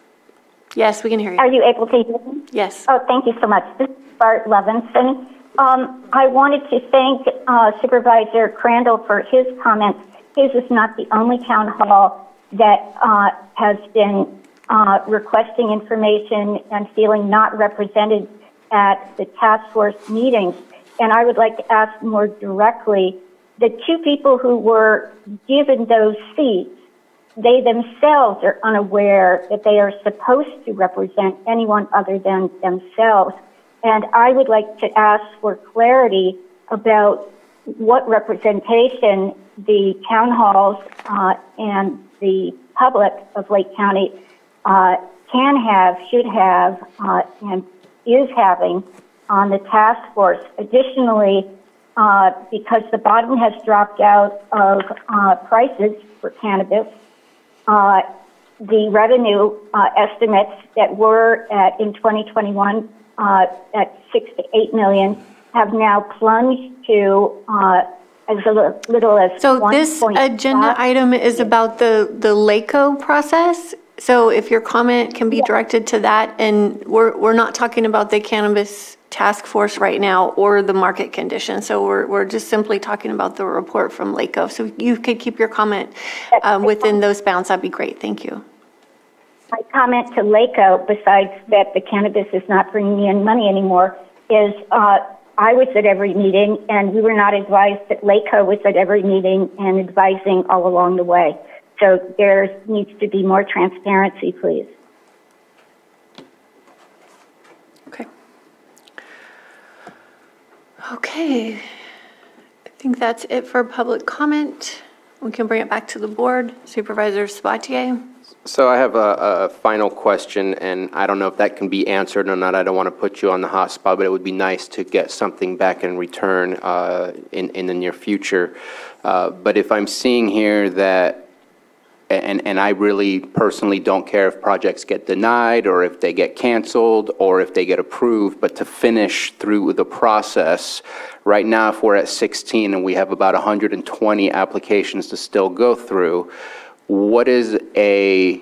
[SPEAKER 3] Yes, we can hear you.
[SPEAKER 35] Are you able to hear me?
[SPEAKER 3] Yes.
[SPEAKER 35] Oh, thank you so much. This is Bart Levinson. Um, I wanted to thank uh, Supervisor Crandell for his comments. His is not the only town hall that uh, has been uh, requesting information and feeling not represented at the task force meetings. And I would like to ask more directly, the two people who were given those seats, they themselves are unaware that they are supposed to represent anyone other than themselves. And I would like to ask for clarity about what representation the town halls uh, and the public of Lake County uh, can have, should have, uh, and is having on the task force. Additionally, uh, because the bottom has dropped out of uh, prices for cannabis, uh, the revenue uh, estimates that were at in 2021 uh, at six to eight million have now plunged to uh, as little, little as
[SPEAKER 3] So this
[SPEAKER 35] 1.5.
[SPEAKER 3] agenda item is about the, the LACO process? So if your comment can be directed to that, and we're, we're not talking about the cannabis task force right now or the market conditions. So we're, we're just simply talking about the report from LACO. So you could keep your comment um, within those bounds, that'd be great. Thank you.
[SPEAKER 35] My comment to LACO, besides that the cannabis is not bringing in money anymore, is uh, I was at every meeting and we were not advised that LACO was at every meeting and advising all along the way. So there needs to be more transparency, please.
[SPEAKER 3] Okay. Okay. I think that's it for public comment. We can bring it back to the board. Supervisor Sabatier?
[SPEAKER 5] So I have a, a final question, and I don't know if that can be answered or not. I don't want to put you on the hot spot, but it would be nice to get something back in return uh, in, in the near future. Uh, But if I'm seeing here that and, and I really personally don't care if projects get denied or if they get canceled or if they get approved, but to finish through the process, right now, if we're at 16 and we have about 120 applications to still go through, what is a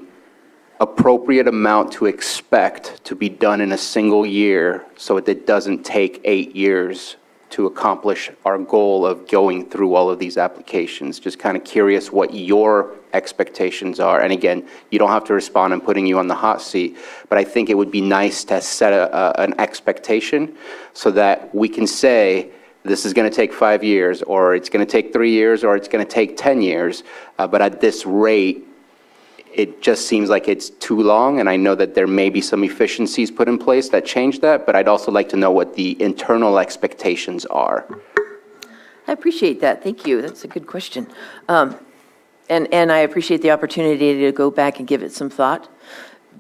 [SPEAKER 5] appropriate amount to expect to be done in a single year so that it doesn't take eight years to accomplish our goal of going through all of these applications. Just kind of curious what your expectations are. And again, you don't have to respond. I'm putting you on the hot seat. But I think it would be nice to set a, a, an expectation so that we can say, this is going to take five years, or it's going to take three years, or it's going to take 10 years. Uh, but at this rate, it just seems like it's too long, and I know that there may be some efficiencies put in place that change that, but I'd also like to know what the internal expectations are.
[SPEAKER 33] I appreciate that. Thank you. That's a good question. Um, and, and I appreciate the opportunity to go back and give it some thought.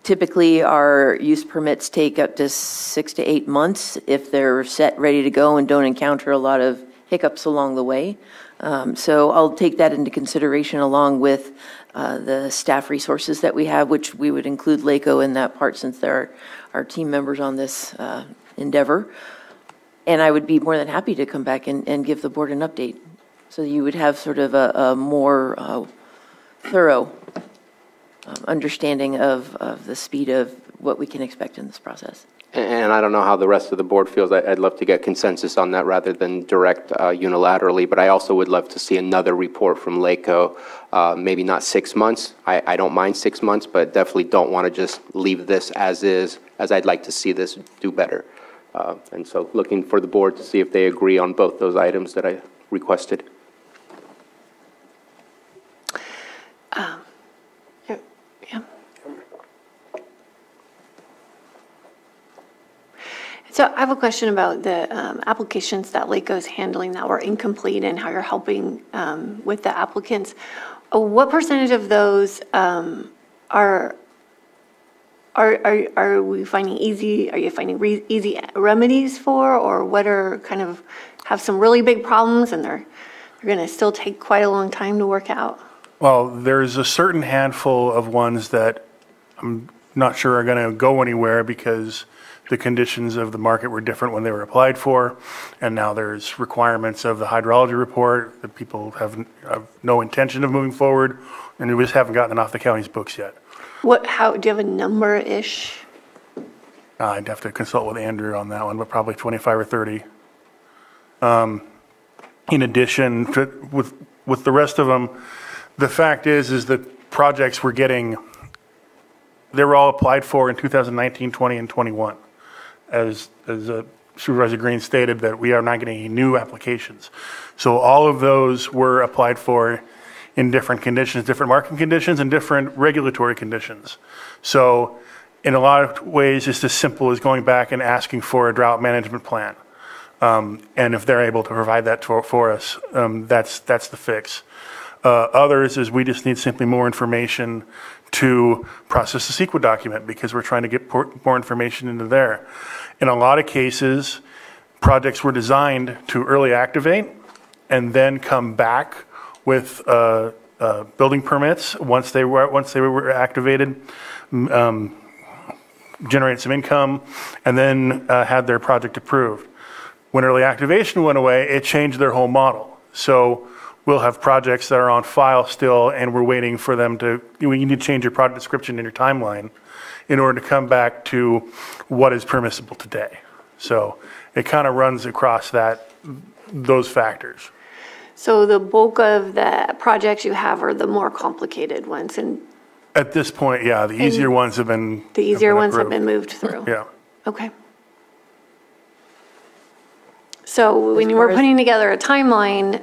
[SPEAKER 33] Typically, our use permits take up to six to eight months if they're set, ready to go, and don't encounter a lot of hiccups along the way. Um, so I'll take that into consideration along with uh, the staff resources that we have, which we would include LACO in that part since they're our team members on this uh, endeavor. And I would be more than happy to come back and, and give the board an update. So you would have sort of a, a more uh, thorough um, understanding of, of the speed of what we can expect in this process.
[SPEAKER 5] And I don't know how the rest of the board feels. I'd love to get consensus on that rather than direct uh, unilaterally, but I also would love to see another report from LACO, uh, maybe not six months. I I don't mind six months, but definitely don't want to just leave this as is, as I'd like to see this do better. Uh, And so looking for the board to see if they agree on both those items that I requested.
[SPEAKER 3] Um, yeah. So I have a question about the um, applications that LACO's handling that were incomplete and how you're helping um, with the applicants. Uh, What percentage of those um, are, are, are are we finding easy, are you finding re- easy remedies for? Or what are kind of, have some really big problems and they're, they're going to still take quite a long time to work out?
[SPEAKER 34] Well, there's a certain handful of ones that I'm not sure are going to go anywhere because the conditions of the market were different when they were applied for. And now there's requirements of the hydrology report that people have, have no intention of moving forward. And we just haven't gotten off the county's books yet.
[SPEAKER 3] What, how, do you have a number-ish?
[SPEAKER 34] Uh, I'd have to consult with Andrew on that one, but probably 25 or 30. Um, In addition, to, with, with the rest of them, the fact is, is that projects were getting they were all applied for in 2019, 20, and 21. As, as uh, Supervisor Green stated, that we are not getting any new applications. So all of those were applied for in different conditions, different market conditions and different regulatory conditions. So in a lot of ways, it's as simple as going back and asking for a drought management plan. Um, and if they're able to provide that for, for us, um, that's, that's the fix. Uh, others is we just need simply more information to process the CEQA document because we're trying to get more information into there. In a lot of cases, projects were designed to early activate and then come back with uh, uh, building permits once they were once they were activated, um, generated some income, and then uh, had their project approved. When early activation went away, it changed their whole model. So we'll have projects that are on file still, and we're waiting for them to. You need to change your project description in your timeline in order to come back to what is permissible today. So it kind of runs across that those factors.
[SPEAKER 3] So the bulk of the projects you have are the more complicated ones, and
[SPEAKER 34] At this point, yeah, the easier ones have been.
[SPEAKER 3] the easier
[SPEAKER 34] been
[SPEAKER 3] ones have
[SPEAKER 34] approved.
[SPEAKER 3] been moved through.
[SPEAKER 34] Yeah.
[SPEAKER 3] Okay. So when
[SPEAKER 33] As
[SPEAKER 3] you were putting together a timeline,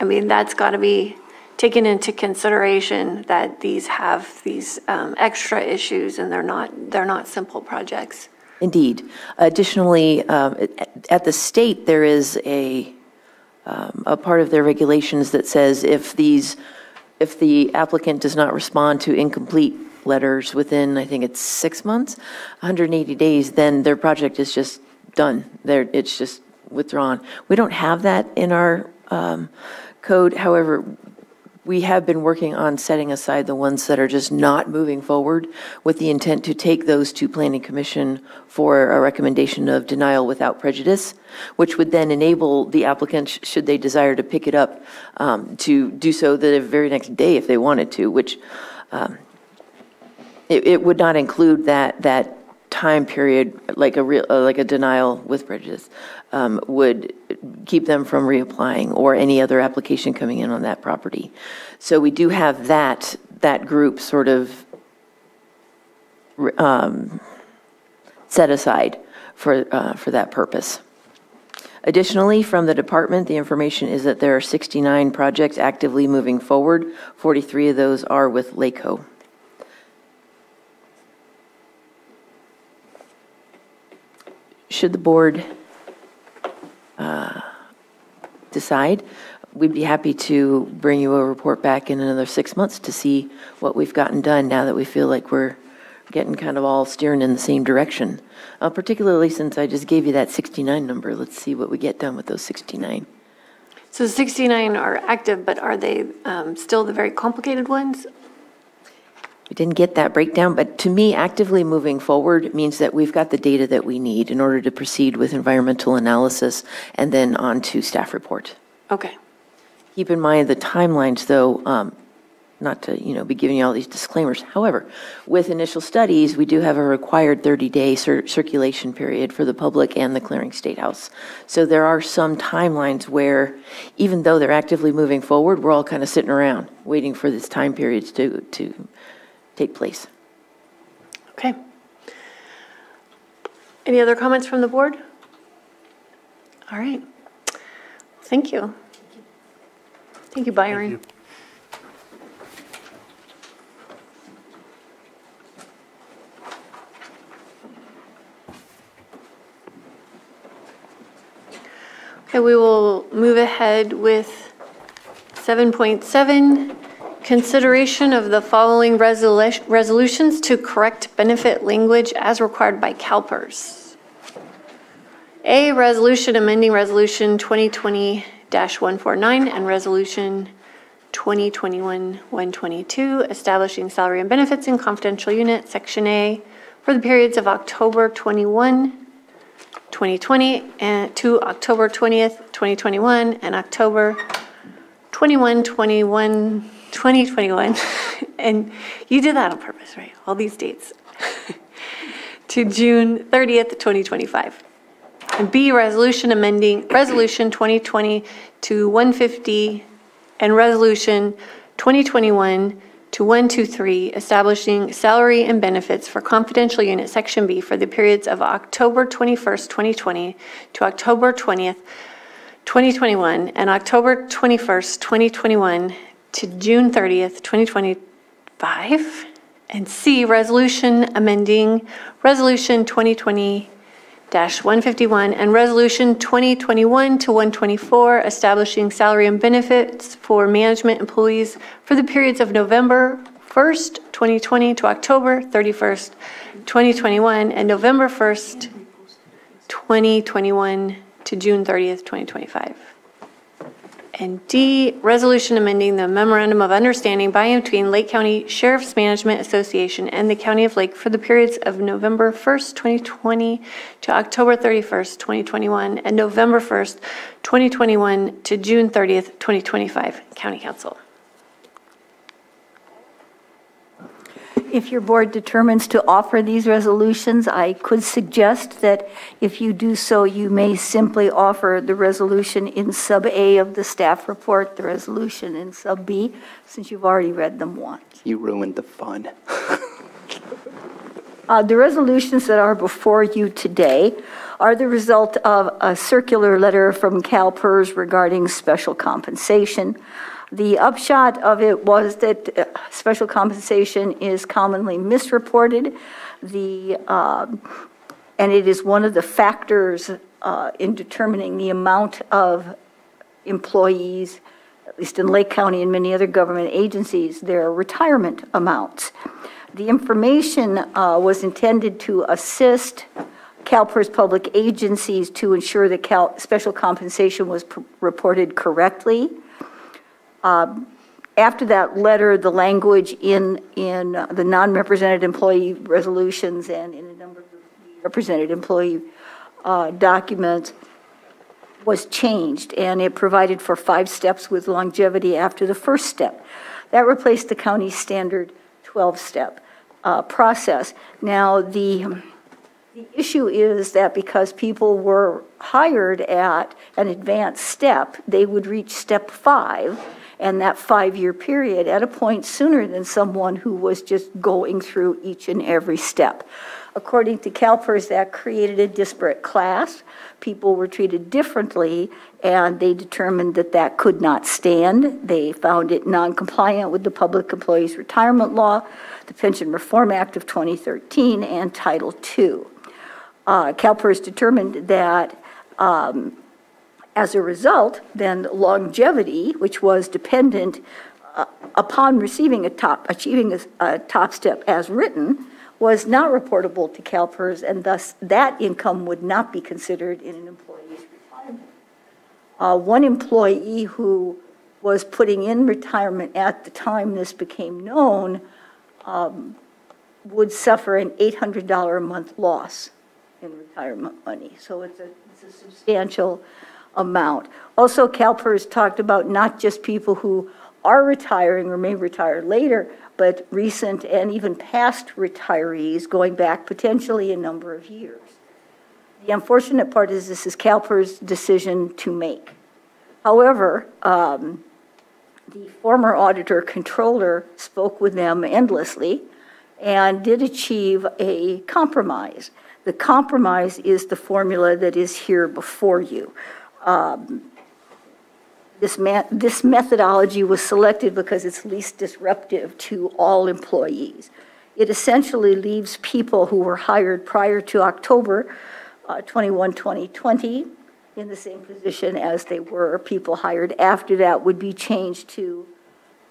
[SPEAKER 3] I mean, that's got to be taken into consideration that these have these um, extra issues and they're not, they're not simple projects.
[SPEAKER 33] Indeed. Additionally, um, at- the state, there is a, um, a part of their regulations that says if these, if the applicant does not respond to incomplete letters within, I think it's six months, 180 days, then their project is just done. They're, it's just withdrawn. We don't have that in our um, code. However, we have been working on setting aside the ones that are just not moving forward with the intent to take those to Planning Commission for a recommendation of denial without prejudice, which would then enable the applicant, sh- should they desire to pick it up, um, to do so the very next day if they wanted to, which um, it, it would not include that, that time period, like a real, uh, like a denial with prejudice, um, would keep them from reapplying or any other application coming in on that property. So we do have that, that group sort of um, set aside for, uh, for that purpose. Additionally, from the department, the information is that there are 69 projects actively moving forward. 43 of those are with LACO. Should the board uh, decide, we'd be happy to bring you a report back in another six months to see what we've gotten done now that we feel like we're getting kind of all steering in the same direction. Uh, Particularly since I just gave you that 69 number. Let's see what we get done with those 69.
[SPEAKER 3] So 69 are active, but are they um, still the very complicated ones?
[SPEAKER 33] We didn't get that breakdown, but to me, actively moving forward means that we've got the data that we need in order to proceed with environmental analysis and then on to staff report.
[SPEAKER 3] Okay.
[SPEAKER 33] Keep in mind the timelines, though, um, not to, you know, be giving you all these disclaimers. However, with initial studies, we do have a required 30-day cir- circulation period for the public and the clearing state house. So there are some timelines where, even though they're actively moving forward, we're all kind of sitting around, waiting for this time periods to, to take place.
[SPEAKER 3] Okay. Any other comments from the board? All right. Thank you. Thank you, Byron. Okay, we will move ahead with 7.7, consideration of the following resolu- resolutions to correct benefit language as required by CalPERS. A, resolution amending Resolution 2020-149 and Resolution 2021-122, establishing salary and benefits in confidential unit, Section A, for the periods of October 21, 2020 and to October 20th, 2021, and October 21, 21, 2021. And you did that on purpose, right? All these dates. To June 30th, 2025. And B, resolution amending Resolution 2020 to 150 and Resolution 2021 to 123, establishing salary and benefits for confidential unit Section B for the periods of October 21st, 2020 to October 20th, 2021, and October 21st, 2021 to June 30th, 2025. And C, resolution amending Resolution 2020-151 and Resolution 2021 to 124, establishing salary and benefits for management employees for the periods of November 1st, 2020 to October 31st, 2021, and November 1st, 2021 to June 30th, 2025. And D, resolution amending the memorandum of understanding by and between Lake County Sheriff's Management Association and the County of Lake for the periods of November 1st, 2020 to October 31st, 2021, and November 1st, 2021 to June 30th, 2025. County Counsel.
[SPEAKER 15] If your board determines to offer these resolutions, I could suggest that if you do so, you may simply offer the resolution in sub A of the staff report, the resolution in sub B, since you've already read them once.
[SPEAKER 5] You ruined the fun.
[SPEAKER 15] Uh, The resolutions that are before you today are the result of a circular letter from CalPERS regarding special compensation. The upshot of it was that uh, special compensation is commonly misreported. The, um, and it is one of the factors uh, in determining the amount of employees, at least in Lake County and many other government agencies, their retirement amounts. The information uh, was intended to assist CalPERS public agencies to ensure that Cal, special compensation was reported correctly. Um, After that letter, the language in, in uh, the non-represented employee resolutions and in a number of represented employee uh, documents was changed, and it provided for five steps with longevity after the first step. That replaced the county's standard 12-step uh, process. Now, the, the issue is that because people were hired at an advanced step, they would reach step five, and that five-year period at a point sooner than someone who was just going through each and every step. According to CalPERS, that created a disparate class. People were treated differently, and they determined that that could not stand. They found it non-compliant with the Public Employees Retirement Law, the Pension Reform Act of 2013, and Title II. Uh, CalPERS determined that um, as a result, then longevity, which was dependent uh, upon receiving a top, achieving a, a top step as written, was not reportable to CalPERS, and thus that income would not be considered in an employee's retirement. Uh, one employee who was putting in retirement at the time this became known um, would suffer an $800 a month loss in retirement money. So it's a, it's a substantial amount. Also, CalPERS talked about not just people who are retiring or may retire later, but recent and even past retirees going back potentially a number of years. The unfortunate part is this is CalPERS' decision to make. However, um, the former auditor controller spoke with them endlessly and did achieve a compromise. The compromise is the formula that is here before you. Um, this, this methodology was selected because it's least disruptive to all employees. It essentially leaves people who were hired prior to October uh, 21, 2020 in the same position as they were. People hired after that would be changed to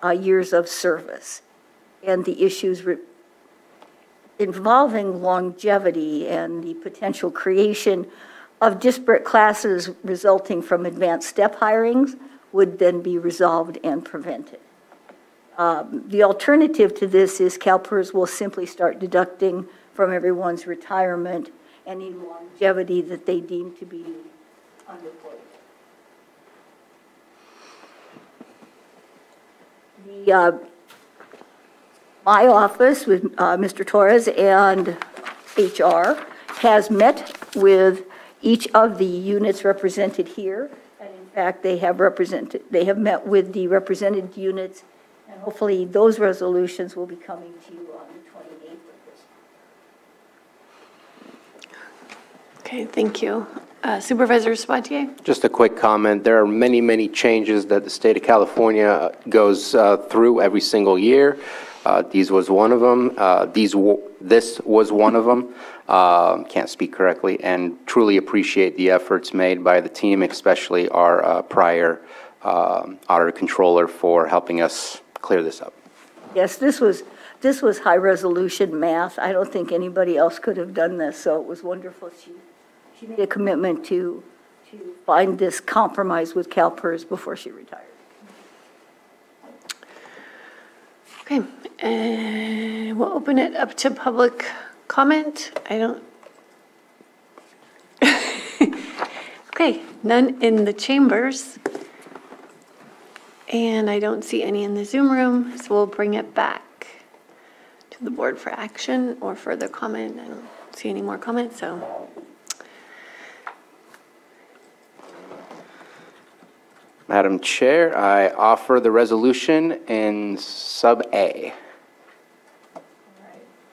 [SPEAKER 15] uh, years of service. And the issues involving longevity and the potential creation of disparate classes resulting from advanced step hirings would then be resolved and prevented. Um, The alternative to this is CalPERS will simply start deducting from everyone's retirement any longevity that they deem to be underemployed. The, uh, my office with uh, Mr. Torres and HR has met with each of the units represented here. And in fact, they have represented, they have met with the represented units and And hopefully, those resolutions will be coming to you on the 28th of this
[SPEAKER 3] Okay, thank you. Uh, Supervisor Sabatier?
[SPEAKER 21] Just a quick comment. There are many, many changes that the state of California goes uh, through every single year. Uh, These was one of them. Uh, These, this was one of them. Uh, Can't speak correctly, and truly appreciate the efforts made by the team, especially our uh, prior um, auditor controller for helping us clear this up.
[SPEAKER 15] Yes, this was, this was high-resolution math. I don't think anybody else could have done this, so it was wonderful. She, she made a commitment to, to find this compromise with CalPERS before she retired.
[SPEAKER 3] Okay, and we'll open it up to public comment. I don't. Okay, none in the chambers. And I don't see any in the Zoom room, so we'll bring it back to the board for action or further comment. I don't see any more comments, so.
[SPEAKER 5] Madam Chair, I offer the resolution in sub A.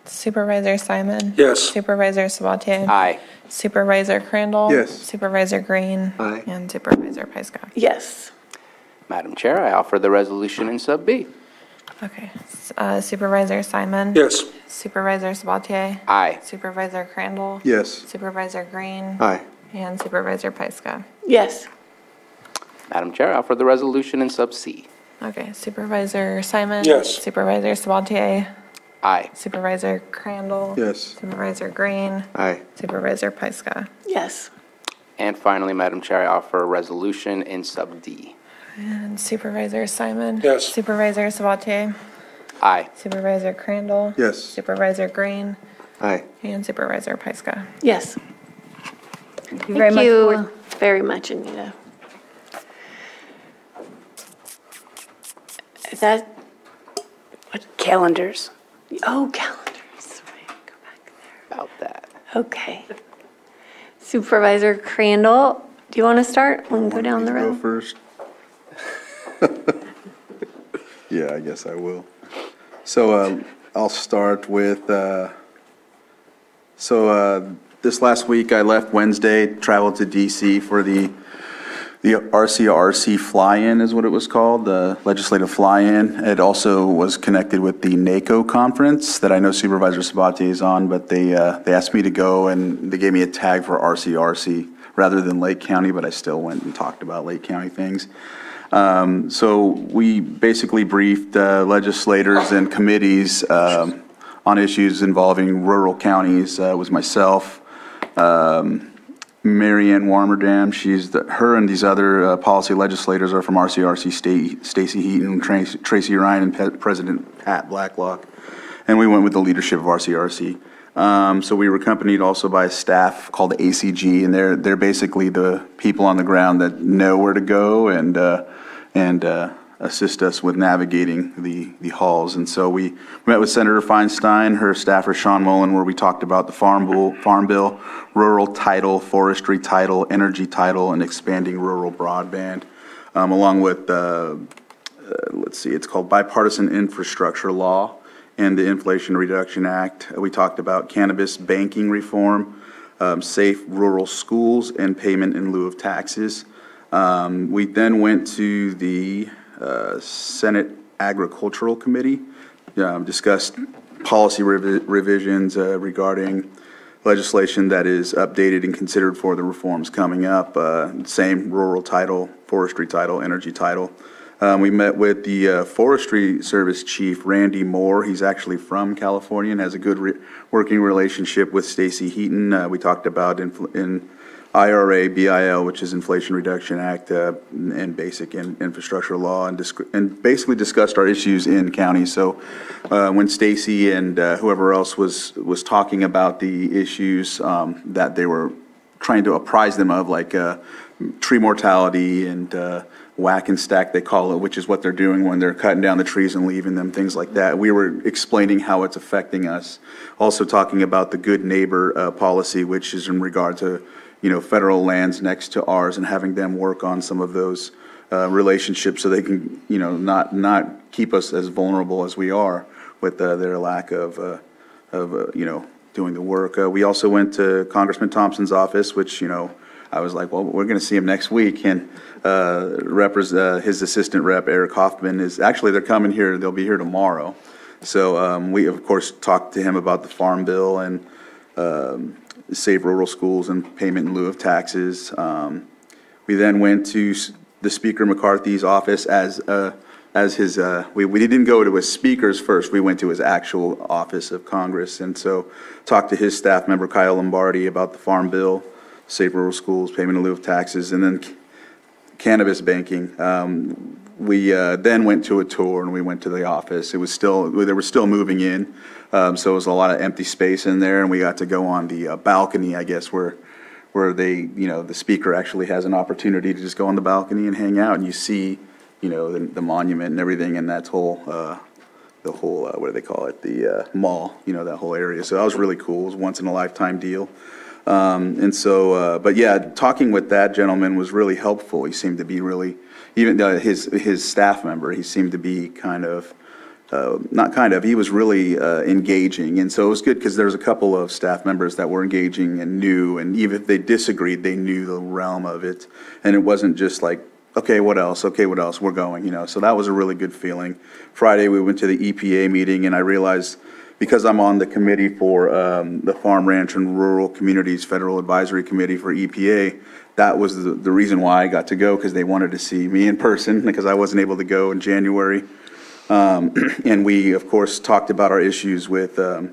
[SPEAKER 23] Supervisor Simon?
[SPEAKER 11] Yes.
[SPEAKER 23] Supervisor Sabatier?
[SPEAKER 5] Aye.
[SPEAKER 23] Supervisor Crandell?
[SPEAKER 11] Yes.
[SPEAKER 23] Supervisor Green?
[SPEAKER 9] Aye.
[SPEAKER 23] And Supervisor Pyska?
[SPEAKER 3] Yes.
[SPEAKER 5] Madam Chair, I offer the resolution in sub B.
[SPEAKER 23] Okay. Uh, Supervisor Simon?
[SPEAKER 11] Yes.
[SPEAKER 23] Supervisor Sabatier?
[SPEAKER 5] Aye.
[SPEAKER 23] Supervisor Crandell?
[SPEAKER 6] Yes.
[SPEAKER 23] Supervisor Green?
[SPEAKER 9] Aye.
[SPEAKER 23] And Supervisor Pyska?
[SPEAKER 3] Yes.
[SPEAKER 5] Madam Chair, I offer the resolution in sub C.
[SPEAKER 23] Okay. Supervisor Simon?
[SPEAKER 11] Yes.
[SPEAKER 23] Supervisor Sabatier?
[SPEAKER 5] Aye.
[SPEAKER 23] Supervisor Crandell?
[SPEAKER 6] Yes.
[SPEAKER 23] Supervisor Green?
[SPEAKER 9] Aye.
[SPEAKER 23] Supervisor Pyska?
[SPEAKER 3] Yes.
[SPEAKER 5] And finally, Madam Chair, I offer a resolution in sub D.
[SPEAKER 23] And Supervisor Simon?
[SPEAKER 11] Yes.
[SPEAKER 23] Supervisor Sabatier?
[SPEAKER 5] Aye.
[SPEAKER 23] Supervisor Crandell?
[SPEAKER 6] Yes.
[SPEAKER 23] Supervisor Green?
[SPEAKER 9] Aye.
[SPEAKER 23] And Supervisor Pyska?
[SPEAKER 3] Yes.
[SPEAKER 15] Thank you very much.
[SPEAKER 3] Thank
[SPEAKER 15] Board.
[SPEAKER 3] you very much, Anita. Is that, what
[SPEAKER 14] Calendars.
[SPEAKER 3] oh, calendars. Right, go back
[SPEAKER 5] About that.
[SPEAKER 3] Okay. Supervisor Crandell, do you want to start? We can go down the
[SPEAKER 6] Go
[SPEAKER 3] road.
[SPEAKER 6] first. Yeah, I guess I will. So um, I'll start with, uh, so uh, this last week, I left Wednesday, traveled to DC for the, the RCRC fly-in is what it was called, the legislative fly-in. It also was connected with the NACO conference that I know Supervisor Sabatier is on, but they, uh, they asked me to go and they gave me a tag for RCRC rather than Lake County, but I still went and talked about Lake County things. Um, So we basically briefed uh, legislators and committees um, on issues involving rural counties. Uh, was myself, um, Mary Ann Warmerdam, she's, the- her and these other uh, policy legislators are from RCRC, Sta- Staci Heaton, Tracy Rhine, and Pe- President Pat Blacklock. And we went with the leadership of RCRC. Um, So we were accompanied also by staff called ACG, and they're, they're basically the people on the ground that know where to go and, uh, and uh, assist us with navigating the, the halls. And so we met with Senator Feinstein, her staffer Sean Mullen, where we talked about the Farm Bill, Farm Bill, rural title, forestry title, energy title, and expanding rural broadband, um, along with, uh, uh, let's see, it's called bipartisan infrastructure law and the Inflation Reduction Act. We talked about cannabis banking reform, um, safe rural schools, and payment in lieu of taxes. Um, We then went to the uh, Senate Agricultural Committee, um, discussed policy revi- revisions uh, regarding legislation that is updated and considered for the reforms coming up. Uh, Same rural title, forestry title, energy title. Um, We met with the uh, Forestry Service Chief, Randy Moore. He's actually from California and has a good re- working relationship with Staci Heaton. Uh, We talked about in IRA, BIL, which is Inflation Reduction Act, uh, and basic in- infrastructure law, and disc- and basically discussed our issues in county. So uh, when Staci and uh, whoever else was, was talking about the issues um, that they were trying to apprise them of, like uh, tree mortality and uh, whack and stack, they call it, which is what they're doing when they're cutting down the trees and leaving them, things like that. We were explaining how it's affecting us. Also talking about the good neighbor uh, policy, which is in regard to, you know, federal lands next to ours and having them work on some of those uh, relationship so they can, you know, not, not keep us as vulnerable as we are with uh, their lack of, uh, of, uh, you know, doing the work. Uh, We also went to Congressman Thompson's office, which, you know, I was like, well, we're going to see him next week. And uh, his assistant rep, Eric Hoffman, is, actually, they're coming here, they'll be here tomorrow. So um, we, of course, talked to him about the Farm Bill and um, Save Rural Schools and payment in lieu of taxes. Um, We then went to the Speaker McCarthy's office as, uh, as his, uh, we, we didn't go to his speakers first, we went to his actual office of Congress. And so talked to his staff member Kyle Lombardi about the Farm Bill, Save Rural Schools, payment in lieu of taxes, and then cannabis banking. Um, We uh, then went to a tour and we went to the office. It was still, they were still moving in, um, so it was a lot of empty space in there, and we got to go on the uh, balcony, I guess, where, where they, you know, the speaker actually has an opportunity to just go on the balcony and hang out, and you see, you know, the the monument and everything, and that whole, uh, the whole, uh, what do they call it, the uh, mall, you know, that whole area. So that was really cool. It was once-in-a-lifetime deal. Um, And so, uh, but yeah, talking with that gentleman was really helpful. He seemed to be really, even uh, his, his staff member, he seemed to be kind of, uh, not kind of, he was really uh, engaging. And so it was good because there was a couple of staff members that were engaging and knew, and even if they disagreed, they knew the realm of it. And it wasn't just like, okay, what else? Okay, what else? We're going, you know. So that was a really good feeling. Friday, we went to the EPA meeting, and I realized because I'm on the committee for um, the Farm, Ranch, and Rural Communities Federal Advisory Committee for EPA, that was the, the reason why I got to go because they wanted to see me in person because I wasn't able to go in January. Um, and we, of course, talked about our issues with, um,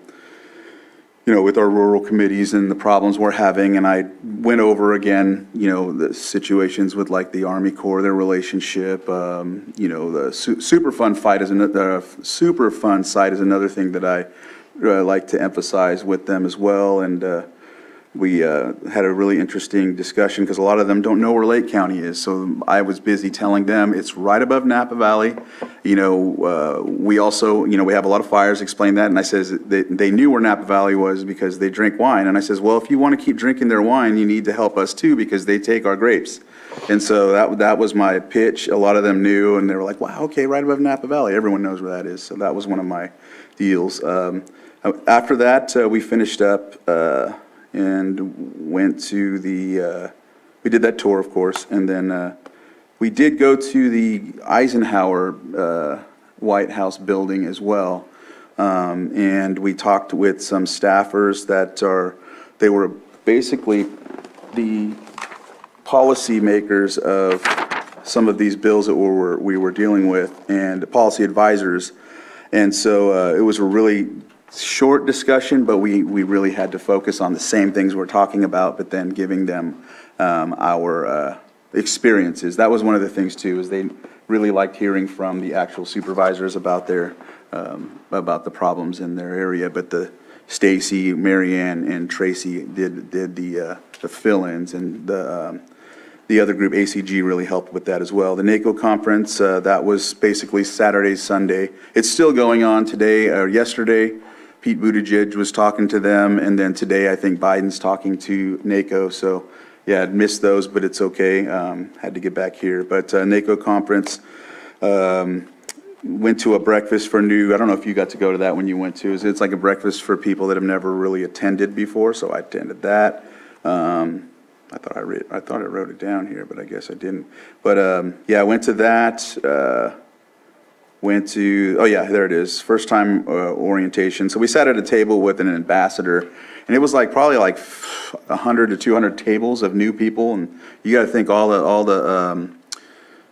[SPEAKER 6] you know, with our rural committees and the problems we're having. And I went over again, you know, the situations with like the Army Corps, their relationship. Um, you know, the su- Superfund fight is another, uh, Superfund site is another thing that I uh, like to emphasize with them as well. And uh, we uh, had a really interesting discussion because a lot of them don't know where Lake County is. So I was busy telling them it's right above Napa Valley. You know, uh, we also, you know, we have a lot of fires. Explain that, and I says they, they knew where Napa Valley was because they drink wine. And I says, well, if you want to keep drinking their wine, you need to help us too because they take our grapes. And so that that was my pitch. A lot of them knew, and they were like, wow, okay, right above Napa Valley. Everyone knows where that is. So that was one of my deals. Um, after that, uh, we finished up. And went to the, uh, we did that tour, of course, and then uh, we did go to the Eisenhower uh, White House building as well. Um, And we talked with some staffers that are, they were basically the policymakers of some of these bills that we were, we were dealing with, and policy advisors. And so uh, it was a really short discussion, but we, we really had to focus on the same things we're talking about, but then giving them um, our uh, experiences. That was one of the things too, is they really liked hearing from the actual supervisors about their, um, about the problems in their area. But the Staci, Marianne, and Tracy did, did the, uh, the fill-ins, and the, um, the other group, ACG, really helped with that as well. The NACO conference, uh, that was basically Saturday, Sunday. It's still going on today, or yesterday. Pete Buttigieg was talking to them, and then today, I think Biden's talking to NACO. So, yeah, I'd missed those, but it's okay. Um, had to get back here. But uh, NACO conference, um, went to a breakfast for new, I don't know if you got to go to that when you went to. It's- It's like a breakfast for people that have never really attended before, so I attended that. Um, I thought I I thought I wrote it down here, but I guess I didn't. But, um, yeah, I went to that, uh, went to, oh yeah, there it is, first time uh, orientation. So we sat at a table with an ambassador, and it was like probably like 100 to 200 tables of new people, and you got to think all the all the um,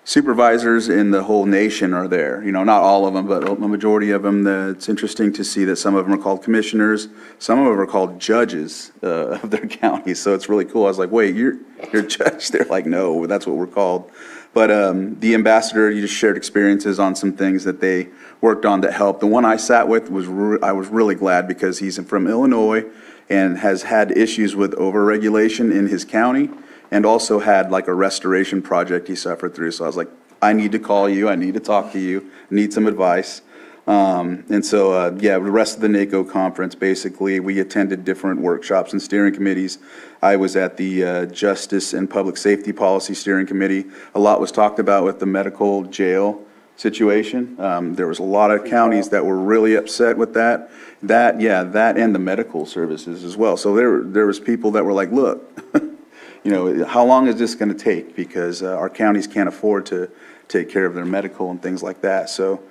[SPEAKER 6] supervisors in the whole nation are there. You know, not all of them, but a majority of them. The, it's interesting to see that some of them are called commissioners, some of them are called judges uh, of their counties. So it's really cool. I was like, wait, you're you're judge? They're like, no, that's what we're called. But um, the ambassador, you just shared experiences on some things that they worked on that helped. The one I sat with was re- I was really glad because he's from Illinois and has had issues with overregulation in his county and also had like a restoration project he suffered through. So I was like, I need to call you. I need to talk to you. Need some advice. Um, And so, uh, yeah, the rest of the NACO conference, basically, we attended different workshops and steering committees. I was at the uh, Justice and Public Safety Policy Steering Committee. A lot was talked about with the medical jail situation. Um, There was a lot of counties that were really upset with that. That, yeah, that and the medical services as well. So there, there was people that were like, look, you know, how long is this going to take? Because uh, our counties can't afford to take care of their medical and things like that. So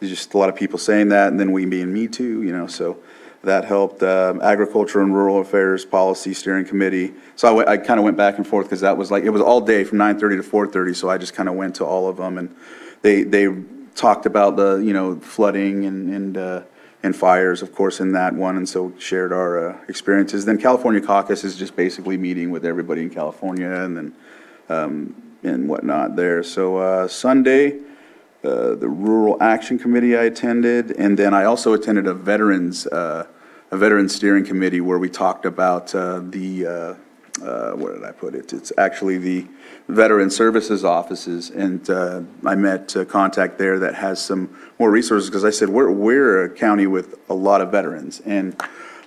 [SPEAKER 6] there's just a lot of people saying that, and then we being me too, you know, so that helped. Um, Agriculture and Rural Affairs Policy Steering Committee. So I I kind of went back and forth because that was like, it was all day from 9:30 to 4:30, so I just kind of went to all of them. And they, they talked about the, you know, flooding and, and, uh, and fires, of course, in that one, and so shared our uh, experiences. Then California Caucus is just basically meeting with everybody in California and then, um, and whatnot there. So uh, Sunday, uh, the Rural Action Committee I attended, and then I also attended a Veterans, uh, a Veterans Steering Committee where we talked about uh, the, uh, uh, where did I put it? It's actually the Veteran Services Offices, and I met a contact there that has some more resources, because I said, we're, we're a county with a lot of veterans, and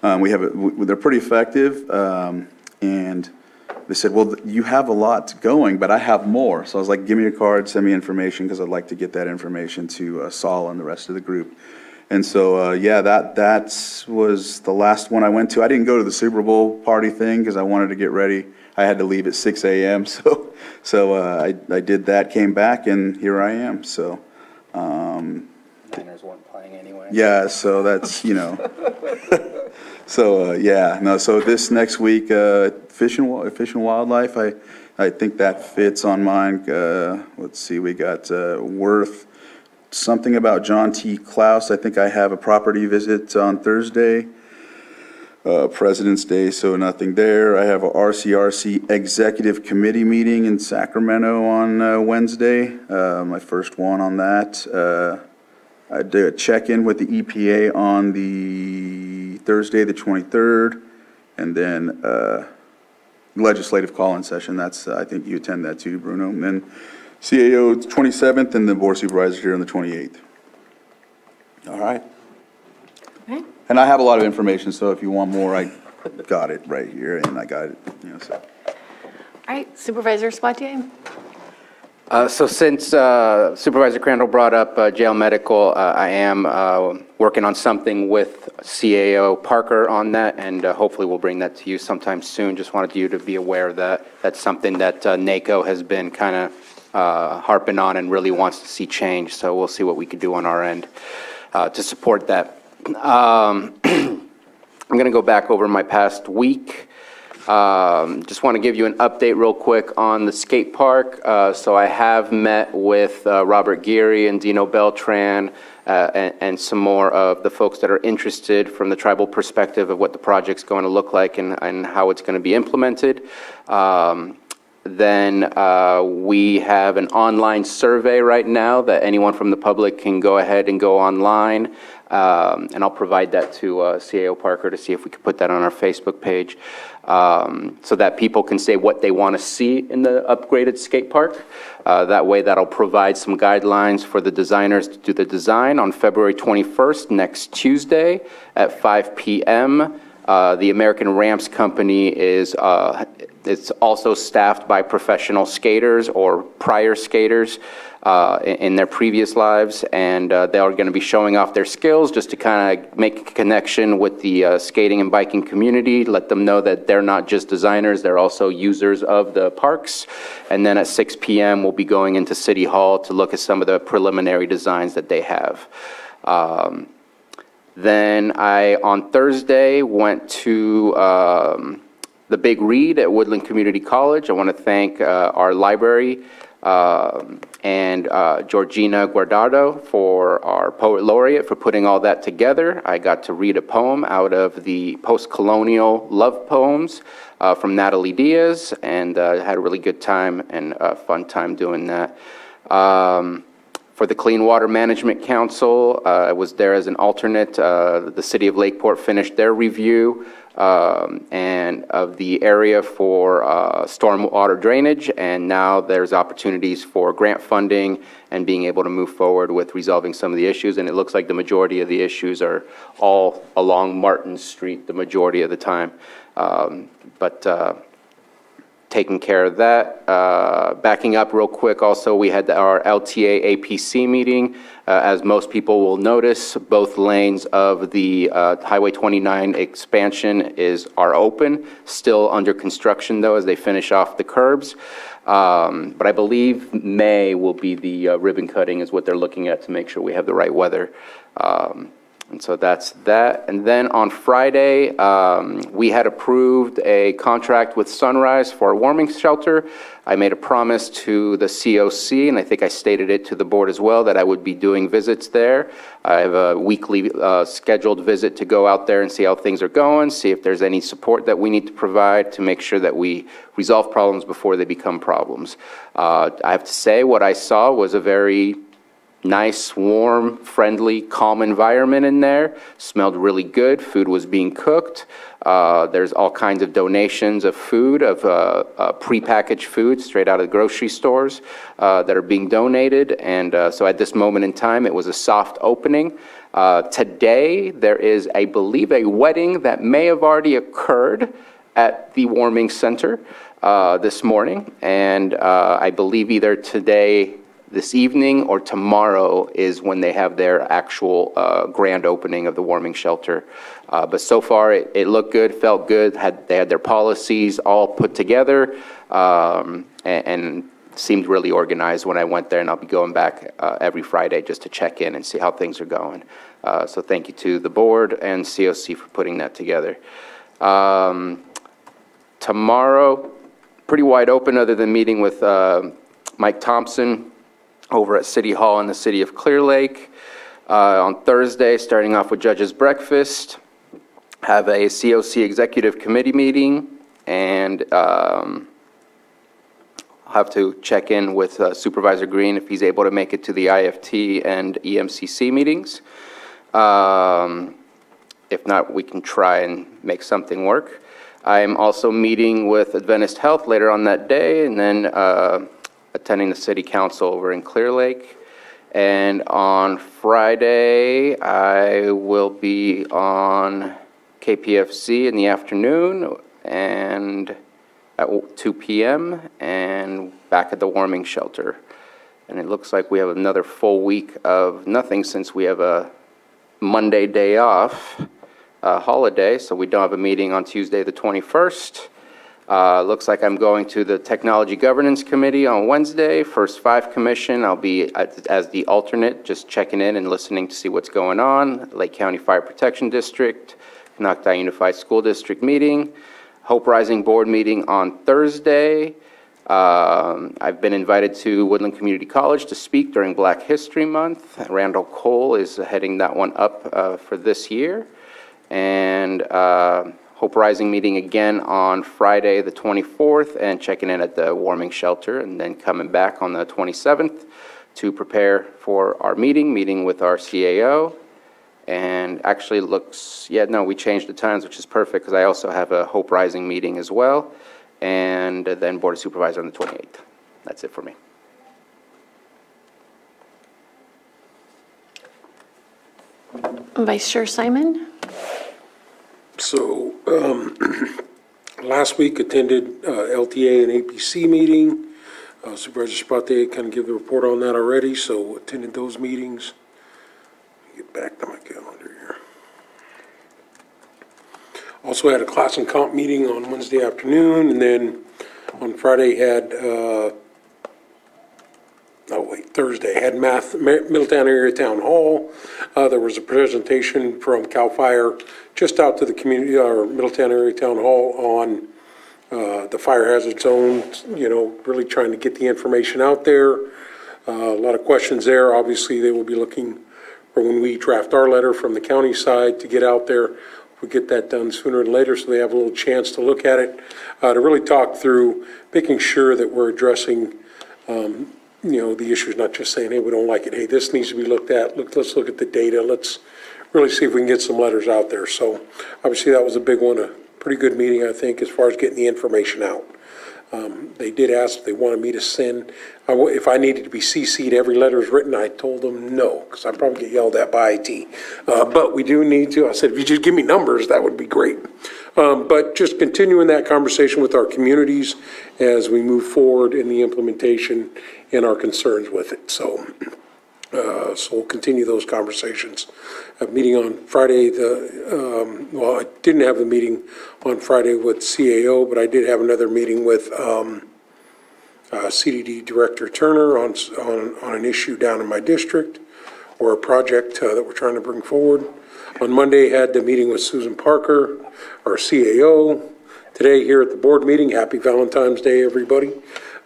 [SPEAKER 6] um, we have, a- w- they're pretty effective, um, and they said, well, you have a lot going, but I have more. So I was like, give me your card, send me information, because I'd like to get that information to uh, Saul and the rest of the group. And so, uh, yeah, that, that was the last one I went to. I didn't go to the Super Bowl party thing because I wanted to get ready. I had to leave at 6 a.m., so, so uh, I, I did that, came back, and here I am, so. um,
[SPEAKER 5] Niners weren't playing anyway.
[SPEAKER 6] yeah, so that's, you know. So, uh, yeah, no, so this next week, uh, Fish and, Fish and Wildlife, I, I think that fits on mine. Uh, Let's see, we got uh, Worth, something about John T. Klaus. I think I have a property visit on Thursday. Uh, President's Day, so nothing there. I have a RCRC Executive Committee meeting in Sacramento on uh, Wednesday, uh, my first one on that. Uh, I did a check-in with the EPA on the Thursday, the 23rd, and then uh, legislative call-in session, that's, uh, I think you attend that too, Bruno. And then CAO 27th, and the board supervisor here on the 28th. All right.
[SPEAKER 3] Okay.
[SPEAKER 6] And I have a lot of information, so if you want more, I got it right here, and I got it, you know, so.
[SPEAKER 3] All right, Supervisor Sabatier?
[SPEAKER 5] Uh, So since uh, Supervisor Crandell brought up uh, jail medical, uh, I am uh, working on something with CAO Parker on that, and hopefully we'll bring that to you sometime soon. Just wanted you to be aware that. That's something that NACO has been kind of harping on and really wants to see change, so we'll see what we can do on our end to support that. Um, I'm going to go back over my past week. Um, Just want to give you an update real quick on the skate park. Uh, So I have met with uh, Robert Geary and Dino Beltran uh, and and some more of the folks that are interested from the tribal perspective of what the project's going to look like and and how it's going to be implemented. Um, Then uh, we have an online survey right now that anyone from the public can go ahead and go online. Um, And I'll provide that to uh, CAO Parker to see if we could put that on our Facebook page um, so that people can say what they want to see in the upgraded skate park. Uh, That way, that'll provide some guidelines for the designers to do the design on February 21st, next Tuesday at 5 PM. Uh, The American Ramps Company is, uh, it's also staffed by professional skaters or prior skaters uh, in their previous lives, and uh, they are going to be showing off their skills just to kind of make a connection with the uh, skating and biking community, let them know that they're not just designers, they're also users of the parks. And then at 6 PM, we'll be going into City Hall to look at some of the preliminary designs that they have. Um, then I, on Thursday, went to um, the Big Read at Woodland Community College. I want to thank uh, our library um, and uh, Georgina Guardado for our poet laureate for putting all that together. I got to read a poem out of the post-colonial love poems uh, from Natalie Diaz, and uh, had a really good time and a fun time doing that. Um, For the Clean Water Management Council, uh, I was there as an alternate. Uh, The city of Lakeport finished their review um, and of the area for uh, stormwater drainage, and now there's opportunities for grant funding and being able to move forward with resolving some of the issues. And it looks like the majority of the issues are all along Martin Street, the majority of the time. Um, But uh, taking care of that. Uh, Backing up real quick, also, we had our LTA APC meeting. Uh, As most people will notice, both lanes of the uh, Highway 29 expansion is, are open, still under construction, though, as they finish off the curbs. Um, But I believe May will be the uh, ribbon cutting is what they're looking at to make sure we have the right weather. Um, and so that's that. And then on Friday, um, we had approved a contract with Sunrise for a warming shelter. I made a promise to the COC, and I think I stated it to the board as well, that I would be doing visits there. I have a weekly uh, scheduled visit to go out there and see how things are going, see if there's any support that we need to provide to make sure that we resolve problems before they become problems. Uh, I have to say, what I saw was a very nice, warm, friendly, calm environment in there. Smelled really good. Food was being cooked. Uh, there's all kinds of donations of food, of uh, uh, prepackaged food straight out of the grocery stores uh, that are being donated. And uh, so at this moment in time, it was a soft opening. Uh, today, there is, I believe, a wedding that may have already occurred at the warming center this morning. And I believe either today this evening or tomorrow is when they have their actual uh, grand opening of the warming shelter. Uh, But so far, it, it looked good, felt good, had, they had their policies all put together, um, and, and seemed really organized when I went there, and I'll be going back uh, every Friday just to check in and see how things are going. Uh, So thank you to the board and COC for putting that together. Um, Tomorrow, pretty wide open, other than meeting with uh, Mike Thompson, over at City Hall in the city of Clear Lake. Uh, on Thursday, starting off with Judge's Breakfast, have a COC Executive Committee meeting, and um, have to check in with uh, Supervisor Green if he's able to make it to the IFT and EMCC meetings. Um, If not, we can try and make something work. I'm also meeting with Adventist Health later on that day, and then uh, attending the city council over in Clear Lake. And on Friday, I will be on KPFZ in the afternoon and at 2 p.m. and back at the warming shelter. And it looks like we have another full week of nothing since we have a Monday day off, a holiday, so we don't have a meeting on Tuesday, the 21st. Uh, Looks like I'm going to the Technology Governance Committee on Wednesday, First Five Commission. I'll be at- as the alternate, just checking in and listening to see what's going on. Lake County Fire Protection District, Konocti Unified School District meeting, Hope Rising Board meeting on Thursday. Um, I've been invited to Woodland Community College to speak during Black History Month. Randall Cole is heading that one up uh, for this year. And uh, Hope Rising meeting again on Friday, the 24th, and checking in at the warming shelter, and then coming back on the 27th to prepare for our meeting, meeting with our CAO. And actually looks, yeah, no, we changed the times, which is perfect, because I also have a Hope Rising meeting as well, and then Board of Supervisor on the 28th. That's it for me.
[SPEAKER 3] Vice Chair Simon?
[SPEAKER 11] So, um, last week attended uh, LTA and APC meeting. Uh, Supervisor Spate kind of gave the report on that already, so attended those meetings. Get back to my calendar here. Also had a class and comp meeting on Wednesday afternoon, and then on Friday had, uh, oh wait, Thursday, had math, Ma- Middletown Area Town Hall. Uh, there was a presentation from CAL FIRE just out to the community, or Middletown Area Town Hall on, uh, the fire hazard zone, you know, really trying to get the information out there. Uh, a lot of questions there. Obviously, they will be looking for when we draft our letter from the county side to get out there. We'll get that done sooner than later, so they have a little chance to look at it, uh, to really talk through making sure that we're addressing, um, you know, the issue is not just saying, hey, we don't like it, hey, this needs to be looked at, look, let's look at the data, let's really see if we can get some letters out there. So obviously, that was a big one, a pretty good meeting, I think, as far as getting the information out. Um, They did ask, if they wanted me to send, I wa- if I needed to be CC'd, every letter is written, I told them no, because I'd probably get yelled at by IT. Uh, But we do need to, I said, if you just give me numbers, that would be great. Um, But just continuing that conversation with our communities as we move forward in the implementation and our concerns with it. So, uh, so we'll continue those conversations. A meeting on Friday, the, um, well, I didn't have a meeting on Friday with CAO, but I did have another meeting with um, uh, CDD Director Turner on, on, on an issue down in my district or a project uh, that we're trying to bring forward. On Monday, had the meeting with Susan Parker, our CAO. Today, here at the board meeting, happy Valentine's Day, everybody.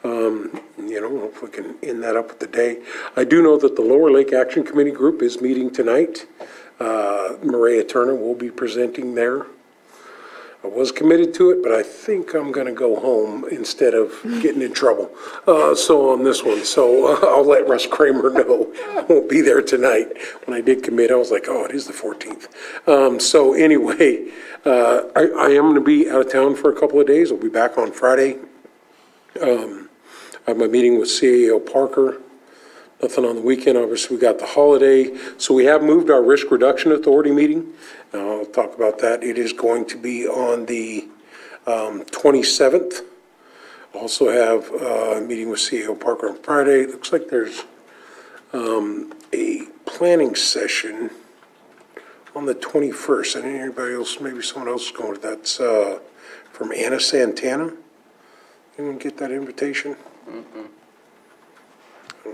[SPEAKER 11] Um, You know, if we can end that up with the day. I do know that the Lower Lake Action Committee Group is meeting tonight. Uh, Mireya Turner will be presenting there. I was committed to it, but I think I'm going to go home instead of getting in trouble. Uh, So on this one, so uh, I'll let Russ Kramer know. I won't be there tonight. When I did commit, I was like, oh, it is the 14th. Um, So anyway, uh, I I am going to be out of town for a couple of days. I'll be back on Friday. Um, I have my meeting with CAO Parker. Nothing on the weekend, obviously, we got the holiday. So we have moved our Risk Reduction Authority meeting. Uh, I'll talk about that. It is going to be on the um, 27th. Also have uh, a meeting with CEO Parker on Friday. It Looks like there's um, a planning session on the 21st. And anybody else, maybe someone else is going to, that's uh, from Anna Santana. Anyone get that invitation? I'm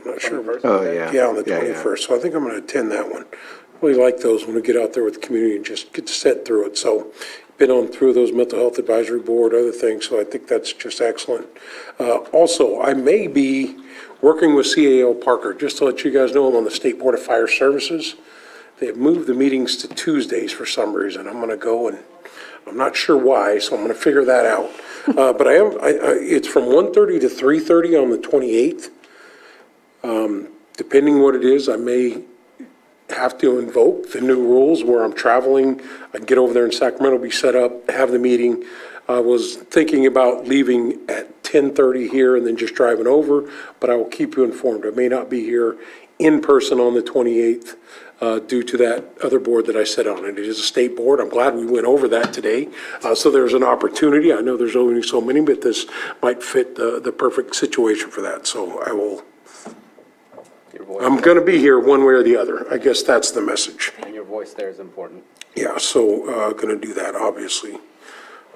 [SPEAKER 11] not sure.
[SPEAKER 9] Oh, yeah.
[SPEAKER 11] Yeah, on the
[SPEAKER 9] Yeah, yeah.
[SPEAKER 11] 21st. So I think I'm going to attend that one. Really like those when we get out there with the community and just get to sit through it. So been on through those mental health advisory board, other things, so I think that's just excellent. Uh, Also, I may be working with CAO Parker, just to let you guys know, I'm on the State Board of Fire Services. They have moved the meetings to Tuesdays for some reason. I'm going to go and, I'm not sure why, so I'm going to figure that out. Uh, But I am, I, I, it's from 1:30 to 3:30 on the 28th. Um, Depending what it is, I may have to invoke the new rules where I'm traveling. I can get over there in Sacramento, be set up, have the meeting. I was thinking about leaving at 10:30 here and then just driving over, but I will keep you informed. I may not be here in person on the 28th uh, due to that other board that I sit on. And it is a state board. I'm glad we went over that today. Uh, So there's an opportunity. I know there's only so many, but this might fit the, the perfect situation for that. So I will, I'm going to be here one way or the other. I guess that's the message.
[SPEAKER 21] And your voice there is important.
[SPEAKER 11] Yeah, so uh, going to do that, obviously.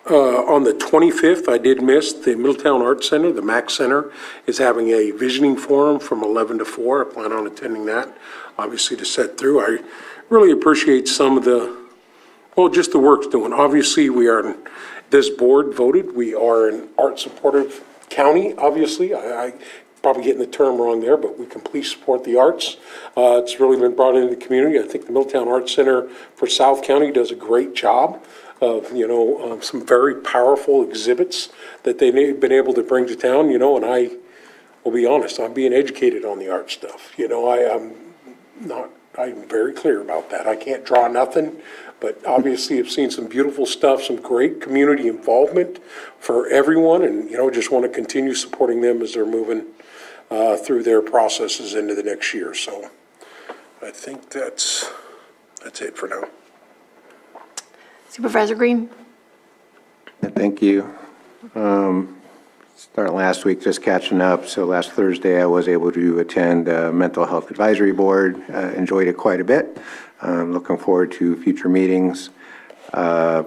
[SPEAKER 11] Uh, On the 25th, I did miss, the Middletown Arts Center, the MAC Center, is having a visioning forum from 11 to 4. I plan on attending that, obviously to set through. I really appreciate some of the, well, just the work's doing. Obviously, we are, this board voted, we are an art supportive county, obviously. I, I probably getting the term wrong there, but we completely support the arts. Uh, It's really been brought into the community. I think the Middletown Arts Center for South County does a great job of, you know, um, some very powerful exhibits that they've been able to bring to town, you know, and I will be honest, I'm being educated on the art stuff. You know, I am not, I'm very clear about that. I can't draw nothing, but obviously I've seen some beautiful stuff, some great community involvement for everyone, and, you know, just want to continue supporting them as they're moving uh, through their processes into the next year. So I think that's, that's it for now.
[SPEAKER 3] Supervisor Green?
[SPEAKER 9] Thank you. Um, Last week, just catching up. So last Thursday, I was able to attend uh, Mental Health Advisory Board. Uh, Enjoyed it quite a bit. Um, Looking forward to future meetings. Uh,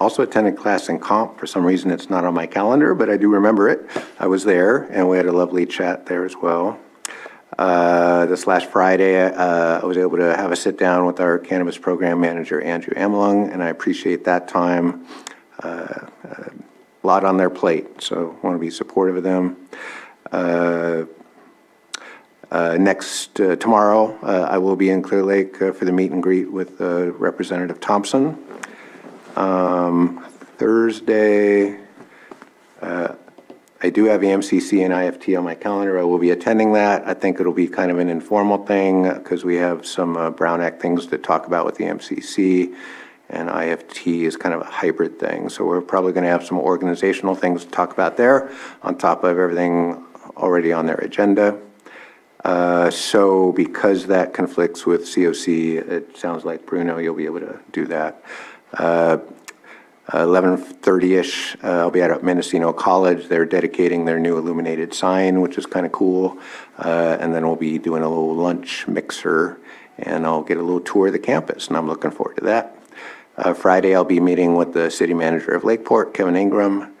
[SPEAKER 9] Also attended class in comp. For some reason, it's not on my calendar, but I do remember it. I was there, and we had a lovely chat there as well. Uh, This last Friday, uh, I was able to have a sit-down with our cannabis program manager, Andrew Amlung, and I appreciate that time. Uh, A lot on their plate, so want to be supportive of them. Uh, uh, Next, uh, tomorrow, uh, I will be in Clear Lake uh, for the meet and greet with uh, Representative Thompson. Um, Thursday, I do have the MCC and IFT on my calendar. I will be attending that. I think it'll be kind of an informal thing because we have some Brown Act things to talk about with the MCC. And IFT is kind of a hybrid thing. So we're probably going to have some organizational things to talk about there on top of everything already on their agenda. Uh, So because that conflicts with COC, it sounds like Bruno, you'll be able to do that. Uh, 11:30-ish, uh, I'll be at Mendocino College. They're dedicating their new illuminated sign, which is kind of cool. Uh, And then we'll be doing a little lunch mixer, and I'll get a little tour of the campus, and I'm looking forward to that. Uh, Friday, I'll be meeting with the city manager of Lakeport, Kevin Ingram.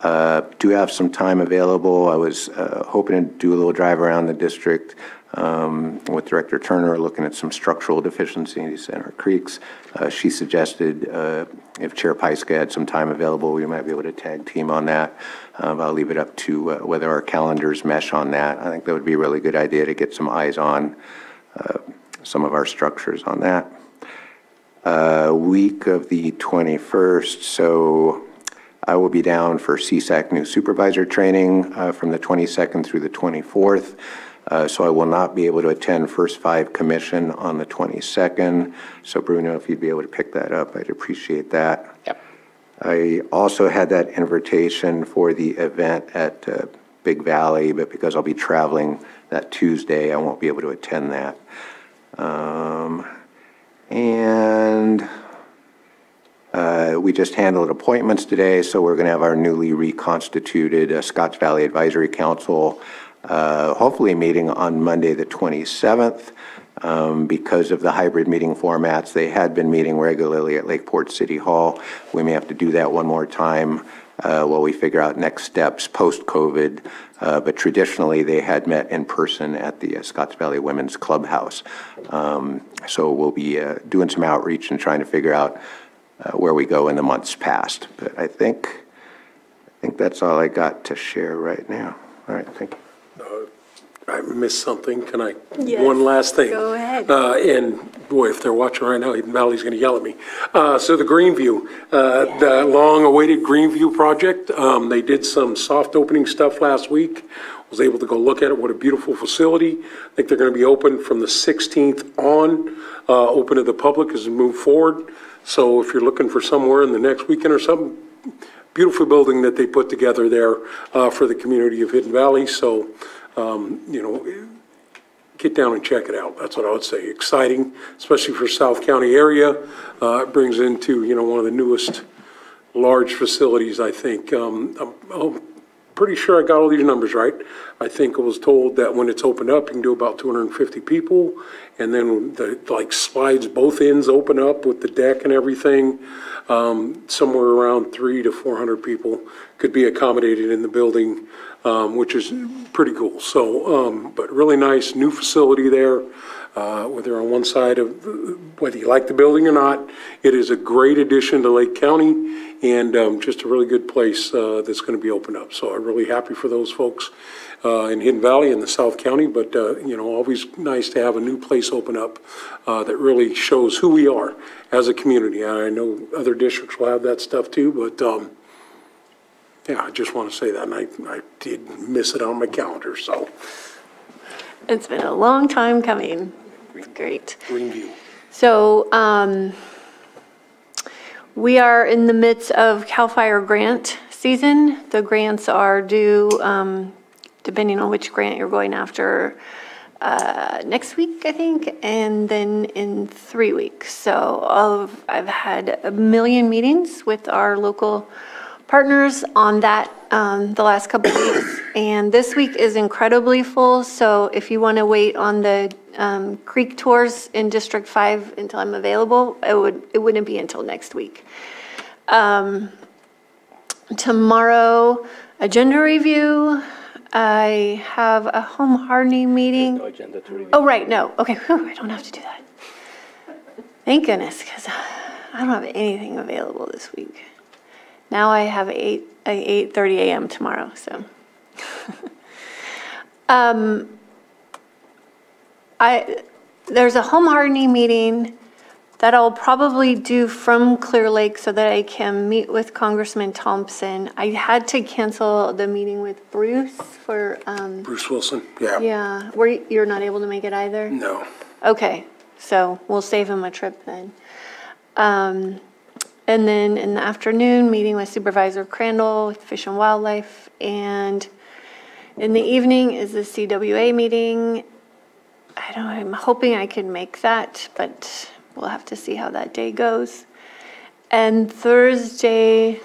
[SPEAKER 9] Uh, Do have some time available. I was uh, hoping to do a little drive around the district um, with Director Turner, looking at some structural deficiencies in our creeks. Uh, She suggested uh, if Chair Pyska had some time available, we might be able to tag team on that. Um, I'll leave it up to uh, whether our calendars mesh on that. I think that would be a really good idea to get some eyes on some of our structures on that. Uh, Week of the 21st, so I will be down for CSAC new supervisor training uh, from the 22nd through the 24th. Uh, So I will not be able to attend First Five Commission on the 22nd. So Bruno, if you'd be able to pick that up, I'd appreciate that.
[SPEAKER 5] Yep.
[SPEAKER 9] I also had that invitation for the event at uh, Big Valley, but because I'll be traveling that Tuesday, I won't be able to attend that. Um, And uh, we just handled appointments today, so we're going to have our newly reconstituted uh, Scotts Valley Advisory Council, uh, hopefully meeting on Monday, the 27th. Um, Because of the hybrid meeting formats, they had been meeting regularly at Lakeport City Hall. We may have to do that one more time uh, while we figure out next steps post-COVID. Uh, But traditionally, they had met in person at the uh, Scotts Valley Women's Clubhouse. Um, So we'll be uh, doing some outreach and trying to figure out uh, where we go in the months past. But I think, I think that's all I got to share right now. All right, thank you.
[SPEAKER 11] I missed something. Can I?
[SPEAKER 3] Yes,
[SPEAKER 11] One last thing.
[SPEAKER 3] go ahead.
[SPEAKER 11] Uh, And boy, if they're watching right now, Valley's going to yell at me. Uh, So the Greenview, uh, the long-awaited Greenview project, um, they did some soft opening stuff last week. Was able to go look at it. What a beautiful facility. I think they're going to be open from the 16th on, uh, open to the public as we move forward. So if you're looking for somewhere in the next weekend or something, beautiful building that they put together there uh, for the community of Hidden Valley. So, um, you know, get down and check it out. That's what I would say. Exciting, especially for South County area. Uh, It brings into, you know, one of the newest large facilities, I think. Um, I'm I'm pretty sure I got all these numbers right. I think I was told that when it's opened up, you can do about 250 people. And then the, like slides, both ends open up with the deck and everything. Um, Somewhere around three to 400 people could be accommodated in the building, um, which is pretty cool. So, um, but really nice, new facility there. Uh, Whether on one side of, whether you like the building or not, it is a great addition to Lake County and um, just a really good place uh, that's going to be opened up. So I'm really happy for those folks uh, in Hidden Valley in the South County, but, uh, you know, always nice to have a new place open up uh, that really shows who we are as a community. And I know other districts will have that stuff too, but, um, yeah, I just want to say that, and I, I did miss it on my calendar, so.
[SPEAKER 3] It's been a long time coming. It's great.
[SPEAKER 11] Greenview.
[SPEAKER 3] So um, we are in the midst of CAL FIRE grant season. The grants are due, um, depending on which grant you're going after, uh, next week, I think, and then in three weeks. So of, I've had a million meetings with our local partners on that um, the last couple of weeks. And this week is incredibly full, so if you want to wait on the um, creek tours in District 5 until I'm available, it would, it wouldn't be until next week. Um, Tomorrow, agenda review. I have a home hardening meeting.
[SPEAKER 21] agenda to review.
[SPEAKER 3] Oh, right, no, okay, whew, I don't have to do that. Thank goodness, because I don't have anything available this week. Now I have eight, a 8:30 AM tomorrow, so. Um, I, there's a home hardening meeting that I'll probably do from Clear Lake so that I can meet with Congressman Thompson. I had to cancel the meeting with Bruce for, um,
[SPEAKER 11] Bruce Wilson, yeah.
[SPEAKER 3] yeah, were, you- you're not able to make it either?
[SPEAKER 11] No.
[SPEAKER 3] Okay, so we'll save him a trip then. Um, and then in the afternoon, meeting with Supervisor Crandell, with Fish and Wildlife, and in the evening is the CWA meeting. I don't, I'm hoping I can make that, but we'll have to see how that day goes. And Thursday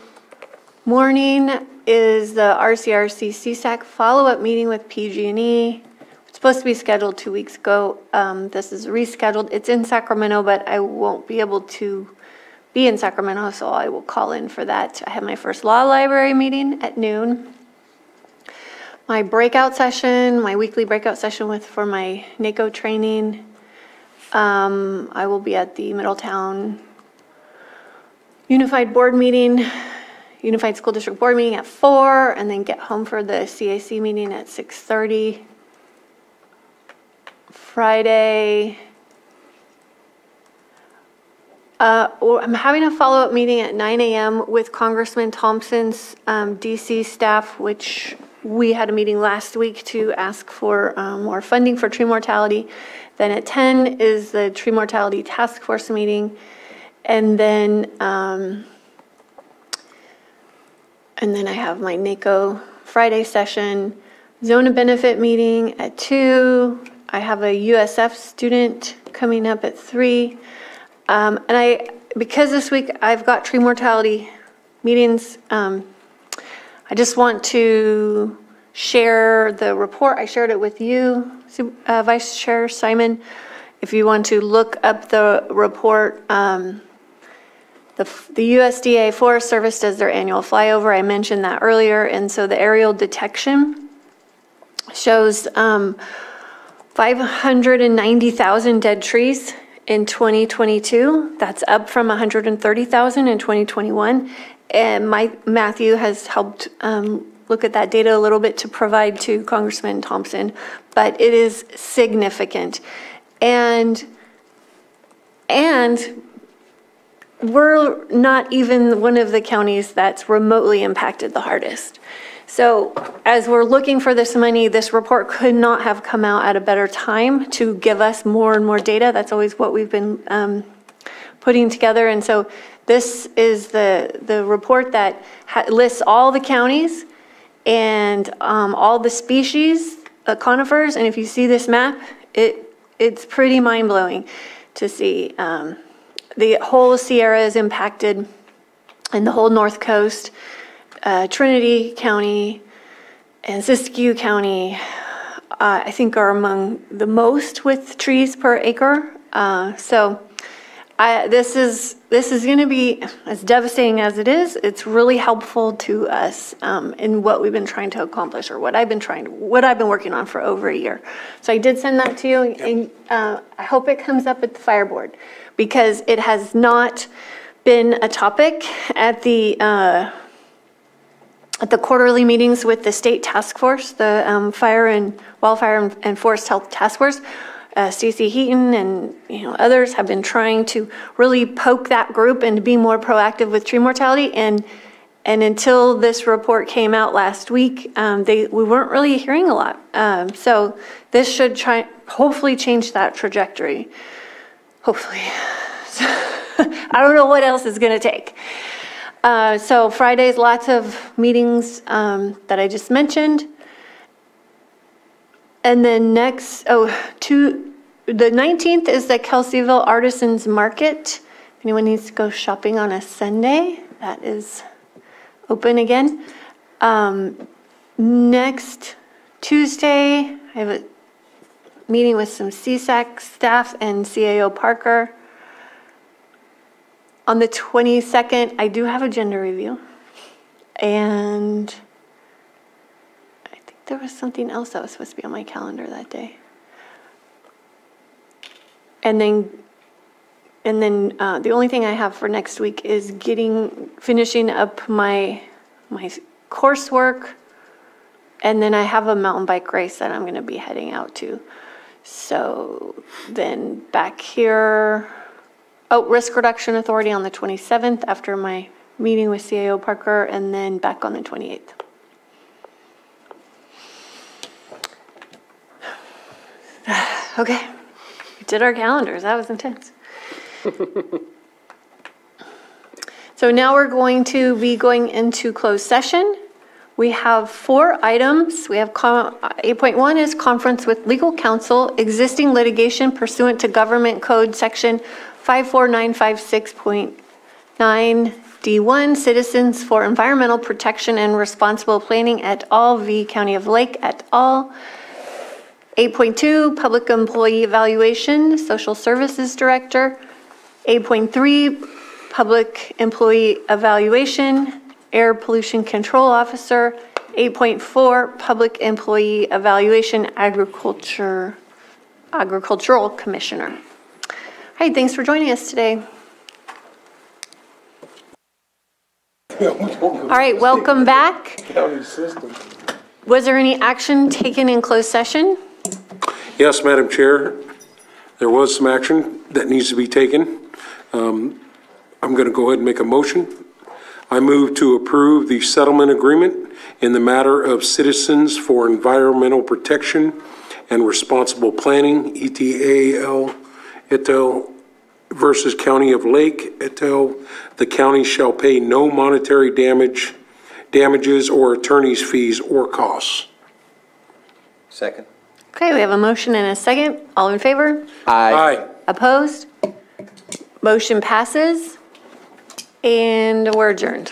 [SPEAKER 3] morning is the RCRC CSAC follow-up meeting with PG&E. It's supposed to be scheduled two weeks ago. Um, This is rescheduled. It's in Sacramento, but I won't be able to be in Sacramento, so I will call in for that. I have my first law library meeting at noon. My breakout session, my weekly breakout session with, for my NACO training. Um, I will be at the Middletown Unified Board meeting, Unified School District Board meeting at four, and then get home for the CAC meeting at 6:30. Friday, uh, I'm having a follow-up meeting at 9 AM with Congressman Thompson's um, DC staff, which we had a meeting last week to ask for um, more funding for tree mortality. Then at 10 is the tree mortality task force meeting. And then, um, and then I have my NACO Friday session, zone of benefit meeting at 2. I have a USF student coming up at 3. Um, and I, because this week I've got tree mortality meetings, um, I just want to share the report. I shared it with you, uh, Vice Chair Simon. If you want to look up the report, um, the, the USDA Forest Service does their annual flyover. I mentioned that earlier. And so the aerial detection shows, um, 590,000 dead trees in 2022. That's up from 130,000 in 2021. And Mike Matthew has helped um, look at that data a little bit to provide to Congressman Thompson, but it is significant. And, and we're not even one of the counties that's remotely impacted the hardest. So as we're looking for this money, this report could not have come out at a better time to give us more and more data. That's always what we've been um, putting together. And so this is the, the report that ha- lists all the counties and um, all the species, uh, conifers. And if you see this map, it, it's pretty mind-blowing to see. Um, the whole Sierra is impacted and the whole north coast uh, Trinity County and Siskiyou County, uh, I think are among the most with trees per acre. Uh, So I, this is, this is going to be, as devastating as it is, it's really helpful to us um, in what we've been trying to accomplish, or what I've been trying, to what I've been working on for over a year. So I did send that to you, and uh, I hope it comes up at the fire board, because it has not been a topic at the, uh, at the quarterly meetings with the state task force, the um, Fire and Wildfire and- and Forest Health Task Force. Uh, Staci Heaton and, you know, others have been trying to really poke that group and be more proactive with tree mortality. And, and until this report came out last week, um, they, we weren't really hearing a lot. Um, So this should try, hopefully change that trajectory. Hopefully. I don't know what else is going to take. Uh, So Fridays, lots of meetings um, that I just mentioned. And then next, oh, two, the 19th is the Kelseyville Artisans Market. If anyone needs to go shopping on a Sunday, that is open again. Um, Next Tuesday, I have a meeting with some CSAC staff and CAO Parker. On the 22nd, I do have a gender review. And there was something else that was supposed to be on my calendar that day. And then, and then uh, the only thing I have for next week is getting, finishing up my, my coursework. And then I have a mountain bike race that I'm going to be heading out to. So then back here, oh, Risk Reduction Authority on the 27th after my meeting with CAO Parker, and then back on the 28th. Okay, we did our calendars, that was intense. So now we're going to be going into closed session. We have four items. We have, co- uh, 8.1 is conference with legal counsel, existing litigation pursuant to Government Code Section 54956.9D1, Citizens for Environmental Protection and Responsible Planning et al., v. County of Lake et al. 8.2, Public Employee Evaluation, Social Services Director. 8.3, Public Employee Evaluation, Air Pollution Control Officer. 8.4, Public Employee Evaluation, Agriculture, Agricultural Commissioner. All right, thanks for joining us today. All right, welcome back. Was there any action taken in closed session?
[SPEAKER 11] Yes, Madam Chair, there was some action that needs to be taken. Um, I'm going to go ahead and make a motion. I move to approve the settlement agreement in the matter of Citizens for Environmental Protection and Responsible Planning, E ETAL, versus County of Lake, et al. The county shall pay no monetary damage, damages or attorney's fees or costs.
[SPEAKER 9] Second.
[SPEAKER 3] Okay, we have a motion and a second. All in favor?
[SPEAKER 21] Aye.
[SPEAKER 3] Opposed? Motion passes, and we're adjourned.